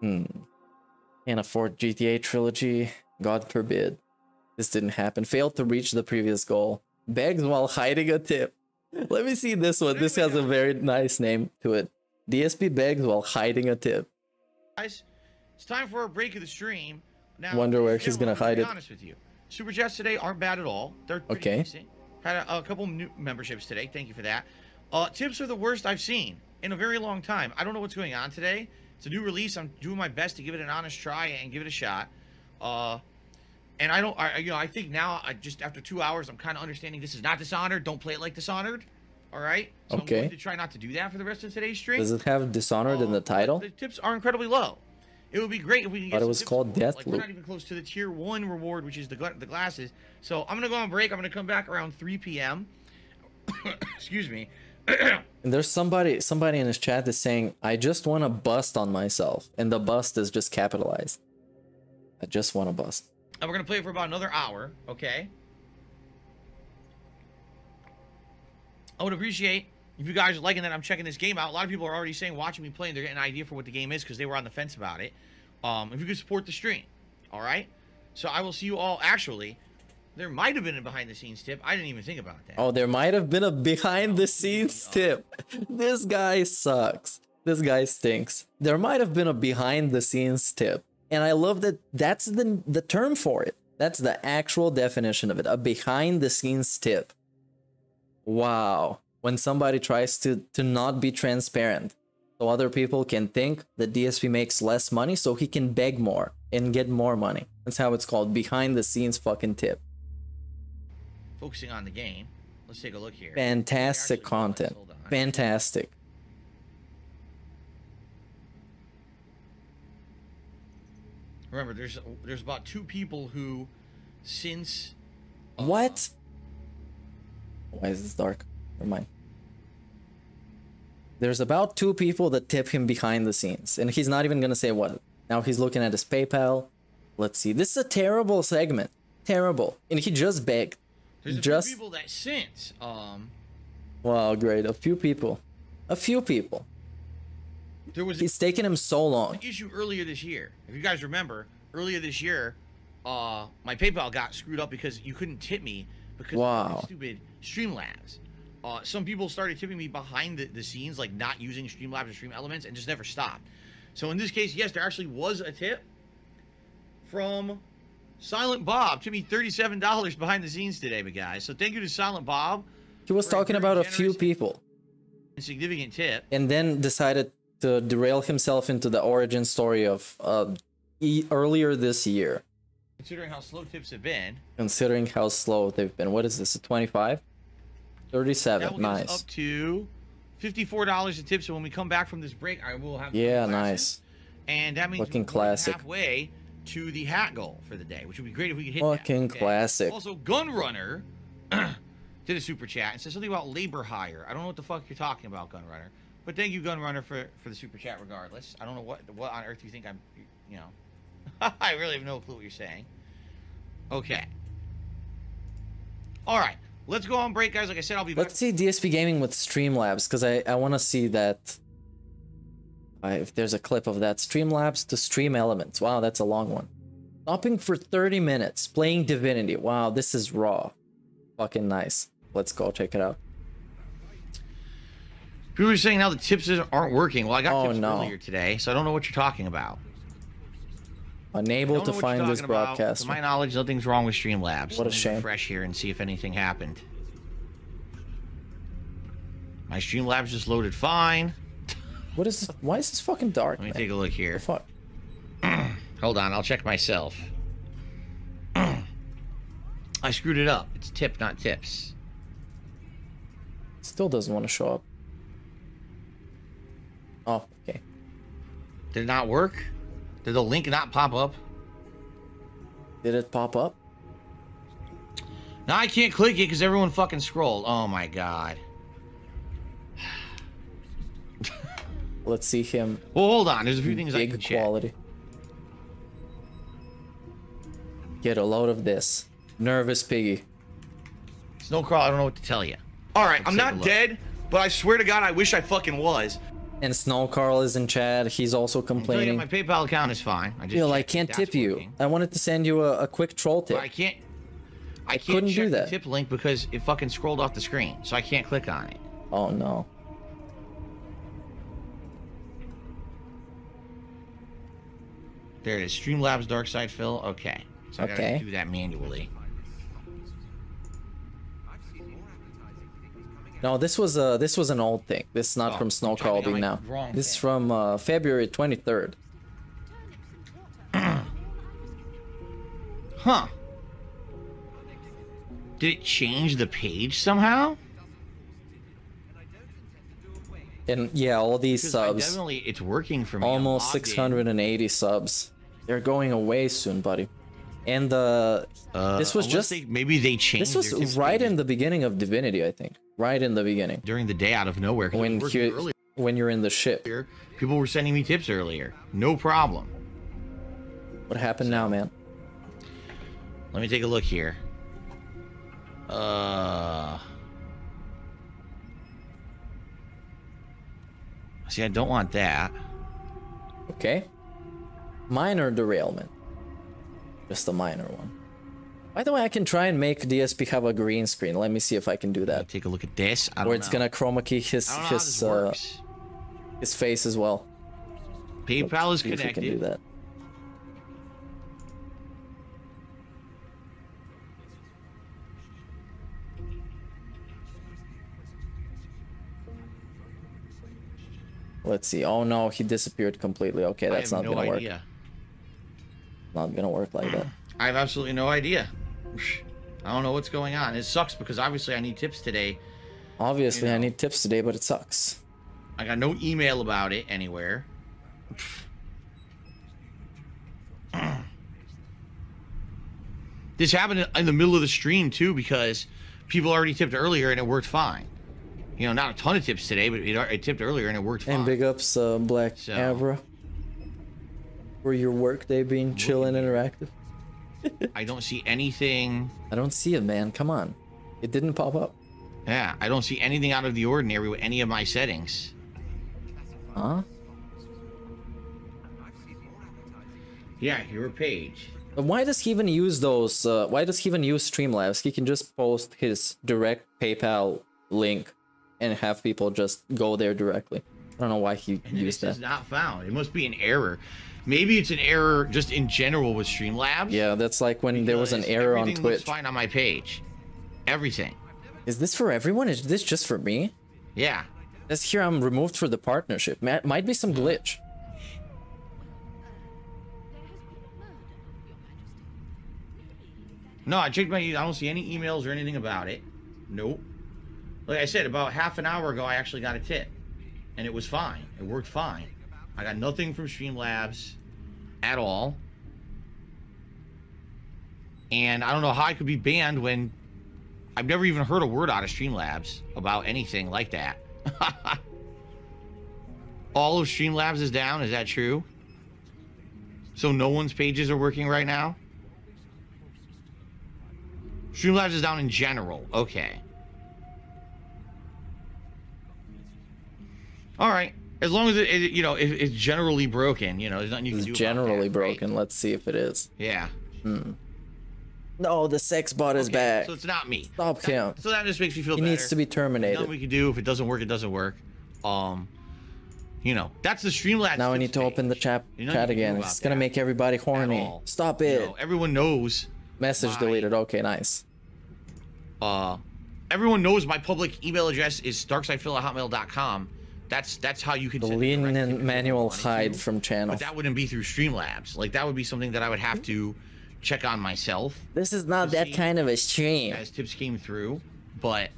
Hmm. Can't afford GTA trilogy. God forbid. This didn't happen. Failed to reach the previous goal. Begs while hiding a tip. Let me see this one. This has a very nice name to it. DSP begs while hiding a tip. Guys, it's time for a break of the stream. Now, Wonder where he's gonna hide it. honest with you. Super chats today aren't bad at all. They're Okay. decent. Had a, a couple new memberships today. Thank you for that. Uh, tips are the worst I've seen in a very long time. I don't know what's going on today. It's a new release. I'm doing my best to give it an honest try and give it a shot. Uh, and I don't, I, you know, I think now, I just after two hours, I'm kind of understanding this is not Dishonored. Don't play it like Dishonored. All right. So I'm going to try not to do that for the rest of today's stream. Does it have Dishonored in the um, title? The tips are incredibly low. It would be great if we can get Thought it was called Death. Like, we're not even close to the tier one reward, which is the the glasses. So I'm gonna go on break. I'm gonna come back around 3 p.m. [COUGHS] Excuse me. [COUGHS] And there's somebody somebody in his chat that's saying, I just want to bust on myself. And the bust is just capitalized. I just want to bust. And we're gonna play for about another hour. Okay. I would appreciate if you guys are liking that I'm checking this game out. A lot of people are already saying, watching me play, and they're getting an idea for what the game is because they were on the fence about it. Um, if you could support the stream, all right. So I will see you all. Actually, there might have been a behind the scenes tip. I didn't even think about that. Oh, there might have been a behind the scenes [LAUGHS] tip. This guy sucks. This guy stinks. There might have been a behind the scenes tip. And I love that that's the the term for it. That's the actual definition of it. A behind the scenes tip. Wow. When somebody tries to to not be transparent so other people can think that DSP makes less money so he can beg more and get more money. That's how it's called behind the scenes fucking tip. Focusing on the game. Let's take a look here. Fantastic content. Fantastic. Remember, there's there's about two people who, since What? Why is this dark? Never mind. There's about two people that tip him behind the scenes, and he's not even gonna say what. Now he's looking at his PayPal. Let's see. This is a terrible segment. Terrible. And he just begged. there's a just few people that since um wow, great. A few people. A few people. There was It's taken him so long. issue earlier this year. If you guys remember, earlier this year, uh, my PayPal got screwed up because you couldn't tip me because Wow. of stupid Streamlabs. Uh, some people started tipping me behind the, the scenes, like not using Streamlabs or Stream Elements, and just never stopped. So in this case, yes, there actually was a tip from Silent Bob. Tipped me thirty-seven dollars behind the scenes today, but guys. So thank you to Silent Bob. He was talking about a few people. significant tip. and then decided to derail himself into the origin story of uh, e- earlier this year, Considering how slow tips have been, considering how slow they've been. What is this? A 25? That 37. will Nice. up to fifty-four dollars a tip. So when we come back from this break, I will have Yeah, nice. and that means we're classic. halfway to the hat goal for the day, which would be great if we could hit Fucking that. classic. Also, Gunrunner [CLEARS THROAT] did a super chat and said something about labor hire. I don't know what the fuck you're talking about, Gunrunner, but thank you, Gunrunner, for for the super chat. Regardless, I don't know what what on earth you think I'm, you know, [LAUGHS] I really have no clue what you're saying. Okay. All right. Let's go on break, guys. Like I said, I'll be back. Let's see DSP Gaming with Streamlabs because I, I want to see that. Uh, if there's a clip of that. Streamlabs to Stream Elements. Wow, that's a long one. Stopping for 30 minutes, playing Divinity. Wow, this is raw. Fucking nice. Let's go check it out. People are saying now the tips aren't working. Well, I got Oh, tips no. earlier today, so I don't know what you're talking about. Unable to know what you're find this broadcast. To my knowledge, nothing's wrong with Streamlabs. What a shame. Refresh here and see if anything happened. My Streamlabs just loaded fine. What is this? Why is this fucking dark? Let me take a look here. fuck? [CLEARS THROAT] Hold on, I'll check myself. [CLEARS THROAT] I screwed it up. It's tip, not tips. Still doesn't want to show up. Oh, okay. Did it not work? Did the link not pop up? Did it pop up? Now I can't click it because everyone fucking scrolled. Oh my god. Let's see him. Well, hold on. There's a few things I can check. quality. Get a load of this. Nervous piggy. Snowcrawl, I don't know what to tell you. All right, I'm not dead, but I swear to God, I wish I fucking was. And Snow Carl is in chat. He's also complaining. my PayPal account is fine. I just Yo, I can't tip you. working. I wanted to send you a, a quick troll tip. I can't. I, can't couldn't do that. tip link because it fucking scrolled off the screen, so I can't click on it. Oh no. There it is. Streamlabs Dark Side Phil. Okay. So I Okay. gotta do that manually. No, this was uh this was an old thing. This is not Oh, from Snow I'm trying to Carl get now. This is from uh, February 23rd. [CLEARS THROAT] Huh. Did it change the page somehow? And yeah, all these subs. Definitely, it's working for me. Almost logged in. 680 subs. They're going away soon, buddy. And uh, Uh, this was just they- maybe they changed. this was right in the beginning of Divinity, I think. Right in the beginning. during the day out of nowhere When you, when you're in the ship. People were sending me tips earlier. No problem. What happened now, man? Let me take a look here. Uh. See, I don't want that. Okay. Minor derailment. Just a minor one. By the way, I can try and make DSP have a green screen. Let me see if I can do that. Take a look at this. I don't Or it's know. gonna chroma key his I don't know how his uh, works. his face as well. PayPal is See if we can do connected. that. Let's see. Oh no, he disappeared completely. Okay, that's not no gonna work. idea. Not gonna work like that. [CLEARS THROAT] I have absolutely no idea. I don't know what's going on. It sucks because obviously I need tips today. Obviously, You I need tips today, but it sucks. I got no email about it anywhere. [CLEARS THROAT] This happened in the middle of the stream too because people already tipped earlier and it worked fine. You know, not a ton of tips today, but it, it tipped earlier and it worked fine. And big ups, uh, Black So- Avra. For your workday being chill and interactive. I don't see anything. I don't see it, man. Come on. It didn't pop up. Yeah, I don't see anything out of the ordinary with any of my settings. Huh? Yeah, your page. But why does he even use those? Uh, why does he even use Streamlabs? He can just post his direct PayPal link and have people just go there directly. I don't know why he And used that. not found. It must be an error. Maybe it's an error just in general with Streamlabs. Yeah, that's like when there was an error on Twitch. fine on my page. Everything. Is this for everyone? Is this just for me? Yeah. This here I'm removed for the partnership. Might be some glitch. No, I checked my. I don't see any emails or anything about it. Nope. Like I said, about half an hour ago, I actually got a tip, and it was fine. It worked fine. I got nothing from Streamlabs at all, and I don't know how I could be banned when I've never even heard a word out of Streamlabs about anything like that. [LAUGHS] all of Streamlabs is down. Is that true? So no one's pages are working right now. Streamlabs is down in general. Okay. All right. As long as it, it you know, if it's generally broken, you know, there's nothing you It's can do. generally broken. Let's see if it is. Yeah. Hmm. No, the sex bot is back. So it's not me. Stop him. So that just makes me feel He better. needs to be terminated. Nothing we can do. If it doesn't work, it doesn't work. Um, you know, that's the Streamlabs. Now I need to open the chat You know chat you can do again. It's gonna make everybody horny. all. Stop You it. know, everyone knows. Message my- deleted. Okay, nice. Uh, everyone knows my public email address is darksidephil at hotmail.com. That's that's how you can me Lean and tips if you manual wanted to. hide from channel. But that wouldn't be through Streamlabs. Like that would be something that I would have to check on myself This is not that kind of a stream. as tips came through. But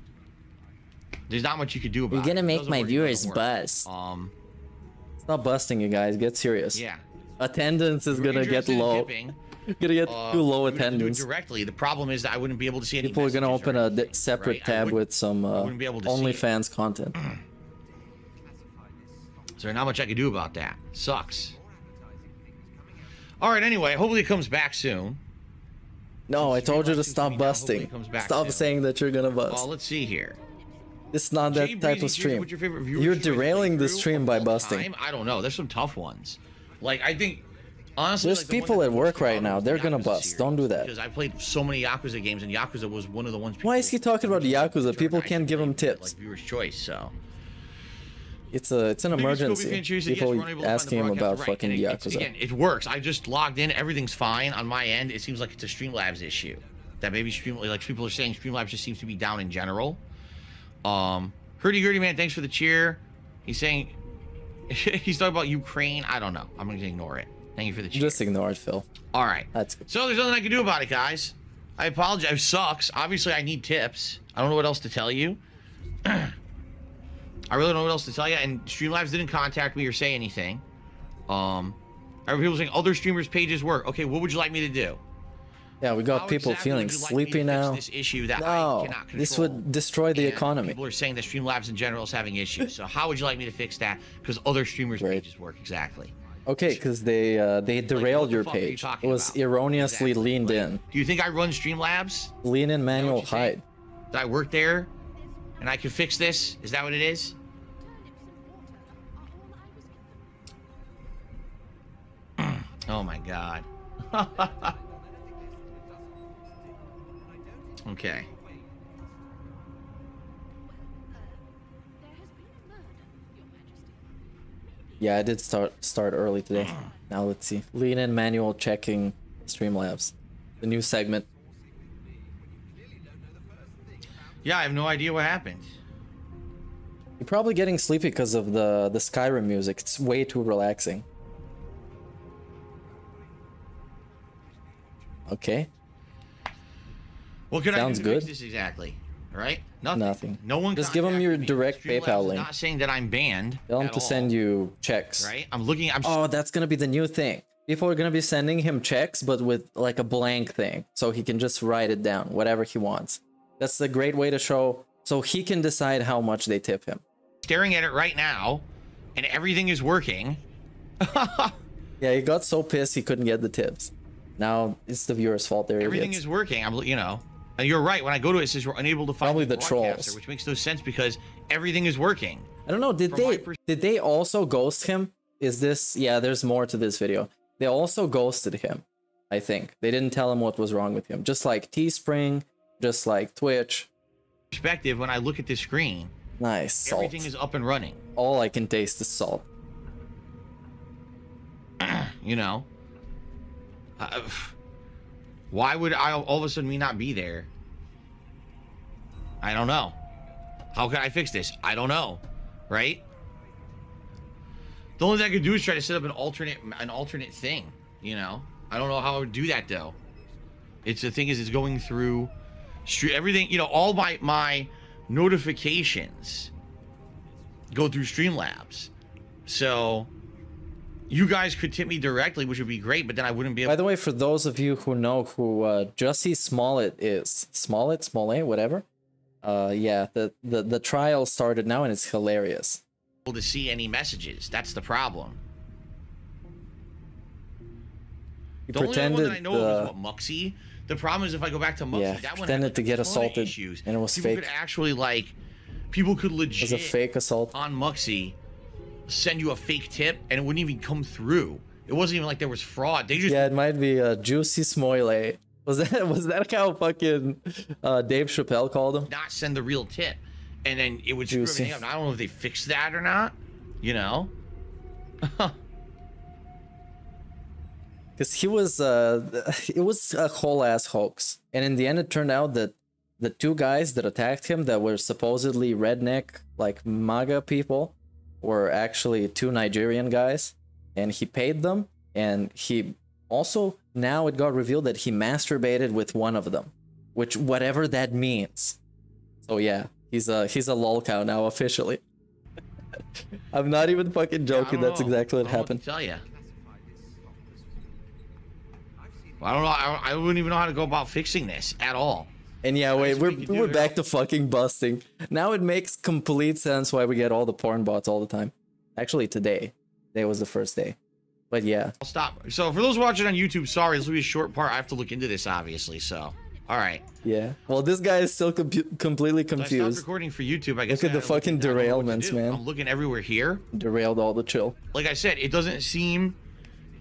there's not much you could do about You're gonna It make doesn't my work, viewers bust. Um, It's not busting you guys. Get serious. yeah. Attendance is gonna get low. tipping, [LAUGHS] gonna get uh, too low attendance. directly. The problem is that I wouldn't be able to see any. People are gonna open a separate right? Tab with some uh, wouldn't be able to see it. OnlyFans content. [CLEARS THROAT] So there's not much I can do about that. Sucks. All right. Anyway, hopefully it comes back soon. No, I told you to stop to be down. Hopefully busting. comes back Stop soon. saying that you're gonna bust. Well, let's see here. It's not Jay that type Breezy, of stream. your You're derailing the stream by busting. time? I don't know. There's some tough ones. Like I think honestly, There's like, the people at work right now. They're gonna bust. series, Don't do that. because I played so many Yakuza games, and Yakuza was one of the ones. Why is he talking about Yakuza? People can't give him tips. Like viewer's choice. So It's a it's an emergency. fan choose that, yes, People we're unable to find asking him about right, fucking it- Yakuza. Again, it works. I just logged in. Everything's fine on my end. It seems like it's a Streamlabs issue. That maybe Stream like people are saying Streamlabs just seems to be down in general. Um, Hurdy Gurdy man, thanks for the cheer. He's saying [LAUGHS] he's talking about Ukraine. I don't know. I'm gonna ignore it. Thank you for the cheer. Just ignore it, Phil. All right. That's good. So there's nothing I can do about it, guys. I apologize. It sucks. Obviously, I need tips. I don't know what else to tell you. [CLEARS THROAT] I really don't know what else to tell you. And Streamlabs didn't contact me or say anything. Um, I people saying other streamers' pages work. Okay, what would you like me to do? Yeah, we got How people exactly feeling like sleepy now. This issue that No, this would destroy the And economy. People are saying that Streamlabs in general is having issues. So how would you like me to fix that? Because other streamers' pages work exactly. Okay, because they uh, they derailed your fuck are you page. It was about? erroneously leaned in. Do you think I run Streamlabs? Lean in manual hide. That I work there, and I can fix this? Is that what it is? [CLEARS THROAT] oh my god. [LAUGHS] okay. Yeah, I did start start early today. [CLEARS THROAT] Now let's see. Lean in manual checking Streamlabs. The new segment. Yeah, I have no idea what happened. You're probably getting sleepy because of the the Skyrim music. It's way too relaxing. Okay. What can Sounds I do good. this exactly? Right? Nothing. Nothing. No one Just give them your direct Streamlabs PayPal link. Not saying that I'm banned. Tell him to all, send you checks. Right? I'm looking. I'm. Oh, that's gonna be the new thing. People are gonna be sending him checks, but with like a blank thing, so he can just write it down, whatever he wants. That's a great way to show, so he can decide how much they tip him. staring at it right now, and everything is working. [LAUGHS] Yeah, he got so pissed he couldn't get the tips. Now it's the viewer's fault. They're Everything is working. I'm, you know, and you're right. When I go to it, it says we're unable to find Probably the broadcaster, trolls. which makes no sense because everything is working. I don't know. Did From they did they also ghost him? Is this yeah? There's more to this video. They also ghosted him. I think they didn't tell him what was wrong with him. Just like Teespring, just like Twitch. Perspective. When I look at this screen, Nice salt. everything is up and running. All I can taste is salt. [CLEARS THROAT] You know. Uh, why would I all of a sudden me not be there? I don't know. How can I fix this? I don't know. Right? The only thing I could do is try to set up an alternate an alternate thing. You know. I don't know how I would do that though. It's the thing is it's going through stre- everything. You know, all my my notifications go through Streamlabs. So you guys could tip me directly, which would be great, but then I wouldn't be able By the way, for those of you who know who uh, Jussie Smollett is, Smollett, Smollett, whatever. Uh, yeah, the, the the trial started now and it's hilarious. to see any messages. That's the problem. He the only one that I know of uh, is what Muxy. The problem is if I go back to Muxy, Yeah, that one pretended had, like, to get assaulted, issues. and it was people fake. could actually like, people could legit It was a fake assault. on Muxy send you a fake tip, and it wouldn't even come through. It wasn't even like there was fraud. They just Yeah, it might be a Juicy Smollett. [LAUGHS] Was that was that how fucking uh, Dave Chappelle called him? not send the real tip, and then it would screw Juicy. everything up. I don't know if they fixed that or not. You know. [LAUGHS] because he was uh [LAUGHS] it was a whole ass hoax. And in the end it turned out that the two guys that attacked him that were supposedly redneck like maga people were actually two nigerian guys. And he paid them. And he also now it got revealed that he masturbated with one of them. Which whatever that means. So yeah he's a he's a lol cow now officially. [LAUGHS] I'm not even fucking joking. don't that's exactly what happened. tell you. I don't know. I, I wouldn't even know how to go about fixing this at all. And yeah, wait, we're we we're back to fucking busting. Now it makes complete sense why we get all the porn bots all the time. Actually, today, today was the first day. But yeah, I'll stop. So for those watching on YouTube, sorry, this will be a short part. I have to look into this, obviously. So All right. Yeah. Well, this guy is still compu- completely So I stopped recording for YouTube. I guess Look at I the fucking into- I don't know what to derailments, man. I'm looking everywhere here. Derailed all the chill. Like I said, it doesn't seem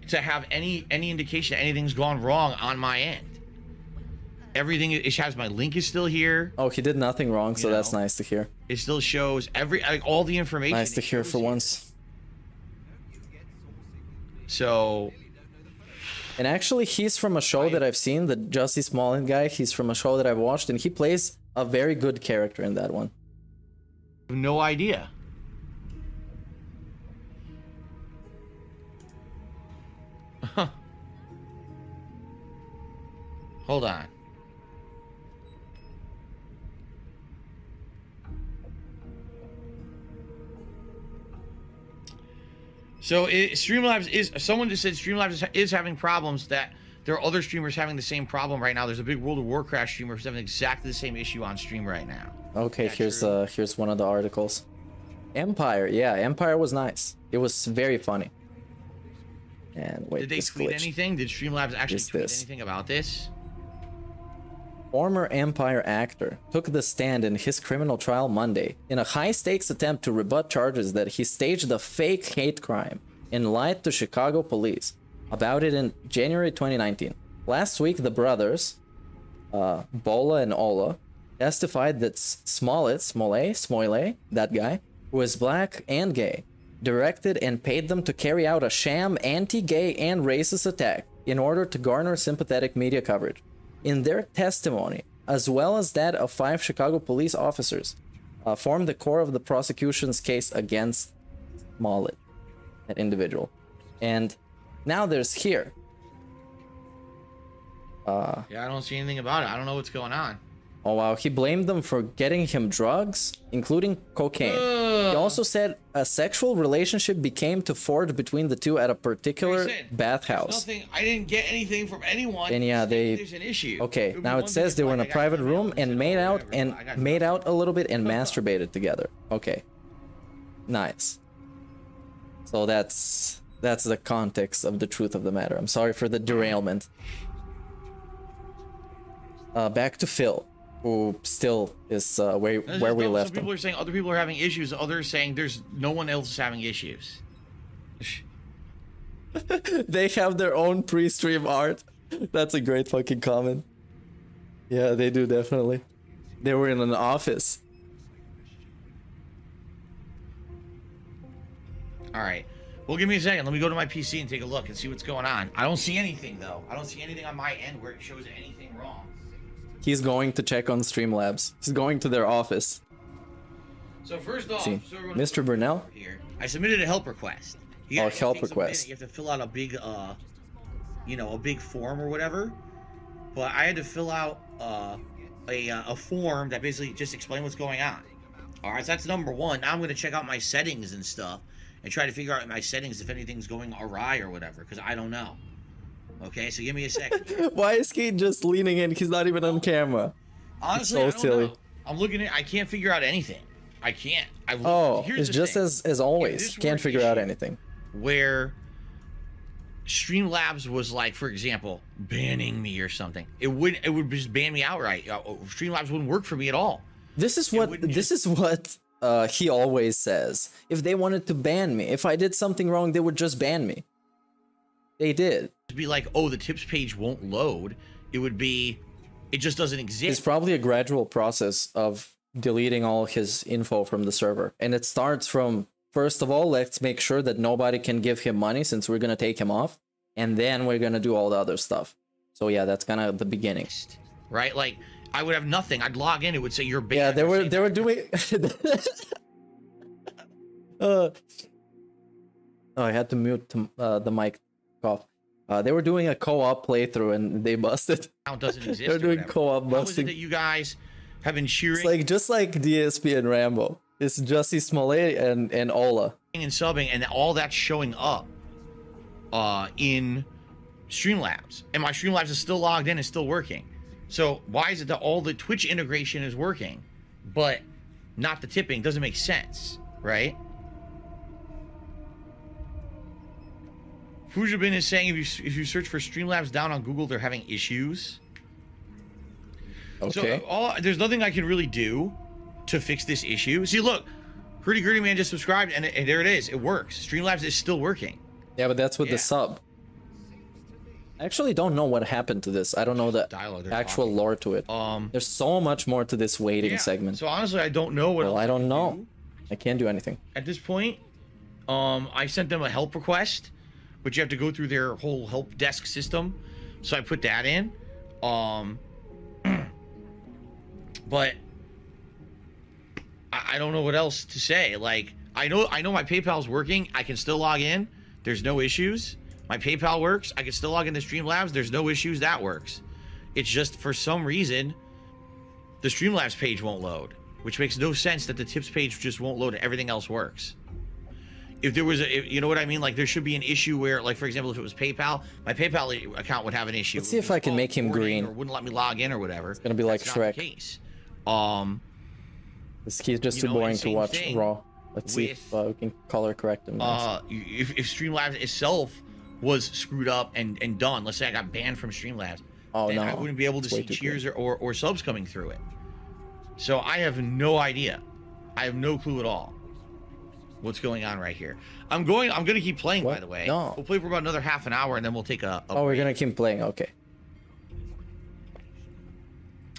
to have any any indication anything's gone wrong on my end. Everything it has my link is still here. Oh, he did nothing wrong, so You that's know. nice to hear. It still shows every like all the information. Nice to hear for once. So And actually, he's from a show that I've seen, the Jussie Smollett guy. He's from a show that I've watched, and he plays a very good character in that one. no idea. Hold on. So it, Streamlabs is someone just said Streamlabs is, is having problems that there are other streamers having the same problem right now. There's a big World of Warcraft streamer who's having exactly the same issue on stream right now. Okay, here's uh here's one of the articles. Empire, yeah, Empire was nice. It was very funny. And wait, Did they this tweet glitched. anything? Did Streamlabs actually Is tweet anything about this? Former Empire actor took the stand in his criminal trial Monday in a high stakes attempt to rebut charges that he staged a fake hate crime and lied to Chicago police about it in January 2019. Last week, the brothers, uh, Bola and Ola, testified that Smollett, Smollett, Smollett, that guy, who is black and gay, directed and paid them to carry out a sham anti gay and racist attack in order to garner sympathetic media coverage. In their testimony, as well as that of five Chicago police officers, uh, formed the core of the prosecution's case against Smollett, that individual. And now there's here. Uh, Yeah, I don't see anything about it. I don't know what's going on. Oh wow, he blamed them for getting him drugs, including cocaine. He also said a sexual relationship became to forge between the two at a particular bathhouse. Nothing. I didn't get anything from anyone. And yeah, they There's an issue. Okay, be now it says they were in a like, I got private room and made out and made out a little bit and [LAUGHS] masturbated together. Okay. Nice. So that's that's the context of the truth of the matter. I'm sorry for the derailment. Uh, back to Phil, who still is uh, where where we left Some people are saying other people are having issues. Others saying there's no one else is having issues. [LAUGHS] they have their own pre-stream art. That's a great fucking comment. Yeah, they do definitely. They were in an office. All right. Well, give me a second. Let me go to my PC and take a look and see what's going on. I don't see anything though. I don't see anything on my end where it shows anything wrong. He's going to check on Streamlabs. He's going to their office. So first off, See, so Mr. Burnell. here. I submitted a help request. You Oh, help request. You have to fill out a big, uh, you know, a big form or whatever. But I had to fill out uh, a uh, a form that basically just explained what's going on. All right, so that's number one. Now I'm going to check out my settings and stuff and try to figure out my settings if anything's going awry or whatever, because I don't know. Okay, so give me a second. [LAUGHS] Why is he just leaning in? He's not even on camera. Honestly, so I don't silly. know. I'm looking at. I can't figure out anything. I can't. I Oh, here's it's just thing. as as always. Can't figure out anything. where Streamlabs was like, for example, banning me or something. It would it would just ban me outright. Uh, Streamlabs wouldn't work for me at all. This is what this is what uh, he always says. If they wanted to ban me, if I did something wrong, they would just ban me. They did. It'd be like, oh, the tips page won't load. It would be, it just doesn't exist. It's probably a gradual process of deleting all his info from the server. And it starts from first of all, let's make sure that nobody can give him money since we're gonna take him off. And then we're gonna do all the other stuff. So yeah, that's kind of the beginning. right? Like I would have nothing. I'd log in. It would say you're banned. Yeah, they were they were doing [LAUGHS] uh, Oh, I had to mute uh, the mic off. Uh, they were doing a co-op playthrough and they busted. [LAUGHS] Doesn't exist. They're doing co-op How is it busting. that you guys have been cheering It's like just like DSP and Rambo. It's Jussie Smollett and and Ola. and subbing, and all that's showing up uh, in Streamlabs, and my Streamlabs is still logged in and still working. So why is it that all the Twitch integration is working, but not the tipping? Doesn't make sense, right? Fujibin is saying if you if you search for Streamlabs down on Google, they're having issues. Okay. So all there's nothing I can really do to fix this issue. See, look, Hurdy Gurdy Man just subscribed, and, and there it is. It works. Streamlabs is still working. Yeah, but that's with Yeah. the sub. I actually don't know what happened to this. I don't know the Dialogue, actual lore to it. Um, There's so much more to this waiting Yeah, segment. So honestly, I don't know what well, I don't know. do. I can't do anything. at this point. Um, I sent them a help request, but you have to go through their whole help desk system. So I put that in. Um, [CLEARS THROAT] but I, I don't know what else to say. Like I know I know my PayPal's working. I can still log in. There's no issues. My PayPal works. I can still log into Streamlabs. There's no issues. That works. It's just for some reason the Streamlabs page won't load, which makes no sense that the tips page just won't load everything else works. If there was a, if, you know what I mean? Like there should be an issue where, like for example, if it was PayPal, my PayPal account would have an issue. Let's see if I can make him green. Or wouldn't let me log in or whatever. It's gonna be like That's Shrek. case. Um, This key's just too know, boring to watch raw. Let's see if uh, we can color correct him. uh, if, if Streamlabs itself was screwed up and, and done, let's say I got banned from Streamlabs, Oh, then no. I wouldn't be able to It's see cheers or, or, or subs coming through it. So I have no idea. I have no clue at all what's going on right here. I'm going. I'm going to keep playing. By the way, No. we'll play for about another half an hour, and then we'll take a. a oh, we're gonna keep playing. Okay.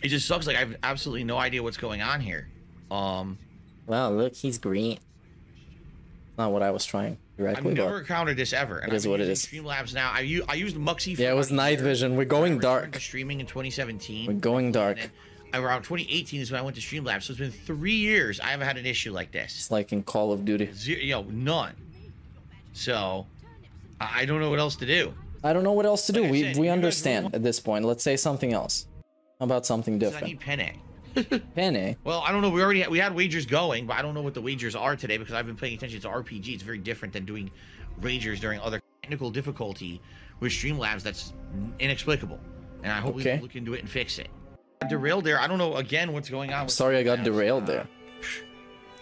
It just sucks. Like I have absolutely no idea what's going on here. Um, Wow, look, he's green. Not what I was trying I've never encountered this ever. And It is what it using Streamlabs now. I used Muxy. For yeah, it was night year. vision. We're going dark. streaming in 2017. We're going dark. Around 2018 is when I went to Streamlabs. So it's been three years. I haven't had an issue like this. It's like in Call of Duty. Zero, you know, none. So I don't know what else to do. I don't know what else to do. Like we said, we understand really at this point. Let's say something else. How about something 'Cause I different? need penne. [LAUGHS] Penne. Well, I don't know. We already had, we had wagers going, but I don't know what the wagers are today because I've been paying attention to RPG. It's very different than doing wagers during other technical difficulty with Streamlabs. That's inexplicable, and I hope we can look into it and fix it. Derailed there. I don't know again what's going on. Sorry, I got derailed there. [SIGHS]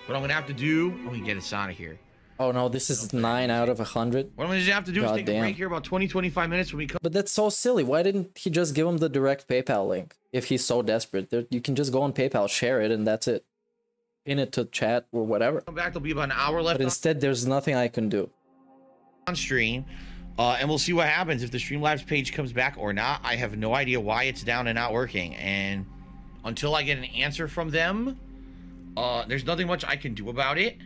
What I'm gonna have to do. Let me get us out of here. Oh no, this is nine out of a hundred. What I'm gonna have to do is God take a damn. break here about 20, 25 minutes when we come. But that's so silly. Why didn't he just give him the direct PayPal link? If he's so desperate, there, you can just go on PayPal, share it, and that's it. Pin it to chat or whatever. Come back. There'll be about an hour left But instead, there's nothing I can do. on stream, uh, and we'll see what happens if the Streamlabs page comes back or not. I have no idea why it's down and not working, and until I get an answer from them, uh, there's nothing much I can do about it.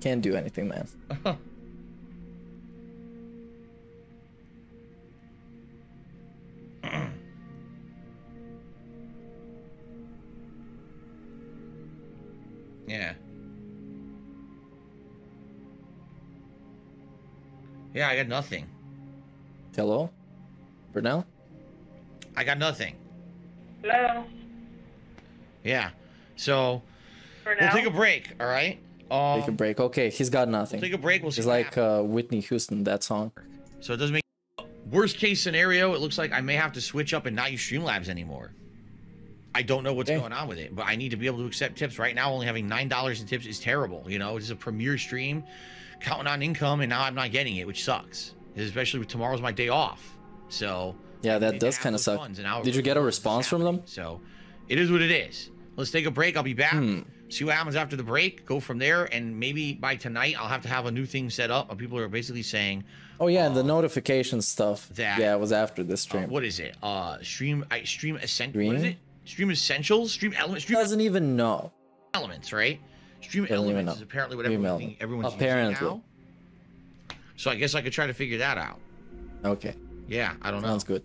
Can't do anything, man. [LAUGHS] Yeah. Yeah, I got nothing. Hello, Burnell. I got nothing. Hello. Yeah. So For we'll take a break. All right. Um, Take a break. Okay, he's got nothing. take a break. We'll see He's like uh, Whitney Houston, that song. So it doesn't make worst case scenario. It looks like I may have to switch up and not use Streamlabs anymore. I don't know what's going on with it, but I need to be able to accept tips right now. Only having nine dollars in tips is terrible. You know, it's a premier stream, counting on income, and now I'm not getting it, which sucks. Especially with tomorrow's my day off. So Yeah, that does kind of suck. Did you get a response from them? so it is what it is. Let's take a break. I'll be back. Hmm. See what happens after the break. Go from there, and maybe by tonight I'll have to have a new thing set up. People are basically saying, Oh yeah, and the notification stuff. that- yeah, it was after this uh, stream. what is it? Uh, stream, I stream essential. What is it? Stream essentials. Stream elements. Stream Doesn't even know. elements, right? Stream elements is apparently what everyone, everyone's Apparently. using now. So I guess I could try to figure that out. Okay. Yeah, I don't know. Sounds good.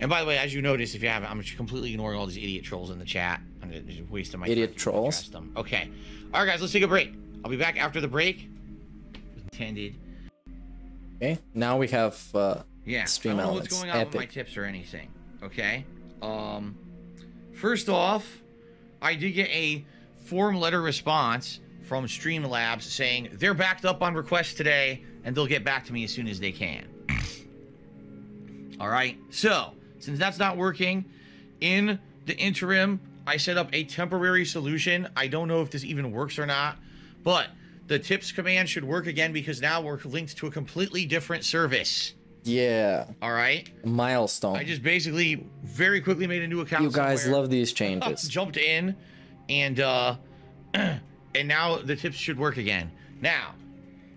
And by the way, as you notice, if you haven't, I'm just completely ignoring all these idiot trolls in the chat. I'm just wasting my Idiot trolls? Them. Okay. All right, guys, let's take a break. I'll be back after the break. Intended. Okay. Now we have uh, Yeah. stream I don't know elements. what's going on with my tips or anything. Okay. Um, first off, I did get a form letter response from Streamlabs saying they're backed up on requests today and they'll get back to me as soon as they can. All right. So, since that's not working, in the interim, I set up a temporary solution. I don't know if this even works or not, but the tips command should work again because now we're linked to a completely different service. Yeah. All right. Milestone. I just basically very quickly made a new account. You guys somewhere, love these changes. [LAUGHS] jumped in, and uh, [CLEARS THROAT] and now the tips should work again. Now,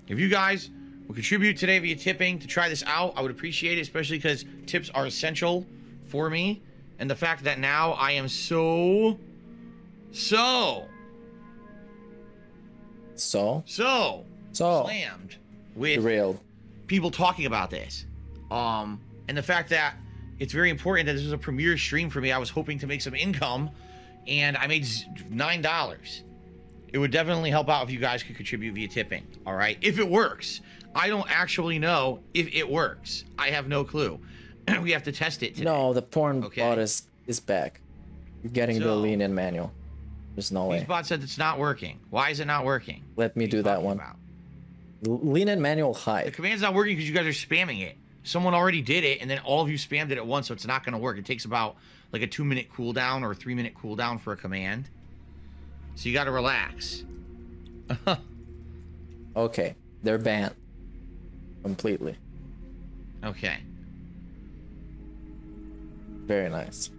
if you guys will contribute today via tipping to try this out, I would appreciate it, especially because tips are essential for me, and the fact that now I am so, so, So? so, So. slammed with Derailed. people talking about this. Um, and the fact that it's very important that this was a premiere stream for me. I was hoping to make some income, and I made nine dollars. It would definitely help out if you guys could contribute via tipping. All right, if it works. I don't actually know if it works. I have no clue. [CLEARS THROAT] we have to test it. Today. No, the porn bot is is back. You're getting the lean in manual. There's no way. Bot said it's not working. Why is it not working? Let me do that one. L- Lean in manual high. The command's not working because you guys are spamming it. Someone already did it, and then all of you spammed it at once, so it's not going to work. It takes about like a two minute cooldown or a three minute cooldown for a command. So you got to relax. [LAUGHS] Okay, they're banned completely. Okay. Very nice.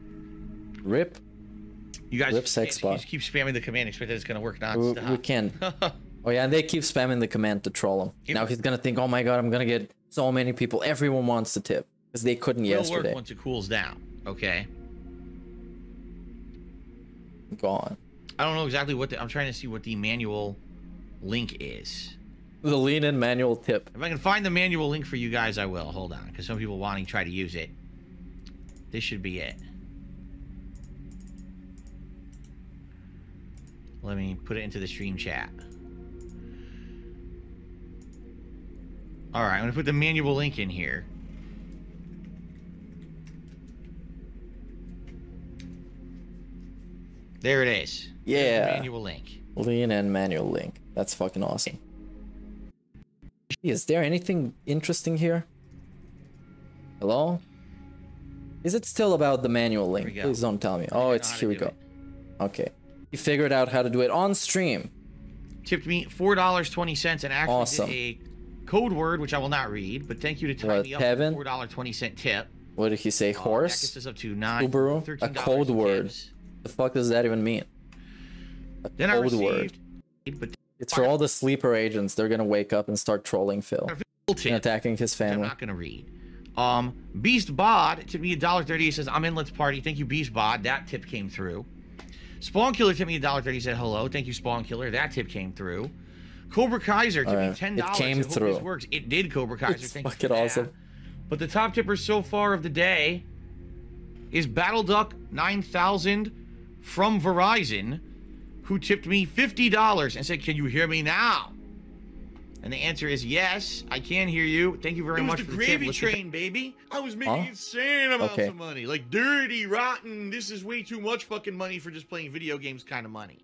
Rip. You guys Rip sex you just keep spamming the command, expect that it's going to work We, we can. [LAUGHS] oh yeah, and they keep spamming the command to troll him. now he's gonna think, oh my god, I'm gonna get so many people. Everyone wants to tip because they couldn't It'll yesterday. work once it cools down. Okay. Gone. I don't know exactly what the, I'm trying to see what the manual link is. The lean in manual tip. If I can find the manual link for you guys, I will. Hold on, because some people wanting to try to use it. This should be it. Let me put it into the stream chat. All right, I'm gonna put the manual link in here. There it is. Yeah. manual link. Lean in manual link. That's fucking awesome. Is there anything interesting here? Hello? Is it still about the manual link? Please don't tell me. Oh, it's here we go. Okay. You figured out how to do it on stream. tipped me four dollars twenty cents and actually Awesome. did a code word which I will not read, but thank you to tie What, up Kevin? for four dollar twenty cent tip. What did he say? Horse? gets us up to nine Subaru? A code word. tips. The fuck does that even mean? A Then I code received word. but It's for all the sleeper agents. They're gonna wake up and start trolling Phil and attacking his family. I'm not gonna read. Um, Beast Bod tipped me a dollar thirty. He says, "I'm in. Let's party." Thank you, Beast Bod. That tip came through. Spawn Killer tipped me a dollar thirty. He Said hello. Thank you, Spawn Killer. That tip came through. Cobra Kaiser tipped me Alright, ten it dollars. came This through. works. It did, Cobra Kaiser. It's Thank you fucking for that. But the top tipper so far of the day is Battle Duck 9000 from Verizon, who tipped me $50 and said, Can you hear me now? And the answer is yes, I can hear you. Thank you very It was much the for the gravy tip. Train, baby. I was making Huh? insane amounts Okay. of money. Like dirty, rotten. This is way too much fucking money for just playing video games kind of money.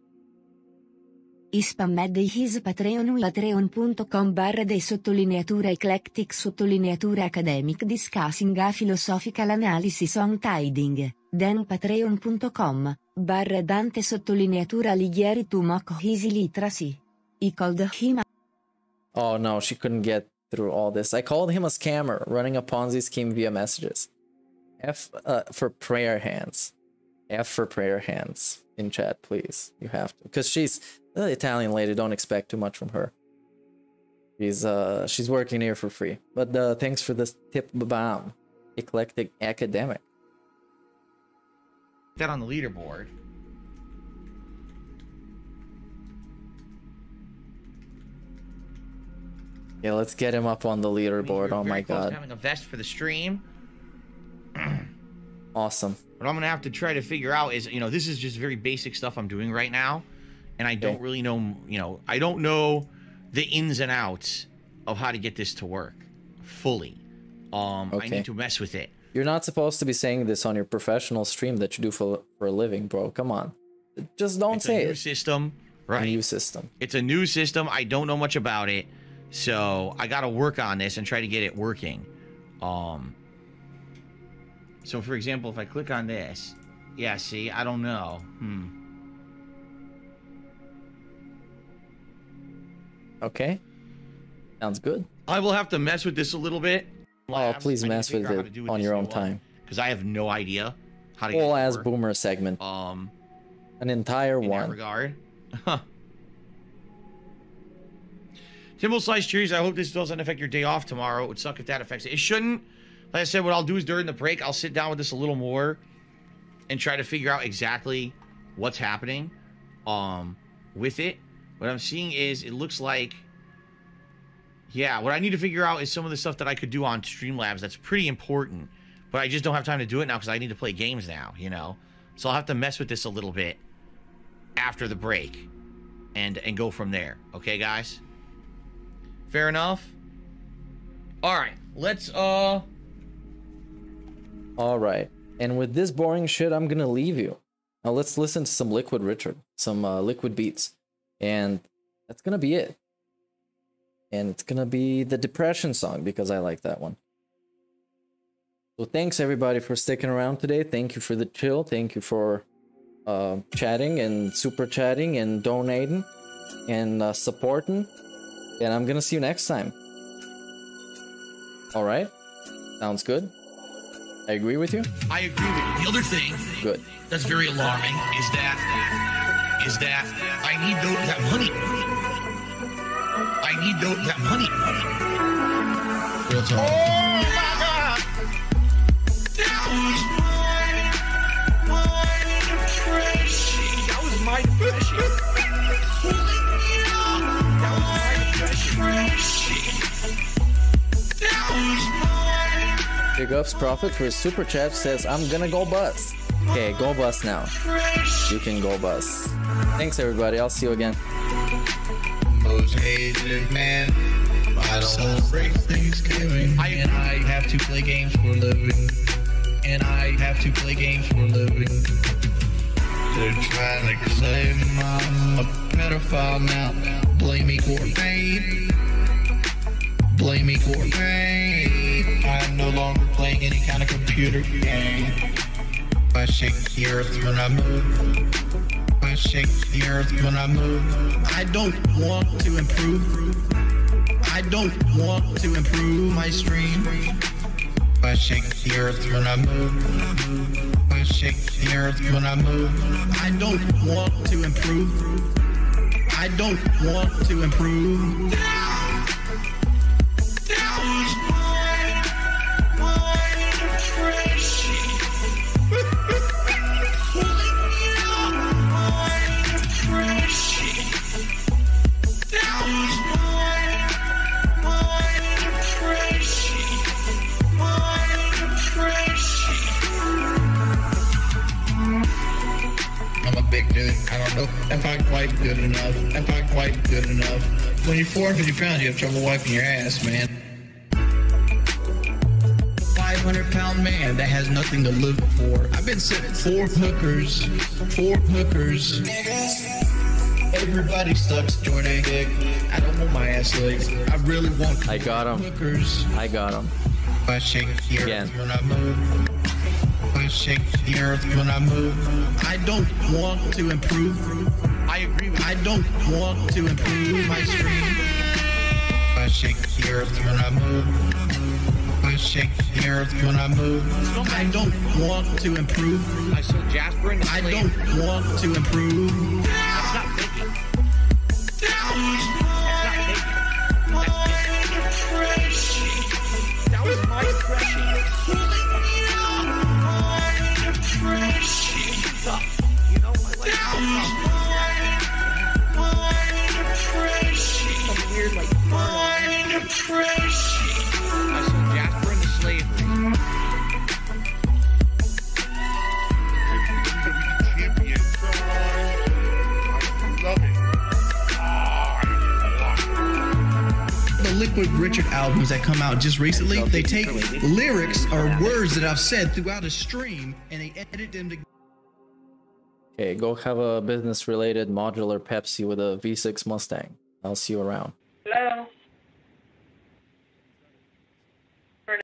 Ispammed his Patreon patreon.com barra de sottolineatura eclectic sottolineatura academic discussing a philosophical analysis on tiding, then patreon.com, barra Dante sottolineatura Alighieri to mock his literacy. I called him Oh no, she couldn't get through all this. I called him a scammer running a Ponzi scheme via messages. F uh, for prayer hands. F for prayer hands in chat, please. You have to, because she's the Italian lady. Don't expect too much from her. She's uh she's working here for free. But uh, thanks for this tip, bomb. Eclectic academic. that on the leaderboard. Yeah, let's get him up on the leaderboard. Oh my god, Having a vest for the stream. [CLEARS THROAT] awesome. What I'm gonna have to try to figure out is, you know, this is just very basic stuff I'm doing right now, and I don't really know, you know, I don't know the ins and outs of how to get this to work fully. Um, I need to mess with it. You're not supposed to be saying this on your professional stream that you do for for a living, bro. Come on, just don't It's say a new it. system, right? A new system. It's a new system. I don't know much about it, so I got to work on this and try to get it working. Um. So, for example, if I click on this, yeah, see, I don't know. Hmm. Okay, sounds good. I will have to mess with this a little bit Oh, please mess with out how to it do on your own time. Because I have no idea how to Whole get it to ass boomer segment. Um, An entire one. in that one. regard. [LAUGHS] Timble Slice Cheese, I hope this doesn't affect your day off tomorrow. It would suck if that affects it. It shouldn't. Like I said, what I'll do is during the break, I'll sit down with this a little more and try to figure out exactly what's happening um, with it. What I'm seeing is it looks like, yeah, what I need to figure out is some of the stuff that I could do on Streamlabs that's pretty important, but I just don't have time to do it now because I need to play games now, you know? So I'll have to mess with this a little bit after the break and and go from there. Okay, guys? Fair enough? All right, let's uh All right. And with this boring shit, I'm gonna leave you. Now let's listen to some Liquid Richard, some uh, Liquid Beats, and that's gonna be it. And it's gonna be the depression song because I like that one. So thanks everybody for sticking around today. Thank you for the chill. Thank you for uh, chatting and super chatting and donating and uh, supporting. And I'm gonna see you next time. All right. Sounds good. I agree with you. I agree with you. The other thing Good. that's very alarming is that is that I need those, that money. I need those, that money. Real talk. Oh my god! That was my my depression. That was my depression. Big Prophet for his super chat says, I'm gonna go bust. Okay, go bust now. You can go bust. Thanks everybody. I'll see you again. I don't celebrate Thanksgiving. and I have to play games for a living. And I have to play games for a living. They're trying to claim I'm a pedophile now. Blame me for. Blame me for. I'm no longer playing any kind of computer game. I shake the earth when I move. I shake the earth when I move. I don't want to improve. I don't want to improve my stream. I shake the earth when I move. I shake the earth when I move. I don't want to improve. I don't want to improve. That was dude. I don't know if I'm quite good enough. If I'm quite good enough. When you're 450 pounds, you have trouble wiping your ass, man. 500 pound man that has nothing to live for. I've been sitting four hookers, four hookers. Everybody sucks, Jordan. I don't want my ass licked. I really want. I got him. Hookers. I got him. I Again. Earth when I shake the earth when I move. I don't want to improve. I agree with I don't want to improve my stream. I shake the earth when I move. I shake the earth when I move. I don't want to improve. I saw Jasper in the I don't want to improve. That's not thinking. That was my my depression. That was my depression. I saw Jasper in the slavery. The Liquid Richard albums that come out just recently, they take lyrics or words that I've said throughout a stream and they edit them together. Okay, go have a business related modular Pepsi with a V6 Mustang. I'll see you around.